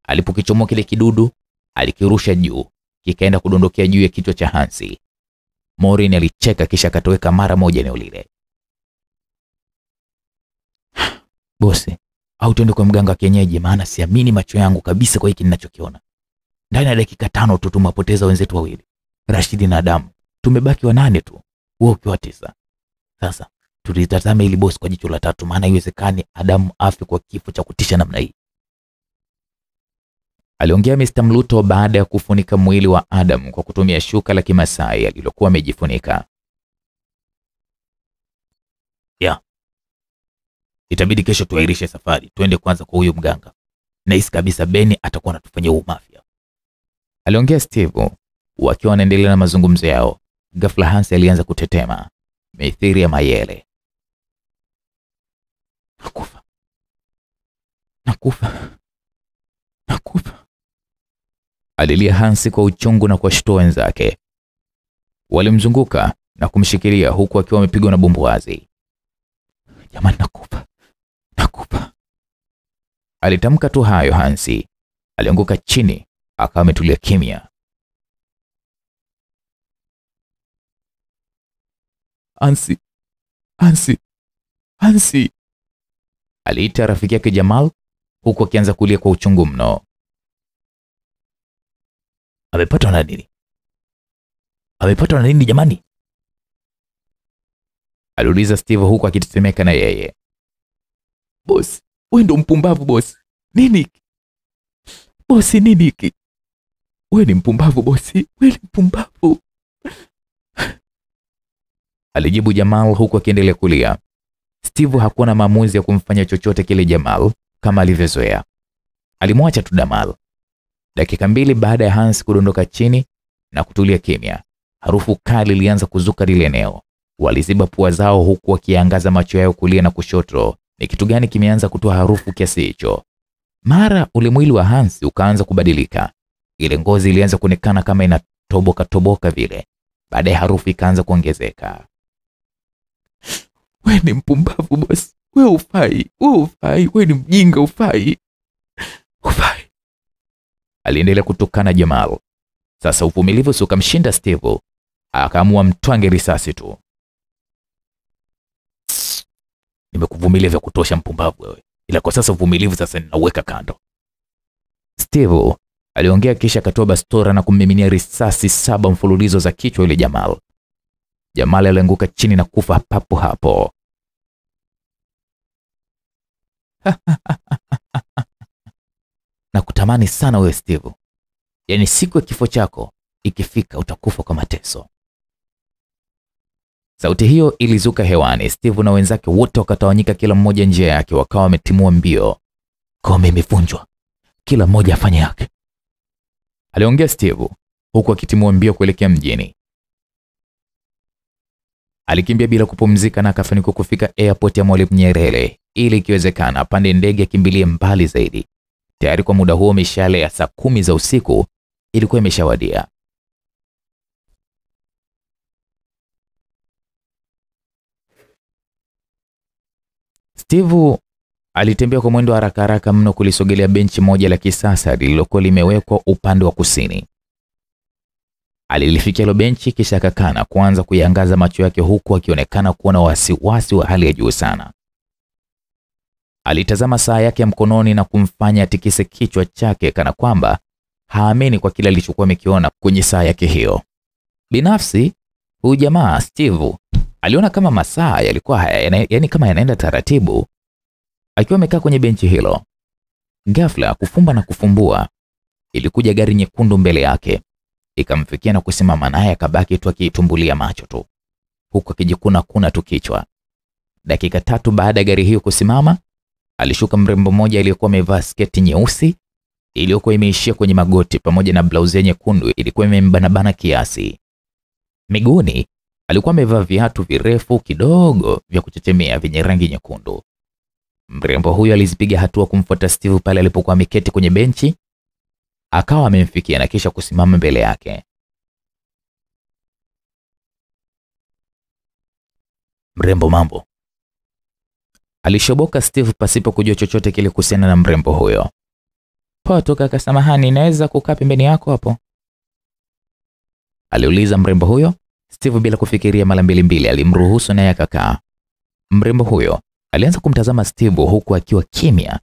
Alipokichomoa kile kidudu, alikirusha juu, kikaenda kudondokea juu ya kichwa cha Hansi. Morin alicheka kisha akatoweka mara moja eneo lile. Bosi, au tuende kwa mganga wa kienyeji, maana siamini macho yangu kabisa kwa hiki ninachokiona. Ndani ya dakika tano tu tumewapoteza wenzetu wawili, Rashidi na Adamu. Tumebaki wanane tu, wewe ukiwa tisa. Sasa tulitazama ili bosi kwa jicho la tatu, maana haiwezekani Adamu afe kwa kifo cha kutisha namna hii. Aliongea Mr. Mluto baada ya kufunika mwili wa Adam kwa kutumia shuka la Kimasai alilokuwa amejifunika. Ya, itabidi kesho tuairishe safari, twende kwanza kwa huyu mganga. Nahisi kabisa Beni atakuwa anatufanyia umafia, aliongea Steve wakiwa wanaendelea na mazungumzo yao. Ghafla Hansi alianza kutetema mithiri ya mayele. Nakufa, nakufa, nakufa, alilia Hansi kwa uchungu na kuwashtua wenzake. Walimzunguka na kumshikilia huku akiwa amepigwa na bumbuazi. Jamani, nakufa, nakufa, alitamka tu hayo. Hansi alianguka chini akawa ametulia kimya. Hansi, Ansi, Ansi, aliita rafiki yake Jamal huku akianza kulia kwa uchungu mno. Amepatwa na nini? Amepatwa na nini jamani? aliuliza Steve huku akitetemeka na yeye. Bosi, wewe ndo mpumbavu bosi. Nini? Bosi, nini hiki? Wewe ni mpumbavu bosi, wewe ni mpumbavu. Alijibu Jamal huku akiendelea kulia. Steve hakuwa na maamuzi ya kumfanya chochote kile Jamal kama alivyozoea. Alimwacha tu damal Dakika mbili baada ya Hans kudondoka chini na kutulia kimya, harufu kali ilianza kuzuka lile eneo. Waliziba pua zao huku wakiangaza macho yao kulia na kushoto. Ni kitu gani kimeanza kutoa harufu kiasi hicho? Mara ulimwili wa Hans ukaanza kubadilika. Ile ngozi ilianza kuonekana kama inatoboka toboka vile. Baadaye harufu ikaanza kuongezeka. We ni mpumbavu bosi, we ufai, we ufai, we ni mjinga, ufai, ufai, aliendelea kutokana Jamal. Sasa uvumilivu si ukamshinda Steve, akaamua mtwange risasi tu. Nimekuvumilia vya kutosha mpumbavu wewe, ila kwa sasa uvumilivu sasa ninauweka kando. Steve aliongea kisha akatoa bastora na kummiminia risasi saba mfululizo za kichwa ile Jamal. Jamal alianguka chini na kufa papo hapo. na kutamani sana wewe Steve, yaani siku ya kifo chako ikifika utakufa kwa mateso. Sauti hiyo ilizuka hewani. Steve na wenzake wote wakatawanyika, kila mmoja njia yake, wakawa wametimua mbio. Kome imevunjwa, kila mmoja afanye yake, aliongea Steve huku akitimua mbio kuelekea mjini. Alikimbia bila kupumzika na akafanikiwa kufika airport ya Mwalimu Nyerere ili ikiwezekana apande ndege akimbilie mbali zaidi. Tayari kwa muda huo mishale ya saa kumi za usiku ilikuwa imeshawadia. Steve alitembea kwa mwendo wa haraka haraka mno kulisogelea benchi moja la kisasa lililokuwa limewekwa upande wa kusini. Alilifikia hilo benchi kisha akakaa na kuanza kuyangaza macho yake huku akionekana kuwa na wasiwasi wa hali ya juu sana. Alitazama saa yake ya mkononi na kumfanya atikise kichwa chake kana kwamba haamini kwa kile alichokuwa amekiona kwenye saa yake hiyo. Binafsi, huyu jamaa Steve aliona kama masaa yalikuwa haya, yaani kama yanaenda taratibu. Akiwa amekaa kwenye benchi hilo, ghafla kufumba na kufumbua, ilikuja gari nyekundu mbele yake, ikamfikia na kusimama, naye akabaki tu akiitumbulia macho tu, huku akijikuna kuna tu kichwa. Dakika tatu baada ya gari hiyo kusimama, alishuka mrembo mmoja aliyekuwa amevaa sketi nyeusi iliyokuwa imeishia kwenye magoti pamoja na blauzi nyekundu ilikuwa imembanabana kiasi. Miguuni alikuwa amevaa viatu virefu kidogo vya kuchechemea vyenye rangi nyekundu. Mrembo huyo alizipiga hatua kumfuata Steve pale alipokuwa ameketi kwenye benchi, akawa amemfikia na kisha kusimama mbele yake. Mrembo, mambo. Alishoboka Steve pasipo kujua chochote kile kuhusiana na mrembo huyo. Poa tu naweza kukaa pembeni yako hapo? Aliuliza mrembo huyo. Steve bila kufikiria mara mbili mbili alimruhusu naye akakaa. Mrembo huyo alianza kumtazama Steve huku akiwa kimya.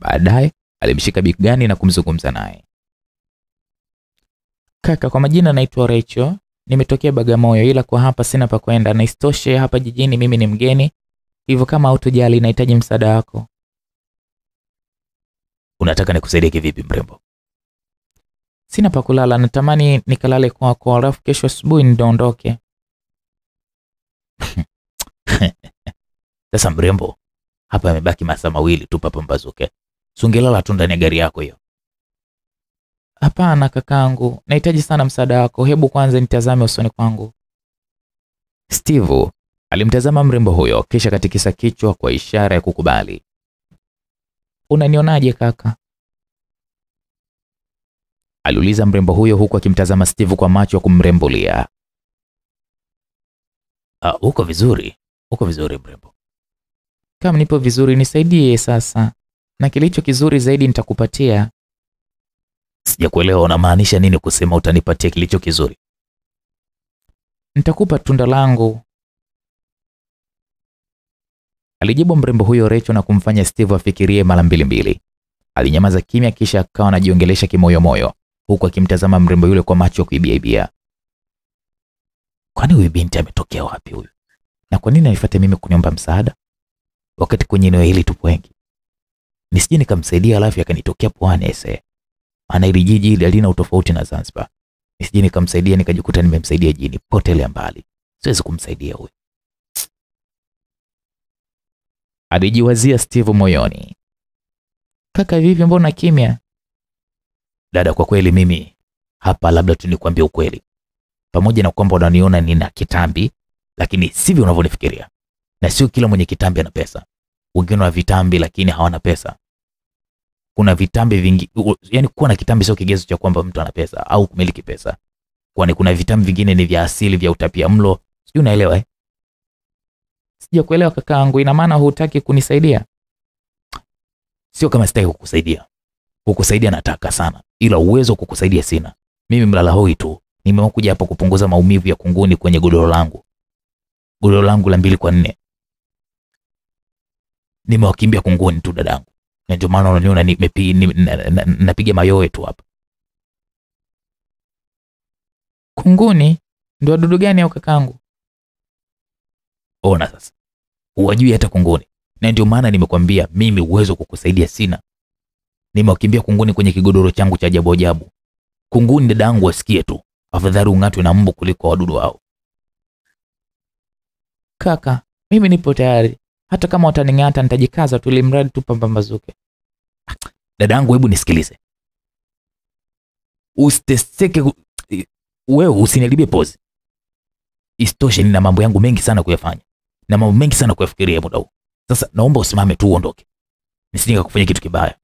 Baadaye alimshika bigani na kumzungumza naye. Kaka, kwa majina naitwa Rachel, nimetokea Bagamoyo, ila kwa hapa sina pa kwenda, na isitoshe hapa jijini mimi ni mgeni, hivyo kama hautojali, nahitaji msaada wako. Unataka nikusaidie kivipi mrembo? Sina pa kulala, natamani nikalale kwako, alafu kesho asubuhi nidondoke. Sasa mrembo, hapa yamebaki masaa mawili tu papambazuke. Sungelala tu ndani ya gari yako hiyo. Hapana kakangu, nahitaji sana msaada wako, hebu kwanza nitazame usoni kwangu. Steve alimtazama mrembo huyo kisha katikisa kichwa kwa ishara ya kukubali. Unanionaje kaka? aliuliza mrembo huyo huku akimtazama Steve kwa macho ya kumrembulia. Ah, uko vizuri, uko vizuri mrembo. Kama nipo vizuri, nisaidie sasa, na kilicho kizuri zaidi nitakupatia. Sijakuelewa, unamaanisha nini kusema utanipatia kilicho kizuri? Nitakupa tunda langu, alijibu mrembo huyo Recho na kumfanya Steve afikirie mara mbili mbili. Alinyamaza kimya, kisha akawa anajiongelesha kimoyomoyo huku akimtazama mrembo yule kwa macho ya kuibiaibia. Kwani huyu binti ametokea wapi huyu? Na kwa nini anifuate mimi kuniomba msaada wakati kwenye eneo hili tupo wengi? Nisije nikamsaidia alafu akanitokea pwani ese. Maana hili jiji hili halina utofauti na Zanzibar. Nisije nikamsaidia nikajikuta nimemsaidia jini, potelea mbali. Siwezi kumsaidia huyu. Alijiwazia Steve moyoni. Kaka, vipi, mbona kimya? Dada, kwa kweli mimi hapa labda tu nikwambie ukweli. Pamoja na kwamba unaniona nina kitambi, lakini sivyo unavyonifikiria. Na sio kila mwenye kitambi ana pesa. Wengine wana vitambi lakini hawana pesa. Kuna vitambi vingi, yani kuwa na kitambi sio kigezo cha kwamba mtu ana pesa au kumiliki pesa. Kwani kuna vitambi vingine ni vya asili vya utapia mlo. sio unaelewa eh? Sijakuelewa kakaangu, ina maana hutaki kunisaidia? Sio kama sitaki kukusaidia. Kukusaidia nataka sana, ila uwezo kukusaidia sina. Mimi mlala hoi tu. nimekuja kuja hapa kupunguza maumivu ya kunguni kwenye godoro langu. Godoro langu la mbili kwa nne. Nimewakimbia kunguni tu dadangu. Na ndio maana unaniona napiga mayowe tu hapa. Kunguni ndio wadudu gani au kakangu? Ona sasa. Huwajui hata kunguni. Na ndio maana nimekwambia mimi uwezo kukusaidia sina. Nimewakimbia kunguni kwenye kigodoro changu cha ajabu ajabu. Kunguni dada yangu wasikie tu. Afadhali ung'atwe na mbu kuliko wadudu hao. Kaka, mimi nipo tayari, hata kama wataning'ata nitajikaza tu, ili mradi tu pambambazuke. dadangu hebu nisikilize usiteseke wewe usiniharibie pozi Isitoshe nina mambo yangu mengi sana kuyafanya na mambo mengi sana kuyafikiria muda huu. Sasa naomba usimame tu uondoke, nisije kufanya kitu kibaya.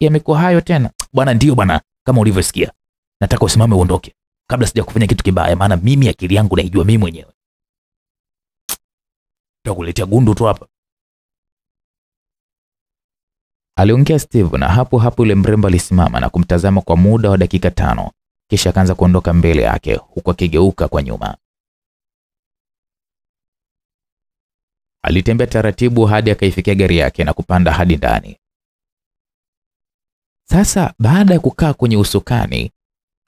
Yamekuwa hayo tena? Bwana, ndio bwana, kama ulivyosikia, nataka usimame uondoke kabla sija kufanya kitu kibaya, maana mimi akili yangu naijua mimi mwenyewe. Takuletea gundu tu hapa. aliongea Steve, na hapo hapo yule mrembo alisimama na kumtazama kwa muda wa dakika tano, kisha akaanza kuondoka mbele yake huku akigeuka kwa nyuma. Alitembea taratibu hadi akaifikia gari yake na kupanda hadi ndani. Sasa baada ya kukaa kwenye usukani,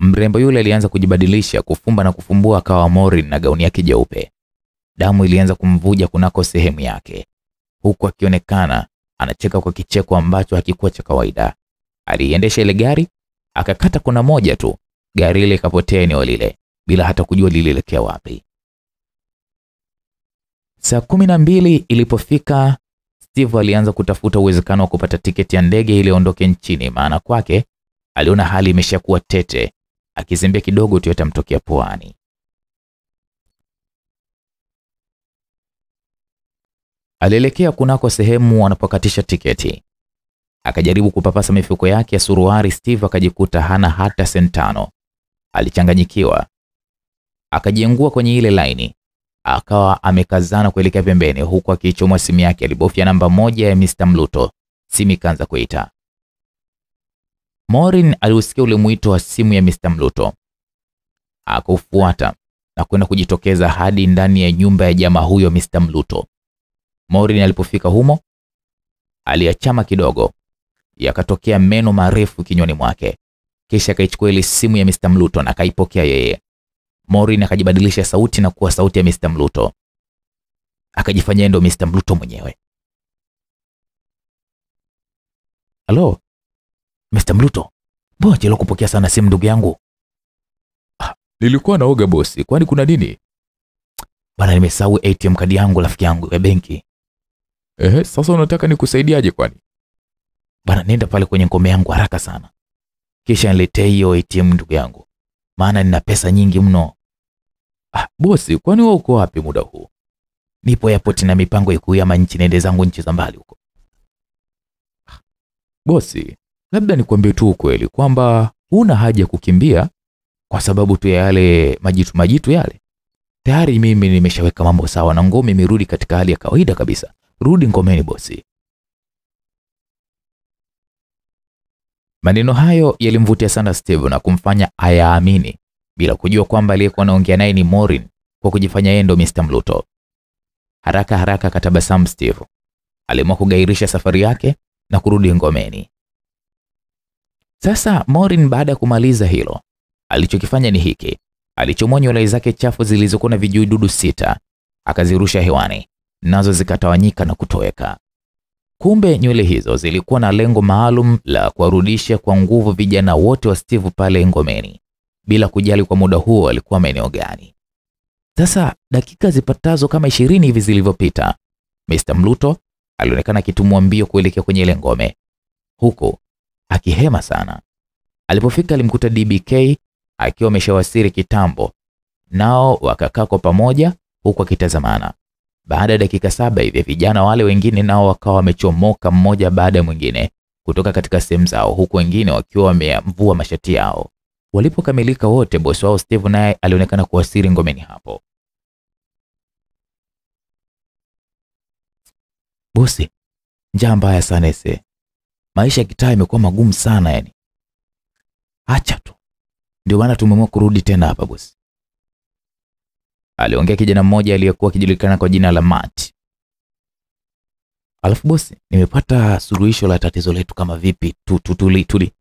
mrembo yule alianza kujibadilisha, kufumba na kufumbua, akawa Morin na gauni yake jeupe. Damu ilianza kumvuja kunako sehemu yake, huku akionekana anacheka kwa kicheko ambacho hakikuwa cha kawaida. Aliendesha ile gari, akakata kuna moja tu, gari ile ikapotea eneo lile bila hata kujua lilielekea wapi. Saa kumi na mbili ilipofika, Steve alianza kutafuta uwezekano wa kupata tiketi ya ndege ili aondoke nchini, maana kwake aliona hali imeshakuwa tete, akizembea kidogo tu yatamtokea puani. Alielekea kunako sehemu wanapokatisha tiketi, akajaribu kupapasa mifuko yake ya suruari. Steve akajikuta hana hata sentano. Alichanganyikiwa, akajiengua kwenye ile laini, akawa amekazana kuelekea pembeni, huku akiichomwa simu yake. Alibofya namba moja ya Mr. Mluto, simu ikaanza kuita. Morin aliusikia ule mwito wa simu ya Mr. Mluto, akaufuata na kwenda kujitokeza hadi ndani ya nyumba ya jamaa huyo Mr. Mluto. Morin alipofika humo, aliachama kidogo, yakatokea meno marefu kinywani mwake, kisha akaichukua ile simu ya Mr. Mluto na akaipokea yeye. Maureen akajibadilisha sauti na kuwa sauti ya Mr. Mluto, akajifanyia ndo Mr. Mluto mwenyewe. Halo Mr. Mluto, mbona chelewa kupokea sana simu ndugu yangu? Ah, nilikuwa naoga bosi, kwani kuna nini? Bana, nimesahau ATM kadi yangu rafiki yangu ya benki. Ehe, sasa unataka nikusaidiaje kwani? Bana, nenda pale kwenye ngome yangu haraka sana, kisha niletee hiyo ATM ndugu yangu, maana nina pesa nyingi mno. Ah, bosi, kwani wewe uko wapi muda huu? Nipo airport na mipango ya kuhama nchi, niende zangu nchi za mbali huko. Ah, bosi, labda nikwambie tu ukweli kwamba huna haja ya kukimbia kwa sababu tu ya yale majitu majitu yale. Tayari mimi nimeshaweka mambo sawa na ngome imerudi katika hali ya kawaida kabisa. Rudi ngomeni bosi. Maneno hayo yalimvutia sana Steve na kumfanya ayaamini bila kujua kwamba aliyekuwa anaongea naye ni Morin kwa kujifanya yeye ndo Mr. Mluto. Haraka haraka akatabasamu Steve. Aliamua kugairisha safari yake na kurudi ngomeni. Sasa Morin baada ya kumaliza hilo, alichokifanya ni hiki. Alichomoa nywele zake chafu zilizokuwa na vijidudu sita, akazirusha hewani, nazo zikatawanyika na kutoweka. Kumbe nywele hizo zilikuwa na lengo maalum la kuwarudisha kwa nguvu vijana wote wa Steve pale ngomeni, bila kujali kwa muda huo alikuwa maeneo gani. Sasa dakika zipatazo kama ishirini hivi zilivyopita, Mr. Mluto alionekana akitumua mbio kuelekea kwenye ile ngome, huku akihema sana. Alipofika alimkuta DBK akiwa ameshawasili kitambo, nao wakakaa kwa pamoja huku akitazamana. Baada ya dakika saba hivi vijana wale wengine nao wakawa wamechomoka mmoja baada ya mwingine kutoka katika sehemu zao, huku wengine wakiwa wamevua mashati yao. Walipokamilika wote, bosi wao Steve naye alionekana kuwasili ngomeni hapo. Bosi, njaa mbaya sana ese, maisha ya kitaa imekuwa magumu sana yani. Acha tu, ndio maana tumeamua kurudi tena hapa bosi, aliongea kijana mmoja aliyekuwa akijulikana kwa jina la Matt. Alafu bosi, nimepata suluhisho la tatizo letu. Kama vipi? tu, tu, tuli, tuli.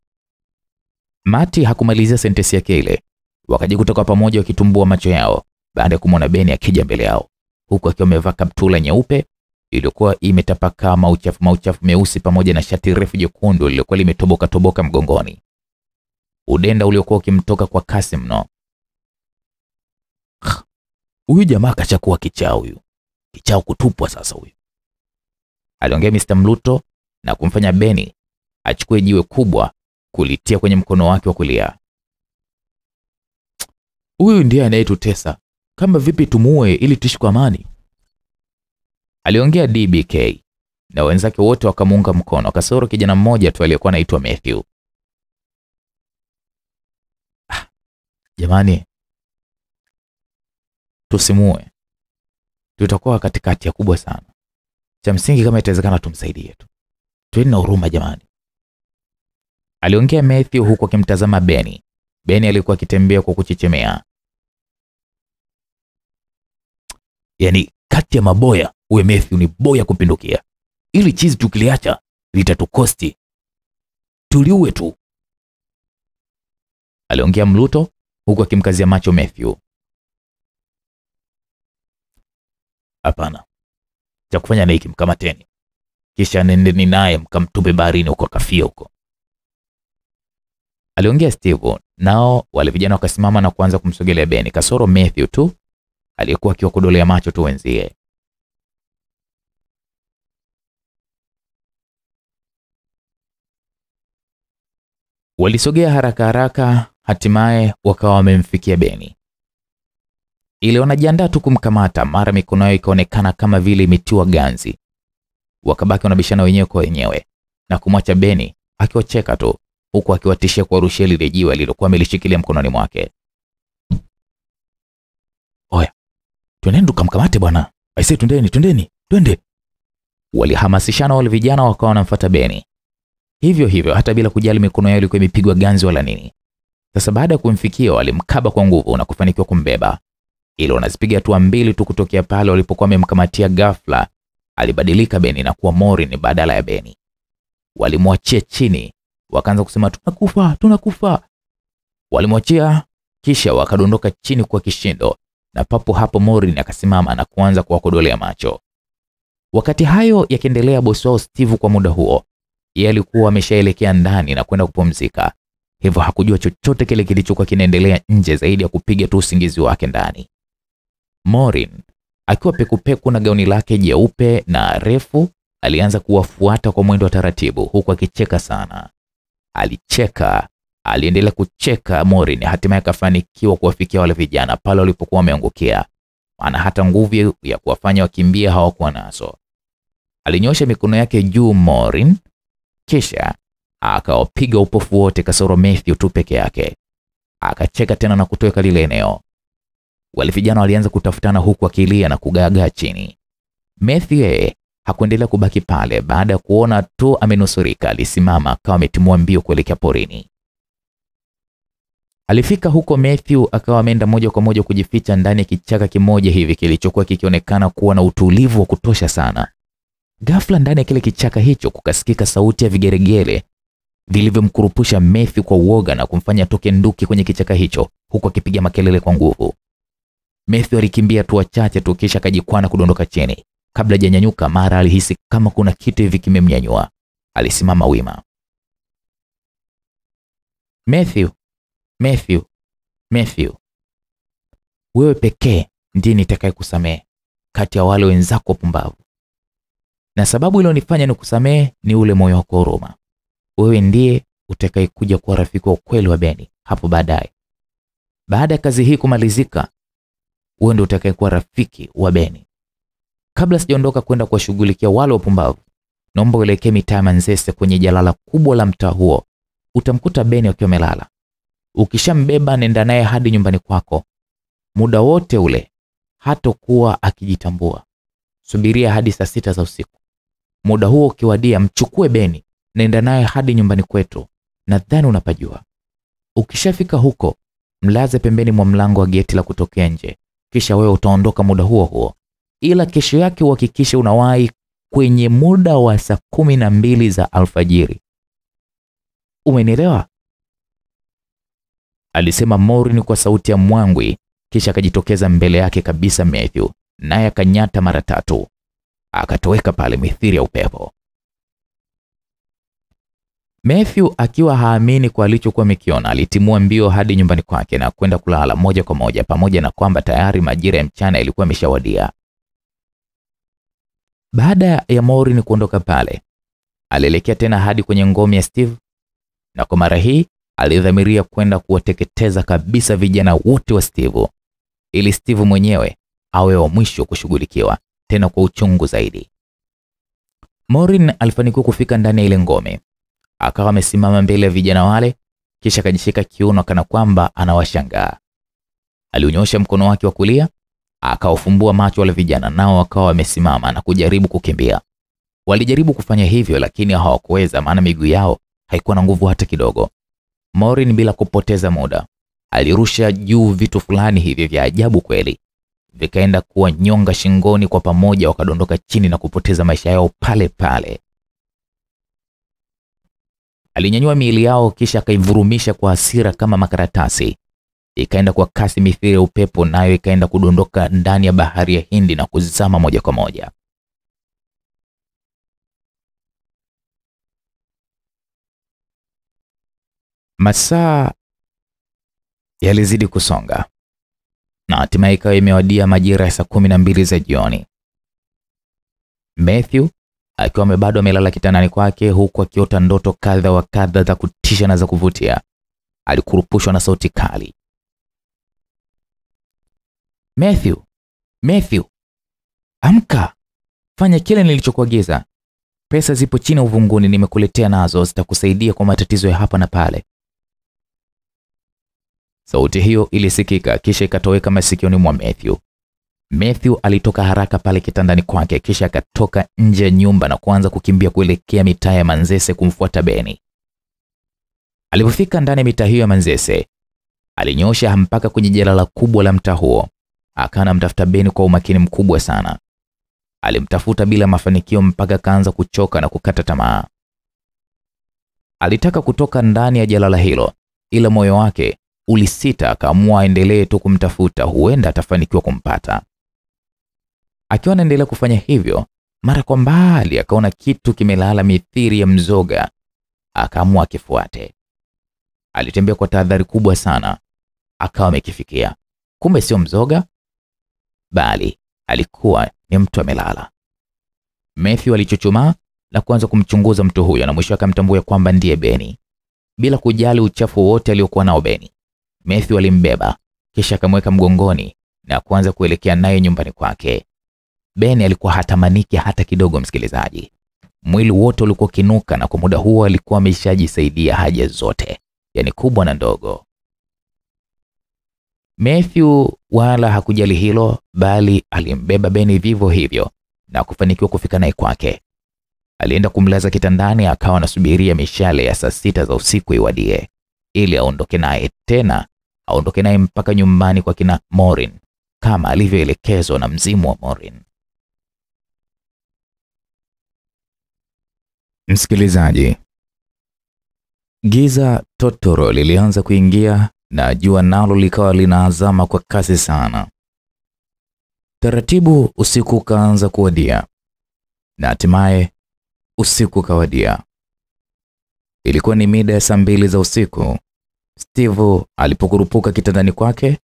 Mati hakumalizia sentensi yake ile, wakajikuta kwa pamoja wakitumbua macho yao baada ya kumwona Beni akija mbele yao, huku akiwa amevaa kaptula nyeupe iliyokuwa imetapakaa mauchafu mauchafu meusi pamoja na shati refu jekundu lililokuwa limetoboka toboka mgongoni, udenda uliokuwa ukimtoka kwa kasi mno. Huyu jamaa kashakuwa kichaa, huyu kichaa kutupwa sasa huyu, aliongea Mr. Mluto na kumfanya Beni achukue jiwe kubwa kulitia kwenye mkono wake wa kulia. huyu ndiye anayetutesa. Kama vipi tumuue ili tuishi kwa amani? aliongea DBK na wenzake wote wakamuunga mkono, kasoro kijana mmoja tu aliyekuwa anaitwa Matthew. Ah, Jamani, tusimue, tutakuwa katikati ya kubwa sana. Cha msingi kama itawezekana, tumsaidie tu, tueni na huruma jamani. Aliongea Matthew huku akimtazama Beni. Beni alikuwa akitembea kwa kuchechemea. Yaani kati ya maboya uwe Matthew ni boya kupindukia. Ili chizi tukiliacha litatukosti, tuliue tu. aliongea Mluto huku akimkazia macho Matthew. Hapana, cha kufanya ni hiki, mkamateni, kisha nendeni naye mkamtupe baharini huko akafia huko. Aliongea Steve. Nao wale vijana wakasimama na kuanza kumsogelea Beni, kasoro Matthew tu aliyekuwa akiwa akiwakodolea macho tu wenzie. Walisogea haraka haraka, hatimaye wakawa wamemfikia Beni. Ile wanajiandaa tu kumkamata, mara mikono yao ikaonekana kama vile imetiwa ganzi. Wakabaki wanabishana wenyewe kwa wenyewe na kumwacha Beni akiwacheka tu, huku akiwatishia kuwarushia lile jiwe alilokuwa amelishikilia mkononi mwake. Oya, Twendeni tukamkamate bwana. Aisee, twendeni, twendeni, twende. Walihamasishana wale vijana, wakawa wanamfuata Beni hivyo hivyo, hata bila kujali mikono yao ilikuwa imepigwa ganzi wala nini. Sasa baada ya kumfikia, walimkaba kwa nguvu na kufanikiwa kumbeba, ili wanazipiga hatua mbili tu kutokea pale walipokuwa wamemkamatia. Ghafla alibadilika Beni na kuwa Morin badala ya Beni. Walimwachia chini, wakaanza kusema tunakufa, tunakufa. Walimwachia kisha wakadondoka chini kwa kishindo, na papo hapo Morin akasimama na kuanza kuwakodolea macho. Wakati hayo yakiendelea, bosi wao Steve kwa muda huo yeye alikuwa ameshaelekea ndani na kwenda kupumzika, hivyo hakujua chochote kile kilichokuwa kinaendelea nje zaidi ya kupiga tu usingizi wake ndani. Morin akiwa pekupeku na gauni lake jeupe na refu, alianza kuwafuata kwa mwendo wa taratibu, huku akicheka sana. Alicheka, aliendelea kucheka Morin, hatimaye akafanikiwa kuwafikia wale vijana pale walipokuwa wameangukia, maana hata nguvu ya kuwafanya wakimbia hawakuwa nazo. Alinyosha mikono yake juu Morin, kisha akawapiga upofu wote kasoro Matthew tu peke yake. Akacheka tena na kutoweka lile eneo. Wale vijana walianza kutafutana huku akilia na kugaagaa chini. Matthew hakuendelea kubaki pale. Baada ya kuona tu amenusurika, alisimama akawa ametimua mbio kuelekea porini. Alifika huko, Matthew akawa ameenda moja kwa moja kujificha ndani ya kichaka kimoja hivi kilichokuwa kikionekana kuwa na utulivu wa kutosha sana. Ghafla ndani ya kile kichaka hicho kukasikika sauti ya vigeregere vilivyomkurupusha Matthew kwa uoga na kumfanya toke nduki kwenye kichaka hicho huku akipiga makelele kwa nguvu. Matthew alikimbia hatua chache tu kisha akajikwana kudondoka chini. Kabla hajanyanyuka, mara alihisi kama kuna kitu hivi kimemnyanyua. Alisimama wima. Matthew, Matthew, Matthew, wewe pekee ndiye nitakaye kusamehe kati ya wale wenzako pumbavu na sababu ilionifanya nikusamehe ni ule moyo wako wa huruma. Wewe ndiye utakayekuja kuwa rafiki wa ukweli wa Beni hapo baadaye. Baada ya kazi hii kumalizika, wewe ndio utakayekuwa rafiki wa Beni. Kabla sijaondoka kwenda kuwashughulikia wale wapumbavu, naomba uelekee mitaa Manzese kwenye jalala kubwa la mtaa huo. Utamkuta Beni akiwa amelala. Ukishambeba nenda naye hadi nyumbani kwako. Muda wote ule hatokuwa akijitambua. Subiria hadi saa sita za usiku. Muda huo ukiwadia, mchukue Beni, nenda naye hadi nyumbani kwetu, nadhani unapajua. Ukishafika huko, mlaze pembeni mwa mlango wa geti la kutokea nje, kisha wewe utaondoka muda huo huo, ila kesho yake uhakikishe unawahi kwenye muda wa saa kumi na mbili za alfajiri. Umenielewa? Alisema Morin kwa sauti ya mwangwi, kisha akajitokeza mbele yake kabisa Matthew, naye akanyata mara tatu, akatoweka pale mithiri ya upepo. Matthew akiwa haamini kwa alichokuwa amekiona, alitimua mbio hadi nyumbani kwake na kwenda kulala moja kwa moja, pamoja na kwamba tayari majira ya mchana yalikuwa yameshawadia. Baada ya Maureen kuondoka pale, alielekea tena hadi kwenye ngome ya Steve, na kwa mara hii alidhamiria kwenda kuwateketeza kabisa vijana wote wa Steve ili Steve mwenyewe awe wa mwisho kushughulikiwa, tena kwa uchungu zaidi. Maureen alifanikiwa kufika ndani ya ile ngome, akawa amesimama mbele ya vijana wale, kisha akajishika kiuno kana kwamba anawashangaa. Aliunyosha mkono wake wa kulia, akawafumbua macho wale vijana, nao wakawa wamesimama na kujaribu kukimbia. Walijaribu kufanya hivyo, lakini hawakuweza, maana miguu yao haikuwa na nguvu hata kidogo. Morin bila kupoteza muda alirusha juu vitu fulani hivi vya ajabu kweli, vikaenda kuwa nyonga shingoni kwa pamoja, wakadondoka chini na kupoteza maisha yao pale pale. Alinyanyua miili yao kisha akaivurumisha kwa hasira kama makaratasi, ikaenda kwa kasi mithili ya upepo, nayo ikaenda kudondoka ndani ya bahari ya Hindi na kuzama moja kwa moja. Masaa yalizidi kusonga na hatimaye ikawa imewadia majira ya saa kumi na mbili za jioni. Matthew akiwa bado amelala kitandani kwake huku akiota ndoto kadha wa kadha za kutisha na za kuvutia, alikurupushwa na sauti kali. Matthew, Matthew, amka, fanya kile nilichokuagiza. Pesa zipo chini uvunguni, nimekuletea nazo, zitakusaidia kwa matatizo ya hapa na pale. Sauti hiyo ilisikika kisha ikatoweka masikioni mwa Matthew. Matthew alitoka haraka pale kitandani kwake kisha akatoka nje ya nyumba na kuanza kukimbia kuelekea mitaa ya Manzese kumfuata Beni. Alipofika ndani ya mitaa hiyo ya Manzese, alinyosha mpaka kwenye jalala kubwa la mtaa huo. Akawa anamtafuta Beni kwa umakini mkubwa sana. Alimtafuta bila mafanikio mpaka akaanza kuchoka na kukata tamaa. Alitaka kutoka ndani ya jalala hilo, ila moyo wake ulisita, akaamua aendelee tu kumtafuta, huenda atafanikiwa kumpata. Akiwa anaendelea kufanya hivyo, mara kwa mbali akaona kitu kimelala mithiri ya mzoga, akaamua akifuate. Alitembea kwa tahadhari kubwa sana, akawa amekifikia. Kumbe sio mzoga, bali alikuwa ni mtu amelala. Matthew alichuchumaa na kuanza kumchunguza mtu huyo, na mwisho akamtambua kwamba ndiye Beni. Bila kujali uchafu wote aliokuwa nao Beni, Matthew alimbeba kisha akamweka mgongoni na kuanza kuelekea naye nyumbani kwake. Beni alikuwa hatamaniki hata kidogo, msikilizaji. Mwili wote ulikuwa kinuka, na kwa muda huo alikuwa ameshajisaidia haja zote, yani kubwa na ndogo. Matthew wala hakujali hilo, bali alimbeba Beni vivyo hivyo na kufanikiwa kufika naye kwake. Alienda kumlaza kitandani, akawa anasubiria mishale ya saa sita za usiku iwadie ili aondoke naye tena, aondoke naye mpaka nyumbani kwa kina Morin kama alivyoelekezwa na mzimu wa Morin. Msikilizaji, giza totoro lilianza kuingia na jua nalo likawa linaazama kwa kasi sana. Taratibu usiku ukaanza kuwadia na hatimaye usiku ukawadia. Ilikuwa ni mida ya saa mbili za usiku, Steve alipokurupuka kitandani kwake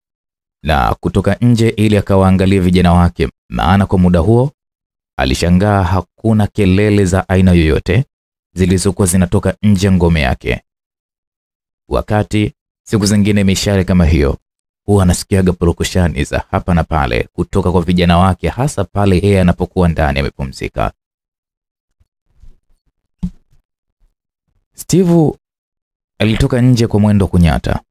na kutoka nje ili akawaangalia vijana wake, maana kwa muda huo alishangaa hakuna kelele za aina yoyote zilizokuwa zinatoka nje ngome yake. Wakati siku zingine mishale kama hiyo huwa anasikiaga purukushani za hapa na pale kutoka kwa vijana wake, hasa pale yeye anapokuwa ndani amepumzika. Steve alitoka nje kwa mwendo kunyata,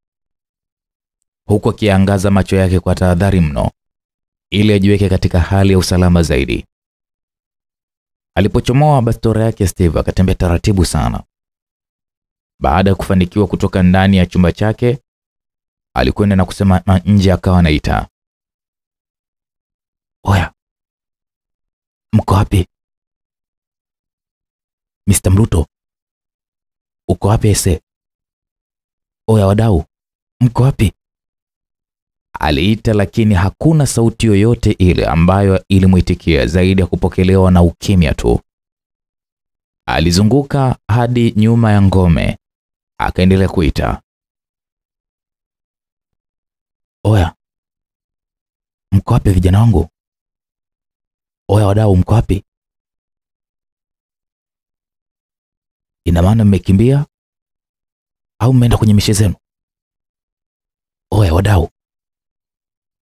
huku akiangaza macho yake kwa tahadhari mno, ili ajiweke katika hali ya usalama zaidi. Alipochomoa bastora yake, Steve akatembea taratibu sana. Baada ya kufanikiwa kutoka ndani ya chumba chake, alikwenda na kusema na nje, akawa anaita, oya, mko wapi? Mr. Mruto, uko wapi ese? Oya wadau, mko wapi? Aliita, lakini hakuna sauti yoyote ile ambayo ilimwitikia zaidi ya kupokelewa na ukimya tu. Alizunguka hadi nyuma ya ngome, akaendelea kuita, oya, mko wapi vijana wangu? Oya wadau, mko wapi? Ina maana mmekimbia au mmeenda kwenye mishe zenu? Oya wadau,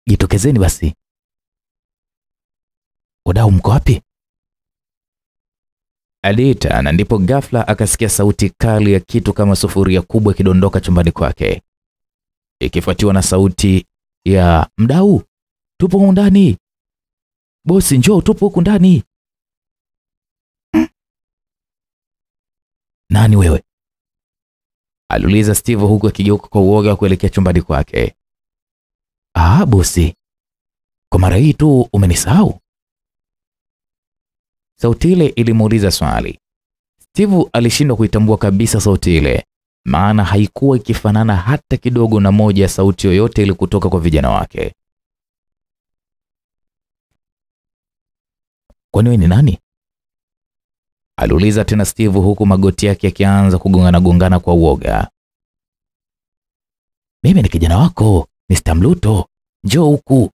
jitokezeni basi. Wadau, mko wapi? Aliita na ndipo ghafla akasikia sauti kali ya kitu kama sufuria kubwa ikidondoka chumbani kwake, ikifuatiwa na sauti ya mdau, tupo huku ndani. Bosi, njoo, tupo huku ndani. Nani wewe? aliuliza Steve huku akigeuka kwa uoga wa kuelekea chumbani kwake. Ah, bosi, kwa mara hii tu umenisahau? Sauti ile ilimuuliza swali. Steve alishindwa kuitambua kabisa sauti ile, maana haikuwa ikifanana hata kidogo na moja ya sauti yoyote ile kutoka kwa vijana wake. Kwani wewe ni nani? aliuliza tena Steve huku magoti yake yakianza kugongana gongana kwa uoga. Mimi ni kijana wako Mr. Mluto, njoo huku.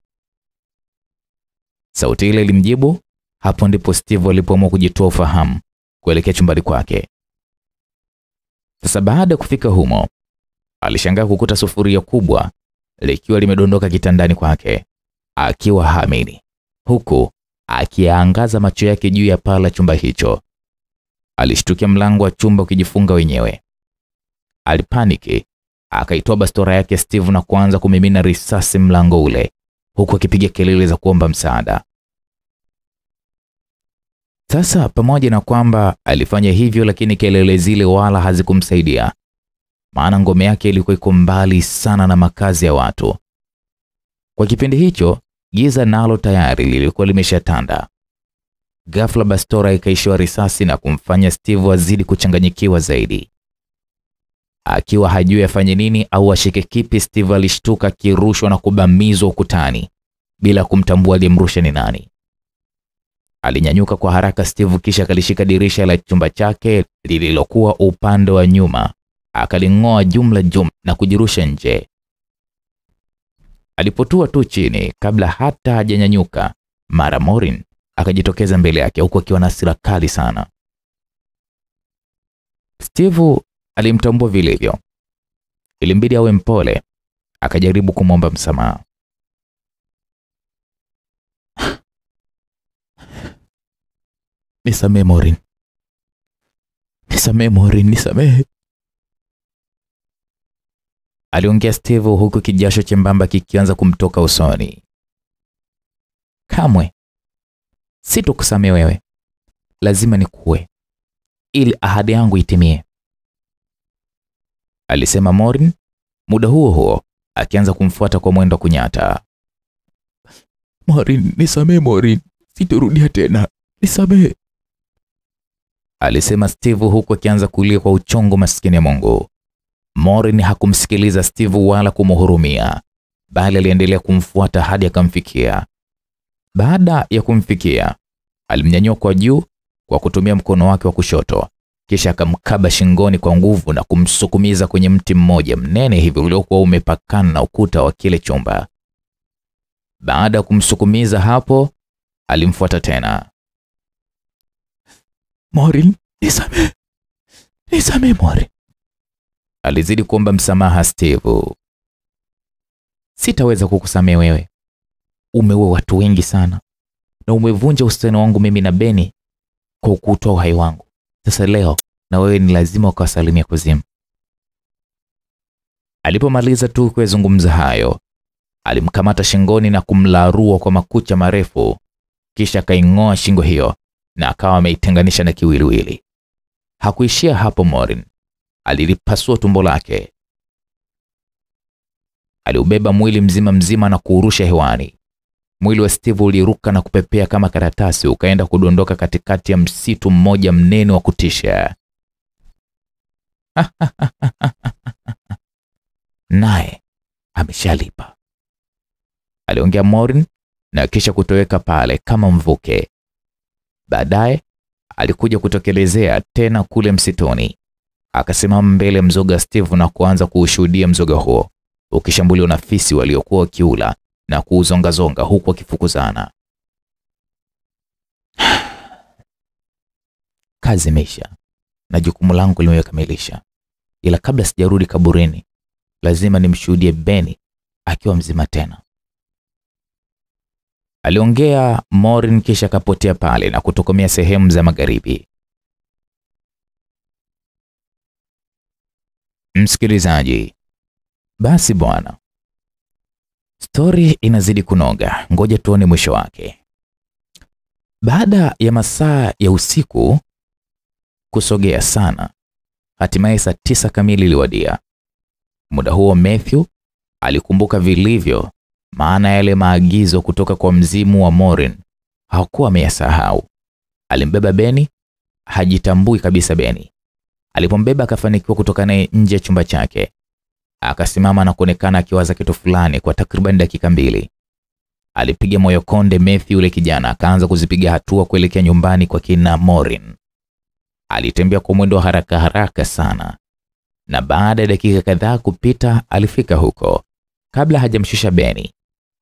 Sauti ile ilimjibu. Hapo ndipo Steve alipoamua kujitoa ufahamu kuelekea chumbani kwake. Sasa baada ya kufika humo, alishangaa kukuta sufuria kubwa likiwa limedondoka kitandani kwake, akiwa hamini huku akiyaangaza macho yake juu ya paa la chumba hicho. Alishtukia mlango wa chumba ukijifunga wenyewe. Alipaniki, akaitoa bastora yake Steve na kuanza kumimina risasi mlango ule, huku akipiga kelele za kuomba msaada. Sasa pamoja na kwamba alifanya hivyo, lakini kelele zile wala hazikumsaidia, maana ngome yake ilikuwa iko mbali sana na makazi ya watu. Kwa kipindi hicho giza nalo tayari lilikuwa limeshatanda. Ghafla bastora ikaishiwa risasi na kumfanya Steve azidi kuchanganyikiwa zaidi. Akiwa hajui afanye nini au ashike kipi, Steve alishtuka akirushwa na kubamizwa ukutani bila kumtambua aliyemrusha ni nani. Alinyanyuka kwa haraka Steve, kisha akalishika dirisha la chumba chake lililokuwa upande wa nyuma, akaling'oa jumla jumla na kujirusha nje. Alipotua tu chini, kabla hata hajanyanyuka, mara Morin akajitokeza mbele yake huku akiwa na hasira kali sana. Steve alimtambua vilivyo, ilimbidi awe mpole, akajaribu kumwomba msamaha. Nisamee Maureen, nisamee Maureen, nisamee. aliongea Steve huku kijasho chembamba kikianza kumtoka usoni. Kamwe sitokusamehe wewe, lazima nikuue ili ahadi yangu itimie, alisema Maureen, muda huo huo akianza kumfuata kwa mwendo kunyata. Maureen, nisamehe Maureen, sitorudia tena, nisamee. Alisema Steve huku akianza kulia kwa uchungu. Maskini ya Mungu, Morin hakumsikiliza Steve wala kumhurumia, bali aliendelea kumfuata hadi akamfikia. Baada ya kumfikia, alimnyanyua kwa juu kwa kutumia mkono wake wa kushoto, kisha akamkaba shingoni kwa nguvu na kumsukumiza kwenye mti mmoja mnene hivi uliokuwa umepakana na ukuta wa kile chumba. Baada ya kumsukumiza hapo, alimfuata tena. Morin, nisamee, nisamee Morin. Alizidi kuomba msamaha Steve. Sitaweza kukusamehe wewe, umeua watu wengi sana na umevunja uhusiano wangu mimi na Beni kwa kuutoa uhai wangu. Sasa leo na wewe ni lazima ukawasalimia kuzimu. Alipomaliza tu kuyazungumza hayo, alimkamata shingoni na kumlarua kwa makucha marefu, kisha akaing'oa shingo hiyo na akawa ameitenganisha na kiwiliwili. Hakuishia hapo, Morin alilipasua tumbo lake. Aliubeba mwili mzima mzima na kuurusha hewani. Mwili wa Steve uliruka na kupepea kama karatasi, ukaenda kudondoka katikati ya msitu mmoja mnene wa kutisha. Naye ameshalipa, aliongea Morin na kisha kutoweka pale kama mvuke. Baadaye alikuja kutokelezea tena kule msituni, akasimama mbele mzoga Steve na kuanza kuushuhudia mzoga huo ukishambuliwa na fisi waliokuwa wakiula na kuuzongazonga huku wakifukuzana. Kazi imeisha na jukumu langu limekamilisha, ila kabla sijarudi kaburini, lazima nimshuhudie Beni akiwa mzima tena. Aliongea Morin kisha akapotea pale na kutokomea sehemu za magharibi. Msikilizaji, basi bwana, stori inazidi kunoga, ngoja tuone mwisho wake. Baada ya masaa ya usiku kusogea sana, hatimaye saa tisa kamili iliwadia. Muda huo Matthew alikumbuka vilivyo maana yale maagizo kutoka kwa mzimu wa Morin hakuwa ameyasahau. Alimbeba Beni, hajitambui kabisa Beni. Alipombeba akafanikiwa kutoka naye nje ya chumba chake. Akasimama na kuonekana akiwaza kitu fulani kwa takriban dakika mbili. Alipiga moyo konde Matthew yule kijana, akaanza kuzipiga hatua kuelekea nyumbani kwa kina Morin. Alitembea kwa mwendo wa haraka haraka sana, na baada ya dakika kadhaa kupita alifika huko. Kabla hajamshusha Beni,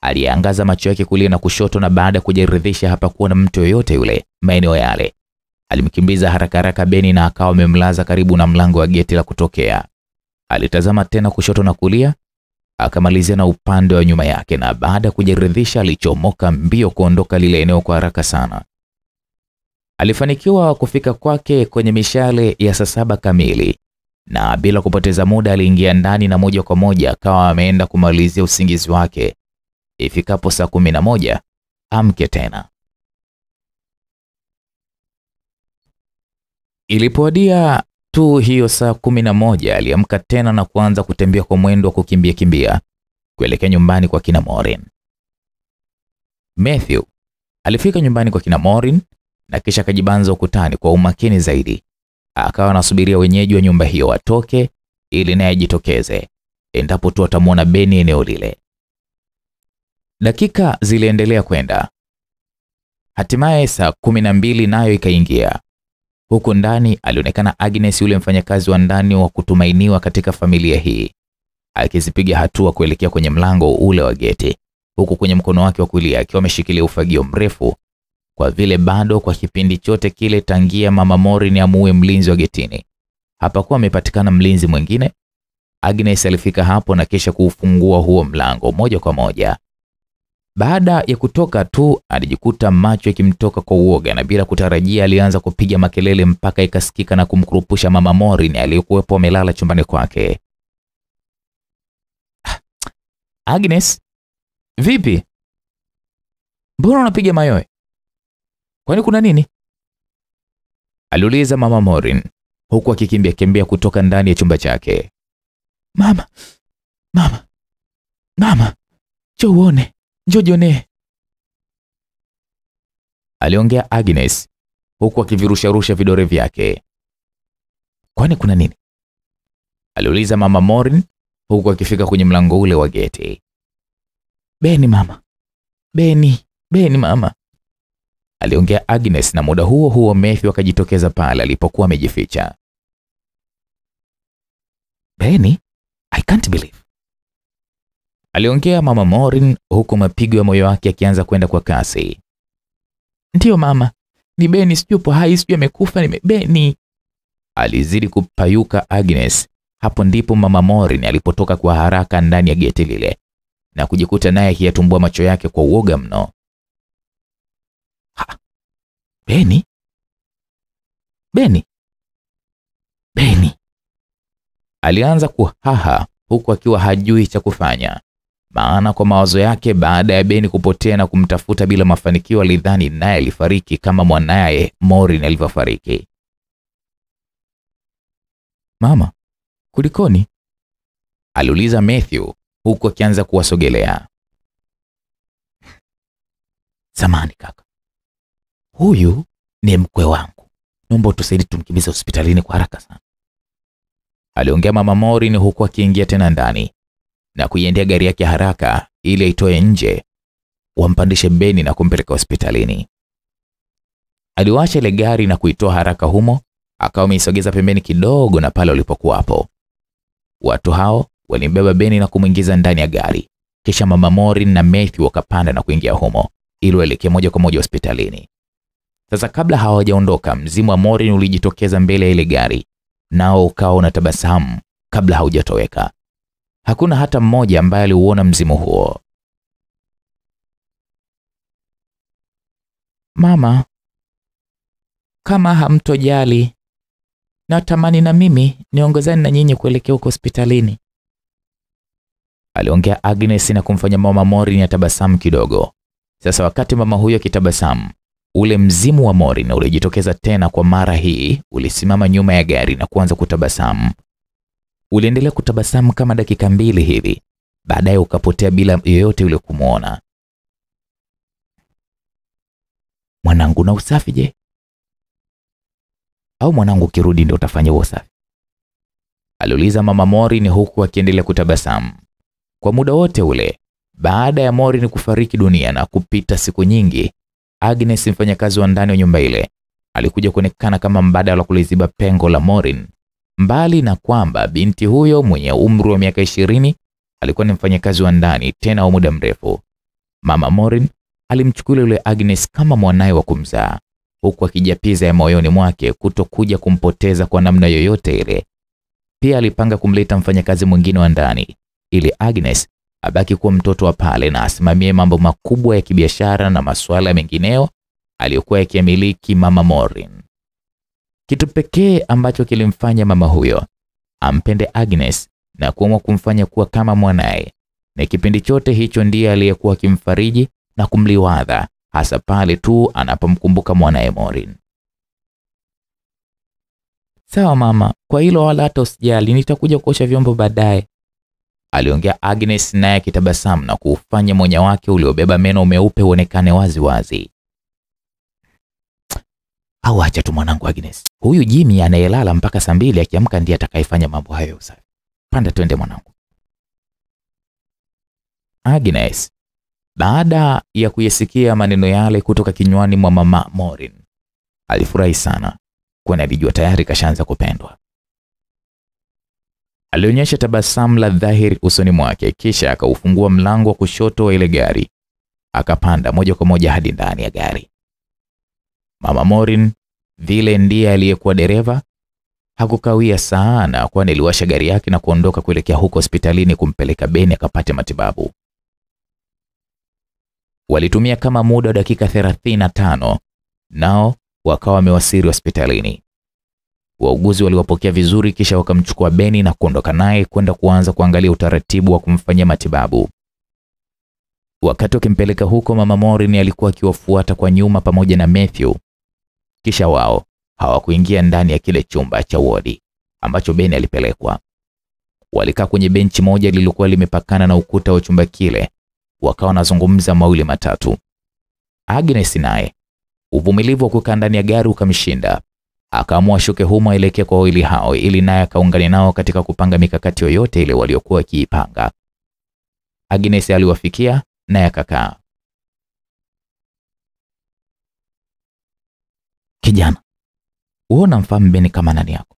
aliangaza macho yake kulia na kushoto, na baada ya kujiridhisha hapakuwa na mtu yoyote yule maeneo yale, alimkimbiza haraka haraka Beni na akawa amemlaza karibu na mlango wa geti la kutokea. Alitazama tena kushoto na kulia, akamalizia na upande wa nyuma yake, na baada ya kujiridhisha alichomoka mbio kuondoka lile eneo kwa haraka sana. Alifanikiwa kufika kwake kwenye mishale ya saa saba kamili na bila kupoteza muda aliingia ndani na moja kwa moja akawa ameenda kumalizia usingizi wake. Ifikapo saa kumi na moja amke tena. Ilipowadia tu hiyo saa kumi na moja aliamka tena na kuanza kutembea kwa mwendo wa kukimbia kimbia kuelekea nyumbani kwa kina Morin. Matthew alifika nyumbani kwa kina Morin na kisha akajibanza ukutani kwa umakini zaidi akawa anasubiria wenyeji wa nyumba hiyo watoke ili naye ajitokeze endapo tu atamwona Beni eneo lile. Dakika ziliendelea kwenda, hatimaye saa kumi na mbili nayo ikaingia. Huku ndani alionekana Agnes, yule mfanyakazi wa ndani wa kutumainiwa katika familia hii, akizipiga hatua kuelekea kwenye mlango ule wa geti, huku kwenye mkono wake wa kulia akiwa ameshikilia ufagio mrefu kwa vile bado kwa kipindi chote kile tangia mama Morin amuue mlinzi wa getini hapakuwa amepatikana mlinzi mwingine. Agnes alifika hapo na kisha kuufungua huo mlango moja kwa moja. Baada ya kutoka tu alijikuta macho yakimtoka kwa uoga, na bila kutarajia alianza kupiga makelele mpaka ikasikika na kumkurupusha mama Morin aliyekuwepo amelala chumbani kwake. Agnes, vipi? Mbona unapiga mayoe? Kwani kuna nini? aliuliza mama Morin huku akikimbia kimbia kutoka ndani ya chumba chake. Mama, mama, mama, chouone uone, njoo jionee, aliongea Agnes huku akivirusharusha vidore vyake. Kwani kuna nini? aliuliza mama Morin huku akifika kwenye mlango ule wa geti. Beni mama, Beni, Beni mama aliongea Agnes, na muda huo huo Mathew akajitokeza pale alipokuwa amejificha. Beni, I can't believe, aliongea mama Morin, huku mapigo ya moyo wake akianza kwenda kwa kasi. Ndiyo mama, ni Beni, sijui upo hai, sijui amekufa, ni Beni, alizidi kupayuka Agnes. Hapo ndipo mama Morin alipotoka kwa haraka ndani ya geti lile na kujikuta naye akiyatumbua macho yake kwa uoga mno. Ha, Beni? Beni? Beni? Alianza kuhaha huku akiwa hajui cha kufanya, maana kwa mawazo yake, baada ya Beni kupotea na kumtafuta bila mafanikio, alidhani naye alifariki kama mwanaye Morin alivyofariki. Mama, kulikoni? aliuliza Matthew huku akianza kuwasogelea. Samani kaka, huyu ni mkwe wangu, naomba utusaidie tumkimbize hospitalini kwa haraka sana, aliongea mama Morin huku akiingia tena ndani na kuiendea gari yake haraka ili aitoe nje wampandishe Beni na kumpeleka hospitalini. Aliwasha ile gari na kuitoa haraka humo, akawa ameisogeza pembeni kidogo na pale walipokuwapo watu hao. Walimbeba Beni na kumwingiza ndani ya gari, kisha mama Morin na Matthew wakapanda na kuingia humo ili waelekee moja kwa moja hospitalini. Sasa kabla hawajaondoka, mzimu wa Morin ulijitokeza mbele ya ile gari, nao ukawa unatabasamu kabla haujatoweka. Hakuna hata mmoja ambaye aliuona mzimu huo. Mama, kama hamtojali, natamani na mimi niongozane na nyinyi kuelekea huko hospitalini. aliongea Agnes na kumfanya mama Morin atabasamu kidogo. Sasa wakati mama huyo akitabasamu, ule mzimu wa Morin ulijitokeza tena kwa mara hii, ulisimama nyuma ya gari na kuanza kutabasamu. Uliendelea kutabasamu kama dakika mbili hivi, baadaye ukapotea bila yoyote yule kumwona. Mwanangu, na usafi je? Au mwanangu ukirudi ndio utafanya usafi? aliuliza mama Morin huku akiendelea kutabasamu. Kwa muda wote ule, baada ya Morin kufariki dunia na kupita siku nyingi, Agnes, mfanyakazi wa ndani wa nyumba ile, alikuja kuonekana kama mbadala wa kuliziba pengo la Morin. Mbali na kwamba binti huyo mwenye umri wa miaka ishirini alikuwa ni mfanyakazi wa ndani tena wa muda mrefu, mama Morin alimchukulia yule Agnes kama mwanaye wa kumzaa, huku akijapiza ya moyoni mwake kutokuja kumpoteza kwa namna yoyote ile. Pia alipanga kumleta mfanyakazi mwingine wa ndani ili Agnes abaki kuwa mtoto wa pale na asimamie mambo makubwa ya kibiashara na masuala mengineo aliyokuwa yakimiliki mama Morin. Kitu pekee ambacho kilimfanya mama huyo ampende Agnes na kuamua kumfanya kuwa kama mwanaye, na kipindi chote hicho ndiye aliyekuwa akimfariji na kumliwadha, hasa pale tu anapomkumbuka mwanaye Morin. Sawa mama, kwa hilo wala hata usijali, nitakuja kuosha vyombo baadaye. aliongea Agnes naye akitabasamu na kuufanya mwenye wake uliobeba meno meupe uonekane wazi wazi. Au acha tu mwanangu Agnes, huyu Jimmy anayelala mpaka saa mbili akiamka ndiye atakayefanya mambo hayo ya usafi. Panda twende mwanangu. Agnes baada ya kuyasikia maneno yale kutoka kinywani mwa mama Morin alifurahi sana, kwani alijua tayari kashaanza kupendwa. Alionyesha tabasamu la dhahiri usoni mwake, kisha akaufungua mlango wa kushoto wa ile gari, akapanda moja kwa moja hadi ndani ya gari. Mama Morin vile ndiye aliyekuwa dereva, hakukawia sana, kwani aliwasha gari yake na kuondoka kuelekea huko hospitalini kumpeleka Beni akapate matibabu. Walitumia kama muda wa dakika 35 nao wakawa wamewasiri hospitalini. Wauguzi waliwapokea vizuri, kisha wakamchukua Beni na kuondoka naye kwenda kuanza kuangalia utaratibu wa kumfanyia matibabu. Wakati wakimpeleka huko, mama Morin alikuwa akiwafuata kwa nyuma pamoja na Matthew. Kisha wao hawakuingia ndani ya kile chumba cha wodi ambacho Beni alipelekwa. Walikaa kwenye benchi moja lililokuwa limepakana na ukuta wa chumba kile, wakawa wanazungumza mawili matatu. Agnes naye uvumilivu wa kukaa ndani ya gari ukamshinda, akaamua shuke humo aelekee kwa wawili hao ili naye akaungane nao katika kupanga mikakati yoyote ile waliokuwa wakiipanga. Agnes aliwafikia naye akakaa. Kijana, wewe unamfahamu Beni kama nani yako?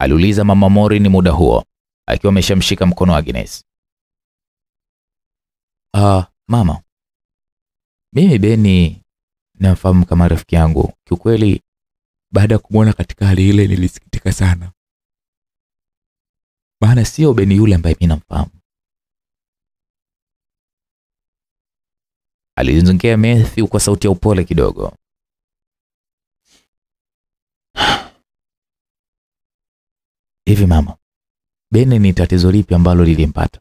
aliuliza mama Mori ni muda huo akiwa ameshamshika mkono wa Agnes. Ah, mama, mimi Beni namfahamu kama rafiki yangu. Kiukweli, baada ya kumwona katika hali ile nilisikitika sana, maana sio Beni yule ambaye mimi namfahamu. Alizungea Matthew kwa sauti ya upole kidogo. Hivi mama, Beni ni tatizo lipi ambalo lilimpata?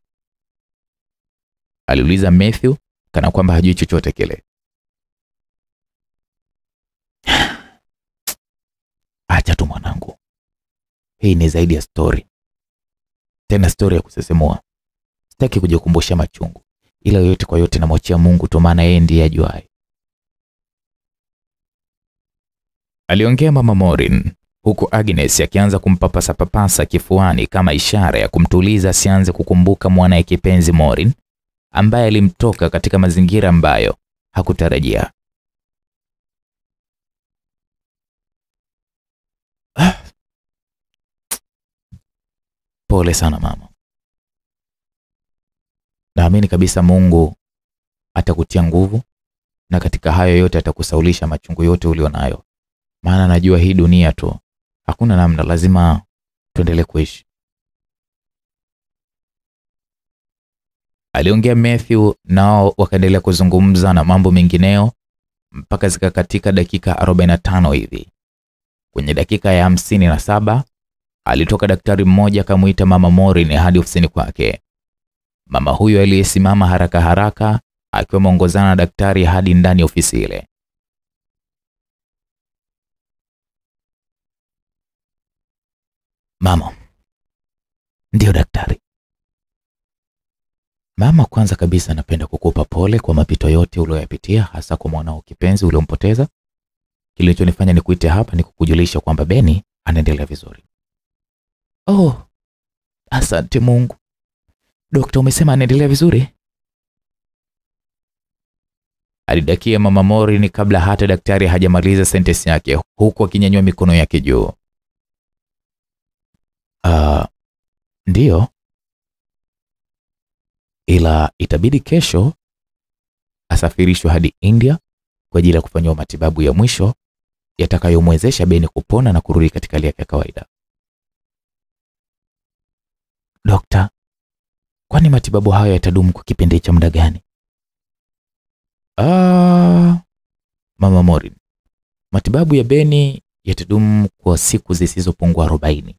aliuliza Matthew kana kwamba hajui chochote kile. Acha tu mwanangu, hii ni zaidi ya stori, tena stori ya kusesemua Sitaki kujikumbusha machungu, ila yote kwa yote namwachia Mungu tu, maana yeye ndiye ajuaye, aliongea mama Morin, huku Agnes akianza kumpapasa papasa kifuani kama ishara ya kumtuliza asianze kukumbuka mwanaye kipenzi Morin ambaye alimtoka katika mazingira ambayo hakutarajia. Pole sana mama. Naamini kabisa Mungu atakutia nguvu na katika hayo yote atakusaulisha machungu yote ulionayo, maana najua hii dunia tu hakuna namna, lazima tuendelee kuishi. Aliongea Matthew, nao wakaendelea kuzungumza na mambo mengineo mpaka zikakatika dakika 45 hivi. Kwenye dakika ya hamsini na saba alitoka daktari mmoja akamuita mama Morin hadi ofisini kwake. Mama huyo aliyesimama haraka haraka akiwa ameongozana na daktari hadi ndani ya ofisi ile. Mama. Ndiyo daktari. Mama, kwanza kabisa napenda kukupa pole kwa mapito yote uliyoyapitia, hasa kwa mwanao kipenzi uliompoteza. Kilichonifanya nikuite hapa ni kukujulisha kwamba Beni anaendelea vizuri. Oh, asante Mungu. Dokta, umesema anaendelea vizuri? Alidakia mama Morini kabla hata daktari hajamaliza sentensi yake, huku akinyanyua mikono yake juu. Uh, ndiyo, ila itabidi kesho asafirishwe hadi India kwa ajili ya kufanyiwa matibabu ya mwisho yatakayomwezesha Beni kupona na kurudi katika hali yake ya kawaida. Dokta, kwani matibabu hayo yatadumu kwa kipindi cha muda gani? Ah, Mama Morin, matibabu ya Beni yatadumu kwa siku zisizopungua arobaini.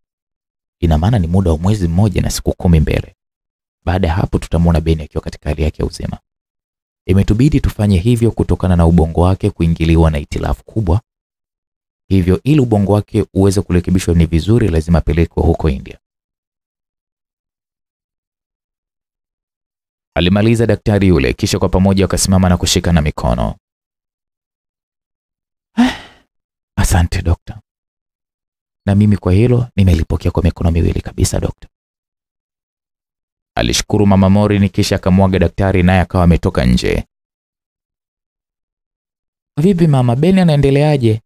Ina maana ni muda wa mwezi mmoja na siku kumi mbele. Baada ya hapo tutamwona Beni akiwa katika hali yake ya uzima. Imetubidi tufanye hivyo kutokana na ubongo wake kuingiliwa na itilafu kubwa. Hivyo ili ubongo wake uweze kurekebishwa ni vizuri, lazima apelekwe huko India. Alimaliza daktari yule, kisha kwa pamoja wakasimama na kushika na mikono. Asante dokta, na mimi kwa hilo nimelipokea kwa mikono miwili kabisa dokta. Alishukuru mama Morin, kisha akamwaga daktari, naye akawa ametoka nje. Vipi mama, Beni anaendeleaje?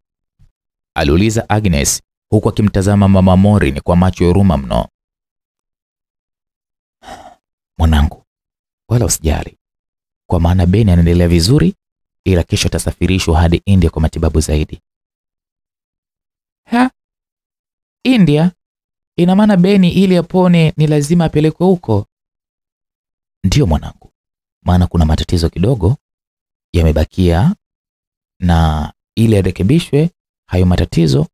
aliuliza Agnes huku akimtazama mama Morin kwa macho ya huruma mno. Mwanangu, wala usijali, kwa maana Beni anaendelea vizuri, ila kesho atasafirishwa hadi India kwa matibabu zaidi. Ha? India? Ina maana Beni ili apone ni lazima apelekwe huko? Ndiyo mwanangu, maana kuna matatizo kidogo yamebakia, na ili arekebishwe hayo matatizo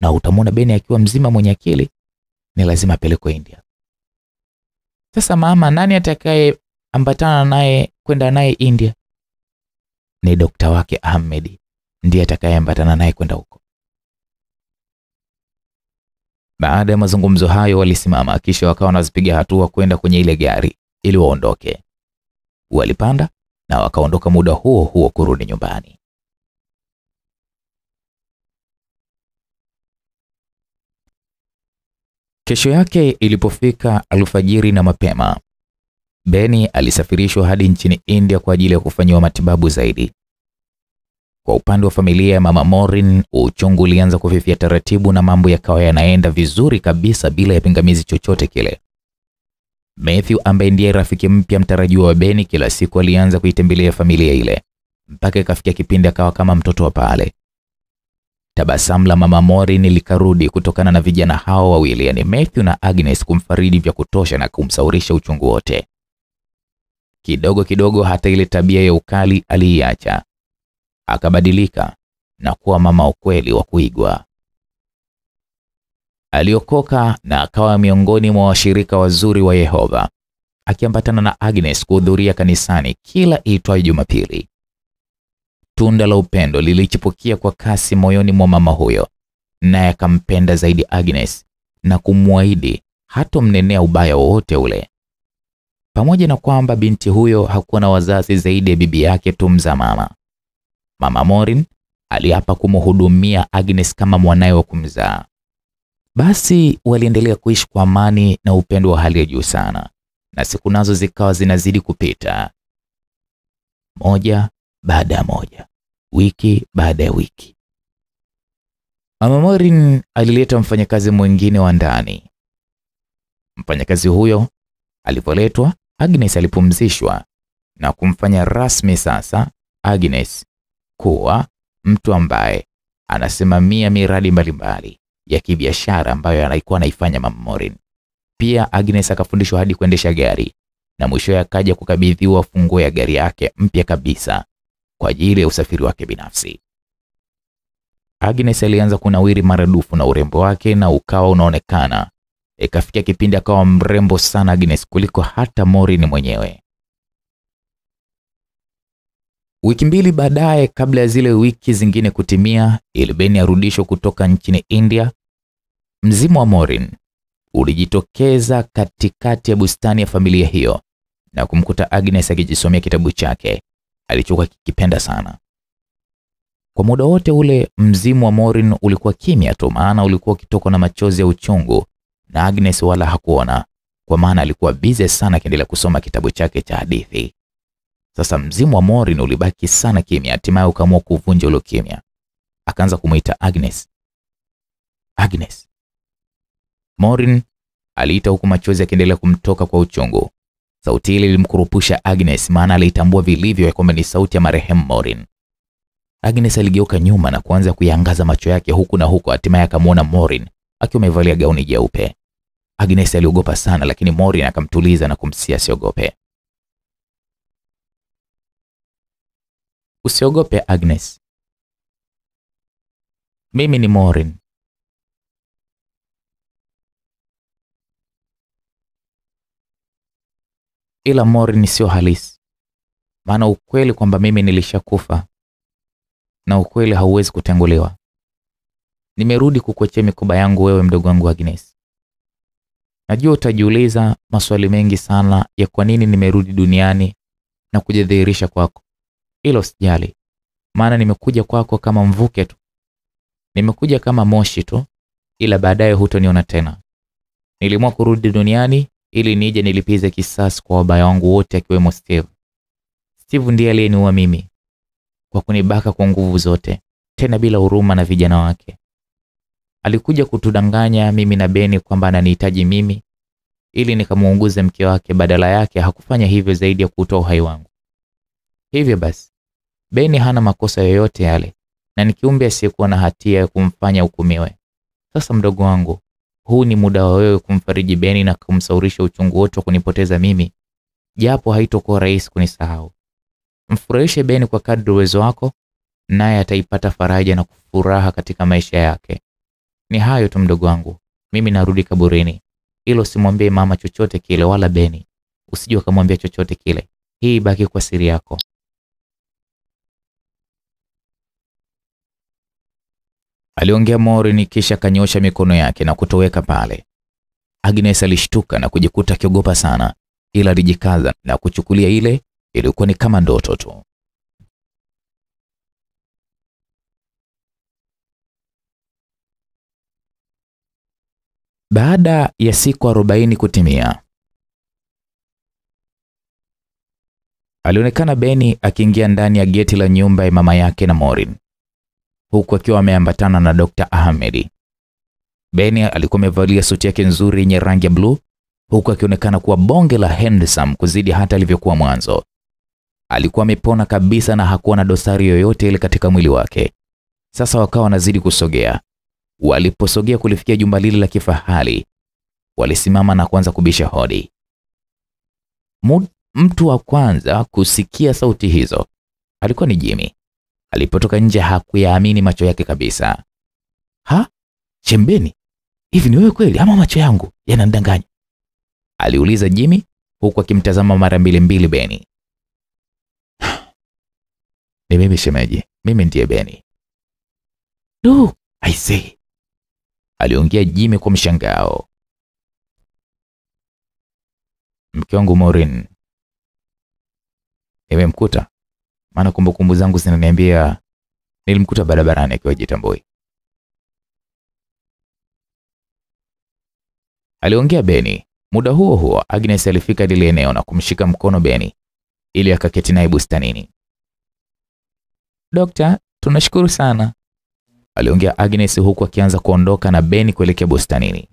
na utamwona Beni akiwa mzima mwenye akili, ni lazima apelekwe India. Sasa mama, nani atakaye ambatana naye kwenda naye India? Ni dokta wake Ahmed, ndiye atakayeambatana naye kwenda huko. Baada ya mazungumzo hayo, walisimama kisha wakawa wanazipiga hatua kwenda kwenye ile gari ili waondoke. Walipanda na wakaondoka muda huo huo kurudi nyumbani. Kesho yake ilipofika alfajiri na mapema, Beni alisafirishwa hadi nchini India kwa ajili ya kufanyiwa matibabu zaidi. Kwa upande wa familia ya mama Morin, uchungu ulianza kufifia taratibu na mambo yakawa yanaenda vizuri kabisa bila ya pingamizi chochote kile. Matthew ambaye ndiye rafiki mpya mtarajiwa wa Beni, kila siku alianza kuitembelea familia ile mpaka ikafikia kipindi akawa kama mtoto wa pale. Tabasamu la mama Morin likarudi kutokana na vijana hao wawili, yani Matthew na Agnes, kumfaridi vya kutosha na kumsaurisha uchungu wote. Kidogo kidogo, hata ile tabia ya ukali aliiacha, akabadilika na kuwa mama ukweli wa kuigwa. Aliokoka na akawa miongoni mwa washirika wazuri wa Yehova, akiambatana na Agnes kuhudhuria kanisani kila iitwayo Jumapili. Tunda la upendo lilichipukia kwa kasi moyoni mwa mama huyo, naye akampenda zaidi Agnes na kumwahidi hatomnenea ubaya wowote ule. Pamoja na kwamba binti huyo hakuwa na wazazi zaidi ya bibi yake tu mzaa mama, Mama Morin aliapa kumhudumia Agnes kama mwanaye wa kumzaa. Basi waliendelea kuishi kwa amani na upendo wa hali ya juu sana, na siku nazo zikawa zinazidi kupita, moja baada ya moja, wiki baada ya wiki. Mama Morin alileta mfanyakazi mwingine wa ndani. Mfanyakazi huyo alipoletwa, Agnes alipumzishwa na kumfanya rasmi sasa Agnes kuwa mtu ambaye anasimamia miradi mbalimbali ya kibiashara ambayo anaikuwa anaifanya Mama Morin. Pia Agnes akafundishwa hadi kuendesha gari na mwishowe akaja kukabidhiwa funguo ya gari yake mpya kabisa kwa ajili ya usafiri wake binafsi. Agnes alianza kunawiri maradufu na urembo wake na ukawa unaonekana. Ikafikia kipindi akawa mrembo sana Agnes kuliko hata Morin mwenyewe. Wiki mbili baadaye, kabla ya zile wiki zingine kutimia, ili Beni arudishwe kutoka nchini India, mzimu wa Morin ulijitokeza katikati ya bustani ya familia hiyo na kumkuta Agnes akijisomea kitabu chake alichokuwa kikipenda sana. Kwa muda wote ule mzimu wa Morin ulikuwa kimya tu, maana ulikuwa ukitokwa na machozi ya uchungu, na Agnes wala hakuona, kwa maana alikuwa bize sana akiendelea kusoma kitabu chake cha hadithi. Sasa mzimu wa Morin ulibaki sana kimya, hatimaye ukaamua kuvunja ule kimya. Akaanza kumuita Agnes. Agnes. Morin aliita huku machozi yakiendelea kumtoka kwa uchungu. Sauti ile ilimkurupusha Agnes, maana aliitambua vilivyo kwamba ni sauti ya marehemu Morin. Agnes aligeuka nyuma na kuanza kuyangaza macho yake huku na huko, hatimaye akamwona Morin akiwa amevalia gauni jeupe. Agnes aliogopa sana, lakini Morin akamtuliza na kumsia asiogope. Usiogope Agnes, mimi ni Morin. Ila Morin sio halisi, maana ukweli kwamba mimi nilishakufa na ukweli hauwezi kutenguliwa. Nimerudi kukuachia mikoba yangu wewe mdogo wangu Agnes. Najua utajiuliza maswali mengi sana ya kwa nini nimerudi duniani na kujidhihirisha kwako. Ilo sijali, maana nimekuja kwako kama mvuke tu, nimekuja kama moshi tu, ila baadaye hutoniona tena. nilimwa kurudi duniani ili nije nilipize kisasi kwa wabaya wangu wote, akiwemo Steve. Steve ndiye aliyeniua mimi kwa kunibaka kwa nguvu zote, tena bila huruma na vijana wake. Alikuja kutudanganya mimi na Beni kwamba ananihitaji mimi ili nikamuunguze mke wake. Badala yake hakufanya hivyo zaidi ya kutoa uhai wangu. Hivyo basi, Beni hana makosa yoyote yale na ni kiumbe asiyekuwa na hatia ya kumfanya hukumiwe. Sasa mdogo wangu, huu ni muda wa wewe kumfariji Beni na kumsaurisha uchungu wote wa kunipoteza mimi, japo haitokuwa rahisi kunisahau. Mfurahishe Beni kwa kadri uwezo wako, naye ataipata faraja na furaha katika maisha yake. Ni hayo tu mdogo wangu, mimi narudi kaburini. Hilo simwambie mama chochote kile, wala Beni usije ukamwambia chochote kile. Hii ibaki kwa siri yako. Aliongea Morin kisha akanyosha mikono yake na kutoweka pale. Agnes alishtuka na kujikuta akiogopa sana, ila alijikaza na kuchukulia ile ilikuwa ni kama ndoto tu. Baada ya siku arobaini kutimia, alionekana Beni akiingia ndani ya geti la nyumba ya mama yake na Morin, huku akiwa ameambatana na Dr. Ahmed. Beni alikuwa amevalia suti yake nzuri yenye rangi ya bluu, huku akionekana kuwa bonge la handsome kuzidi hata alivyokuwa mwanzo. Alikuwa amepona kabisa na hakuwa na dosari yoyote ile katika mwili wake. Sasa wakawa wanazidi kusogea. Waliposogea kulifikia jumba lile la kifahari, walisimama na kuanza kubisha hodi. Mtu wa kwanza kusikia sauti hizo alikuwa ni Jimmy. Alipotoka nje hakuyaamini macho yake kabisa. Ha? Chembeni? Hivi ni wewe kweli ama macho yangu yanandanganya? Aliuliza Jimmy huku akimtazama mara mbili mbili Beni. Ni mimi shemeji, mimi ndiye Beni. Du, I say. Aliongea Jimmy kwa mshangao. Mke wangu Maureen nimemkuta, maana kumbukumbu zangu zinaniambia nilimkuta barabarani akiwa jitambui. Aliongea Beni. Muda huo huo Agnes alifika lile eneo na kumshika mkono Beni ili akaketi naye bustanini. Dokta, tunashukuru sana, aliongea Agnes huku akianza kuondoka na Beni kuelekea bustanini.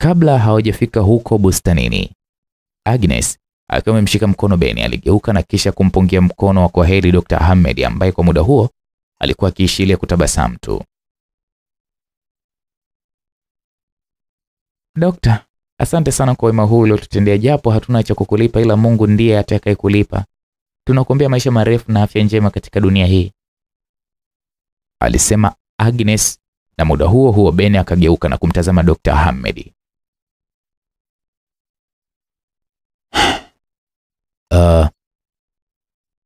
Kabla hawajafika huko bustanini, Agnes akiwa amemshika mkono Beni aligeuka na kisha kumpungia mkono wa kwaheri Dr. Ahmed ambaye kwa muda huo alikuwa akiishilia kutabasamu tu. Dokta, asante sana kwa wema huu uliotutendea, japo hatuna cha kukulipa, ila Mungu ndiye atakayekulipa. Tunakuombea maisha marefu na afya njema katika dunia hii, alisema Agnes, na muda huo huo Beni akageuka na kumtazama Dr. Ahmed. Uh,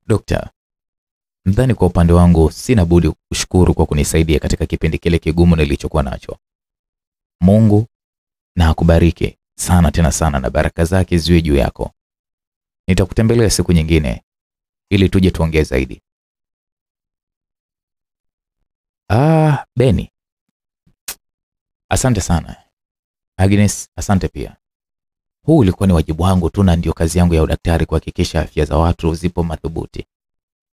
dokta, mdhani kwa upande wangu sina budi kushukuru kwa kunisaidia katika kipindi kile kigumu nilichokuwa nacho. Mungu na akubariki sana tena sana, na baraka zake ziwe juu yako. Nitakutembelea siku nyingine ili tuje tuongee zaidi. Ah, Beni, asante sana. Agnes, asante pia. Huu ulikuwa ni wajibu wangu tu, na ndio kazi yangu ya udaktari kuhakikisha afya za watu zipo madhubuti,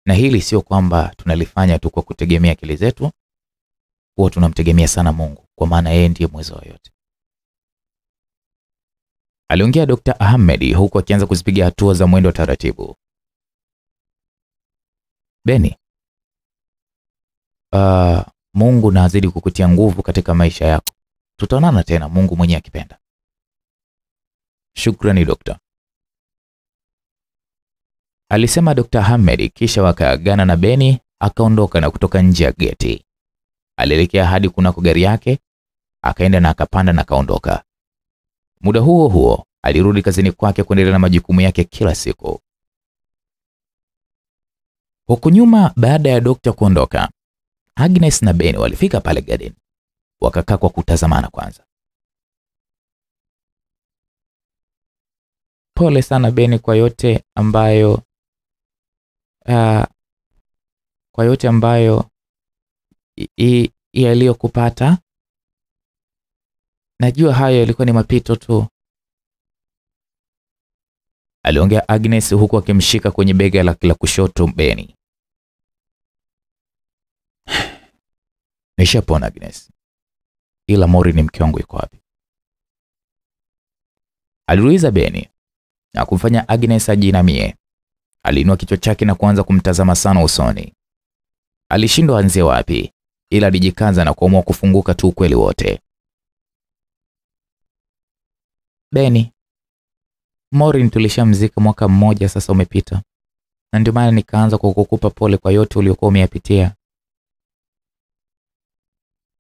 na hili sio kwamba tunalifanya tu kwa kutegemea akili zetu, huwa tunamtegemea sana Mungu, kwa maana yeye ndiye mwezo wa yote. Aliongea Dr. Ahmed huku akianza kuzipiga hatua za mwendo taratibu. Beni, uh, Mungu na azidi kukutia nguvu katika maisha yako. Tutaonana tena Mungu mwenye akipenda. Shukrani dokta, alisema Dr. Hamed, kisha wakaagana na Beni akaondoka na kutoka nje ya geti. Alielekea hadi kunako gari yake, akaenda na akapanda na akaondoka. Muda huo huo alirudi kazini kwake kuendelea na majukumu yake kila siku. Huku nyuma, baada ya dokta kuondoka, Agnes na Beni walifika pale garden, wakakaa kwa kutazamana kwanza. Pole sana Beni kwa yote ambayo uh, kwa yote ambayo yaliyokupata. Najua hayo yalikuwa ni mapito tu. aliongea Agnes huku akimshika kwenye bega la kila kushoto Beni. Nishapona Agnes, ila Mori ni mke wangu yuko wapi? aliuliza Beni na kumfanya Agnes ajinamie. Aliinua kichwa chake na kuanza kumtazama sana usoni. Alishindwa anzie wapi, ila alijikaza na kuamua kufunguka tu ukweli wote. Beni, Morin tulishamzika mwaka mmoja sasa umepita, na ndio maana nikaanza kwa kukupa pole kwa yote uliokuwa umeyapitia.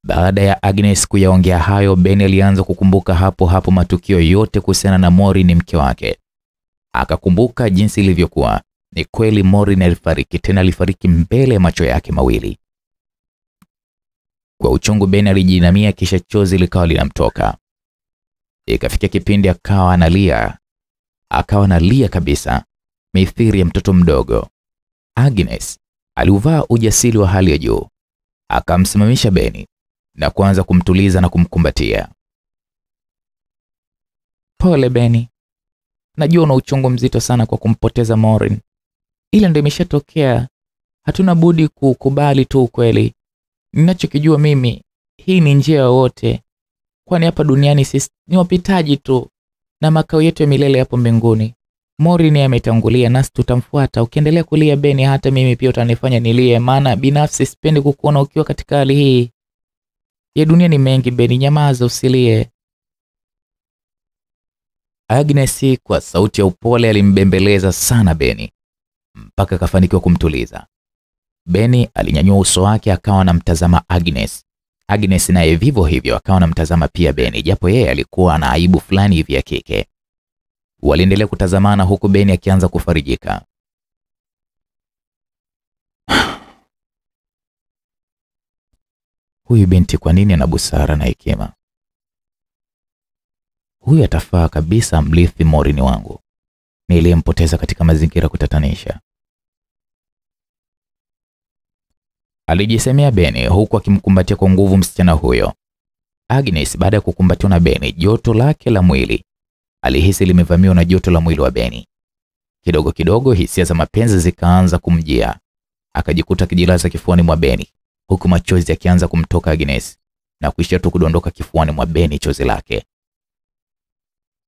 Baada ya Agnes kuyaongea hayo, Ben alianza kukumbuka hapo hapo matukio yote kuhusiana na Maureen mke wake. Akakumbuka jinsi ilivyokuwa. Ni kweli Morin alifariki, tena alifariki mbele ya macho yake mawili. Kwa uchungu, Ben alijinamia, kisha chozi likawa linamtoka. Ikafikia kipindi akawa analia, akawa analia kabisa, mithiri ya mtoto mdogo. Agnes aliuvaa ujasiri wa hali ya juu, akamsimamisha Beni na kuanza kumtuliza na kumkumbatia. Pole Beni, najua una uchungu mzito sana kwa kumpoteza Morin, ila ndio imeshatokea. Hatuna budi kukubali tu ukweli. Ninachokijua mimi, hii ni njia yoyote. kwani hapa duniani sisi ni wapitaji tu na makao yetu ya milele yapo mbinguni. Morin ametangulia, nasi tutamfuata. Ukiendelea kulia Beni, hata mimi pia utanifanya nilie, maana binafsi sipendi kukuona ukiwa katika hali hii. Ya dunia ni mengi Beni, nyamaza, usilie. Agnes kwa sauti ya upole alimbembeleza sana Beni mpaka akafanikiwa kumtuliza. Beni alinyanyua uso wake akawa anamtazama Agnes. Agnes naye vivyo hivyo akawa anamtazama pia Beni, japo yeye alikuwa na aibu fulani hivi ya kike. Waliendelea kutazamana huku Beni akianza kufarijika. Huyu binti kwa nini ana busara na hekima? Huyu atafaa kabisa mrithi Morini wangu niliyempoteza katika mazingira kutatanisha. Alijisemea Beni huku akimkumbatia kwa nguvu msichana huyo. Agnes baada ya kukumbatiwa na Beni, joto lake la mwili alihisi limevamiwa na joto la mwili wa Beni. Kidogo kidogo hisia za mapenzi zikaanza kumjia, akajikuta akijilaza kifuani mwa Beni huku machozi yakianza kumtoka Agnes na kuishia tu kudondoka kifuani mwa Beni chozi lake.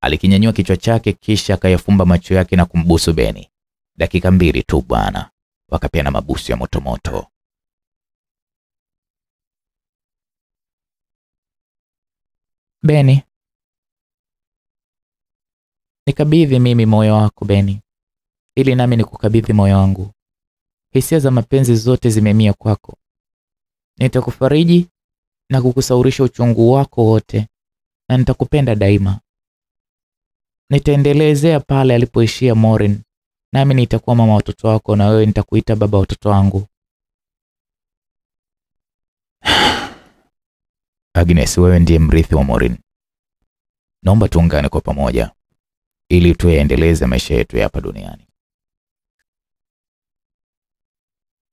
Alikinyanyua kichwa chake kisha akayafumba macho yake na kumbusu Beni. Dakika mbili tu bwana, wakapeana mabusu ya motomoto. Beni, nikabidhi mimi moyo wako Beni, ili nami nikukabidhi moyo wangu. Hisia za mapenzi zote zimemia kwako. Nitakufariji na kukusaurisha uchungu wako wote, na nitakupenda daima. Nitaendelezea pale alipoishia Morin, nami nitakuwa mama watoto wako, na wewe nitakuita baba watoto wangu. Agnes, wewe ndiye mrithi wa Morin. Naomba tuungane kwa pamoja ili tuyaendeleze maisha yetu ya hapa duniani.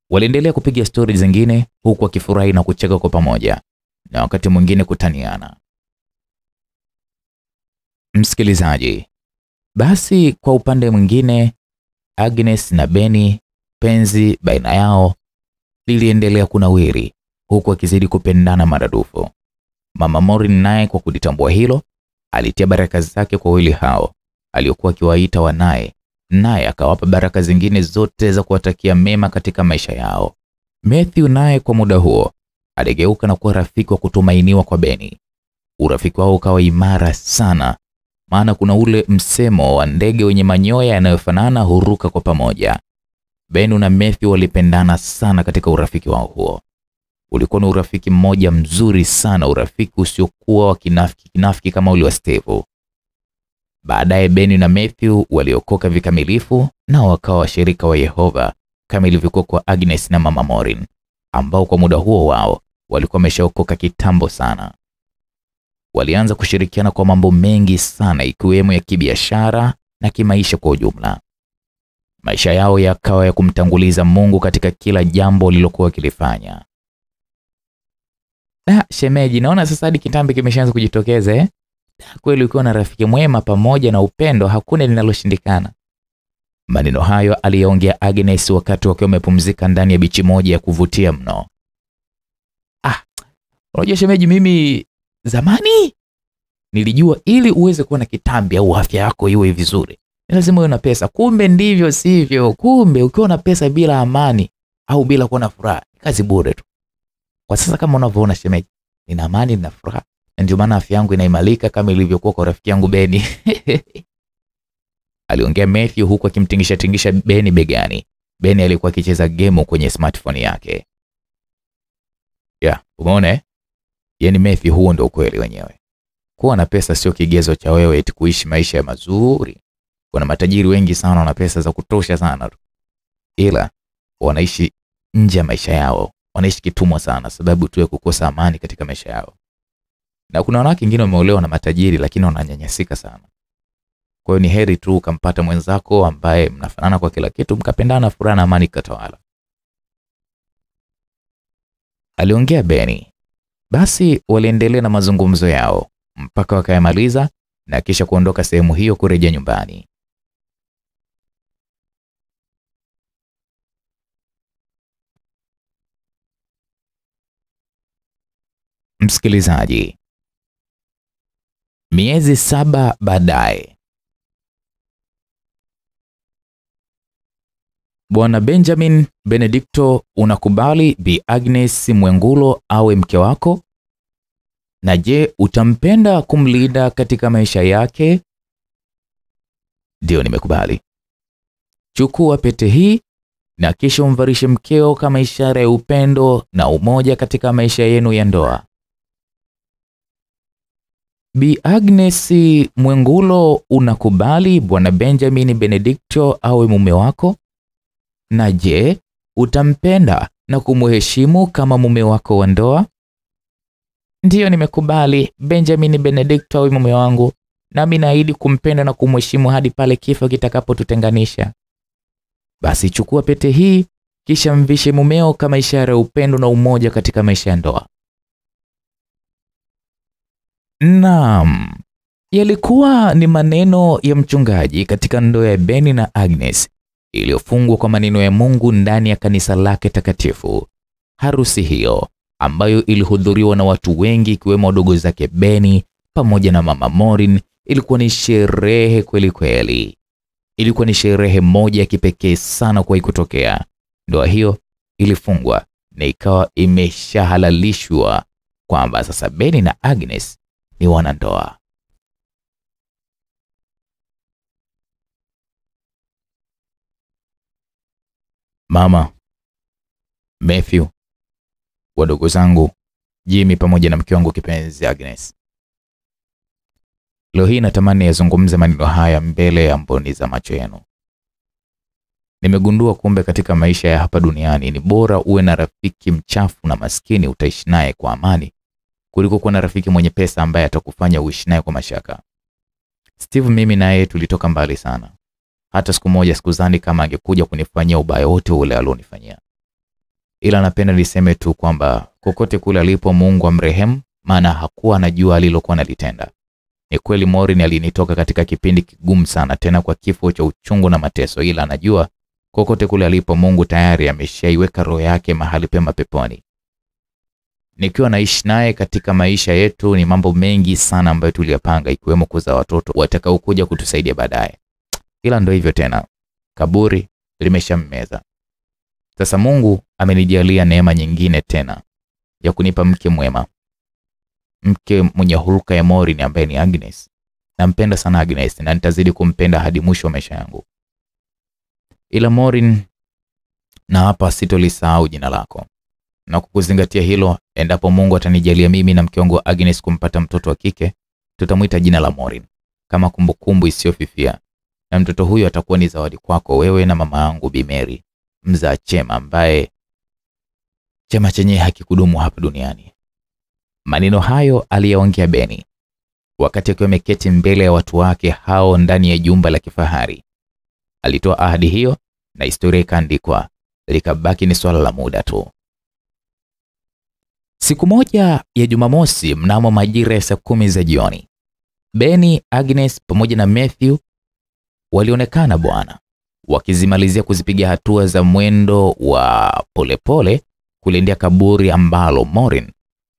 Waliendelea kupiga stori zingine huku wakifurahi na kucheka kwa pamoja na wakati mwingine kutaniana. Msikilizaji, basi kwa upande mwingine Agnes na Beni, penzi baina yao liliendelea kunawiri huku akizidi kupendana maradufu. Mama Morin naye kwa kulitambua hilo alitia baraka zake kwa wili hao aliokuwa akiwaita wanaye, naye akawapa baraka zingine zote za kuwatakia mema katika maisha yao. Matthew naye kwa muda huo aligeuka na kuwa rafiki wa kutumainiwa kwa Beni. Urafiki wao ukawa imara sana, maana kuna ule msemo wa ndege wenye manyoya yanayofanana huruka kwa pamoja. Benu na Matthew walipendana sana katika urafiki wao huo. Ulikuwa ni urafiki mmoja mzuri sana, urafiki usiokuwa wa kinafiki kinafiki kama ule wa Steve. Baadaye Beni na Matthew waliokoka vikamilifu na wakawa washirika wa Yehova kama ilivyokuwa kwa Agnes na Mama Morin, ambao kwa muda huo wao walikuwa wameshaokoka kitambo sana. Walianza kushirikiana kwa mambo mengi sana, ikiwemo ya kibiashara na kimaisha kwa ujumla. Maisha yao yakawa ya kumtanguliza Mungu katika kila jambo lilokuwa wakilifanya. Da, shemeji, naona sasa hadi kitambi kimeshaanza kujitokeza eh? Da, kweli ukiwa na rafiki mwema pamoja na upendo hakuna linaloshindikana. Maneno hayo aliyaongea Agnes wakati wakiwa wamepumzika ndani ya bichi moja ya kuvutia mno. Ah, Unajua shemeji, mimi zamani nilijua ili uweze kuwa na kitambi au afya yako iwe vizuri ni lazima uwe na pesa. Kumbe ndivyo sivyo. Kumbe ukiwa na pesa bila amani au bila kuwa na furaha kazi bure tu. Kwa sasa kama unavyoona shemeji, nina amani nina furaha, na ndio maana afya yangu inaimarika kama ilivyokuwa kwa rafiki yangu Beni. Aliongea Matthew huku akimtingisha tingisha Beni begani. Beni alikuwa akicheza gemu kwenye smartphone yake. Ya, umeona eh? Yaani Methi, huo ndio ukweli wenyewe. Kuwa na pesa sio kigezo cha wewe eti kuishi maisha mazuri. Kuna matajiri wengi sana wana pesa za kutosha sana tu, ila wanaishi nje ya maisha yao, wanaishi kitumwa sana, sababu tu ya kukosa amani katika maisha yao. Na kuna wanawake wengine wameolewa na matajiri, lakini wananyanyasika sana. Kwa hiyo ni heri tu ukampata mwenzako ambaye mnafanana kwa kila kitu, mkapendana, furaha na amani katawala. Aliongea Beni. Basi waliendelea na mazungumzo yao mpaka wakayamaliza na kisha kuondoka sehemu hiyo kurejea nyumbani. Msikilizaji, miezi saba baadaye, Bwana Benjamin Benedicto, unakubali Bi Agnes Mwengulo awe mke wako? Na je, utampenda kumlinda katika maisha yake? Ndiyo, nimekubali. Chukua pete hii na kisha umvarishe mkeo kama ishara ya upendo na umoja katika maisha yenu ya ndoa. Bi Agnes Mwengulo, unakubali Bwana Benjamin Benedicto awe mume wako? Na je, utampenda na kumuheshimu kama mume wako wa ndoa? Ndiyo, nimekubali Benjamin Benedikto awe mume wangu, nami naahidi kumpenda na kumheshimu hadi pale kifo kitakapotutenganisha. Basi chukua pete hii, kisha mvishe mumeo kama ishara ya upendo na umoja katika maisha ya ndoa. Naam, yalikuwa ni maneno ya mchungaji katika ndoa ya Beni na Agnes iliyofungwa kwa maneno ya Mungu ndani ya kanisa lake takatifu. Harusi hiyo ambayo ilihudhuriwa na watu wengi ikiwemo wadogo zake Beni pamoja na mama Morin, ilikuwa ni sherehe kweli kweli. Ilikuwa ni sherehe moja ya kipekee sana kuwahi kutokea. Ndoa hiyo ilifungwa na ikawa imeshahalalishwa kwamba sasa Beni na Agnes ni wanandoa. Mama, Matthew, wadogo zangu Jimmy pamoja na mke wangu kipenzi Agnes. Leo hii natamani yazungumze maneno haya mbele ya mboni za macho yenu. Nimegundua kumbe katika maisha ya hapa duniani ni bora uwe na rafiki mchafu na maskini utaishi naye kwa amani kuliko kuwa na rafiki mwenye pesa ambaye atakufanya uishi naye kwa mashaka. Steve, mimi naye tulitoka mbali sana. Hata siku moja sikuzani kama angekuja kunifanyia ubaya wote ule alionifanyia, ila napenda niseme tu kwamba kokote kule alipo, Mungu amrehemu, maana hakuwa anajua alilokuwa nalitenda. Ni kweli Maureen alinitoka katika kipindi kigumu sana, tena kwa kifo cha uchungu na mateso, ila anajua kokote kule alipo, Mungu tayari ameshaiweka roho yake mahali pema peponi. Nikiwa naishi naye katika maisha yetu, ni mambo mengi sana ambayo tuliyapanga, ikiwemo kuzaa watoto watakaokuja kutusaidia baadaye, ila ndo hivyo tena, kaburi limeshammeza. Sasa Mungu amenijalia neema nyingine tena ya kunipa mke mwema, mke mwenye hulka ya Maureen ambaye ni Agnes. Nampenda sana Agnes na nitazidi kumpenda hadi mwisho wa maisha yangu, ila Maureen, na hapa sitolisahau jina lako. Na kukuzingatia hilo, endapo Mungu atanijalia mimi na mke wangu Agnes kumpata mtoto wa kike, tutamwita jina la Maureen kama kumbukumbu isiyofifia, na mtoto huyo atakuwa ni zawadi kwako wewe na mama yangu Bimeri, mzaa Chema, ambaye chema chenyewe hakikudumu hapa duniani. Maneno hayo aliyaongea Beni wakati akiwa ameketi mbele ya watu wake hao ndani ya jumba la kifahari. Alitoa ahadi hiyo na historia ikaandikwa, likabaki ni swala la muda tu. Siku moja ya Jumamosi mnamo majira ya saa kumi za jioni, Beni, Agnes pamoja na Matthew walionekana bwana, wakizimalizia kuzipiga hatua za mwendo wa polepole kuliendea kaburi ambalo Morin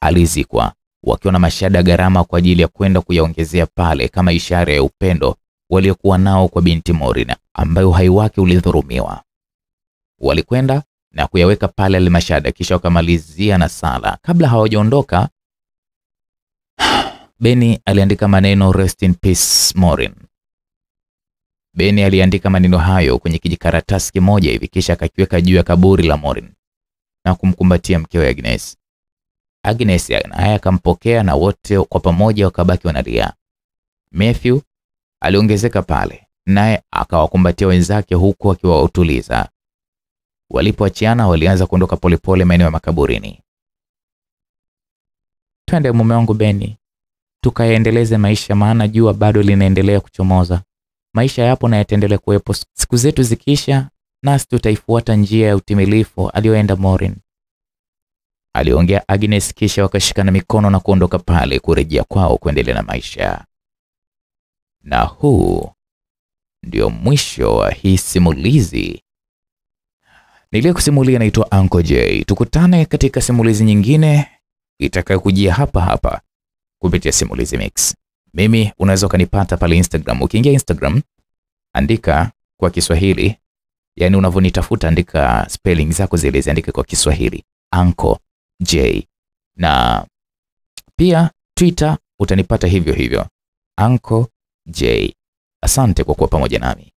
alizikwa, wakiwa na mashada gharama kwa ajili ya kwenda kuyaongezea pale kama ishara ya upendo waliokuwa nao kwa binti Morin ambayo uhai wake ulidhurumiwa. Walikwenda na kuyaweka pale yale mashada, kisha wakamalizia na sala. Kabla hawajaondoka, Beni aliandika maneno rest in peace Maureen. Beni aliandika maneno hayo kwenye kijikaratasi kimoja hivi, kisha akakiweka juu ya kaburi la Morin na kumkumbatia mkewe Agnes. Agnes naye akampokea na wote kwa pamoja wakabaki wanalia. Matthew aliongezeka pale, naye akawakumbatia wenzake huku akiwautuliza. Walipoachiana walianza kuondoka polepole maeneo ya makaburini. Twende mume wangu Beni, tukaendeleze maisha, maana jua bado linaendelea kuchomoza. Maisha yapo na yataendelea kuwepo. Siku zetu zikisha nasi tutaifuata njia ya utimilifu aliyoenda Morin, aliongea Agnes, kisha wakashikana mikono na kuondoka pale kurejea kwao kuendelea na maisha. Na huu ndio mwisho wa hii simulizi niliyokusimulia. Naitwa Uncle J. Tukutane katika simulizi nyingine itakayokujia hapa hapa kupitia Simulizi Mix. Mimi unaweza ukanipata pale Instagram. Ukiingia Instagram, andika kwa Kiswahili, yaani unavyonitafuta, andika spelling zako zile, ziandike kwa Kiswahili Uncle J, na pia Twitter utanipata hivyo hivyo Uncle J. Asante kwa kuwa pamoja nami.